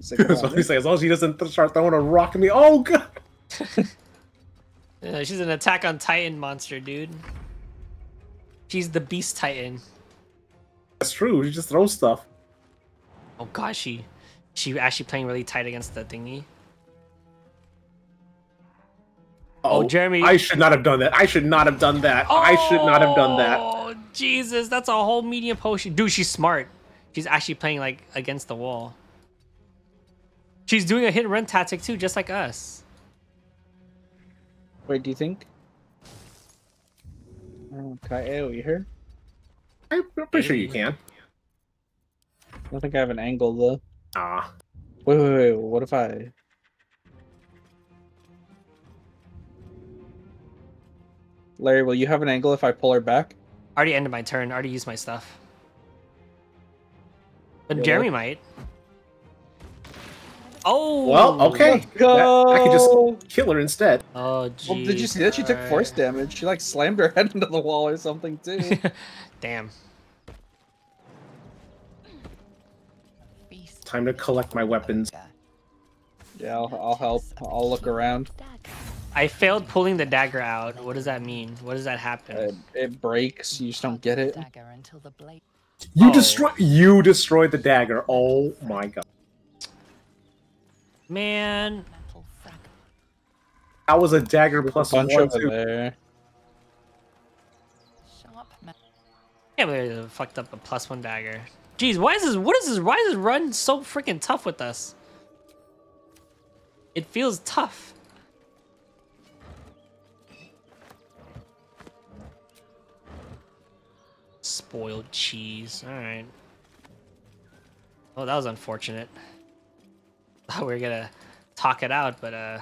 Wait a second,
That's what. As long as she doesn't th- start throwing a rock at me. Oh god. <laughs>
Yeah, she's an Attack on Titan monster, dude. She's the Beast Titan.
That's true. She just throws stuff.
Oh gosh, she she actually playing really tight against the thingy.
Oh, oh,
Jeremy.
I should not have done that. I should not have done that. I should not have done that.
Oh Jesus, that's a whole medium potion. Dude, she's smart. She's actually playing like against the wall. She's doing a hit and run tactic too, just like us.
Wait, do you think? Okay, oh, you hear?
I'm pretty sure you can.
I don't think I have an angle though.
Ah.
Wait, wait, wait. What if I? Larry, will you have an angle if I pull her back?
Already ended my turn. Already used my stuff. But
Yeah,
Jeremy
what?
might. Oh.
Well, okay.
Let's go.
That- I could just kill her instead.
Oh,
Well, did you see that? She took force damage. She like slammed her <laughs> head into the wall or something too. <laughs>
Damn.
Time to collect my weapons.
yeah, I'll, I'll help. I'll look around.
I failed pulling the dagger out. What does that mean? What does that happen?
It, it breaks. You just don't get it.
You
Oh.
destroy. You destroyed the dagger. Oh my god.
Man.
That was a dagger plus
Bunch
one.
over there.
Yeah, but it fucked up a plus one dagger. Jeez, why is this? What is this? Why is this run so freaking tough with us? It feels tough. Spoiled cheese. All right. Oh, that was unfortunate. Thought we were gonna talk it out, but uh,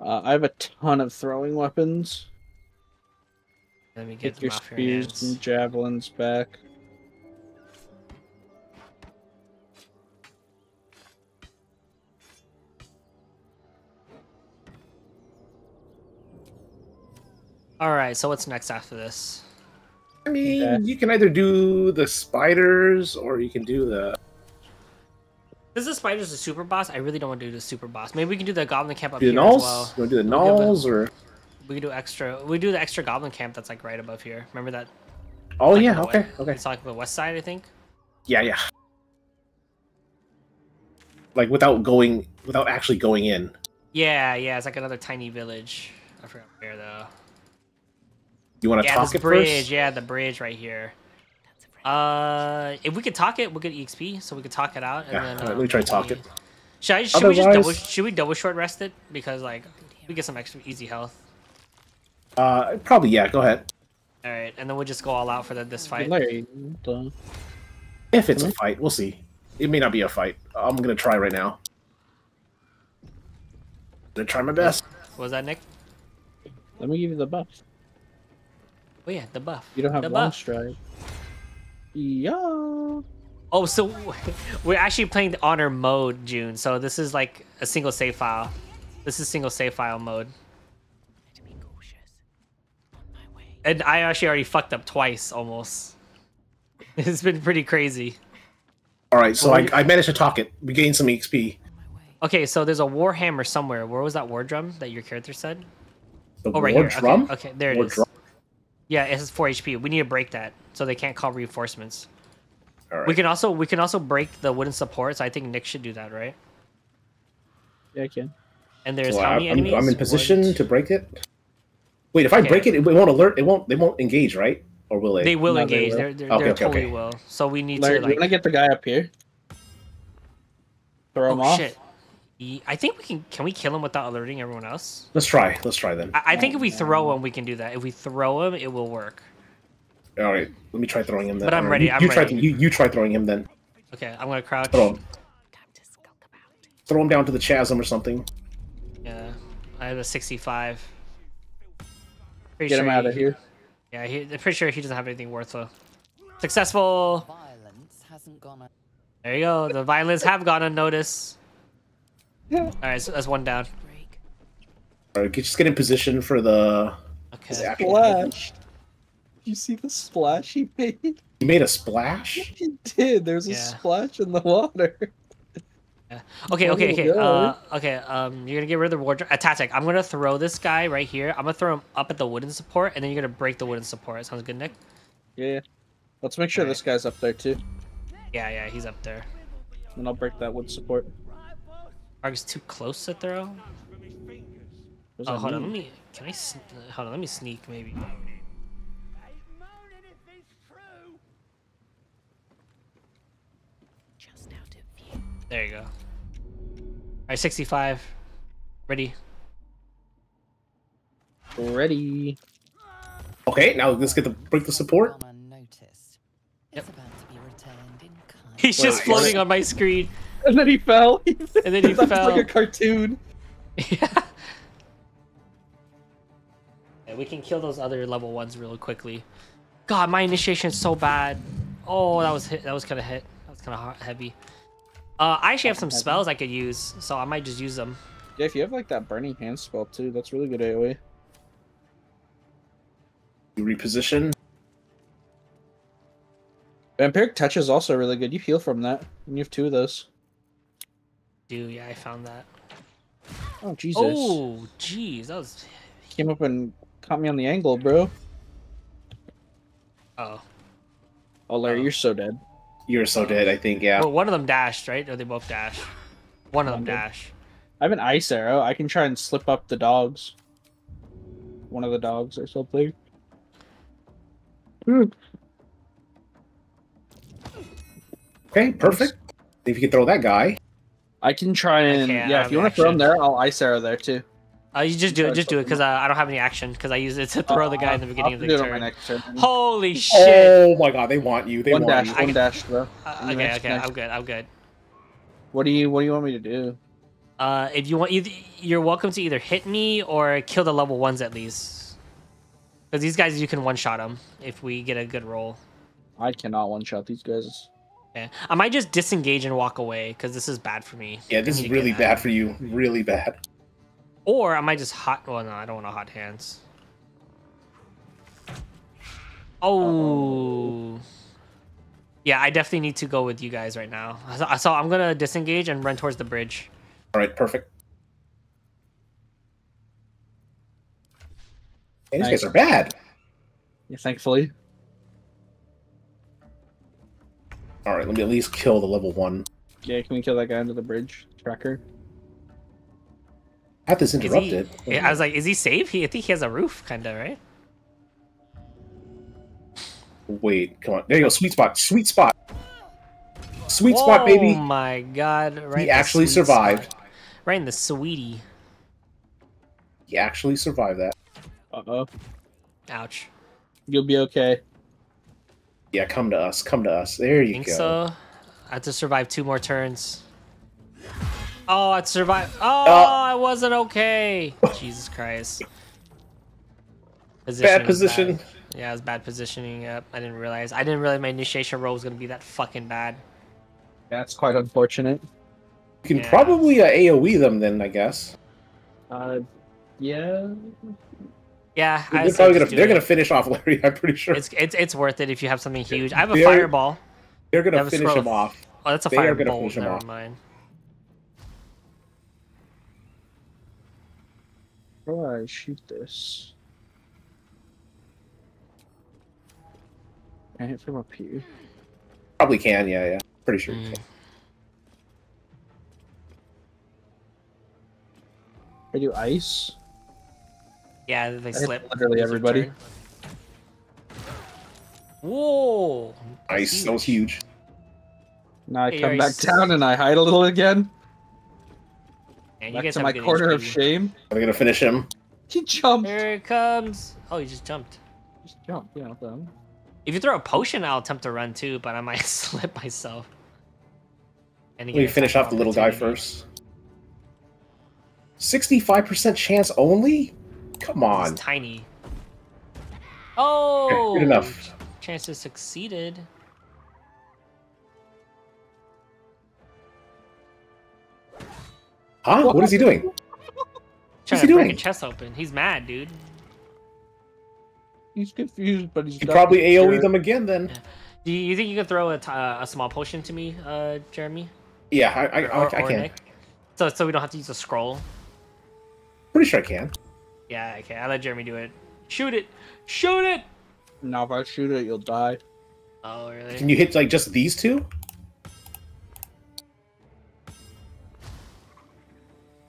Uh, I have a ton of throwing weapons.
let me get
Get your
them off your
spears
hands.
and javelins back.
All right. So what's next after this?
I mean, you can either do the spiders or you can do the.
This is spiders a super boss. I really don't want to do the super boss. Maybe we can do the goblin camp up
Do the
here
gnolls?
as well.
You want to do the
We'll give gnolls
or?
We can do extra. We do the extra goblin camp that's like right above here. Remember that?
Oh
Like
yeah. Okay. Okay.
It's like the west side, I think.
Yeah. Yeah. Like without going, without actually going in.
Yeah, yeah. It's like another tiny village. I forgot where though.
You want to
Yeah,
talk
this bridge.
first?
Yeah, the bridge right here. Uh, if we could talk it, we'll get exp, so we could talk it out. And
Yeah.
then,
alright,
um,
let me try to talk
maybe-
it.
Should, I, should we just double? Should we double short rest it because like we get some extra easy health.
Uh, probably yeah. Go ahead.
All right, and then we'll just go all out for the, this fight.
Larry, hold on.
If it's a fight, we'll see. It may not be a fight. I'm gonna try right now. I'm Gonna try my best.
What was that Nick?
Let me give you the buff.
Oh yeah, the buff.
You don't have
the
long
buff.
stride. Yeah.
Oh, so <laughs> we're actually playing the honor mode, June. So this is like a single save file. This is single save file mode. And I actually already fucked up twice almost. <laughs> It's been pretty crazy.
All right, so I, I managed to talk it. We gained some XP.
Okay, so there's a warhammer somewhere. Where was that war drum that your character said?
The
oh, right
war
here. Okay,
drum?
Okay, there it
War
is.
drum?
Yeah, it has 4 HP. We need to break that so they can't call reinforcements.
All right.
We can also we can also break the wooden supports. I think Nick should do that, right?
Yeah, I can.
And there's
So
how
I-
many
I'm,
enemies?
I'm in position
One,
to break it. Wait, if I
Okay.
break it, it won't alert. It won't. They won't engage, right? Or will they?
They will
No, they
engage.
will.
They're, they're,
Okay,
they're
okay,
totally
okay.
will. So we need
Larry,
to
do you
like.
want to get the guy up here? Throw oh, him
oh
off.
shit! Ye- I think we can. Can we kill him without alerting everyone else?
Let's try. Let's try then.
I, I think if we throw him, we can do that. If we throw him, it will work.
All right, let me try throwing him then.
But I'm ready,
You,
I'm
you try. You, you try throwing him then.
Okay, I'm gonna crouch.
Throw him. Throw him down to the chasm or something.
Yeah, I have a 65. Pretty
Get him
sure
out
he-
of here.
Yeah, he, I'm pretty sure he doesn't have anything worth though. Successful.
Violence hasn't gone.
There you go. The violence have gone unnoticed. All right, so that's one down.
All right, get, just get in position for the.
Okay.
the actual-
Splash. You see the splash he made?
He made a splash. <laughs>
He did. There's a splash in the water. Yeah.
Okay, okay,
okay.
Uh, okay. Um, you're gonna get rid of the wardrobe. Uh, Tactic, I'm gonna throw this guy right here. I'm gonna throw him up at the wooden support, and then you're gonna break the wooden support. Sounds good, Nick?
Yeah, yeah. Let's make sure this guy's up there too.
Yeah, yeah, he's up there.
And I'll break that wood support.
Arg's too close to throw.
What
Oh,
that
hold on. Let me. Can I? Hold on. Let me sneak maybe.
Just out of view.
There you go. All right, 65. Ready.
Ready.
Okay, now let's get the break the support.
Unnoticed. It's about to be returned in kind.
He's just floating on my screen. <laughs>
And then he fell. <laughs>
And then he
That's
fell.
like a cartoon. <laughs>
Yeah, we can kill those other level ones real quickly. God, my initiation is so bad. Oh, that was hit. That was kind of hit. That was kind of heavy. Uh, I actually have some
Heavy.
spells I could use, so I might just use them.
Yeah, if you have like that burning hand spell too, that's really good AoE.
You reposition.
Vampiric touch is also really good. You heal from that, and you have two of those.
Dude, yeah, I found that.
Oh Jesus!
Oh, jeez, that was.
Came up and caught me on the angle, bro.
Oh.
Oh, Larry, you're so dead.
You're so dead, I think, yeah.
Well, one of them dashed, right? Or they both dashed. One of them
One did.
dash.
I have an ice arrow. I can try and slip up the dogs. One of the dogs or something. Hmm.
Okay, perfect. If you can throw that guy.
I can try and
can't
yeah. If you want to throw him there, I'll ice arrow there too.
Uh, you just do it. Just do it, because uh, I don't have any action. Because I use it to throw the guy in the beginning
I'll
of the
do it on my
turn.
next turn.
Holy shit!
Oh my god, they want you. They
one
want
dash,
you.
one dash, bro.
Uh, okay,
next,
okay,
next.
I'm good. I'm good.
What do you What do you want me to do?
Uh, if you want, either, you're welcome to either hit me or kill the level ones at least. Because these guys, you can one shot them if we get a good roll.
I cannot one shot these guys.
Yeah, I might just disengage and walk away because this is bad for me.
Yeah, this is really bad for you. Really bad.
Or I might just hot. Well, no, I don't want to hot hands. Oh. Yeah, I definitely need to go with you guys right now. So, so I'm gonna disengage and run towards the bridge.
All right, perfect. Hey, these
Nice.
guys are bad.
Yeah, thankfully.
All right, let me at least kill the level one.
Yeah, can we kill that guy under the bridge tracker?
I have this
Is he-
interrupted.
I was like, is he safe? He, I think he has a roof, kind of, right?
Wait, come on. There you go. Sweet spot. Sweet spot. Sweet spot, baby.
Oh my god! Right.
He actually survived.
spot. Right in the sweetie.
He actually survived that.
Uh oh.
Ouch.
You'll be okay.
Yeah, come to us. Come to us. There you
think
go.
so. I have to survive two more turns. Oh, I survived. Oh,
Uh.
I wasn't okay. Jesus Christ. Positioning
Bad
was
position.
Yeah, it was bad positioning. Yep, I didn't realize. I didn't realize my initiation roll was gonna be that fucking bad.
That's quite unfortunate.
You can
Yeah.
probably uh, AOE them then, I guess.
Uh, yeah.
Yeah,
They're
I'd
probably gonna they're
it.
gonna finish off <laughs> Larry. I'm pretty sure.
It's it's it's worth it if you have something huge. I have a
They're-
fireball.
They're gonna
have a
finish
scroll
him off.
Oh, that's a
They are gonna finish him
Never
off.
mind.
How do I shoot this? Can I hit from up here?
Probably can. Yeah, yeah. Pretty sure.
Mm.
you can.
I do ice.
Yeah, they
hit
slip.
literally everybody.
turn. Whoa!
Nice. That was huge.
Now I
Hey,
come back
you s-
down and I hide a little again.
And you
Back
guys
to my
good
corner of
HP.
shame.
Are they gonna finish him?
He jumped.
Here it comes. Oh, he just jumped.
Just jump, yeah. Then.
If you throw a potion, I'll attempt to run too, but I might <laughs> slip myself. And
Let me finish off the little guy first. Sixty-five percent chance only. Come on.
It's tiny. Oh,
good enough.
Chances succeeded.
Huh? What is he doing? <laughs>
Trying
he doing?
a chest open. He's mad, dude.
He's confused, but he's
He probably AOE
sure.
them again then.
Do you, you think you can throw a, t- uh, a small potion to me, uh, Jeremy?
Yeah, I, I,
Or-
I, I
or
can.
Nick? So so we don't have to use a scroll.
Pretty sure I can.
Yeah, okay. I let Jeremy do it. Shoot it! Shoot it!
Now if I shoot it, you'll die.
Oh really?
Can you hit like just these two?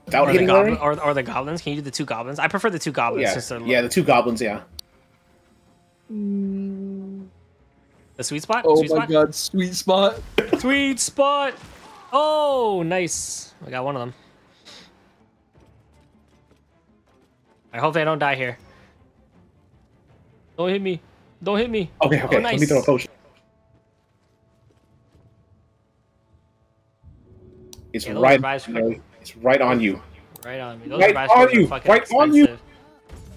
Without
or, the goblin, or, or the goblins? Can you do the two goblins? I prefer the two goblins
Yeah,
since
yeah, the two goblins. Yeah. Mm.
the sweet spot.
Oh
sweet
my
spot?
god, sweet spot.
Sweet spot. Oh, nice. I got one of them. I hope they don't die here. Don't hit me. Don't hit me.
Okay, okay.
Oh,
Let me throw a potion. It's
Yeah,
right.
revives
It's right on you.
Right on me. Those
Right
revive
on
scrolls are
you.
fucking
Right on you.
expensive.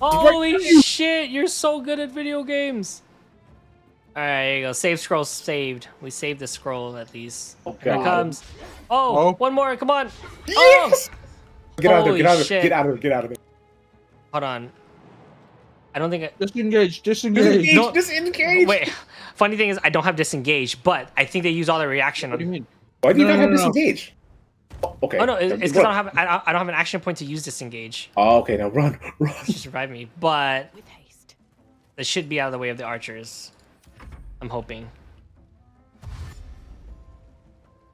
Holy shit! You're so good at video games. All right, here you go. Save scroll saved. We saved the scroll at least. Oh, here it comes. Oh,
Oh.
one more. Come on.
Oh, yes! Get out of there! Get out of there! Get out of there! Get out of there!
Hold on. I don't think. I,
Disengage, disengage.
Disengage!
No.
Disengage!
Wait. Funny thing is, I don't have disengage, but I think they use all the reaction.
What do you mean?
Why do you
No,
not
no,
have
no, no.
disengage? Oh, okay.
Oh no, it's because I don't have. I, I don't have an action point to use disengage.
Oh, okay. Now run, <laughs> run.
Just revive me, but
With haste.
that should be out of the way of the archers. I'm hoping.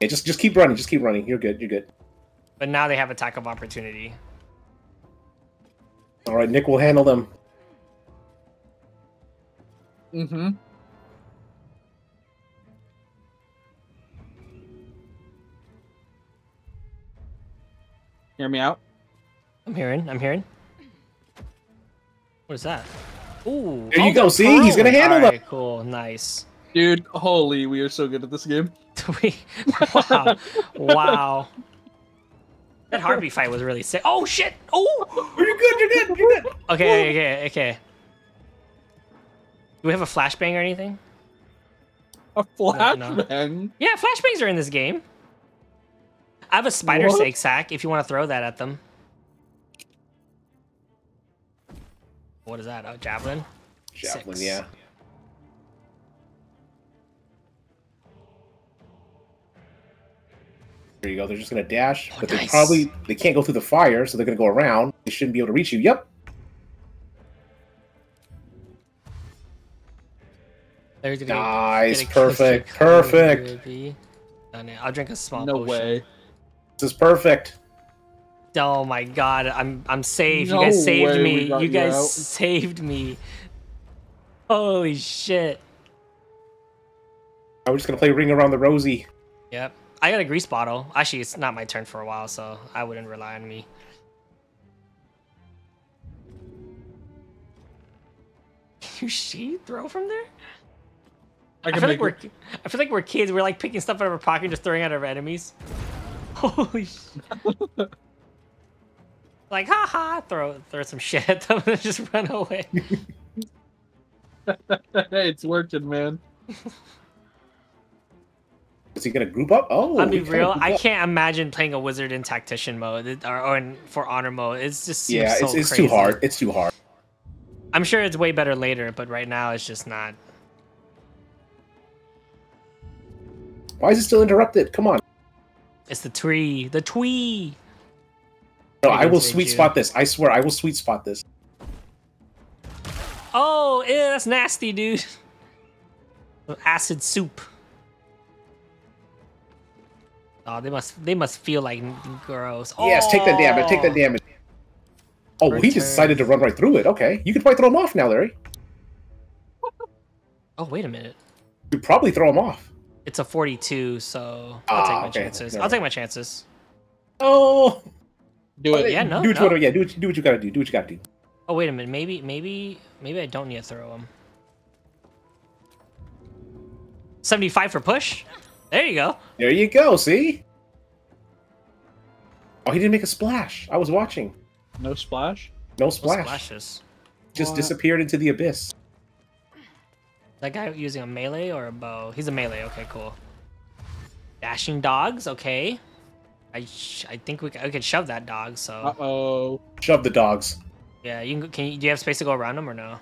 Yeah, just just keep running. Just keep running. You're good. You're good.
But now they have attack of opportunity.
All right, Nick will handle them.
Mm-hmm. Hear me out.
I'm hearing. I'm hearing. What is that? Ooh.
There you
oh,
go,
the
see? He's gonna
prone.
handle them.
Alright, Cool. Nice.
Dude, holy, we are so good at this game. <laughs>
We- <laughs> wow. wow. That heartbeat fight was really sick. Oh shit! Oh. <laughs>
You're good. You're good. You're good.
Okay. Okay. Okay. Do we have a flashbang or anything?
A
no.
flashbang.
Yeah, flashbangs are in this game. I have a spider
What?
snake sack if you want to throw that at them. What is that? A javelin?
Javelin,
Six.
yeah. There you go. They're just gonna dash,
Oh,
but they probably they can't go through the fire, so they're gonna go around. They shouldn't be able to reach you. Yep.
There's a good-
Nice.
get a
Perfect. Perfect.
baby. I'll drink a small
No
potion.
way.
This is perfect.
Oh my god, I'm I'm safe.
No
you guys saved me. You
you
guys
out.
saved me. Holy shit.
I'm just gonna play Ring Around the Rosie.
Yep. I got a grease bottle. Actually, it's not my turn for a while, so I wouldn't rely on me. Can <laughs> you she throw from there?
I
I, feel like we're
it.
I feel like we're kids. We're like picking stuff out of our pocket and just throwing at our enemies. <laughs> Holy shit. <laughs> like haha, throw throw some shit at them and just run away.
hey, it's working, man.
Is he gonna group up? Oh,
I'll be real. I can't imagine playing a wizard in tactician mode or, or in, for honor mode. It's just
Yeah,
so
it's, it's
crazy.
too hard. It's too hard.
I'm sure it's way better later, but right now it's just not.
Why is it still interrupted? Come on.
It's the tree, the twee.
No, I will sweet
Jude.
spot this. I swear, I will sweet spot this.
Oh, ew, that's nasty, dude. <laughs> Acid soup. Oh, they must they must feel like gross.
Yes, take that damage. Take that
Oh.
damage. Oh, he
just
decided to run right through it. Okay, you could probably throw him off now, Larry.
Oh, wait a minute.
You could probably throw him off.
It's a 42, so I'll
Ah,
take my
okay,
chances.
never
I'll take my chances.
Oh,
Do it.
Yeah, no,
do what
no.
you yeah, do what, do what you gotta do. Do what you gotta do.
Oh, wait a minute. Maybe, maybe, maybe I don't need to throw him. 75 for push. There you go.
There you go. See? Oh, he didn't make a splash. I was watching.
No splash.
No
No
splash.
splashes.
Just
What?
disappeared into the abyss.
That guy using a melee or a bow? He's a melee. Okay, cool. Dashing dogs. Okay. I sh- I think we, c- we could shove that dog. So
Uh oh.
Shove the dogs.
yeah, you can. Can you? Do you have space to go around them or no?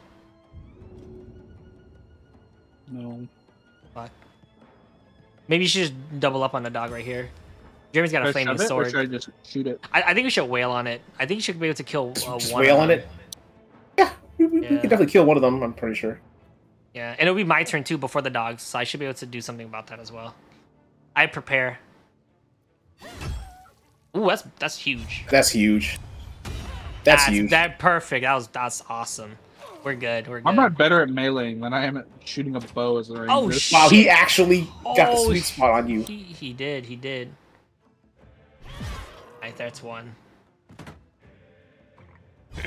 No.
Fuck. Maybe you should just double up on the dog right here. Jeremy's got a
Should
flaming
shove or
sword.
should I just shoot it?
I, I think we should wail on it. I think you should be able to kill uh,
Just
one.
wail
of
on
them.
it. Yeah, we, we, we
Yeah.
can definitely kill one of them. I'm pretty sure.
Yeah, and it'll be my turn too before the dogs, so I should be able to do something about that as well. I prepare. Ooh, that's that's huge.
That's huge. That's, huge.
That perfect. That was that's awesome. We're good. We're good.
I'm not better at meleeing than I am at shooting a bow as a ranger.
Oh,
wow, he
shit.
actually got the
Oh,
sweet spot on you.
He, he did. He did. Right, that's one. <clears throat>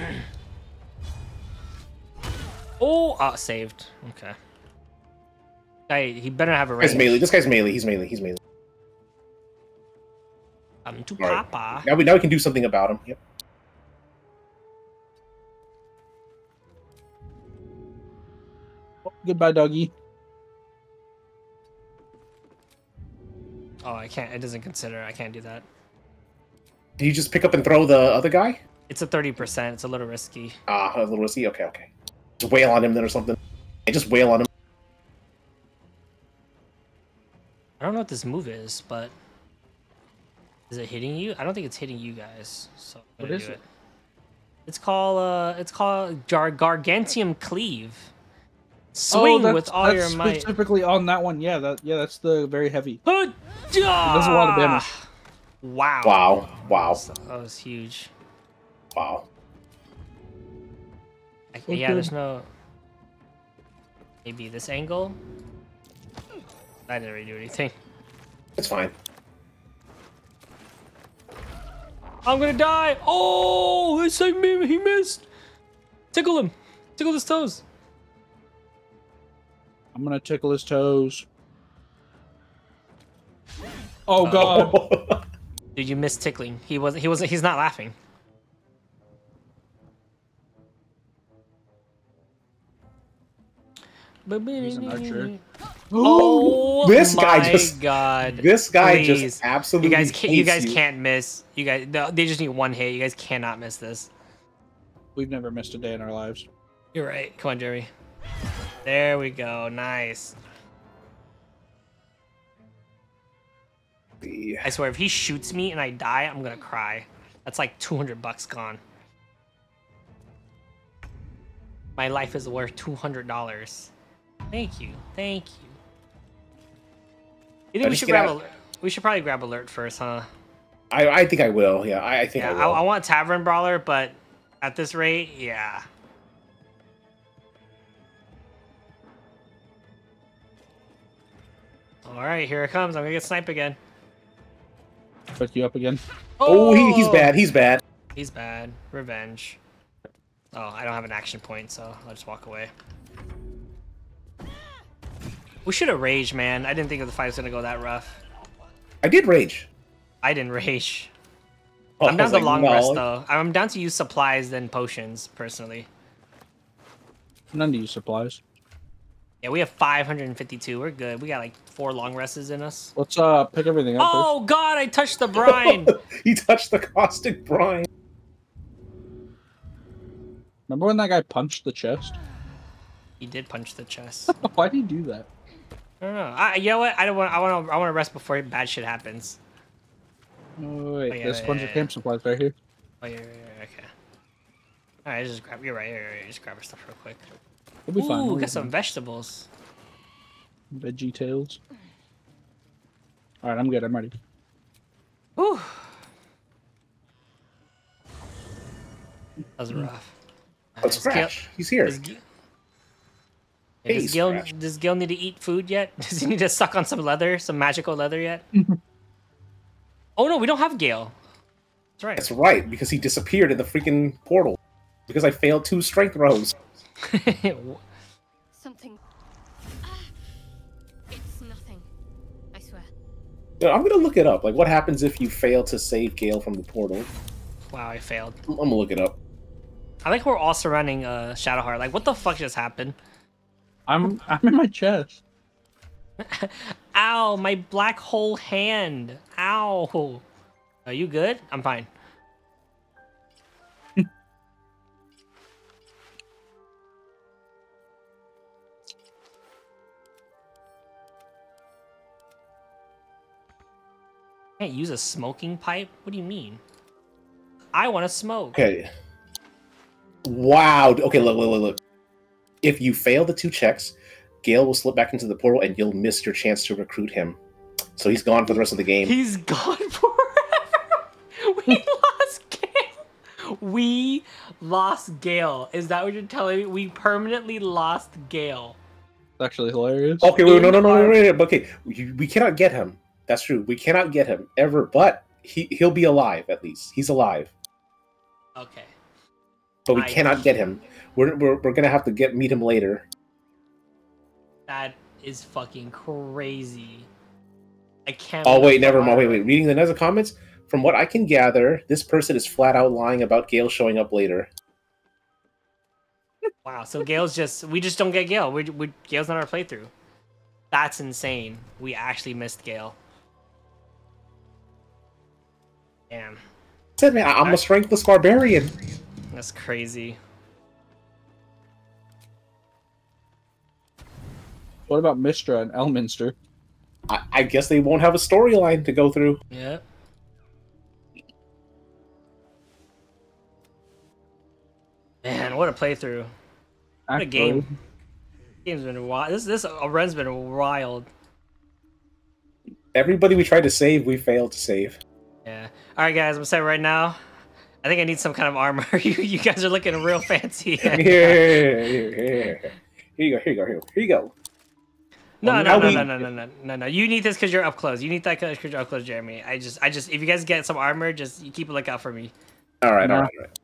oh, uh, saved. Okay. Guy, he better have a range.
This guy's
range.
melee. This guy's melee. He's melee. He's melee.
I'm to
All right.
Papa.
Now we now we can do something about him. Yep.
Goodbye, doggy.
Oh, I can't. It doesn't consider. I can't do that.
Do you just pick up and throw the other guy?
It's a thirty percent. It's a little risky.
Ah, a little risky. Okay, okay. Just wail on him then or something. Yeah, just wail on him.
I don't know what this move is, but is it hitting you? I don't think it's hitting you guys. So I'm
What
gonna
is
do
it?
It's called uh, it's called Gar- Gargantium Cleave.
Oh,
Swing
that's-
with all your
that's
might.
Specifically on that one, yeah, that yeah, that's the very heavy.
It
does a lot of damage.
Wow.
Wow. Wow.
That was huge.
Wow.
I,
So
yeah, there's no. Maybe this angle. I didn't really do anything.
It's fine.
I'm gonna die. Oh, they saved me. He missed. Tickle him. Tickle his toes.
I'm gonna tickle his toes. Oh uh, god. <laughs>
Dude, you missed tickling. He wasn't. He wasn't. He's not laughing.
He's an archer.
Oh,
This guy
my
just-
God.
this guy just absolutely
You guys can't. You guys
you.
can't miss. You guys. no, They just need one hit. You guys cannot miss this.
We've never missed a day in our lives.
You're right. Come on, Jerry. There we go. Nice. I swear, if he shoots me and I die, I'm gonna cry. That's like 200 bucks gone. My life is worth $200. Thank you. Thank you. You think we should grab
out-
alert? We should probably grab alert first, huh?
I, I think I will. Yeah, I, I think
Yeah,
I
I. I want Tavern Brawler, but at this rate, yeah. All right, here it comes. I'm gonna get sniped again.
Pick you up again.
Oh, oh, he, he's bad. He's bad.
He's bad. Revenge. Oh, I don't have an action point, so I'll just walk away. We should have raged, man. I didn't think the fight was gonna go that rough.
I did rage.
I didn't rage.
Oh,
I'm down to
like,
long
no.
rest though. I'm down to use supplies than potions, personally.
None to use supplies.
Yeah, we have 552. We're good. We got like four long rests in us.
Let's uh pick everything up
Oh God! I touched the <laughs> brine. <laughs>
he touched the caustic brine.
Remember when that guy punched the chest?
he did punch the chest.
Why did he do that?
I don't know. I, you know what? I don't want. I want to. I want to rest before bad shit happens.
Oh, wait,
yeah,
there's a
yeah,
bunch
yeah,
of camp supplies right here.
Oh yeah, yeah, yeah, okay. All right, just grab. You're right. You're right. Just grab our stuff real quick.
We'll be fine.
Ooh,
We'll be
got some vegetables.
Veggie tails. All right, I'm good. I'm ready.
Ooh. That was rough.
Oh, Let's
Does Gil-
He's here.
Does, Gil- Yeah,
Hey,
does, Gil,
Scratch.
does Gil need to eat food yet? <laughs> Does he need to suck on some leather, some magical leather yet? <laughs> oh no, we don't have Gale. That's right.
That's right, because he disappeared in the freaking portal. Because I failed two strength rolls.
Something. Ah, it's nothing. I swear.
No, I'm gonna look it up. Like, what happens if you fail to save Gale from the portal?
wow, I failed.
I'm, I'm gonna look it up.
I think we're all surrounding uh, Shadowheart. Like, what the fuck just happened?
I'm I'm in my chest. <laughs>
Ow, my black hole hand. Ow. Are you good? I'm fine. Can't use a smoking pipe? What do you mean? I want to smoke.
Okay. Wow. Okay, look, look, look, look. If you fail the two checks, Gale will slip back into the portal and you'll miss your chance to recruit him. So he's gone for the rest of the game.
He's gone forever. we lost Gale. We lost Gale. Is that what you're telling me? We permanently lost Gale.
It's actually hilarious.
Okay, wait, no, no, no, no, no, no, but okay, we, we cannot get him. That's true. We cannot get him ever, but he he'll be alive at least. He's alive,
Okay.
but we
I-
cannot get him. We're, we're, we're gonna have to get meet him later.
That is fucking crazy. I can't.
Oh wait, never mind. Wait, wait. Reading the Neza comments, from what I can gather, this person is flat out lying about Gale showing up later.
Wow. So Gale's just we just don't get Gale. We we Gale's not our playthrough. That's insane. We actually missed Gale. Damn,
said, man, I'm a strengthless barbarian.
that's crazy.
What about Mystra and Elminster?
I, I guess they won't have a storyline to go through.
Yeah. Man, what a playthrough. What a
Actually,
game. Game's been wild. This this run's been wild.
Everybody we tried to save, we failed to save.
Yeah. All right, guys. I'm saying right now. I think I need some kind of armor. <laughs> you, you guys are looking real fancy.
here, <laughs> here, here, here. Here you go. Here you go. Here, here you go.
No,
Well,
no, no,
we-
no, no, no, no, no, no. You need this because you're up close. You need that because you're up close, Jeremy. I just, I just, if you guys get some armor, just you keep a lookout for me.
All right, all
No.
right, all right.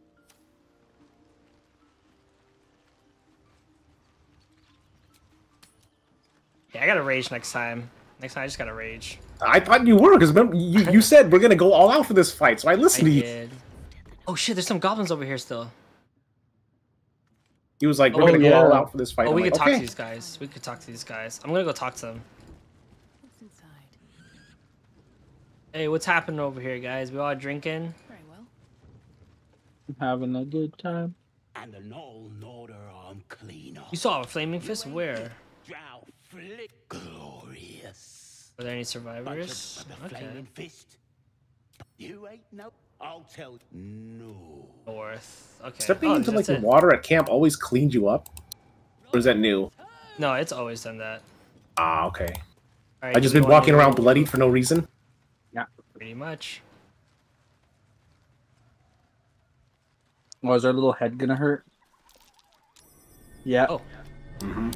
Yeah, I gotta rage next time. Next time, I just gotta rage.
I thought you were because you, you <laughs> said we're gonna go all out for this fight, so I
I
listened to you.
did. Oh shit! There's some goblins over here still.
He was like, "We're
Oh,
gonna go all out for this fight."
Oh,
I'm
we
like,
could talk
okay.
to these guys. We could talk to these guys. I'm gonna go talk to them.
What's inside?
Hey, what's happening over here, guys? We all drinking?
Very well.
having a good time.
And an all order on cleanup.
You saw a flaming fist? Where?
Drow flick. Glorious.
Were there any survivors?
of the
Okay.
flaming fist. You ain't no. I'll tell. No.
North. Okay.
Stepping
Oh,
into like the
it.
water at camp always cleaned you up, or is that new?
No, it's always done that.
Ah, okay.
All right,
I just been walking around bloody for no reason. Yeah.
Pretty much.
Oh, is our little head gonna hurt? Yeah.
Oh.
Mm-hmm.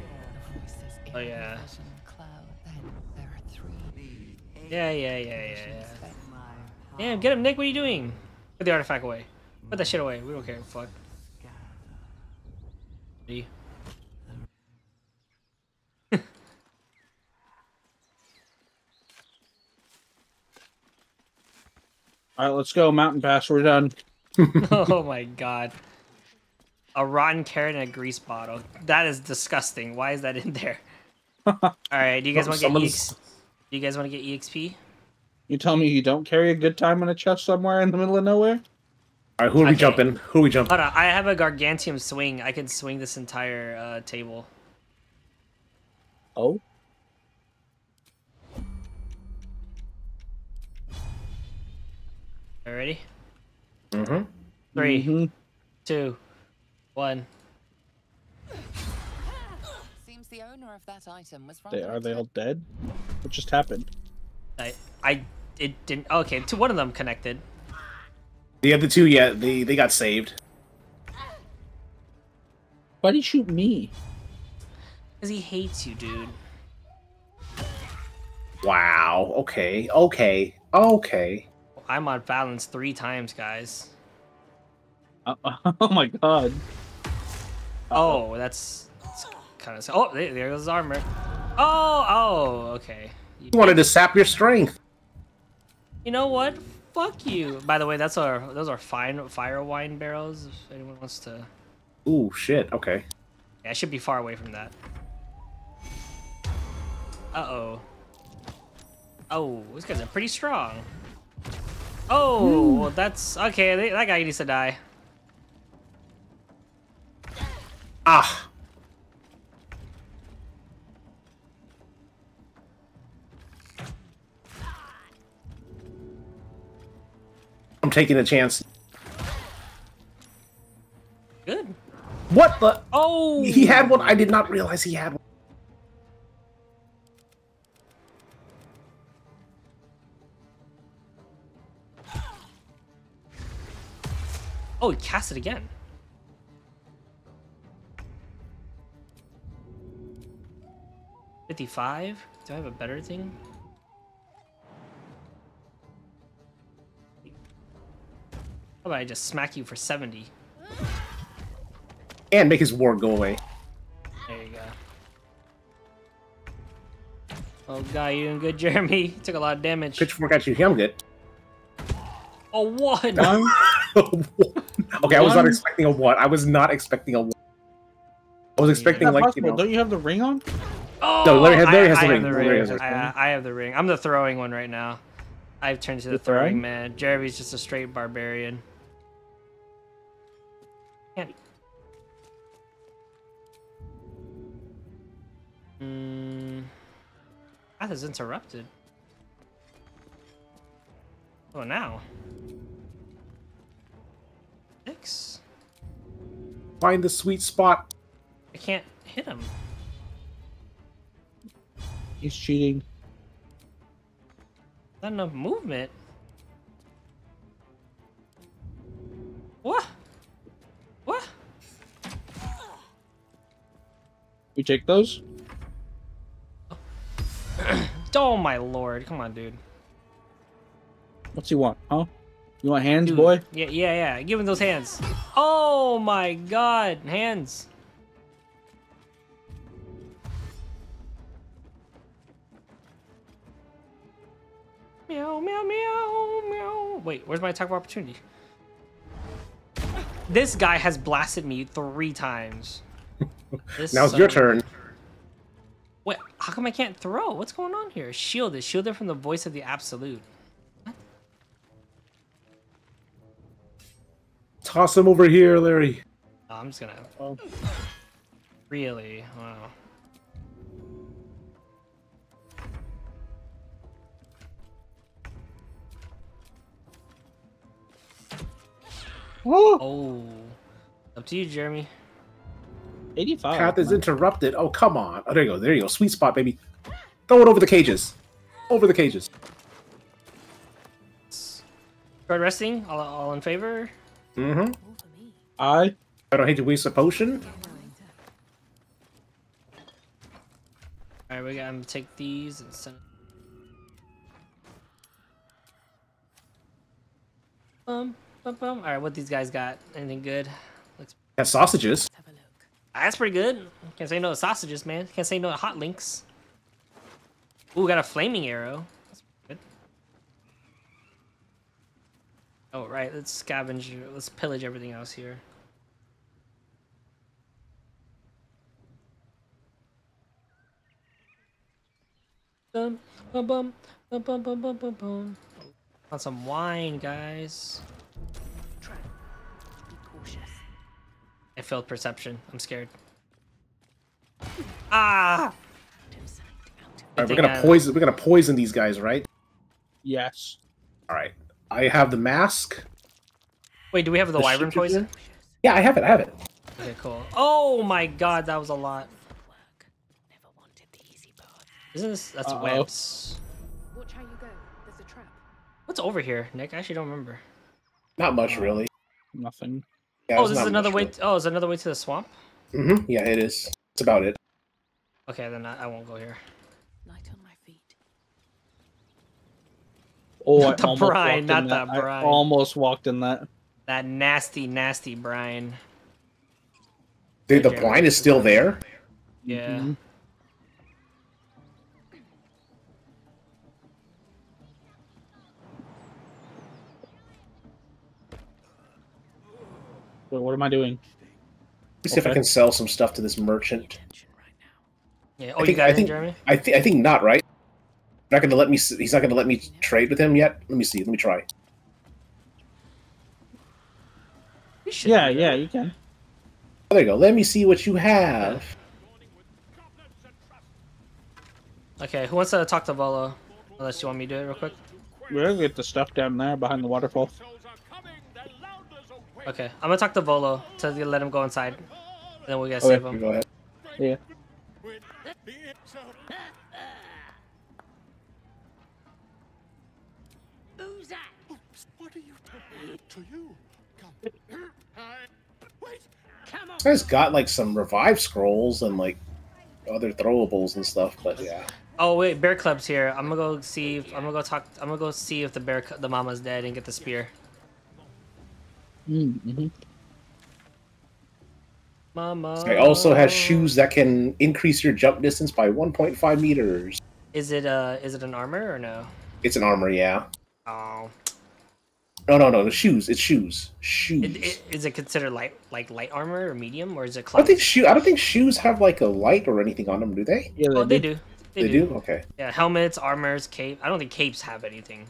Oh, yeah.
the vision cloud. Then there are three.
Yeah, yeah, yeah, yeah, yeah. Damn, get him, Nick. What are you doing? Put the artifact away. Put that shit away. We don't care. Fuck. See? <laughs>
All right, let's go. Mountain Pass. We're done. <laughs> <laughs>
oh my god. A rotten carrot and a grease bottle. That is disgusting. Why is that in there? Alright, do you guys want to get
Someone's-
EX- Do you guys want to get EXP?
You tell me you don't carry a good time in a chest somewhere in the middle of nowhere?
All right, who are we
Okay.
jumping? Who are we jumping?
Hold on, I have a gargantium swing. I can swing this entire uh, table.
Oh.
Are you ready?
Mm-hmm.
Three,
Mhm.
two, one.
Seems the owner of that item was
They, are they all dead? What just happened?
I, I, it didn't. Okay, to one of them connected.
The other two, yeah, they they got saved.
Why'd he shoot me?
Cause he hates you, dude.
Wow. Okay. Okay. Okay.
I'm on balance three times, guys.
Uh, <laughs> oh my god.
Oh, that's, that's kind of. Oh, there, there goes his armor. Oh, oh, okay.
You wanted to sap your strength.
You know what? Fuck you. By the way, that's our those are fine fire wine barrels. If anyone wants to,
Ooh, shit. Okay.
yeah, I should be far away from that. Uh oh. Oh, these guys are pretty strong. Oh, well, that's okay. they- That guy needs to die.
Ah. I'm taking a chance.
Good.
What the?
Oh!
He had one. I did not realize he had one.
Oh, he cast it again. Fifty-five. Do I have a better thing? How about I just smack you for seventy?
And make his ward go away.
There you go. Oh god, you doing good, <laughs> Jeremy? You took a lot of damage.
Pitchfork at you. Yeah, I'm good.
Oh, one.
okay, I was not expecting a one. I was not expecting a one. I was expecting
Is that
like you know.
Don't you have the ring on?
Oh,
No, Larry has- oh, Larry
I,
the
I
ring.
Have the ring.
has
I, I have the ring. I'm the throwing one right now. I've turned to the
The
throwing
throwing?
man. Jeremy's just a straight barbarian. Hmm. Path is interrupted. Oh, now. Six.
Find the sweet spot.
I can't hit him.
He's cheating.
Not enough movement. What? What?
We take those? <clears throat>
Oh my lord! Come on, dude.
What's he want? Huh? You want hands,
Dude.
boy?
Yeah, yeah, yeah. Give him those hands. Oh my god, hands. Meow, meow, meow, meow. Wait, where's my attack of opportunity? This guy has blasted me three times. <laughs> This
Now it's your
of a-
turn.
Wait, how come I can't throw? What's going on here? Shielded. Shielded from the voice of the absolute.
Toss him over here, Larry.
Oh, I'm just gonna. Oh. Really? Wow. Oh. Up to you, Jeremy.
85.
Path is interrupted. Oh, come on. Oh, there you go. There you go. Sweet spot, baby. Throw it over the cages. Over the cages.
Start resting. All, all in favor?
Mm-hmm.
I.
I don't hate to waste a potion.
Alright, we gotta take these and send. Bum, bum, bum. Alright, what these guys got? Anything good? Looks.
Got sausages.
Ah, that's pretty good. Can't say no to sausages, man. Can't say no to hot links. Ooh, got a flaming arrow. That's good. Oh, right. Let's scavenge. Let's pillage everything else here. Bum, bum, bum, bum, bum, bum, bum, bum. On some wine, guys. I failed perception. I'm scared. Ah!
All right, we're gonna
I-
poison. We're gonna poison these guys, right?
Yes.
All right. I have the mask.
Wait, do we have the,
The
wyvern
ship is
poison?
Yeah, I have it. I have it.
Okay, cool. Oh my god, that was a lot. Isn't this that's
Uh-oh.
webs?
Watch how you go. There's a trap.
What's over here, Nick? I actually don't remember.
Not much, really.
Nothing.
Yeah,
oh,
it's
this is another way.
really.
oh, is another way to the swamp?
Mm-hmm. Yeah, it is. It's about it.
Okay, then I, I won't go here.
Light on my feet.
Oh, <laughs>
Not
I
the
almost
brine,
walked in
not
that.
the
I almost walked in that.
That nasty, nasty brine.
Dude, the
Okay.
blind is still there.
Yeah.
Mhm. Wait, what am I doing?
Let me see if I can sell some stuff to this merchant.
Yeah.
I
Oh, you
think-
got
I
it, in,
think-
Jeremy?
I think I think not right. Not gonna let me. He's not gonna let me trade with him yet. Let me see. Let me try.
Yeah, yeah, you can.
Oh, there you go. Let me see what you have.
Okay, who wants to talk to Volo? Unless you want me to do it real quick.
We're gonna get the stuff down there behind the waterfall.
Okay, I'm gonna talk to Volo to let him go inside, and then we gotta
Okay,
save him.
go ahead.
Yeah.
Who's that? What are you to you? Come. Wait. Come on.
This guy's got like some revive scrolls and like other throwables and stuff, but yeah.
Oh wait, Bear Club's here. I'm gonna go see. If, I'm gonna go talk. I'm gonna go see if the bear, the mama's dead, and get the spear.
Mm-hmm.
Mama.
This guy also has shoes that can increase your jump distance by 1.5 meters.
Is it uh? Is it an armor or no?
It's an armor, yeah.
Oh.
No, no, no, the shoes. It's shoes. Shoes.
It, it, is it considered light, like light armor or medium, or is it
I don't think shoe. I don't think shoes have like a light or anything on them, do they?
Yeah,
Oh, they do.
They, do. Okay.
Yeah, helmets, armors, cape. I don't think capes have anything.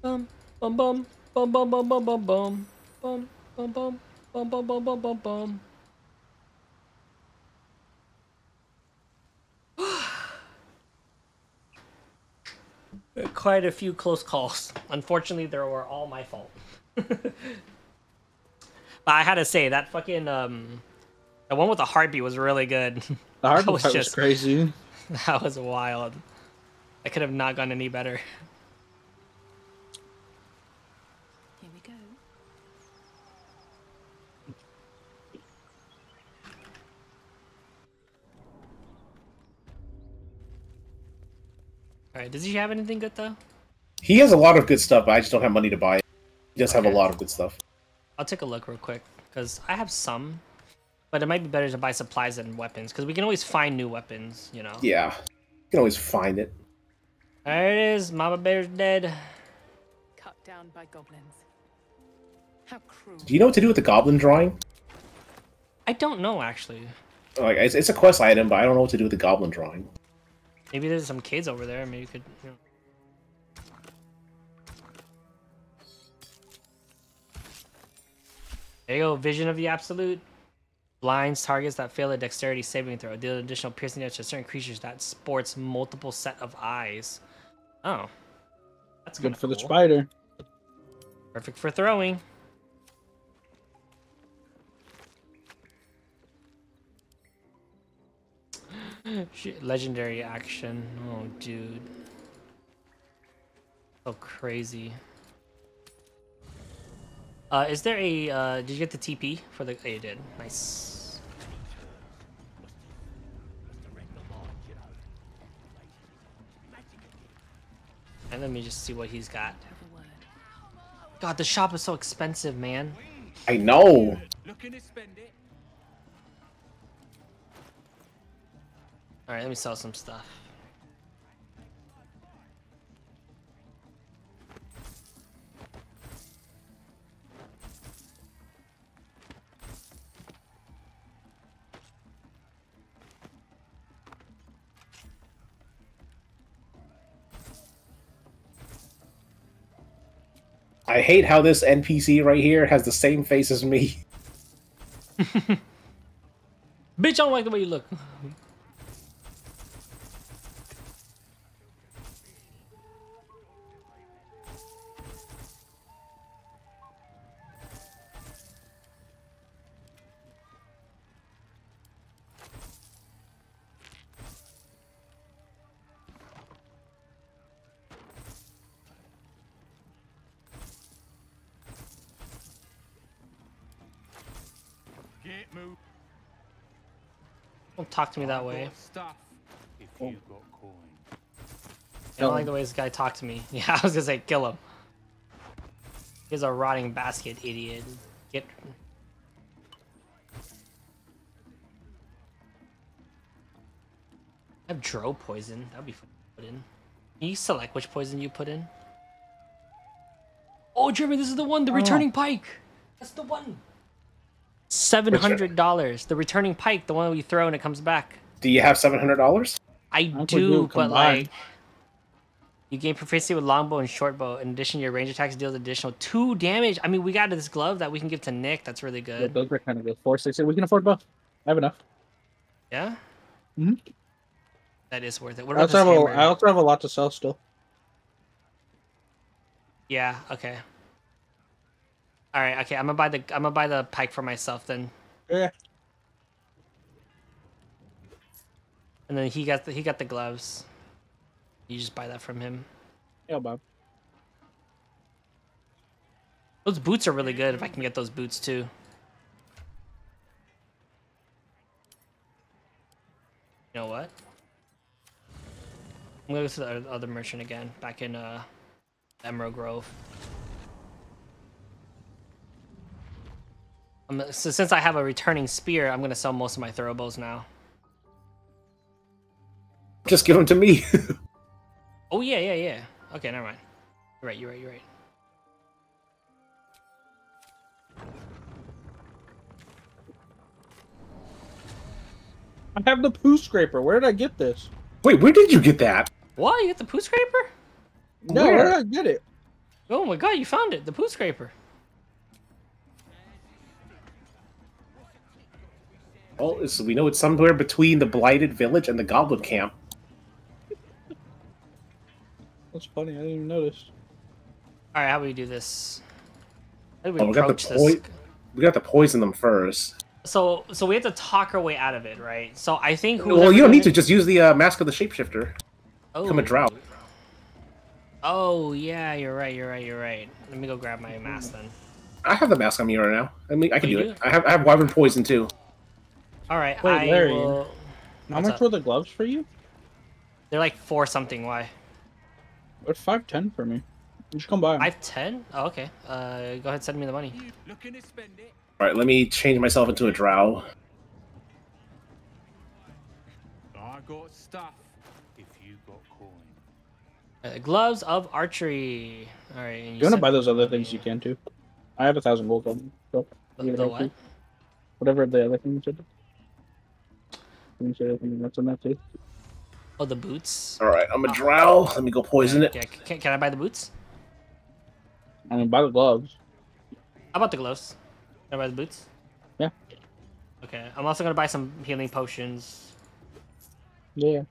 Bum bum bum bum bum bum bum bum bum bum bum bum bum bum bum bum bum bum. Quite a few close calls. Unfortunately, they were all my fault. But I had to say that fucking um, the one with the heartbeat was really good.
The hard
That
part was crazy.
That was wild. I could have not gone any better. All right, does he have anything good though?
He has a lot of good stuff, but I just don't have money to buy it. He does have a lot of good stuff.
I'll take a look real quick because I have some, but it might be better to buy supplies than weapons because we can always find new weapons. You know.
Yeah. You can always find it.
There it is. Mama Bear's dead.
Cut down by goblins. How cruel.
Do you know what to do with the goblin drawing?
I don't know actually.
Like, it's, it's a quest item, but I don't know what to do with the goblin drawing.
Maybe there's some kids over there. Maybe you could. You know. There you go. Vision of the absolute. Blinds targets that fail a dexterity saving throw. Deal additional piercing damage to certain creatures that sports multiple set of eyes. Oh, that's
Good for the spider.
Perfect for throwing. Legendary action. Oh, dude. So crazy. Uh, is there a, uh, did you get the TP for the, oh, you did. Nice. And let me just see what he's got. God, the shop is so expensive, man.
I know.
Looking to spend it?
Alright, let me sell some stuff.
I hate how this NPC right here has the same face as me. <laughs>
Bitch, I don't like the way you look. Talk to me that way.
Stuff. If you got coin.
I don't like the way this guy talked to me. <laughs> Yeah, I was gonna say kill him. He's a rotting basket, idiot. Get. I have drow poison. That'd be fun to put in. Can you select which poison you put in? Oh, Jeremy, this is the one. The
Oh.
returning pike. That's the one. Seven hundred dollars. The returning pike, the one we throw and it comes back.
Do you have seven hundred dollars?
I do,
do
but like, you gain proficiency with longbow and shortbow. In addition, your range attacks deals additional two damage. I mean, we got this glove that we can give to Nick. That's really
Yeah,
good.
those are kind of good. Four, six, eight. We can afford both. I have enough.
Yeah,
Mhm.
that is worth it. What
I
about
also,
this
have a,
hammer?
I also have a lot to sell still.
Yeah. Okay. All right. Okay. I'm gonna buy the I'm gonna buy the pike for myself then.
Yeah.
And then he got the he got the gloves. You just buy that from him.
Yeah, Bob.
Those boots are really good. If I can get those boots too. You know what? I'm gonna go to the other merchant again, back in uh, Emerald Grove. Um, so since I have a returning spear, I'm gonna sell most of my thoroughbows now.
Just give them to me. <laughs>
Oh yeah, yeah, yeah. Okay, never mind. You're right. You're right. You're right.
I have the poo scraper. Where did I get this?
Wait, where did you get that?
What? You got the poo scraper?
No, where, did I get it?
Oh my god, you found it. The poo scraper.
Oh, so we know it's somewhere between the blighted village and the goblin camp.
That's funny. I didn't even notice.
All right, how do we do this? How do we
Oh, we got the
approach this?
we got to poison them first.
So, so we have to talk our way out of it, right? So I think.
Well, you don't need to.
doesn't-
Just use the uh, mask of the shapeshifter. Become a
Oh.
drow.
Oh yeah, you're right. You're right. You're right. Let me go grab my mask then.
I have the mask on me right now. I mean, I can
Oh,
do it. I have I have wyvern poison too.
All right,
Wait,
I
Larry,
will.
How much
up?
were the gloves for you?
They're like four something. Why?
It's five ten for me. You should come by. 'em.
Five ten? Oh, okay. Uh, go ahead, send me the money.
Looking to spend it?
All right, let me change myself into a drow.
I got stuff. If you got coin.
Uh, gloves of archery. All right. and
If you want to buy those other
money.
things, you can too. I have a thousand gold on me. So
The, the what?
Whatever the other things you said. You said anything that's on that too.
Oh, the boots.
All right, I'm a uh, drow. Oh. Let me go poison it.
Yeah, can, can I buy the boots?
I mean, buy the gloves.
How about the gloves? Can I buy the boots?
Yeah.
Okay. I'm also gonna buy some healing potions.
Yeah.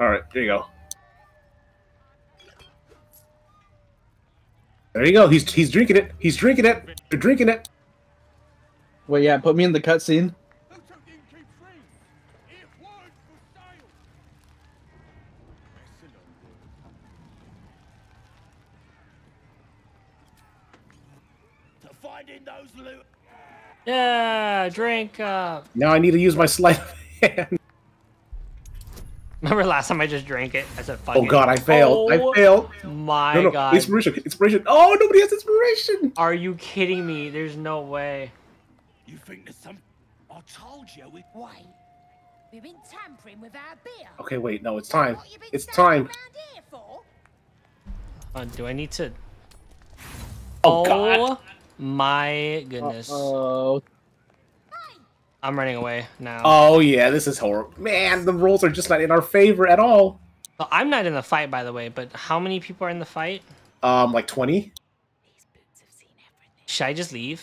All right, there you go. There you go. He's he's drinking it. He's drinking it. They're drinking it.
Wait, yeah. Put me in the cutscene.
To finding those loot.
Yeah, drink up.
Now I need to use my sleight of hand.
Remember last time I just drank it? I said, "Fuck
Oh
it."
god, I failed.
Oh
I failed.
My
no, no,
god.
Inspiration. Inspiration. Oh, nobody has inspiration.
Are you kidding me? There's no way.
You think there's some? I told you we.
Wait. We've been tampering with our beer.
Okay, wait. No, it's time. It's time.
Uh, do I need to?
Oh, God.
my goodness.
Oh.
I'm running away now.
Oh yeah, this is horrible. Man, the rolls are just not in our favor at all.
Well, I'm not in the fight, by the way. But how many people are in the fight?
Um, like twenty.
Should I just leave?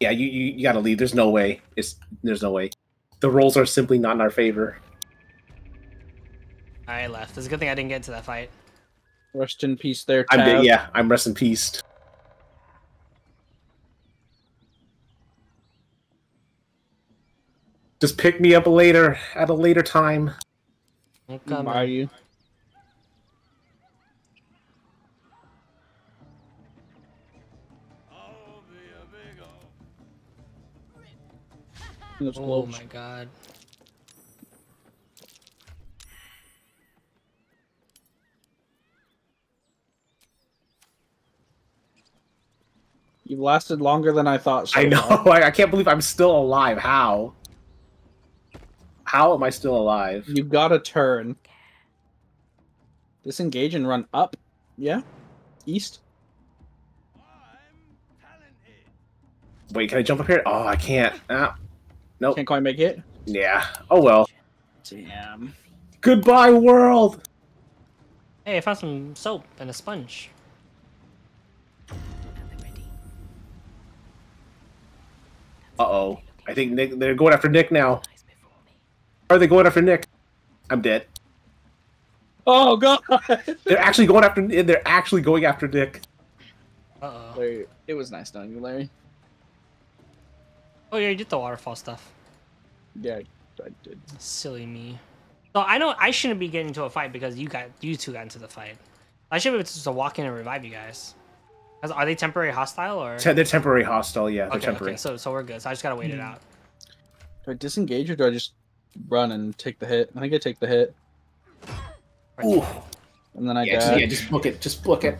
Yeah, you, you you gotta leave. There's no way. It's there's no way. The rolls are simply not in our favor.
I left. It's a good thing I didn't get into that fight.
Rest in peace, there.
I'm Yeah, I'm rest in peace. Just pick me up later at a later time.
I'm
Buy
coming.
you.
Oh
gloves.
my god.
You've lasted longer than I thought. So
I know. <laughs> I, I can't believe I'm still alive. How? How am I still alive?
You got a turn. Disengage and run up. Yeah. East.
Wait, can I jump up here? Oh, I can't. Ah, nope.
Can't quite make it.
Yeah. Oh well.
Damn.
Goodbye, world.
Hey, I found some soap and a sponge.
Uh oh. I think Nick. They're going after Nick now. Are they going after Nick? I'm dead.
Oh god! <laughs>
They're actually going after. They're actually going after Nick.
Uh oh.
Larry, it was nice knowing you, Larry.
Oh yeah, you did the waterfall stuff.
Yeah, I did.
Silly me. So I know I shouldn't be getting into a fight because you got you two got into the fight. I should be able to just walk in and revive you guys. Are they temporary hostile or?
Te- They're temporary hostile. Yeah, they're
okay,
temporary.
okay, so so we're good. So I just gotta wait it
Hmm.
out.
Do I disengage or do I just run and take the hit? I think I take the hit.
Ooh.
And then I
Yeah, just, yeah, just book it. Just book it.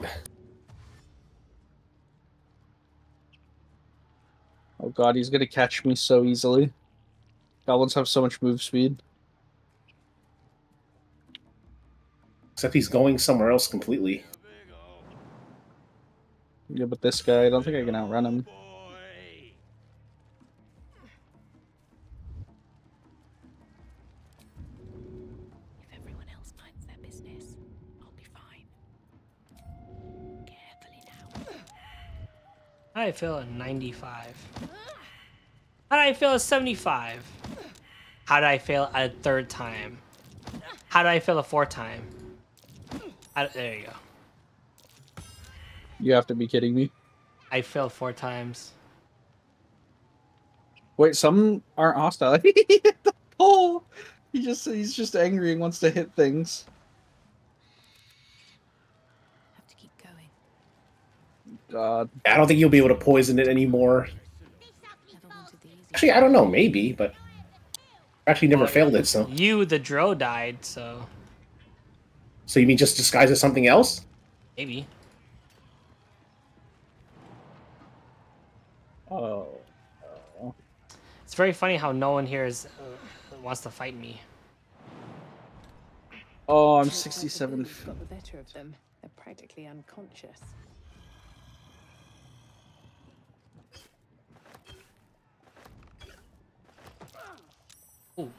Oh god, he's gonna catch me so easily. Goblins have so much move speed.
Except he's going somewhere else completely.
Yeah, but this guy, I don't think I can outrun him.
How do I feel at 95? How do I feel at 75? How did I fail a third time? How did I fail a fourth time? How, there you go.
You have to be kidding me.
I failed four times.
Wait, some aren't hostile. he <laughs> hit the pole. He just he's just angry and wants to hit things.
Have to keep going.
God.
I don't think you'll be able to poison it anymore.
Never wanted the easy.
Actually, I don't know. Maybe, but actually never failed it. So,
You, the Drow, died, so
so you mean just disguise as something else?
maybe.
Oh.
It's very funny how no one here is uh, wants to fight me.
Oh, I'm
Looks like the
67.
blues got the better of them. They're practically unconscious.
Ooh.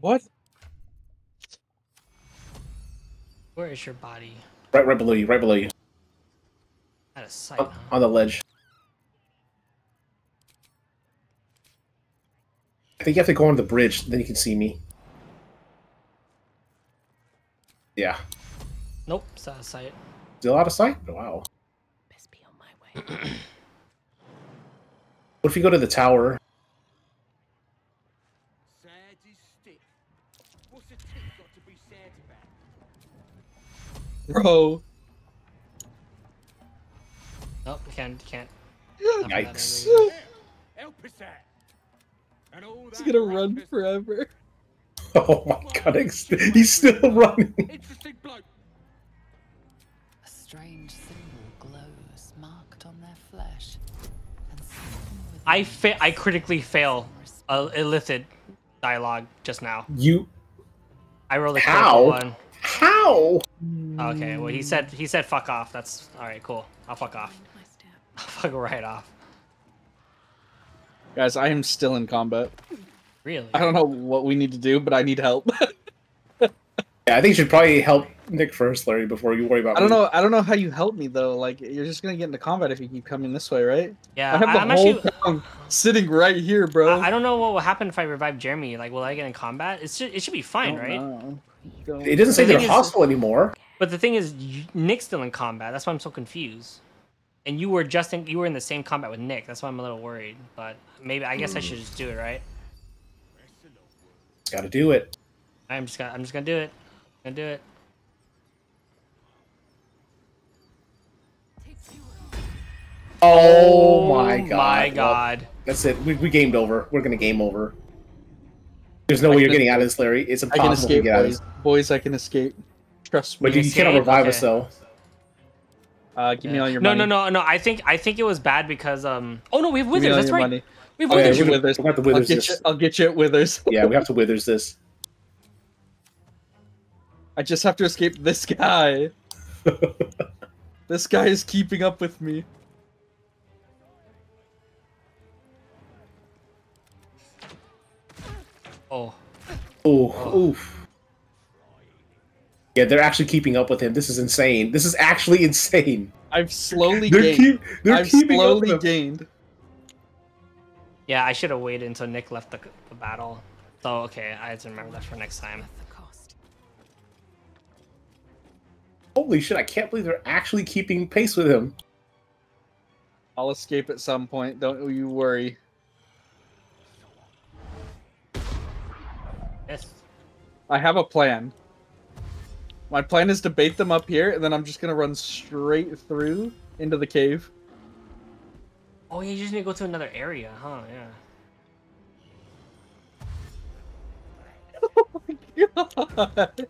What?
Where is your body?
Right, right below you. Right below you.
Out of sight,
On,
huh?
on the ledge. I think you have to go on the bridge, then you can see me. Yeah.
Nope, it's out of sight.
Still out of sight? Wow.
Best be on my way.
What if you go to the tower?
Bro.
Nope, you can't. You can't.
Yikes.
Help us out. And all
He's gonna run forever. <laughs>
Oh my god, he's still running.
Interesting bloke.
A strange symbol glows, marked on their flesh. And something within
I fa- I critically fail
responds.
a illithid dialogue just now.
You
I rolled a
How?
critical one.
how?
Okay, well he said he said fuck off. That's all right. Cool. I'll fuck off.
Mind my step.
I'll fuck right off.
Guys, I am still in combat.
Really?
I don't know what we need to do, but I need help. <laughs>
Yeah, I think you should probably help Nick first, Larry, before you worry about.
I don't
me.
know. I don't know how you help me though. Like you're just gonna get into combat if you keep coming this way, right?
Yeah,
I have the
I'm
whole
actually.
town sitting right here, bro.
I, I don't know what will happen if I revive Jeremy. Like, will I get in combat? It's just, it should be fine, right?
know.
It doesn't say
The
they're
thing is-
hostile anymore.
But the thing is, y- Nick's still in combat. That's why I'm so confused. And you were just in, you were in the same combat with Nick. That's why I'm a little worried. But maybe I guess I should just do it, right?
Got to do it.
I'm just gonna I'm just gonna do it. Gonna do it.
Oh my god.
My
Well, that's it. We, we gamed over. We're gonna game over. There's no
I
way you're
can-
getting out of this, Larry. It's
I can
impossible to
escape,
get out of
boys.
this.
Boys, I can escape. Trust me.
But you, you
escape?
cannot revive us
Okay.
though.
Uh, give me all your
no,
money.
no, no, no. no. I think I think it was bad because um. Oh no, we have withers. That's right.
money.
We have
Oh, yeah,
withers.
we're gonna-
withers.
we're gonna have to
I'll get
this.
you. I'll get you at withers. <laughs>
Yeah, we have to withers this.
I just have to escape this guy. <laughs> this guy is keeping up with me.
Oh,
Ooh, oof. Yeah, they're actually keeping up with him. This is insane. This is actually <laughs> insane.
I've slowly
They're
gained.
keep, they're
I've
keeping
slowly
with him.
gained.
Yeah, I should have waited until Nick left the, the battle. So okay, I have to remember that for next time.
Holy shit! I can't believe they're actually keeping pace with him.
I'll escape at some point. Don't you worry.
Yes.
I have a plan. My plan is to bait them up here, and then I'm just gonna run straight through into the cave.
Oh, yeah, you just need to go to another area, huh? Yeah.
oh my God.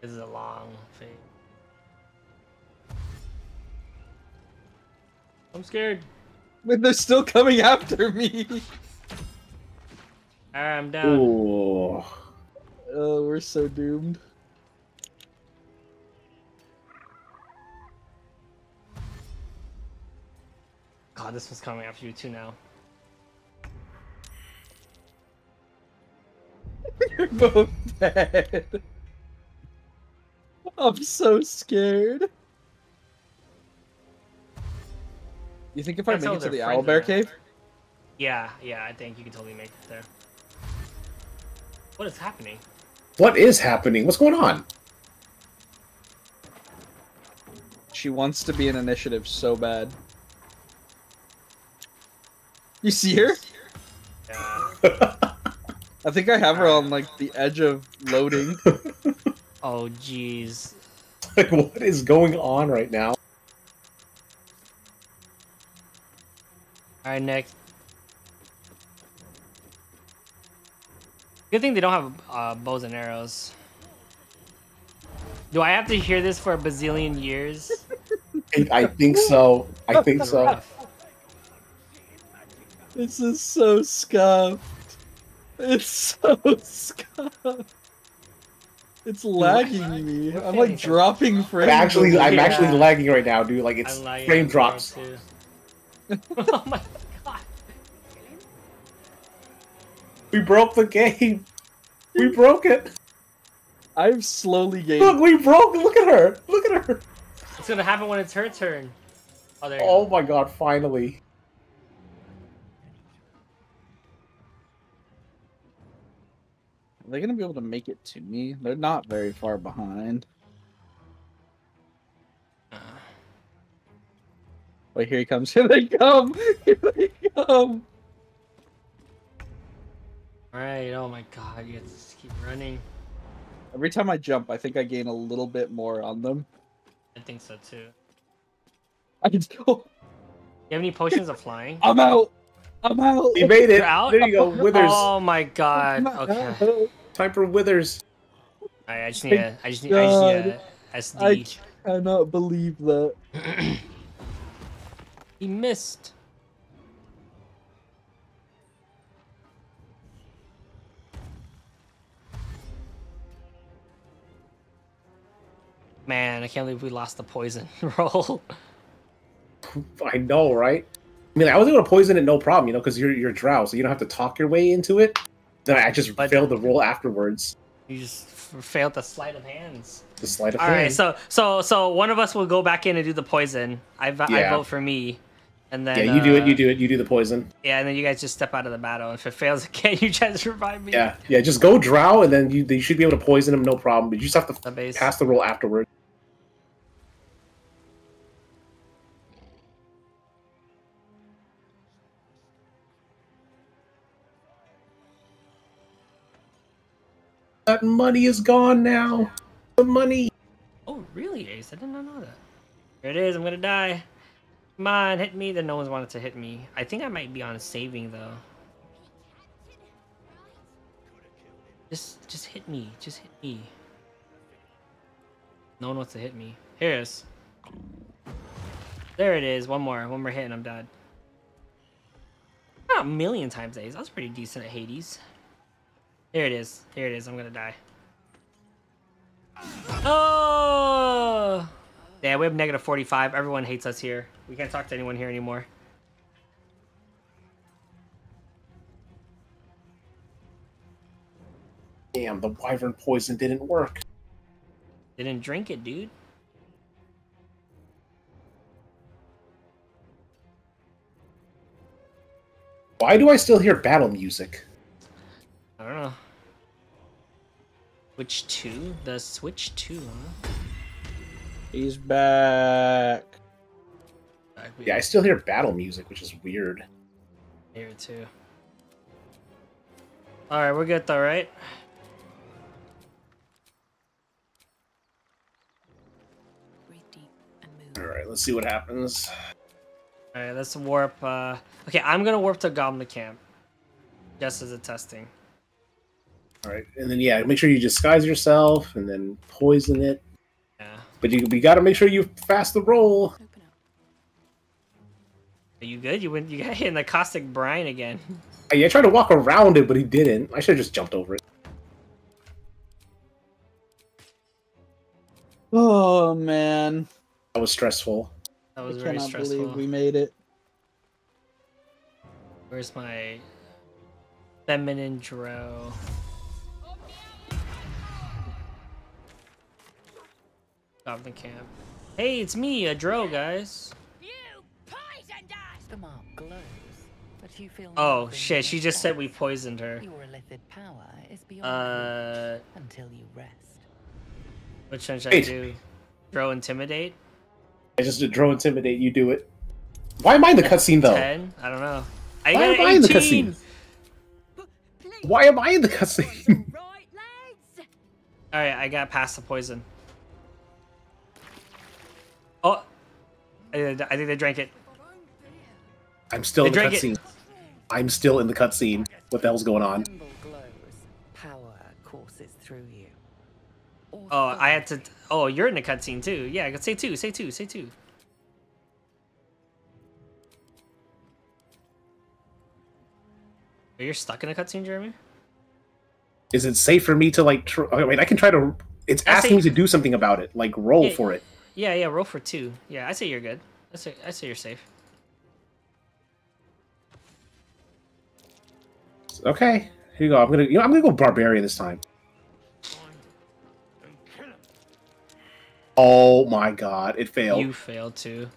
This is a long thing. I'm scared.
But they're still coming after me.
Alright, I'm down.
Ooh.
Oh, we're so doomed.
God, this one's coming after you too now. <laughs>
You're both dead. I'm so scared. You think if I
That's
make it to the owlbear
are.
cave?
Yeah, yeah, I think you can totally make it there. What is happening?
What is happening? What's going on?
She wants to be an initiative so bad. You see her?
Yeah.
I think I have her on like the edge of loading. <laughs>
Oh, jeez.
Like, what is going on right now?
Alright, next. Good thing they don't have uh, bows and arrows. Do I have to hear this for a bazillion years?
I, <laughs> I think so. I think so.
This is so scuffed. It's <laughs> so scuffed. It's lagging me. I'm like dropping frames.
I'm actually, I'm
Yeah.
actually lagging right now, dude. Like it's frame drops. <laughs>
oh my
We broke the game. We broke it.
I've slowly gained.
Look, we broke. Look at her. Look at her.
It's gonna happen when it's her turn. Oh, there
Oh
go.
my god! Finally.
Are they gonna be able to make it to me? They're not very far behind. Uh. Wait, here he comes. <laughs> Here they come. Here they come.
Alright, oh my god, you have to just keep running.
Every time I jump, I think I gain a little bit more on them.
I think so too.
I can. still... Oh.
You have any potions of flying? <laughs>
I'm out. I'm out.
He made it.
You're out?
There you go. Withers.
Oh my god. Okay.
Time for Withers.
Alright, I just need a I just need I just need a SD.
I cannot believe that. <clears throat>
He missed. Man, I can't believe we lost the poison <laughs> roll.
I know, right? I mean, I was able to poison it, no problem, you know, because you're you're drow, so you don't have to talk your way into it. Then I just failed the roll afterwards.
You just f- failed the sleight of hands.
The sleight of hands.
All right, so so so one of us will go back in and do the poison. I, vo- I vote for me, and then
yeah, you do it.
uh,
You do it. You do the poison.
Yeah, and then you guys just step out of the battle. If it fails <laughs> again, you to revive me.
Yeah, yeah. Just go drow, and then you you should be able to poison him, no problem. But you just have to pass the roll afterwards. That money is gone now. The money.
Oh, really, Ace? I did not know that. Here it is. I'm gonna die. Come on, hit me. Then no one's wanted to hit me. I think I might be on a saving though. Just, just hit me. Just hit me. No one wants to hit me. Here it is. There it is. One more. One more hit and I'm dead. Not a million times Ace. I was pretty decent at Hades. Here it is. Here it is. I'm gonna die. Oh! Yeah, we have negative 45. Everyone hates us here. We can't talk to anyone here anymore.
Damn, the wyvern poison didn't work.
Didn't drink it, dude.
Why do I still hear battle music?
I don't know. Switch two? The Switch two, huh?
He's back.
Yeah, I still hear battle music, which is weird.
Here too. All right, we're good though, right?
All right, let's see what happens.
All right, let's warp. Uh... Okay, I'm gonna warp to Goblin Camp, just as a testing.
All right, and then yeah, make sure you disguise yourself and then poison it.
Yeah.
But you we got to make sure you fast the roll.
Are you good? You went. You got hit in the caustic brine again. <laughs>
I, I tried to walk around it, but he didn't. I should have just jumped over it.
Oh man,
That was stressful.
That was
I
very
cannot
stressful.
believe we made it.
Where's my feminine drow? Goblin Camp. Hey, it's me, a drow, guys.
The mark glows, but you feel
Oh shit! She just said we poisoned her.
Your illithid power is beyond
Uh,
until you rest.
which one should
Wait.
I do? Drow intimidate.
I just did drow intimidate. You do it. Why am I in the cutscene though?
Ten? I don't know. I
Why
got
am I in the cutscene? Why am I in the cutscene? <laughs>
All right, I got past the poison. Oh, I, I think they drank it.
I'm still
They
in the cutscene. I'm still in the cutscene. What the hell's going on?
Power courses through you.
Oh, I had to. Oh, you're in the cutscene too. Yeah, say two, say two, say two. You're stuck in a cutscene, Jeremy.
Is it safe for me to like? Tr- wait, I can try to. It's
I
asking
say-
me to do something about it. Like roll
Yeah.
for it.
Yeah, yeah. Roll for two. Yeah, I say you're good. I say I say you're safe.
Okay, here you go. I'm gonna. You know, I'm gonna go barbarian this time. Oh my god, it failed.
You failed too.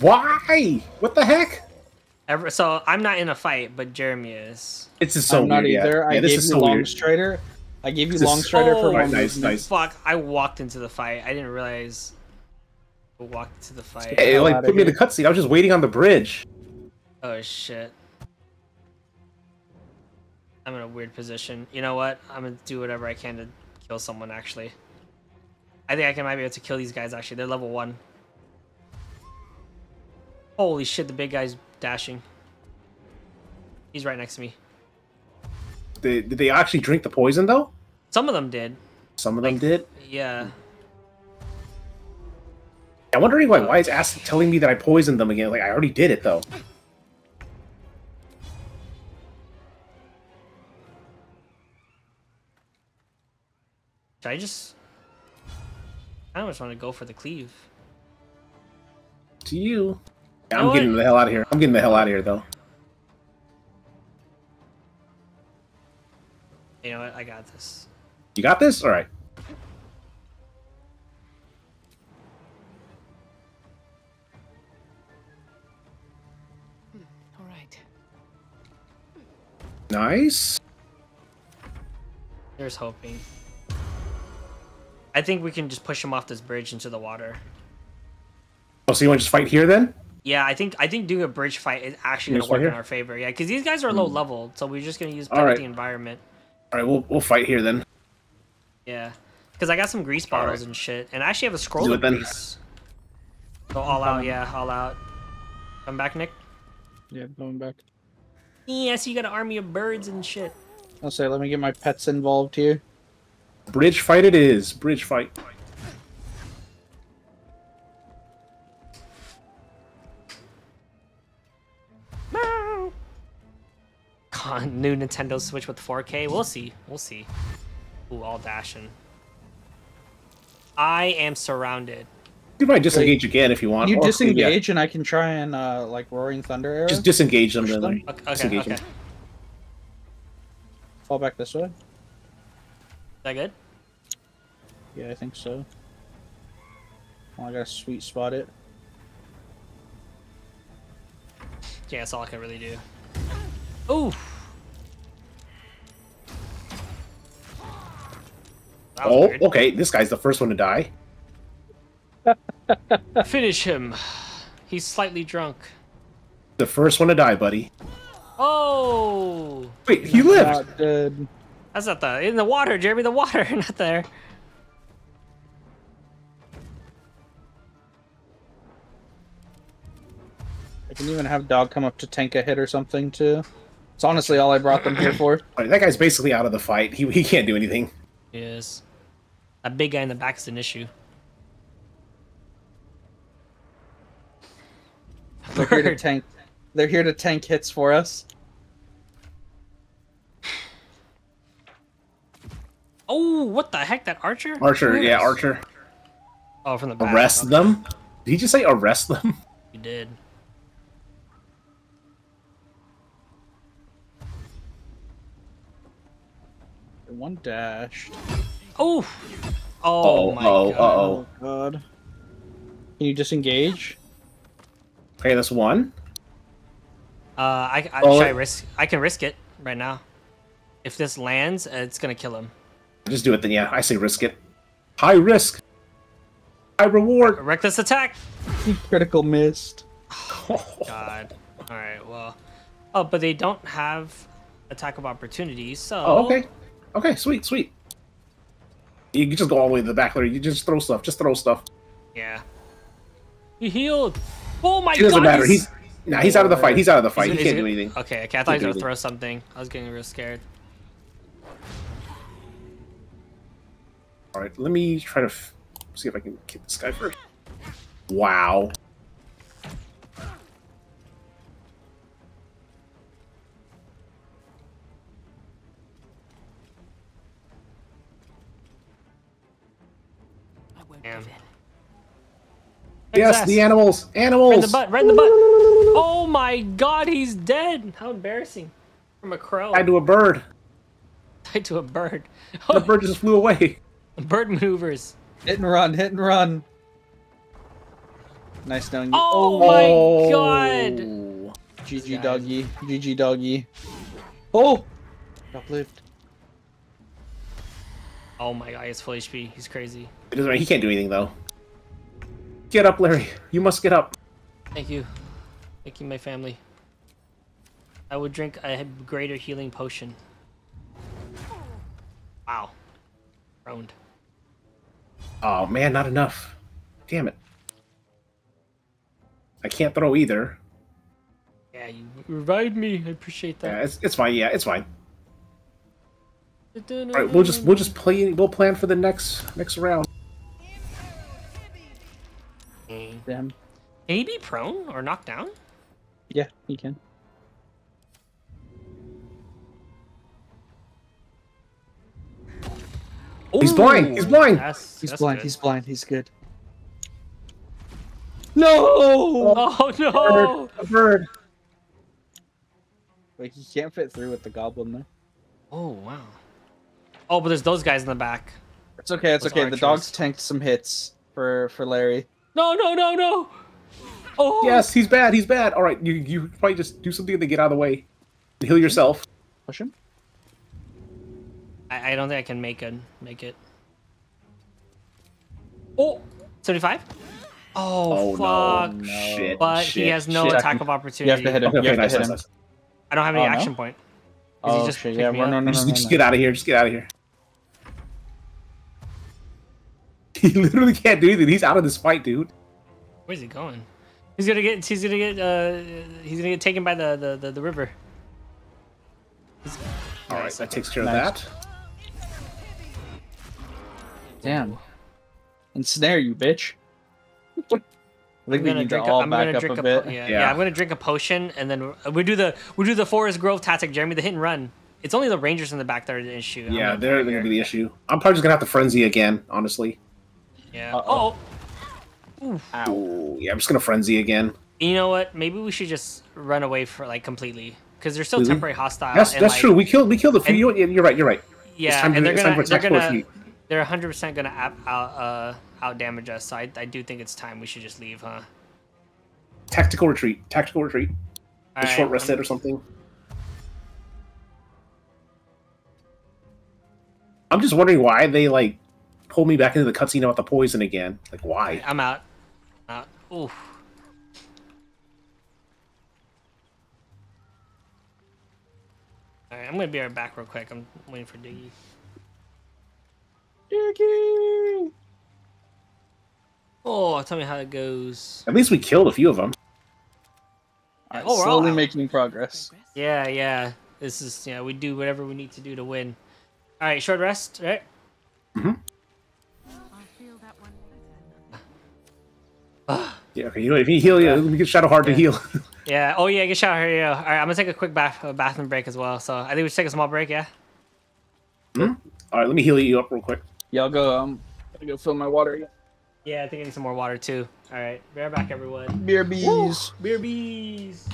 Why? What the heck?
Ever, so I'm not in a fight, but Jeremy is.
It's just so
I'm not
weird. yeah.
either. I
Yeah, this
gave
is
you
so
long
weird.
strider. I gave you
This is-
long strider for
Oh,
my
Alright, nice,
movement.
nice.
Fuck! I walked into the fight. I didn't realize. I walked into the fight.
It like put me in the
here.
cutscene. I was just waiting on the bridge.
Oh shit. I'm in a weird position. You know what? I'm gonna do whatever I can to kill someone actually. I think I can might be able to kill these guys actually. They're level one. Holy shit, the big guy's dashing. He's right next to me.
They, did they actually drink the poison though?
Some of them did.
Some of them did.
Yeah.
I'm wondering why. Why it's asking, telling me that I poisoned them again? Like I already did it though.
Should I just I almost want to go for the cleave.
To you. Yeah, I'm getting the hell out of here. I'm getting the hell out of here though.
You know what? I got this.
You got this? All right.
Hmm, all right.
Nice.
Here's hoping. I think we can just push him off this bridge into the water.
Oh, so you want to just fight here then?
Yeah, I think I think doing a bridge fight is actually gonna work in our favor. Yeah, because these guys are low hmm. level, so we're just gonna use
All
play with
right.
the environment.
All right, we'll we'll fight here then.
Yeah, because I got some grease bottles
right.
and shit, and I actually have a scroll
Do
of grease. Go all out, yeah, all out. Come back, Nick.
Yeah, I'm going back.
Yeah, so you got an army of birds and shit.
I'll say, let me get my pets involved here.
Bridge fight it is. Bridge fight.
Con- New Nintendo Switch with 4K. We'll see. We'll see. Ooh, all dashing. I am surrounded.
You might disengage again if you want.
You
or-
disengage, and I can try and uh, like roaring thunder arrow.
Just disengage them.
Push
Then.
them?
Okay, okay,
Disengage
okay.
them.
Fall back this way.
Is that good?
Yeah, I think so. Oh, I gotta sweet spot it.
Yeah, that's all I can really do. Ooh.
Oh,
weird.
okay. This guy's the first one to die. <laughs>
Finish him. He's slightly drunk.
The first one to die, buddy.
Oh.
Wait, he lived.
Not dead.
That's not the in the water, Jeremy. The water, <laughs> not there.
I can even have dog come up to tank a hit or something too. It's honestly all I brought them here for.
That guy's basically out of the fight. He, he can't do anything.
Yes. That big guy in the back is an issue.
They're here to tank. They're here to tank hits for us.
Oh, what the heck? That archer?
Archer, yeah,
Yes.
Archer.
Oh, from the back.
Arrest
okay.
them? Did he just say arrest them? <laughs>
You did.
One dashed.
Oh. Oh,
Uh-oh,
my
uh-oh,
god.
uh-oh.
God. Can you disengage?
Okay, that's one.
Uh, I, I,
Oh,
should I risk? I can risk it right now. If this lands, uh, it's gonna kill him.
Just do it then, yeah. I say risk it. High risk. High reward.
Reckless attack. <laughs>
Critical missed.
Oh, God. All right. Well. Oh, but they don't have attack of opportunity. So.
Oh, okay. Okay, sweet, sweet. You can just go all the way to the back there. You just throw stuff. Just throw stuff.
Yeah. He healed. Oh my god.
It doesn't
god.
matter. He's nah, he's out of the fight. He's out of the fight.
Is
He can't do anything.
Okay, okay. I thought he was gonna
anything.
throw something. I was getting real scared.
All right, let me try to f- see if I can get this guy first. Wow.
Damn.
Yes, the animals. Animals.
Right in the butt. Right in the butt. Oh my god, he's dead. How embarrassing. From a crow.
Tied to a bird.
Tied to a bird.
The oh. bird just flew away.
Bird maneuvers.
Hit and run. Hit and run. Nice knowing you.
Oh, oh, my god.
GG doggy. GG doggy. Oh! Uplift.
Oh my god, he's full HP. He's crazy.
It doesn't matter. He can't do anything though. Get up, Larry. You must get up.
Thank you. Thank you, my family. I would drink a greater healing potion. Wow. Round.
Oh man, not enough. Damn it. I can't throw either.
Yeah, you revived me. I appreciate
Yeah,
that.
it's, it's fine. Yeah, it's fine. All right, we'll just we'll just play. We'll plan for the next next round.
Damn.
Can he be prone or knocked down?
Yeah, he can.
He's blind. He's blind.
That's,
He's
that's
blind.
good.
He's blind. He's good. No!
Oh <laughs> no!
A bird.
Wait, he can't fit through with the goblin though.
Oh wow. Oh, but there's those guys in the back.
It's okay. It's
Those
okay. The
archers.
dog's tanked some hits for for Larry.
No, no, no, no. Oh.
Yes, he's bad. He's bad. All right, you you probably just do something to get out of the way. Heal yourself.
Push him.
I, I don't think I can make it. Make it. Oh, 75? Oh,
Oh,
fuck.
no. Shit.
But he has no
shit.
attack of opportunity.
You have to hit him.
Okay,
you have
nice,
to hit
nice,
him.
nice.
I don't have any
Oh, no?
action point. 'Cause he
Oh
just
shit! Yeah,
me
we're,
up.
no, no, no,
Just,
no,
just
no.
get out of here. Just get out of here. <laughs> He literally can't do anything. He's out of this fight, dude.
Where's he going? He's gonna get. He's gonna get. Uh, he's gonna get taken by the the the, the river. He's-
All right,
Nice.
that takes care
Nice.
of that.
Damn. Ensnare you, bitch. I think
I'm
we
gonna
need to
drink.
all
I'm
back up
drink
a
a,
bit.
po- yeah,
Yeah.
yeah. I'm gonna drink a potion, and then we do the we do the Forest Grove tactic, Jeremy. The hit and run. It's only the Rangers in the back that are the issue. I'm
Yeah, they're gonna be the issue. I'm probably just gonna have to frenzy again, honestly.
Yeah.
Uh-oh.
Oh,
Ooh, yeah, I'm just gonna frenzy again.
you know what? Maybe we should just run away for like completely because they're still
Really?
temporary hostile.
That's
and,
that's
like,
true. We killed we killed a few.
and-
You know what? You're right. You're right.
Yeah,
time to-
and they're gonna they're gonna they're 100 percent gonna out out uh out damage us. So I I do think it's time we should just leave, huh?
Tactical retreat. Tactical retreat. Just
Alright,
short rested
I'm-
or something. I'm just wondering why they like pulled me back into the cutscene about the poison again. Like why?
I'm out. Out. Ooh. Alright, I'm gonna be right back real quick. I'm waiting for Diggy.
Diggy!
Oh, tell me how it goes.
At least we killed a few of them.
Alright,
Oh, we're all
slowly making progress.
Yeah, yeah. This is yeah. We do whatever we need to do to win. All right, short rest. Right. Mm-hmm.
Yeah, okay. You know, if you heal, yeah, let me get Shadowheart to heal. <laughs>
Yeah. Oh yeah. Get shot here. Yeah. All right. I'm gonna take a quick bath a bathroom break as well. So I think we should take a small break. Yeah.
All right, let me heal you up real quick.
Yeah, I'll go. Um, I'll go fill my water again.
Yeah. I think I need some more water too. All right. Be right back, everyone.
Beer bees.
Beer bees.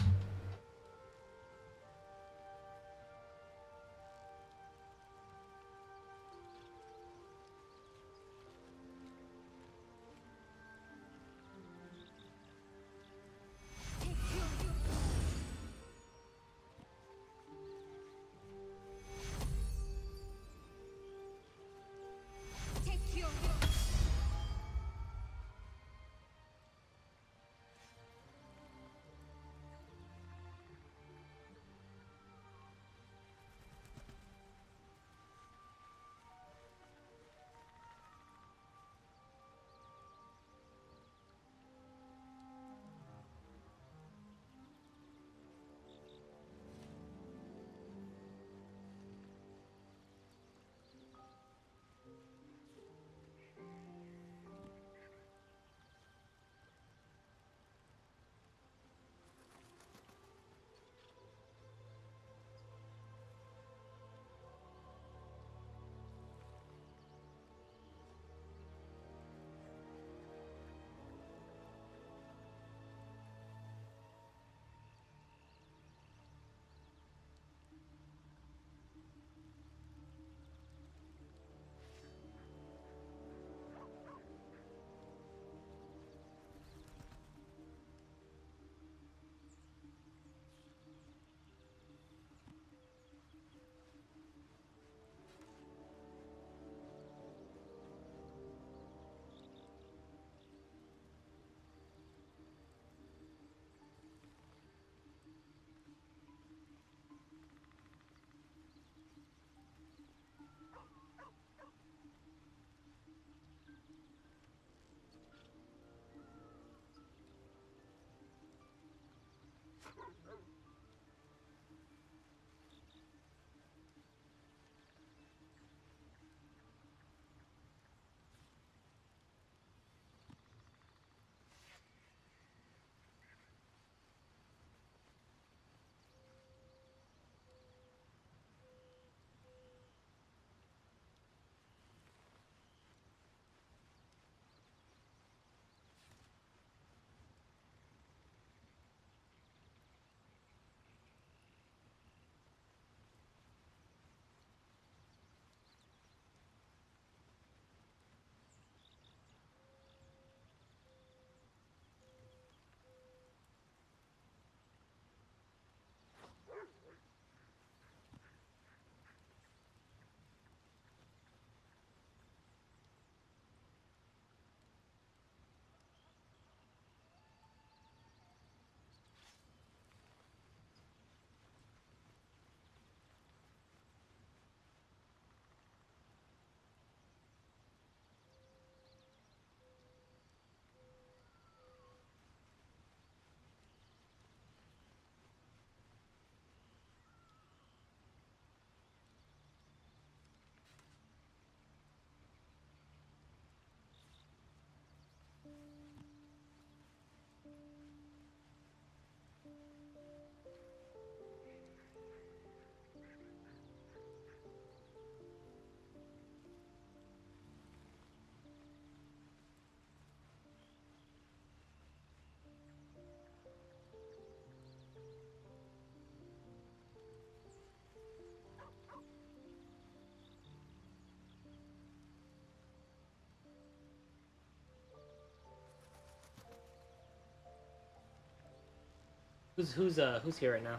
Who's who's uh who's here right now?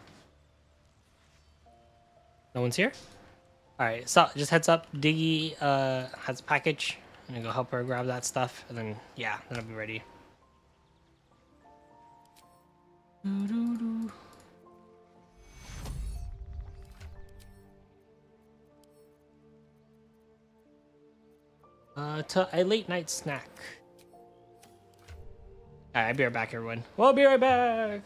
No one's here. All right, so just heads up. Diggy uh has a package. I'm gonna go help her grab that stuff, and then yeah, then I'll be ready. Doo-doo-doo. Uh, to a late night snack. Alright, I'll be right back, everyone. We'll be right back.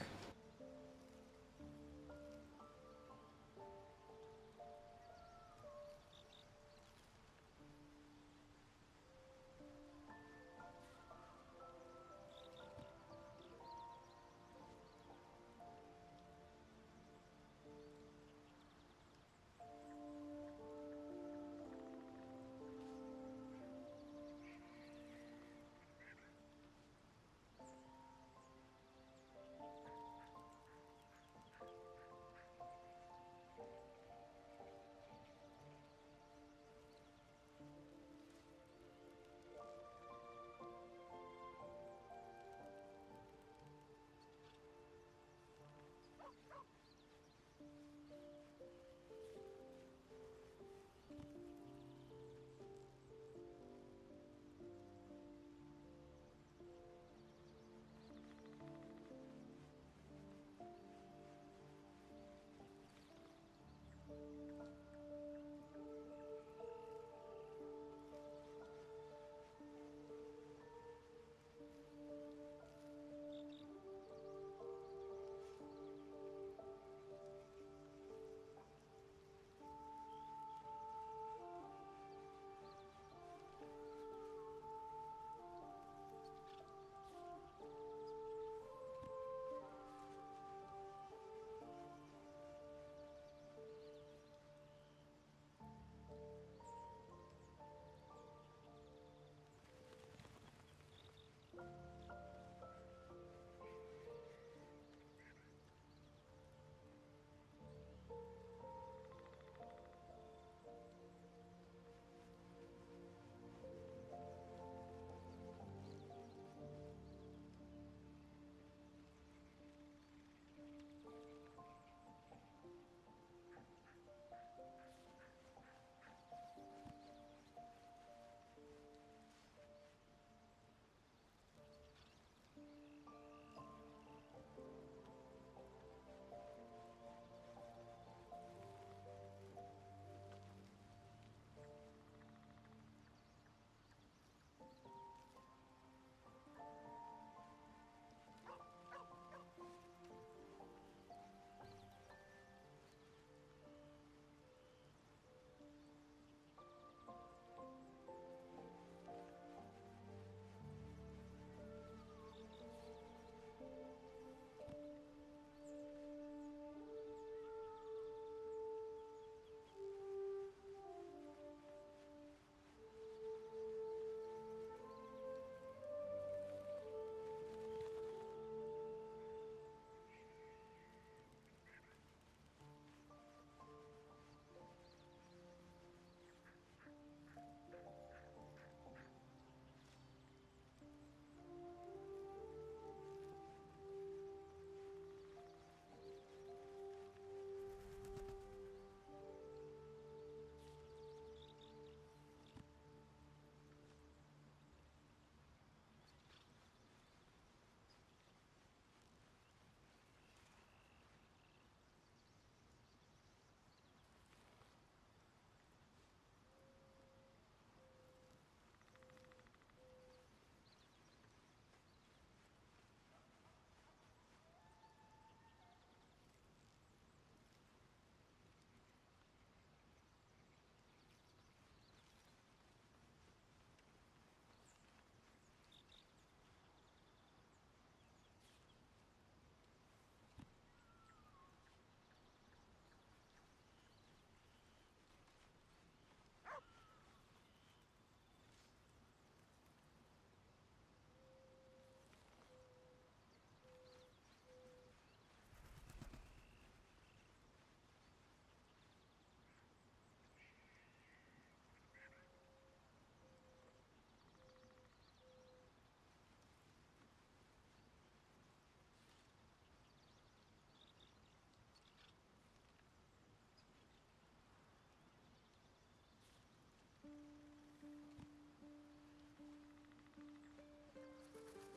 うん。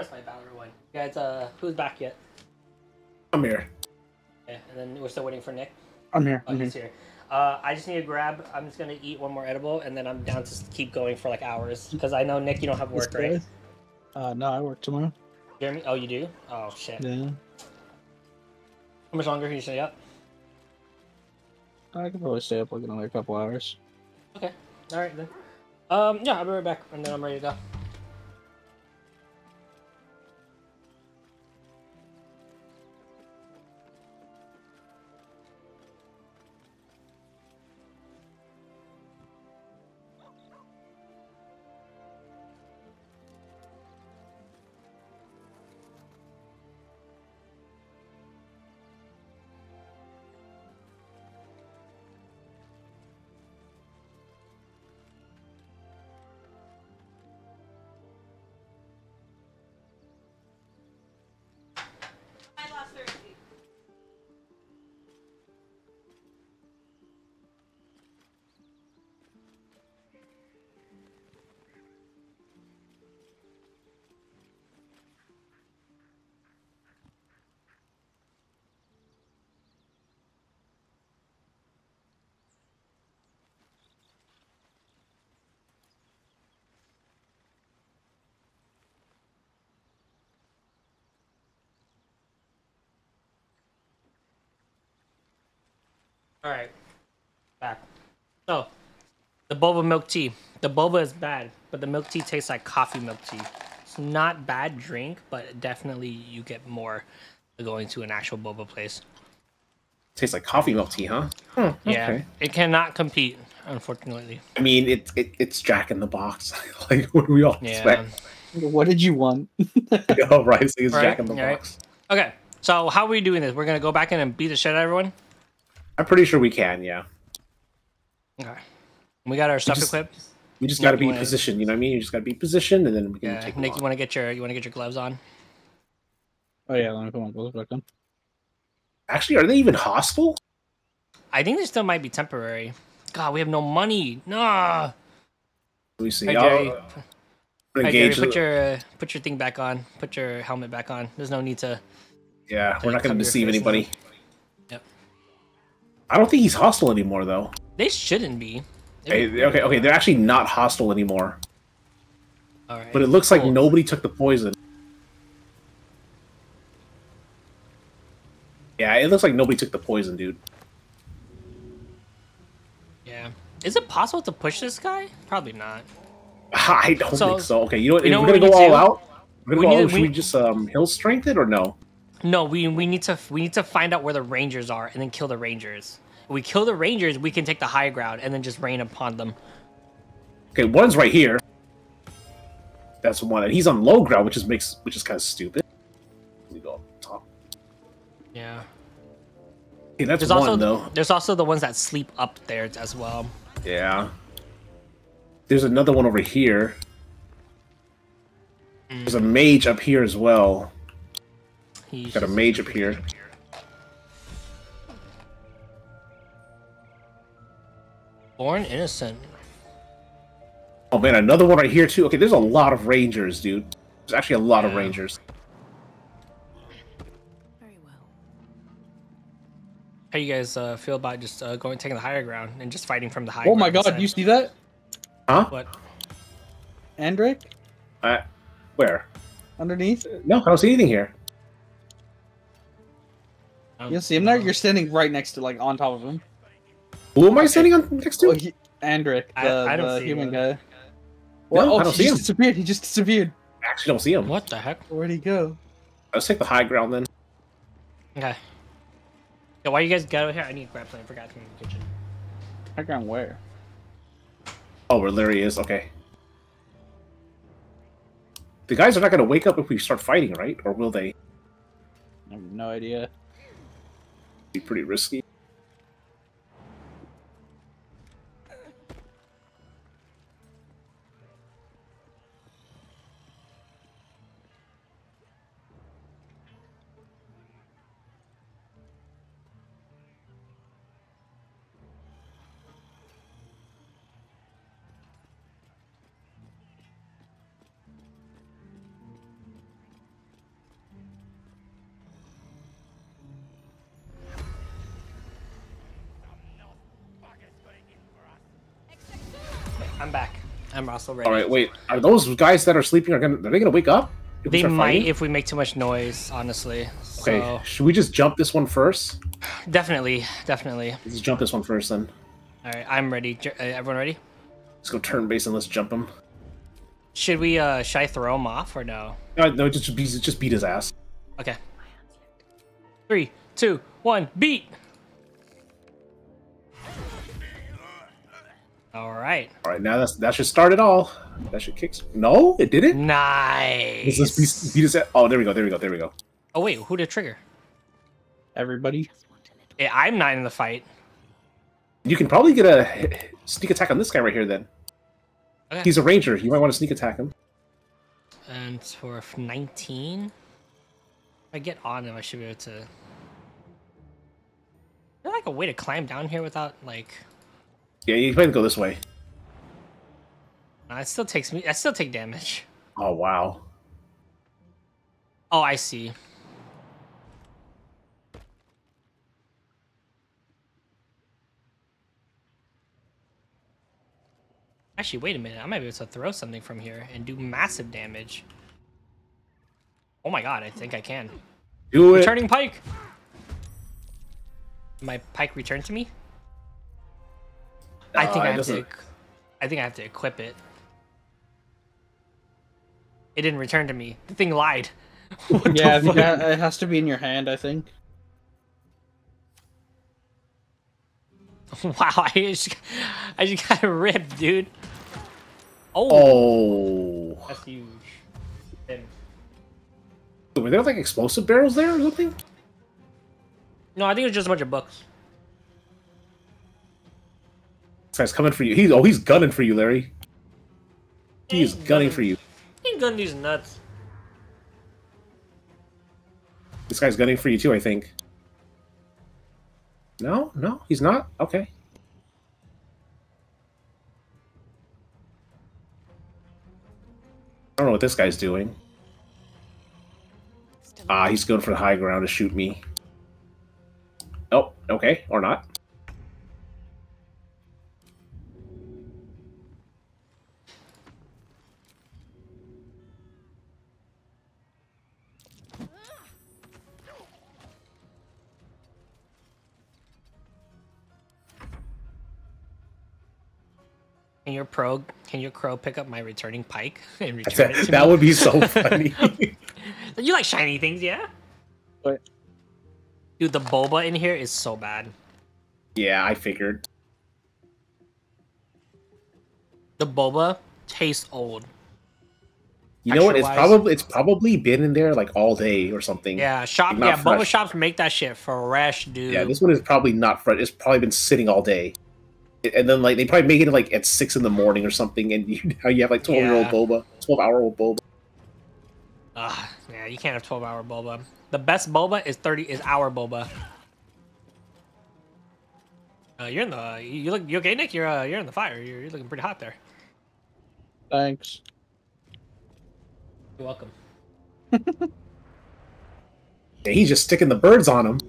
That's my Valor one. You guys, uh, who's back yet?
I'm here.
Okay, and then we're still waiting for Nick.
I'm here.
Oh,
I'm
he's
here.
here. Uh, I just need to grab. I'm just gonna eat one more edible, and then I'm down to keep going for like hours because I know Nick, you don't have work, right?
Uh, no, I work tomorrow.
Jeremy, oh, you do? Oh shit.
Yeah.
How much longer can you stay up?
I could probably stay up like another couple hours.
Okay. All right then. Um, yeah, I'll be right back, and then I'm ready to go. All right, back. So, the boba milk tea. The boba is bad, but the milk tea tastes like coffee milk tea. It's not bad drink, but definitely you get more going to an actual boba place.
Tastes like coffee milk tea, huh? Hmm,
Yeah,
okay.
it cannot compete, unfortunately.
I mean, it, it it's Jack in the Box. <laughs> like, what do we all
Yeah.
expect?
What did you want? <laughs>
oh, right. So it's
Right,
Jack in the
right.
Box.
Okay, so how are we doing this? We're gonna go back in and beat the shit out of everyone.
I'm pretty sure we can, yeah.
Okay. We got our stuff
just-
equipped.
You just got to be
wanna-
positioned. You know what I mean? You just got to be positioned, and then we can
Yeah,
take.
Nick, you want to get your you want to get your gloves on?
Oh yeah, let me put my gloves back on.
Actually, are they even hostile?
I think they still might be temporary. God, we have no money. Nah.
Let me see.
Hey,
I'll-
Jerry.
I'll
Hey, Jerry, put
the-
your uh, put your thing back on. Put your helmet back on. There's no need to
Yeah, we're not going to deceive anybody.
Yep.
I don't think he's hostile anymore, though.
They shouldn't be.
Hey, okay, okay, they're actually not hostile anymore.
All right.
But it looks like nobody took the poison. Yeah, it looks like nobody took the poison, dude.
Yeah. Is it possible to push this guy? Probably not. <laughs>
I don't
So-
think so. Okay, you know what?
you know
we're gonna go all out. We're gonna
we
go all out. Should
we-
we just um hill strength it or no?
No, we we need to we need to find out where the rangers are and then kill the rangers. If we kill the rangers, we can take the high ground and then just rain upon them.
Okay, one's right here. That's one, and he's on low ground, which is makes which is kind of stupid. Let me go up top.
Yeah.
Okay, that's
there's
one
also
though.
there's also the ones that sleep up there as well.
Yeah. There's another one over here. There's a mage up here as well.
He's
Got a mage up here.
Born innocent.
Oh man, another one right here too. Okay, there's a lot of rangers, dude. There's actually a lot of
Yeah.
rangers.
How you guys uh, feel about just uh, going taking the higher ground and just fighting from the high?
Oh my god,
instead?
you see that?
Huh?
What?
Andric?
Uh, where?
Underneath?
No, I don't see anything here.
Um,
You see him there? You're standing right next to, like, on top of him.
Who am I standing on next to?
Oh, he, Andric, the,
I- I don't
the
see
human
him.
guy. Well,
No,
oh,
I don't
he
see
just
him.
disappeared. He just disappeared.
I actually don't see him.
What the heck?
Where'd he go?
Let's take the high ground then.
Okay. Yeah, why you guys got over here? I need grappling. I forgot to in the kitchen.
I ground where?
Oh, where Larry is. Okay. The guys are not going to wake up if we start fighting, right? Or will they?
I have no idea.
Be pretty risky. All right, wait. Are those guys that are sleeping are going to are they going to wake up?
They might
fighting?
if we make too much noise, honestly.
Okay,
So
should we just jump this one first?
definitely, definitely.
Let's jump this one first then.
All right, I'm ready. Uh, everyone ready?
Let's go turn base and let's jump him.
Should we uh should I throw him off or no?
No, no, just beat, just beat his ass.
Okay. Three, two, one, beat. All right.
All right, now that's that should start it all. That should kick. No, it didn't.
Nice.
Let's beat, beat his ass. Oh, there we go. There we go. There we go.
Oh wait, who did trigger?
Everybody.
Yeah, I'm not in the fight.
You can probably get a sneak attack on this guy right here. Then
Okay.
he's a ranger. You might want to sneak attack him.
And for 19, if I get on him, I should be able to. Is there like a way to climb down here without like?
Yeah, you might go this way.
It still takes me. I still take damage.
Oh wow.
Oh, I see. Actually, wait a minute. I might be able to throw something from here and do massive damage. Oh my god, I think I can.
Do it.
Returning pike. My pike returned to me. I think
it
I have to.
doesn't.
equ- I think I have to equip it. It didn't return to me. The thing lied. <laughs> What
yeah,
the fuck?
it has to be in your hand, I think. <laughs>
Wow, I just, I just got <laughs> ripped, dude. Oh,
Oh.
that's huge. Damn.
Were there like explosive barrels there or something?
No, I think it's just a bunch of books.
This coming for you. He's oh, he's gunning for you, Larry. He's gunning
gunning.
for you.
Ain't gun these nuts.
This guy's gunning for you too, I think. No, no, he's not. Okay. I don't know what this guy's doing. Ah, he's going for the high ground to shoot me. Oh, okay, or not.
Can your pro can your crow pick up my returning pike <laughs> and return it
That,
to
that
me?
would be so <laughs> funny.
You like shiny things, yeah?
What?
Dude, the boba in here is so bad.
yeah, I figured.
The boba tastes old.
You know what? It's probably it's probably been in there like all day or something.
Yeah, shop.
Not
Yeah, boba shops make that shit fresh, dude.
Yeah, this one is probably not fresh. It's probably been sitting all day. And then like they probably make it like at six in the morning or something, and you <laughs> how you have like twelve year old boba, twelve hour old boba.
Ugh, yeah, you can't have twelve hour boba. The best boba is thirty is hour boba. Uh, you're in the you look you okay, Nick? You're uh, you're in the fire. You're, you're looking pretty hot there.
Thanks.
You're welcome. <laughs>
Yeah, he's just sticking the birds on him.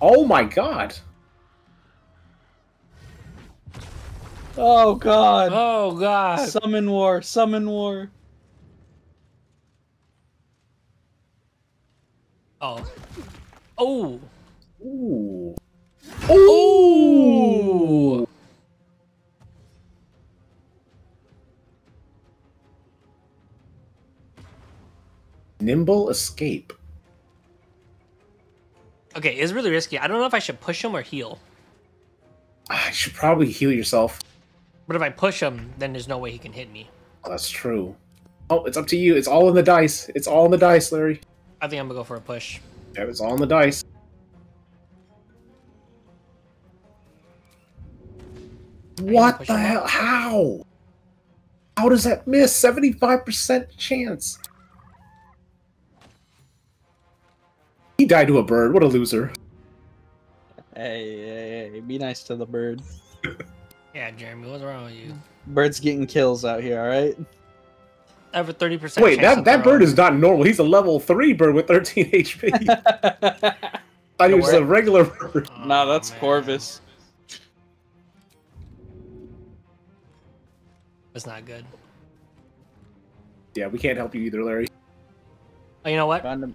Oh my god!
Oh god.
Oh god.
Summon war. Summon war.
Oh. Oh.
Ooh.
Ooh.
Nimble escape.
Okay, it's really risky. I don't know if I should push him or heal.
Ah, I should probably heal yourself.
But if I push him, then there's no way he can hit me.
That's true. Oh, it's up to you. It's all in the dice. It's all in the dice, Larry.
I think I'm gonna go for a push.
Yeah, it's all in the dice. What the
him
hell? How? How does that miss? 75% chance. He died to a bird. What a loser.
Hey, hey, hey, be nice to the bird. <laughs>
Yeah, Jeremy, what's wrong with you?
Bird's getting kills out here, alright?
I have a thirty percent.
Wait, that, that bird is not normal. He's a level 3 bird with 13 <laughs> HP. <laughs> I thought he was a regular bird.
Oh, nah, that's Corvus.
That's not good.
Yeah, we can't help you either, Larry.
Oh, you know what?
Found.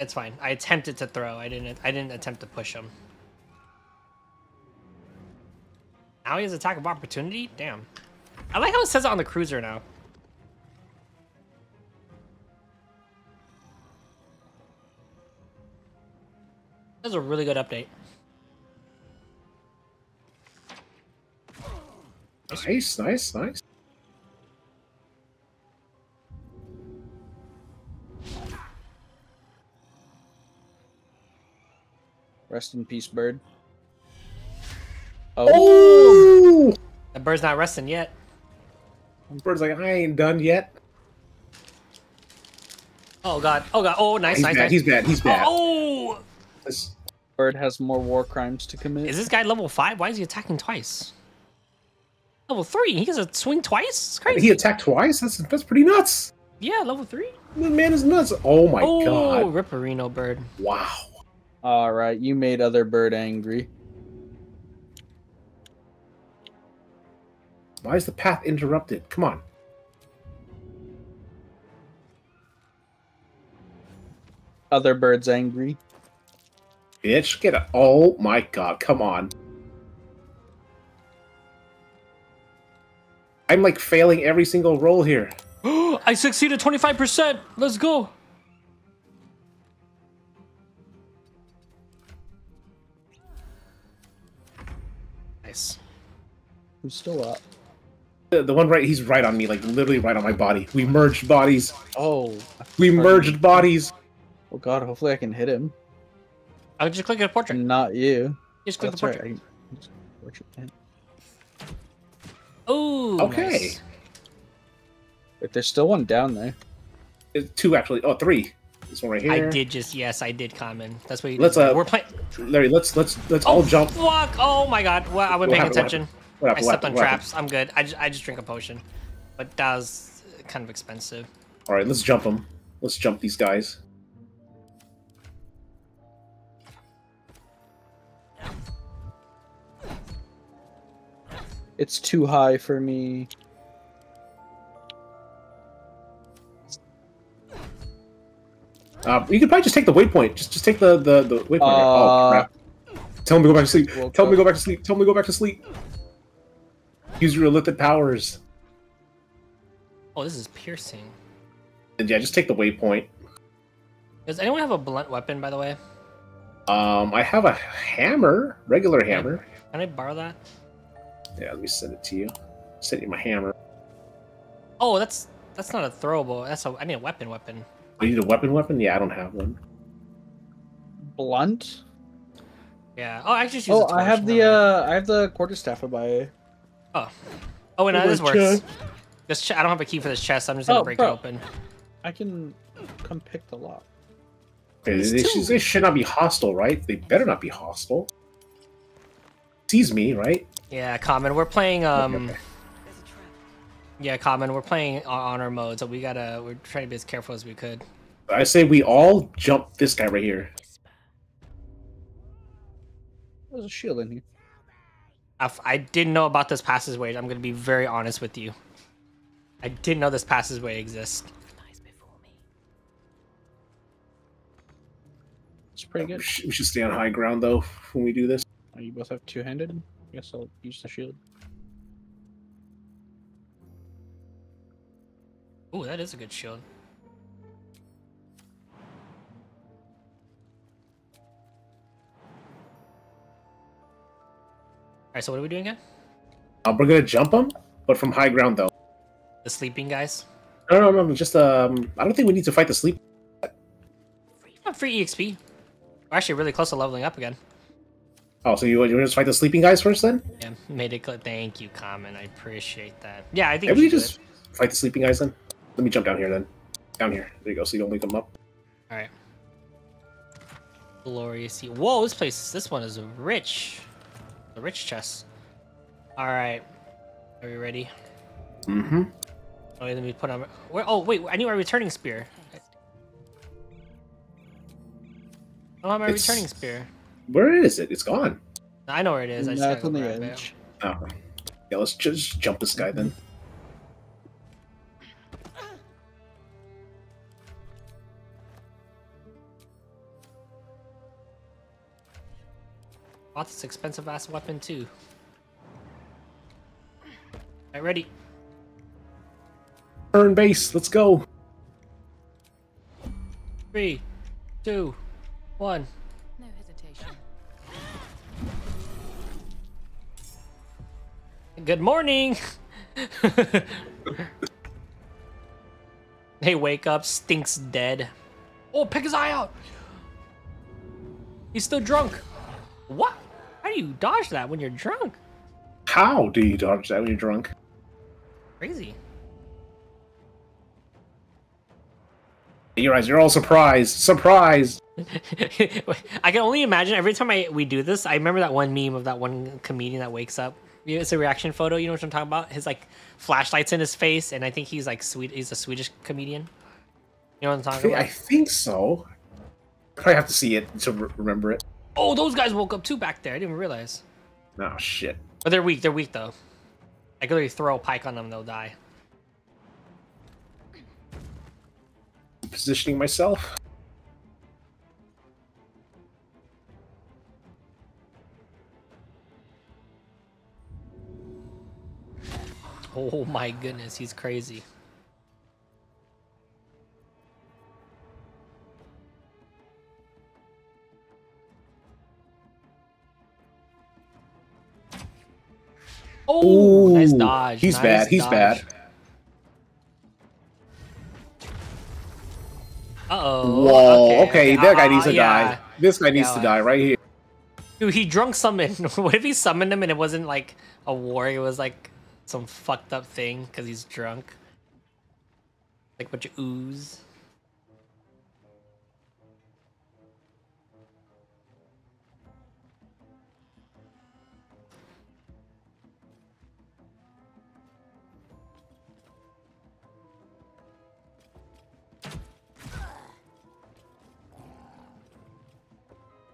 It's fine. I attempted to throw. I didn't. I didn't attempt to push him. Now he has attack of opportunity. Damn. I like how it says it on the cruiser now. That's a really good update.
Nice, nice, nice.
Rest in peace, bird.
Oh!
The bird's not resting yet.
Bird's like, I ain't done yet.
Oh god. Oh god. Oh nice,
He's
nice,
bad,
nice.
he's bad, he's bad.
Oh.
This-
Bird has more war crimes to commit.
Is this guy level five? Why is he attacking twice? Level three. He gets a swing twice. It's crazy.
He attacked twice? That's that's pretty nuts.
Yeah, level three.
The man is nuts. Oh my
oh,
god.
Ripperino bird.
Wow.
Alright, you made other bird angry.
Why is the path interrupted? Come on.
Other bird's angry.
Bitch, get it. Oh my god, come on. I'm like failing every single roll here. <gasps>
I succeeded 25%. Let's go. Nice.
Who's still up?
The, the one right, he's right on me, like literally right on my body. We merged bodies.
Oh.
We merged bodies.
Oh god, hopefully I can hit him.
I'll just click a portrait.
Not you.
Just click
That's
the
right.
portrait.
I- portrait.
Oh.
Okay.
nice.
Wait, there's still one down there.
It's two actually. Oh, three. This one right here.
I did just yes, I did common. That's what you.
Let's
did.
uh
We're playing.
Larry, let's let's let's
Oh
all jump.
fuck! Oh my god! Well, I wasn't
What
paying
happened? What up,
I
what
stepped
up, on
traps. I'm good. I just, I just drink a potion. But that was kind of expensive.
All right, let's jump them. Let's jump these guys.
It's too high for me.
Uh, you could probably just take the waypoint. Just just take the the, the waypoint.
Oh, uh,
oh crap! Tell me to go back to sleep. Tell me to go back to sleep. Tell me to go back to sleep. Use your illithid powers.
Oh, this is piercing.
And yeah, just take the waypoint.
Does anyone have a blunt weapon, by the way?
Um, I have a hammer, regular hammer.
Can I borrow that?
Yeah, let me send it to you. Send you my hammer.
Oh, that's that's not a throwable. That's a. I need a weapon. Weapon.
Oh, you need a weapon weapon? Yeah, I don't have one.
Blunt.
Yeah. Oh, I actually just use
Oh,
a torch.
I have the
never
uh, I have the quarterstaff by.
Oh. Oh, and uh, this works.
chest.
This ch- I don't have a key for this chest. I'm just gonna
Oh,
break
bro.
it open.
I can come pick the lock.
Okay,
These
they,
two.
they should not be hostile, right? They better not be hostile. Sees me, right?
Yeah, common. We're playing. Um.
okay.
Yeah, common. We're playing on honor mode, so we gotta. We're trying to be as careful as we could.
I say we all jump this guy right here.
There's a shield in here.
I, f- I didn't know about this passageway. I'm gonna be very honest with you. I didn't know this passageway exists.
It's pretty good.
We should, we should stay on high ground though when we do this.
Oh, you both have two handed. I guess I'll use the shield.
Ooh, that is a good shield. Alright, so what are we doing again?
Uh, we're gonna jump them, but from high ground though.
The sleeping guys?
No, no, no, just um. I don't think we need to fight the sleep.
Oh, free EXP. We're actually really close to leveling up again.
Oh, so you you want to just fight the sleeping guys first then?
Yeah, made it clear. Thank you, Common. I appreciate that. Yeah, I think
Maybe
we
just fight the sleeping guys then. Let me jump down here then. Down here. There you go. So you don't wake them up.
Alright. Glorious. Whoa, this place, this one is rich. A rich chest. Alright. Are we ready?
Mm-hmm.
Oh, wait, let me put on. Where? Oh, wait, I need my returning spear. I don't have my
It's-
returning spear.
Where is it? It's gone.
I know where it is. I just
That's
gotta
on the
it.
edge.
Oh. Yeah, let's just jump this guy then.
Bought this expensive ass weapon too. Alright, ready.
Turn base. Let's go.
Three, two, one.
No hesitation.
Good morning. <laughs> hey, wake up. Stinks dead. Oh, pick his eye out. He's still drunk. What? How do you dodge that when you're drunk?
How do you dodge that when you're drunk?
Crazy.
You guys, you're all surprised. Surprise! <laughs>
I can only imagine every time I we do this. I remember that one meme of that one comedian that wakes up. It's a reaction photo. You know what I'm talking about? His like flashlights in his face, and I think he's like sweet. He's a Swedish comedian. You know what I'm
I
talking
think, I think so. Probably have to see it to re- remember it.
Oh, those guys woke up too back there. I didn't even realize.
Oh shit.
But they're weak. They're weak though. I could literally throw a pike on them. They'll die.
Positioning myself.
Oh my goodness, he's crazy. Oh, nice dodge.
He's
nice
bad. He's
dodge.
bad.
Uh-oh.
Whoa. Okay, that guy needs
Uh,
to
yeah.
die. This guy needs
Yeah,
to die right here.
Dude, he drunk summoned. <laughs> what if he summoned him and it wasn't like a war? It was like some fucked up thing because he's drunk. Like a bunch of ooze.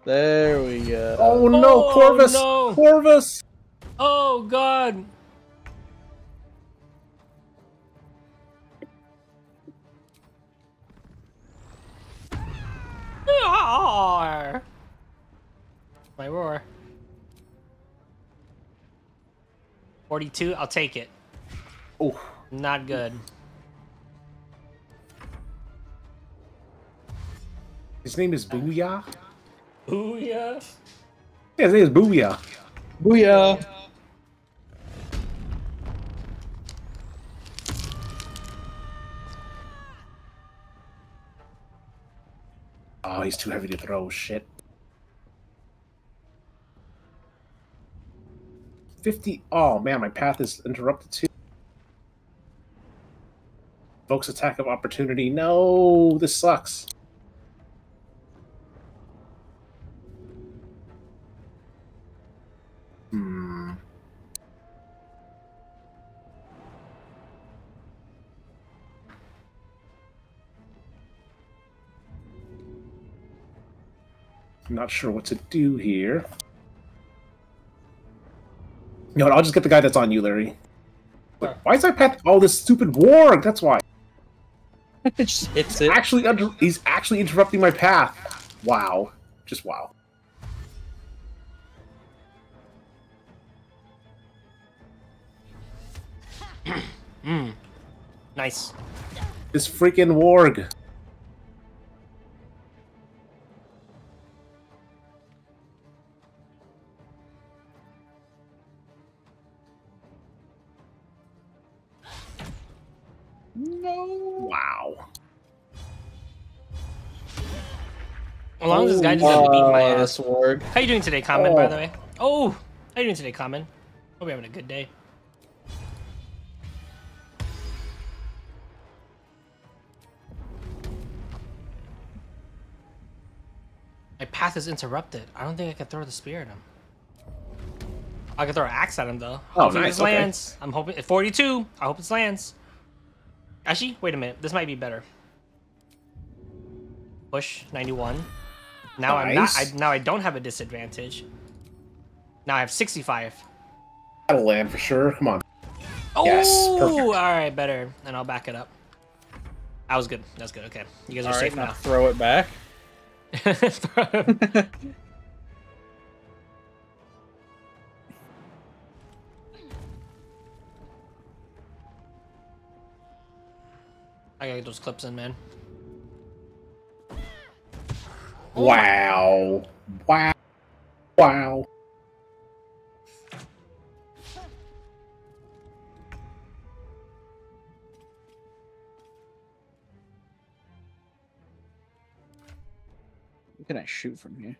There we go.
Oh,
oh no,
Corvus!
No.
Corvus!
Oh god! My roar. 42, I'll take it.
Oh.
Not good.
His name is Booyah?
Booyah.
Yeah, his name Booyah.
Booyah.
Oh, he's too heavy to throw. Shit. 50. Oh, man, my path is interrupted too. Folks, attack of opportunity. No, this sucks. I'm not sure what to do here. You know what, I'll just get the guy that's on you, Larry. Wait, why is that path? Oh, this stupid warg. That's why.
it's hits
it. Actually, under, he's actually interrupting my path. Wow, just wow.
Hmm. Nice.
This freaking warg.
No.
Wow.
As long as this guy doesn't beat my
Oh,
ass.
this warg.
How you doing today, Common, by
Oh.
the way? Oh, how you doing today, Common? Hope you're having a good day. My path is interrupted. I don't think I can throw the spear at him. I can throw an axe at him though.
Oh,
Hopefully
nice,
This
okay.
lands. I'm hoping at 42. I hope this lands. Actually, wait a minute. This might be better. Push 91. Now I'm not. I, now I don't have a disadvantage. Now I have 65.
That'll land for sure. Come on.
Oh,
Yes, perfect.
all right, better. And I'll back it up. That was good. That's good. Okay, you guys are
All right,
safe
now
now.
throw it back. <laughs> <laughs> <laughs>
I gotta get those clips in, man.
Wow. Wow. Wow.
Who can I shoot from here?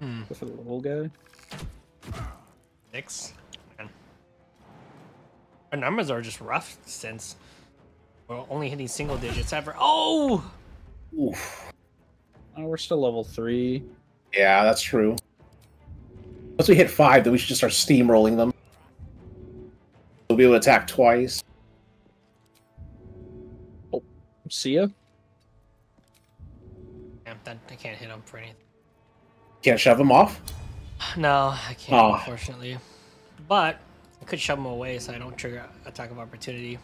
Hmm.
Go for the little guy.
Six. Man. Our numbers are just rough since we're only hitting single digits ever. Oh!
Oof.
Oh, we're still level three.
Yeah, that's true. Once we hit five, then we should just start steamrolling them. We'll be able to attack twice.
Oh, see ya.
Damn, that, I can't hit him for anything.
Can't shove them off.
No, I can't,
Oh.
unfortunately. But I could shove him away so I don't trigger attack of opportunity.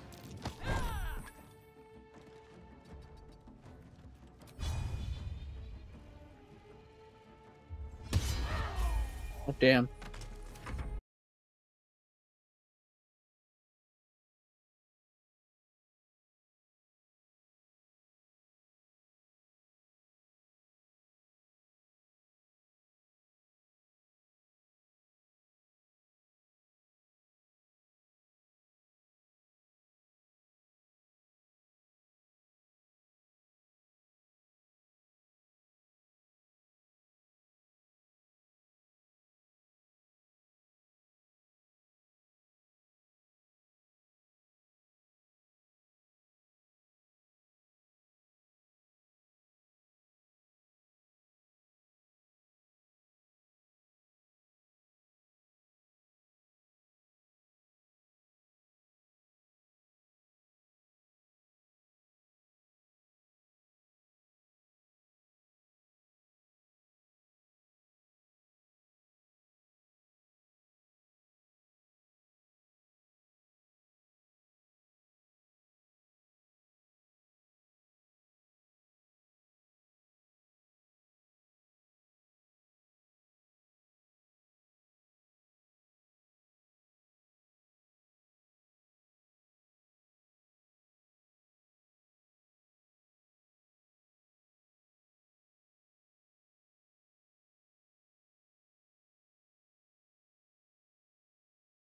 Damn.